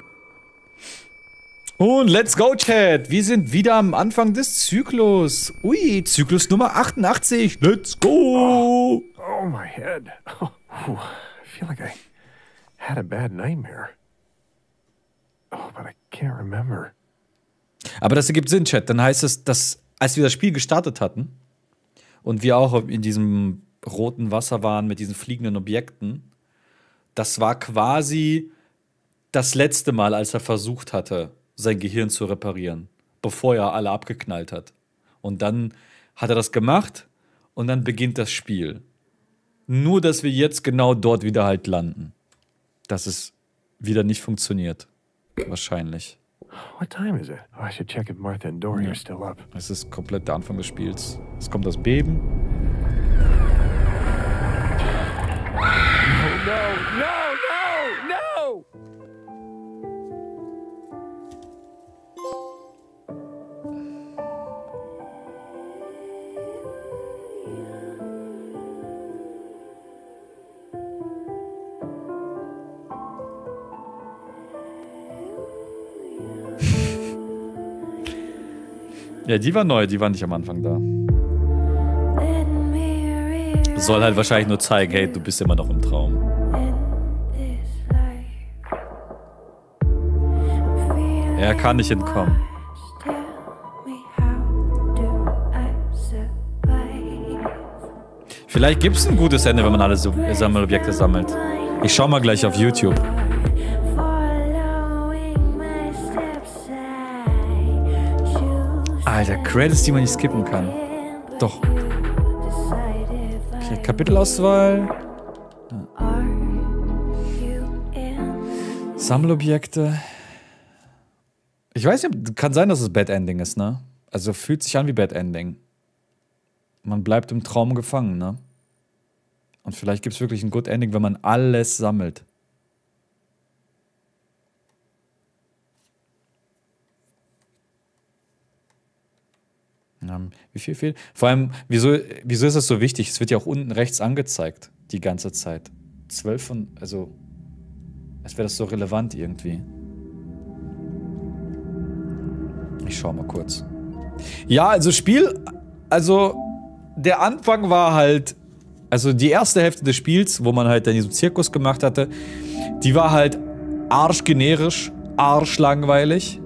Und let's go, Chat. Wir sind wieder am Anfang des Zyklus. Ui, Zyklus Nummer 88. Let's go. Oh, my head. Oh, I feel like I had a bad nightmare. Oh, but I can't remember. Aber das ergibt Sinn, Chat. Dann heißt es, dass als wir das Spiel gestartet hatten und wir auch in diesem roten Wasser waren mit diesen fliegenden Objekten, das war quasi das letzte Mal, als er versucht hatte, sein Gehirn zu reparieren, bevor er alle abgeknallt hat. Und dann hat er das gemacht und dann beginnt das Spiel. Nur, dass wir jetzt genau dort wieder halt landen. Dass es wieder nicht funktioniert. Wahrscheinlich. What time is it? Oh, I should check if Martha and Dory are still up. Es ist komplett der Anfang des Spiels. Es kommt das Beben. No, no, Ja, die war neu, die war nicht am Anfang da. Soll halt wahrscheinlich nur zeigen, hey, du bist immer noch im Traum. Er kann nicht entkommen. Vielleicht gibt es ein gutes Ende, wenn man alle Sammelobjekte sammelt. Ich schau mal gleich auf YouTube. Alter, Credits, die man nicht skippen kann. Doch. Okay, Kapitelauswahl. Sammelobjekte. Ich weiß nicht, kann sein, dass es Bad Ending ist, ne? Also fühlt sich an wie Bad Ending. Man bleibt im Traum gefangen, ne? Und vielleicht gibt es wirklich ein Good Ending, wenn man alles sammelt. Ja, wie viel fehlt? Vor allem, wieso, wieso ist das so wichtig? Es wird ja auch unten rechts angezeigt, die ganze Zeit. Zwölf von, also, als wäre das so relevant irgendwie. Ich schau mal kurz. Ja, also Spiel, also der Anfang war halt, also die erste Hälfte des Spiels, wo man halt dann diesen Zirkus gemacht hatte, die war halt arschgenerisch, arschlangweilig.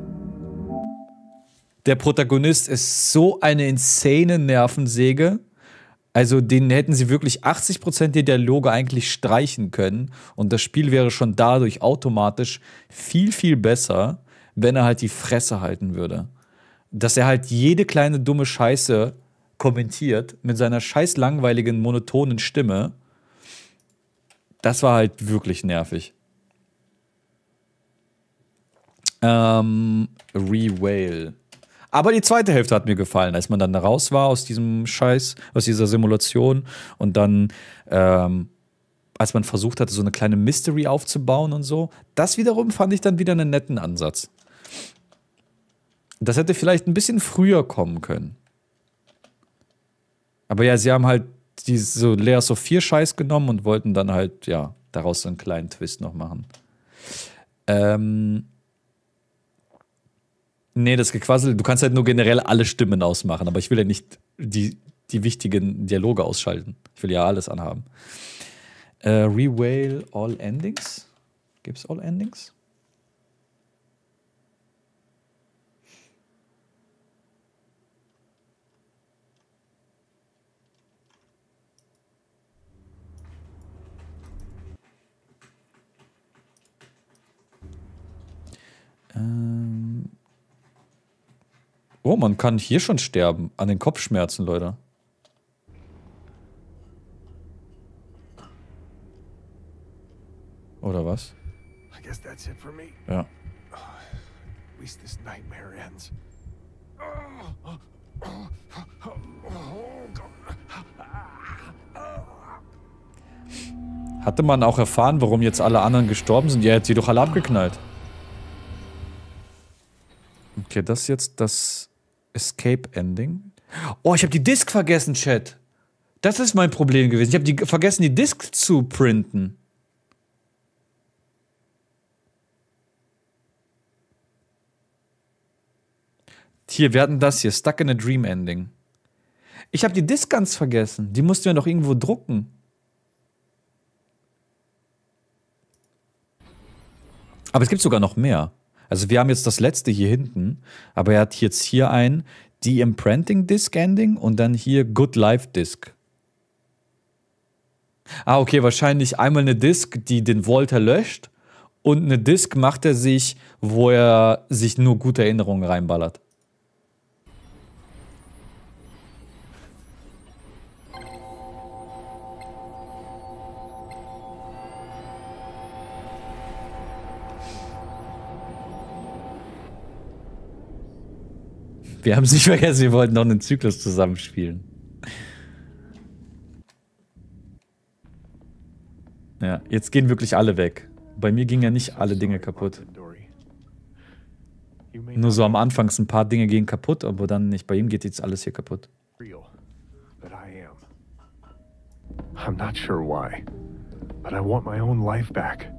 Der Protagonist ist so eine insane Nervensäge. Also den hätten sie wirklich 80% der Dialoge eigentlich streichen können und das Spiel wäre schon dadurch automatisch viel, viel besser, wenn er halt die Fresse halten würde. Dass er halt jede kleine dumme Scheiße kommentiert mit seiner scheiß langweiligen, monotonen Stimme. Das war halt wirklich nervig. Ähm, Rewale. Aber die zweite Hälfte hat mir gefallen, als man dann da raus war aus diesem Scheiß, aus dieser Simulation und dann, ähm, als man versucht hatte, so eine kleine Mystery aufzubauen und so. Das wiederum fand ich dann wieder einen netten Ansatz. Das hätte vielleicht ein bisschen früher kommen können. Aber ja, sie haben halt diese so Lea Sophia Scheiß genommen und wollten dann halt, ja, daraus so einen kleinen Twist noch machen. Ähm. Nee, das Gequassel, du kannst halt nur generell alle Stimmen ausmachen, aber ich will ja nicht die, die wichtigen Dialoge ausschalten. Ich will ja alles anhaben. Äh, Rewail All Endings? Gibt's All Endings? Ähm oh, man kann hier schon sterben. An den Kopfschmerzen, Leute. Oder was? Ja. Hatte man auch erfahren, warum jetzt alle anderen gestorben sind? Ja, hat sie doch alle abgeknallt. Okay, das ist jetzt das Escape-Ending. Oh, ich habe die Disk vergessen, Chat. Das ist mein Problem gewesen. Ich habe die vergessen, die Disk zu printen. Hier, wir hatten das hier, Stuck in a Dream Ending. Ich habe die Disk ganz vergessen. Die mussten wir noch irgendwo drucken. Aber es gibt sogar noch mehr. Also wir haben jetzt das letzte hier hinten, aber er hat jetzt hier ein die Imprinting Disk Ending und dann hier Good Life Disk. Ah, okay, wahrscheinlich einmal eine Disk, die den Volter löscht und eine Disk macht er sich, wo er sich nur gute Erinnerungen reinballert. Wir haben es nicht vergessen, wir wollten noch einen Zyklus zusammenspielen. Ja, jetzt gehen wirklich alle weg. Bei mir gingen ja nicht alle Dinge kaputt. Nur so am Anfang ein paar Dinge gehen kaputt, aber dann nicht. Bei ihm geht jetzt alles hier kaputt. I'm not sure why, but I want my own life back.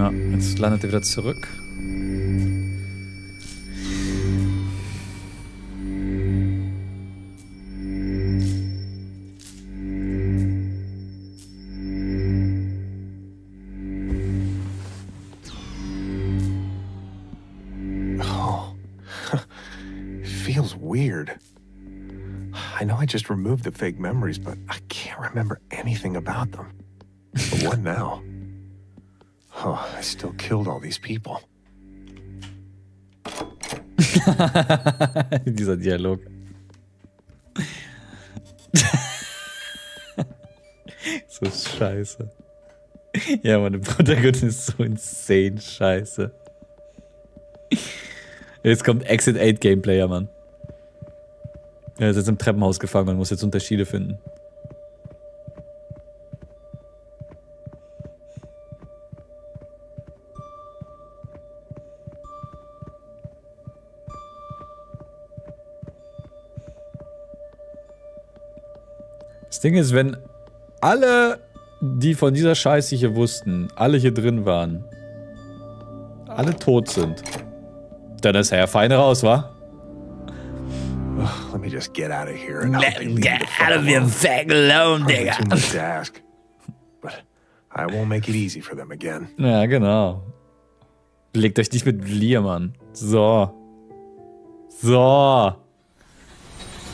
Ja, jetzt landet er wieder zurück. Oh, <laughs> feels weird. I know I just removed the fake memories, but I can't remember anything about them. But what now? <laughs> Oh, I still killed all these people. <laughs> Dieser Dialog. <laughs> so scheiße. Ja, meine Protagonist ist so insane scheiße. Jetzt kommt Exit 8 Gameplayer, Mann. Er ist jetzt im Treppenhaus gefangen und muss jetzt Unterschiede finden. Das Ding ist, wenn alle, die von dieser Scheiße hier wussten, alle hier drin waren, alle tot sind, dann ist er ja fein raus, wa? Let me just get out of here. And I'll Let leaving get out of here, alone. fag alone, Digga. too much to ask, but I won't make it easy for them again. Ja, genau. Legt euch nicht mit Liam an. So. So.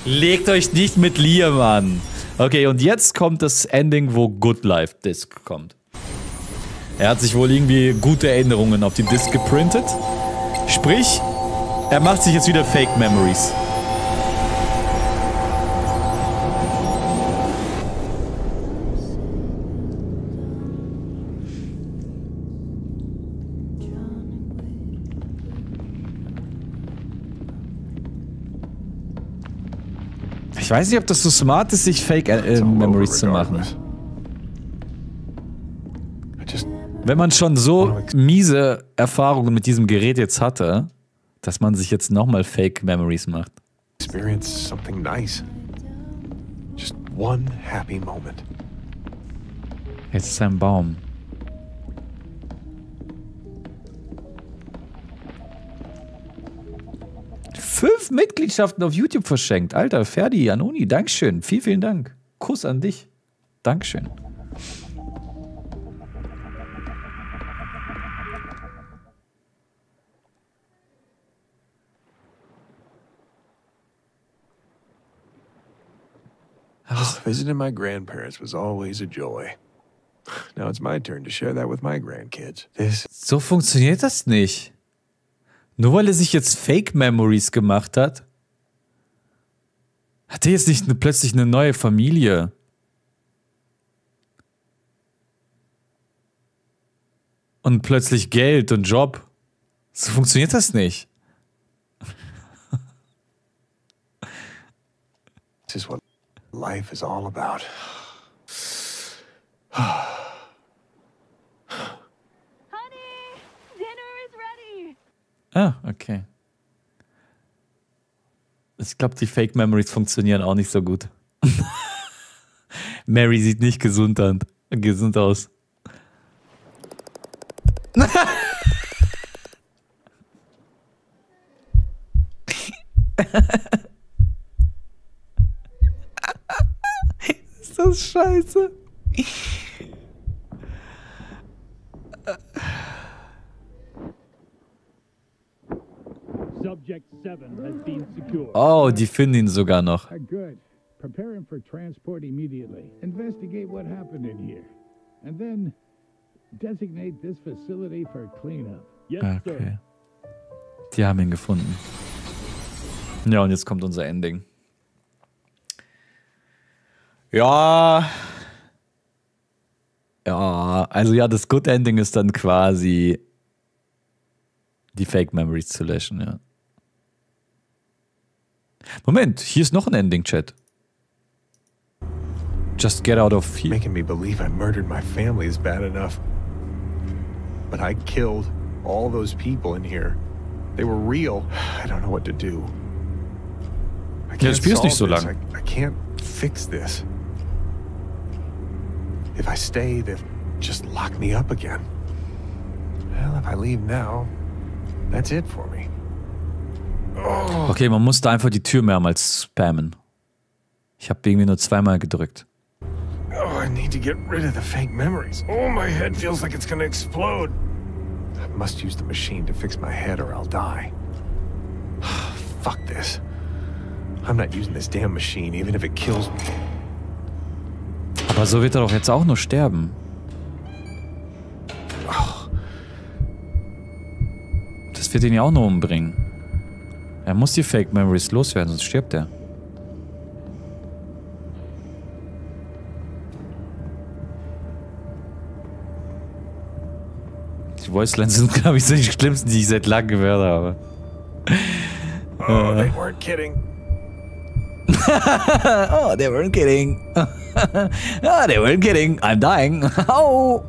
Legt euch nicht mit Liam an. Okay, und jetzt kommt das Ending, wo Good Life Disc kommt. Er hat sich wohl irgendwie gute Erinnerungen auf die Disc geprintet. Sprich, er macht sich jetzt wieder Fake Memories. Ich weiß nicht, ob das so smart ist, sich Fake äh, zu machen. Wenn man schon so miese Erfahrungen mit diesem Gerät jetzt hatte, dass man sich jetzt nochmal Fake Memories macht. experienced something nice. Just one happy moment. Jetzt ist ein Baum. Fünf Mitgliedschaften auf YouTube verschenkt. Alter, Ferdi, Anoni, Dankeschön. Vielen, vielen Dank. Kuss an dich. Dankeschön. Visiting my grandparents was always a joy. Now it's my turn to share that with my grandkids. This So funktioniert das nicht. Nur weil er sich jetzt Fake Memories gemacht hat, hat er jetzt nicht eine, plötzlich eine neue Familie. Und plötzlich Geld und Job. So funktioniert das nicht. is what life is all about. <sighs> <sighs> Honey, dinner is ready. Ah, okay. Ich glaube, die Fake Memories funktionieren auch nicht so gut. <laughs> Mary sieht nicht gesund, an, gesund aus. <laughs> Ist das scheiße? <laughs> Subject 7 has been secured. Oh, die finden ihn sogar noch. Ah, good. Prepare him for transport immediately. Investigate what happened in here. And then designate this facility for cleanup. Yes, Okay. Die haben ihn gefunden. Ja, und jetzt kommt unser Ending. Ja. Ja, also ja, das Good Ending ist dann quasi die Fake Memories zu löschen, ja. Moment, hier ist noch ein Ending, Chat. Just get out of here. Making me believe I murdered my family is bad enough. But I killed all those people in here. They were real. <sighs> I don't know what to do. I Spiel ist nicht so lang. I, I can't fix this. If I stay, they'll just lock me up again. Well, if I leave now, that's it for me. Okay, man muss da einfach die Tür mehrmals spammen. Ich habe irgendwie nur zweimal gedrückt. Oh, I need to get rid of the fake memories. Oh, my head feels like it's gonna explode. I must use the machine to fix my head or I'll die. <sighs> Fuck this. I'm not using this damn machine, even if it kills me. Aber so wird er doch jetzt auch nur sterben. Das wird ihn ja auch nur umbringen. Er muss die Fake Memories loswerden, sonst stirbt er. Die Voicelines sind, <laughs> glaube ich, so die schlimmsten, die ich seit langem gehört habe. Oh, they weren't kidding. <laughs> Oh, they weren't kidding. <laughs> oh, they weren't kidding. I'm dying. Oh,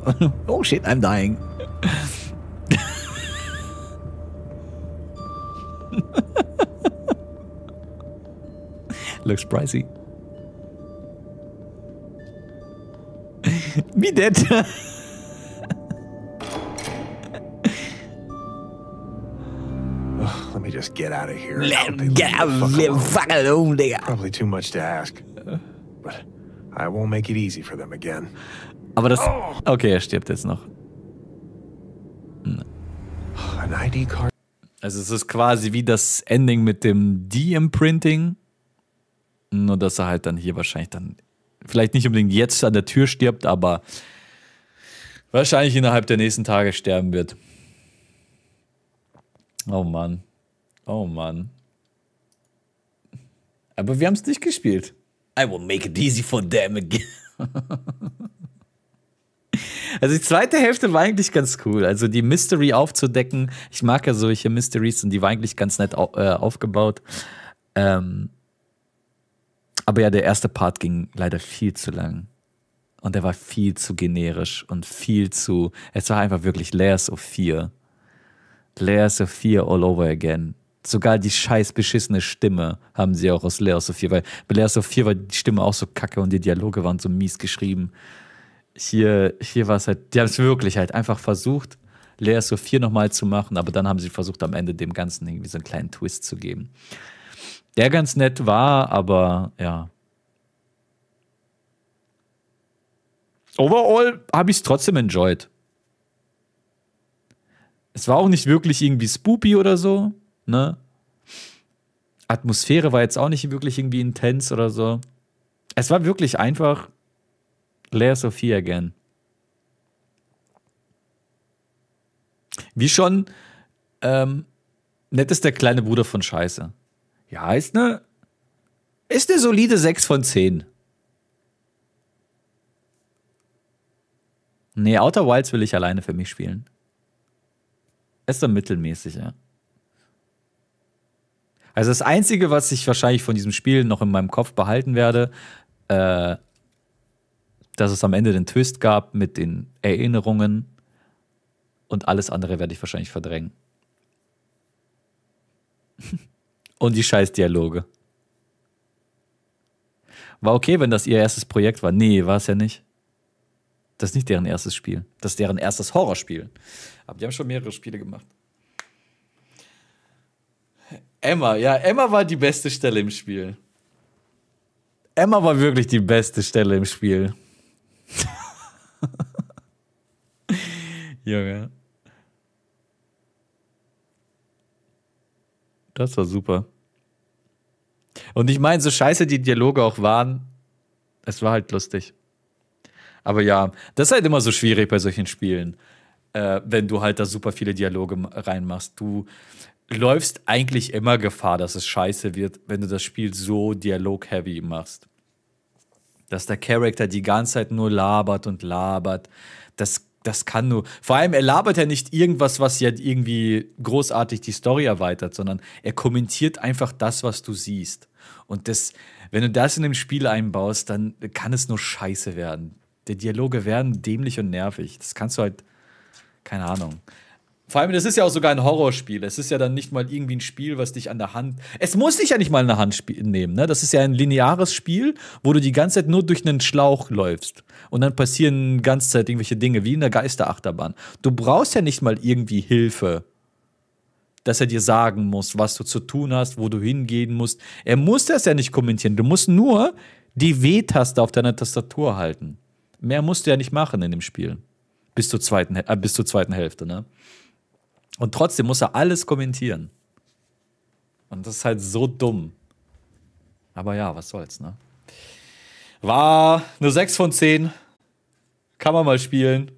oh shit, I'm dying. <laughs> Looks pricey. <laughs> Be dead. <laughs> Ugh, let me just get out of here. Let me get out of here. fuck alone, Digga. Probably too much to ask. But I won't make it easy for them again. Aber das. Okay, er stirbt jetzt noch. An ID card? Also es ist quasi wie das Ending mit dem De-Imprinting. Nur dass er halt dann hier wahrscheinlich dann vielleicht nicht unbedingt jetzt an der Tür stirbt, aber wahrscheinlich innerhalb der nächsten Tage sterben wird. Oh Mann. Oh Mann. Aber wir haben es nicht gespielt. I will make it easy for them again. <laughs> Also die zweite Hälfte war eigentlich ganz cool. Also die Mystery aufzudecken. Ich mag ja solche Mysteries und die war eigentlich ganz nett au äh, aufgebaut. Ähm, aber ja, der erste Part ging leider viel zu lang. Und der war viel zu generisch und viel zu. Es war einfach wirklich Layers of Fear. Layers of Fear all over again. Sogar die scheiß beschissene Stimme haben sie auch aus Layers of Fear, weil bei Layers of Fear war die Stimme auch so kacke und die Dialoge waren so mies geschrieben. Hier, hier war es halt, die haben es wirklich halt einfach versucht, Layers of Fear nochmal zu machen, aber dann haben sie versucht, am Ende dem Ganzen irgendwie so einen kleinen Twist zu geben. der ganz nett war, aber ja. Overall habe ich es trotzdem enjoyed. Es war auch nicht wirklich irgendwie spoopy oder so, ne? Atmosphäre war jetzt auch nicht wirklich irgendwie intens oder so. Es war wirklich einfach Lair Sophia again. Wie schon, ähm, nett ist der kleine Bruder von Scheiße. Ja, ist eine, ist eine solide 6 von 10. Nee, Outer Wilds will ich alleine für mich spielen. Ist dann mittelmäßig, ja. Also das Einzige, was ich wahrscheinlich von diesem Spiel noch in meinem Kopf behalten werde, äh, dass es am Ende den Twist gab mit den Erinnerungen und alles andere werde ich wahrscheinlich verdrängen. <laughs> und die scheiß Dialoge. War okay, wenn das ihr erstes Projekt war. Nee, war es ja nicht. Das ist nicht deren erstes Spiel. Das ist deren erstes Horrorspiel. Aber die haben schon mehrere Spiele gemacht. Emma, ja, Emma war die beste Stelle im Spiel. Emma war wirklich die beste Stelle im Spiel. <laughs> Junge. Das war super. Und ich meine, so scheiße die Dialoge auch waren, es war halt lustig. Aber ja, das ist halt immer so schwierig bei solchen Spielen, äh, wenn du halt da super viele Dialoge reinmachst. Du läufst eigentlich immer Gefahr, dass es scheiße wird, wenn du das Spiel so dialog-heavy machst. Dass der Charakter die ganze Zeit nur labert und labert. Das das kann nur. Vor allem, er labert ja nicht irgendwas, was ja irgendwie großartig die Story erweitert, sondern er kommentiert einfach das, was du siehst. Und das, wenn du das in dem Spiel einbaust, dann kann es nur scheiße werden. Die Dialoge werden dämlich und nervig. Das kannst du halt, keine Ahnung. Vor allem, das ist ja auch sogar ein Horrorspiel. Es ist ja dann nicht mal irgendwie ein Spiel, was dich an der Hand. Es muss dich ja nicht mal in der Hand nehmen. Ne? Das ist ja ein lineares Spiel, wo du die ganze Zeit nur durch einen Schlauch läufst. Und dann passieren die ganze Zeit irgendwelche Dinge, wie in der Geisterachterbahn. Du brauchst ja nicht mal irgendwie Hilfe, dass er dir sagen muss, was du zu tun hast, wo du hingehen musst. Er muss das ja nicht kommentieren. Du musst nur die W-Taste auf deiner Tastatur halten. Mehr musst du ja nicht machen in dem Spiel. Bis zur zweiten, äh, bis zur zweiten Hälfte, ne? Und trotzdem muss er alles kommentieren. Und das ist halt so dumm. Aber ja, was soll's, ne? War eine 6 von 10. Kann man mal spielen.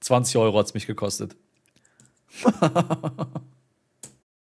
20 Euro hat es mich gekostet. <laughs>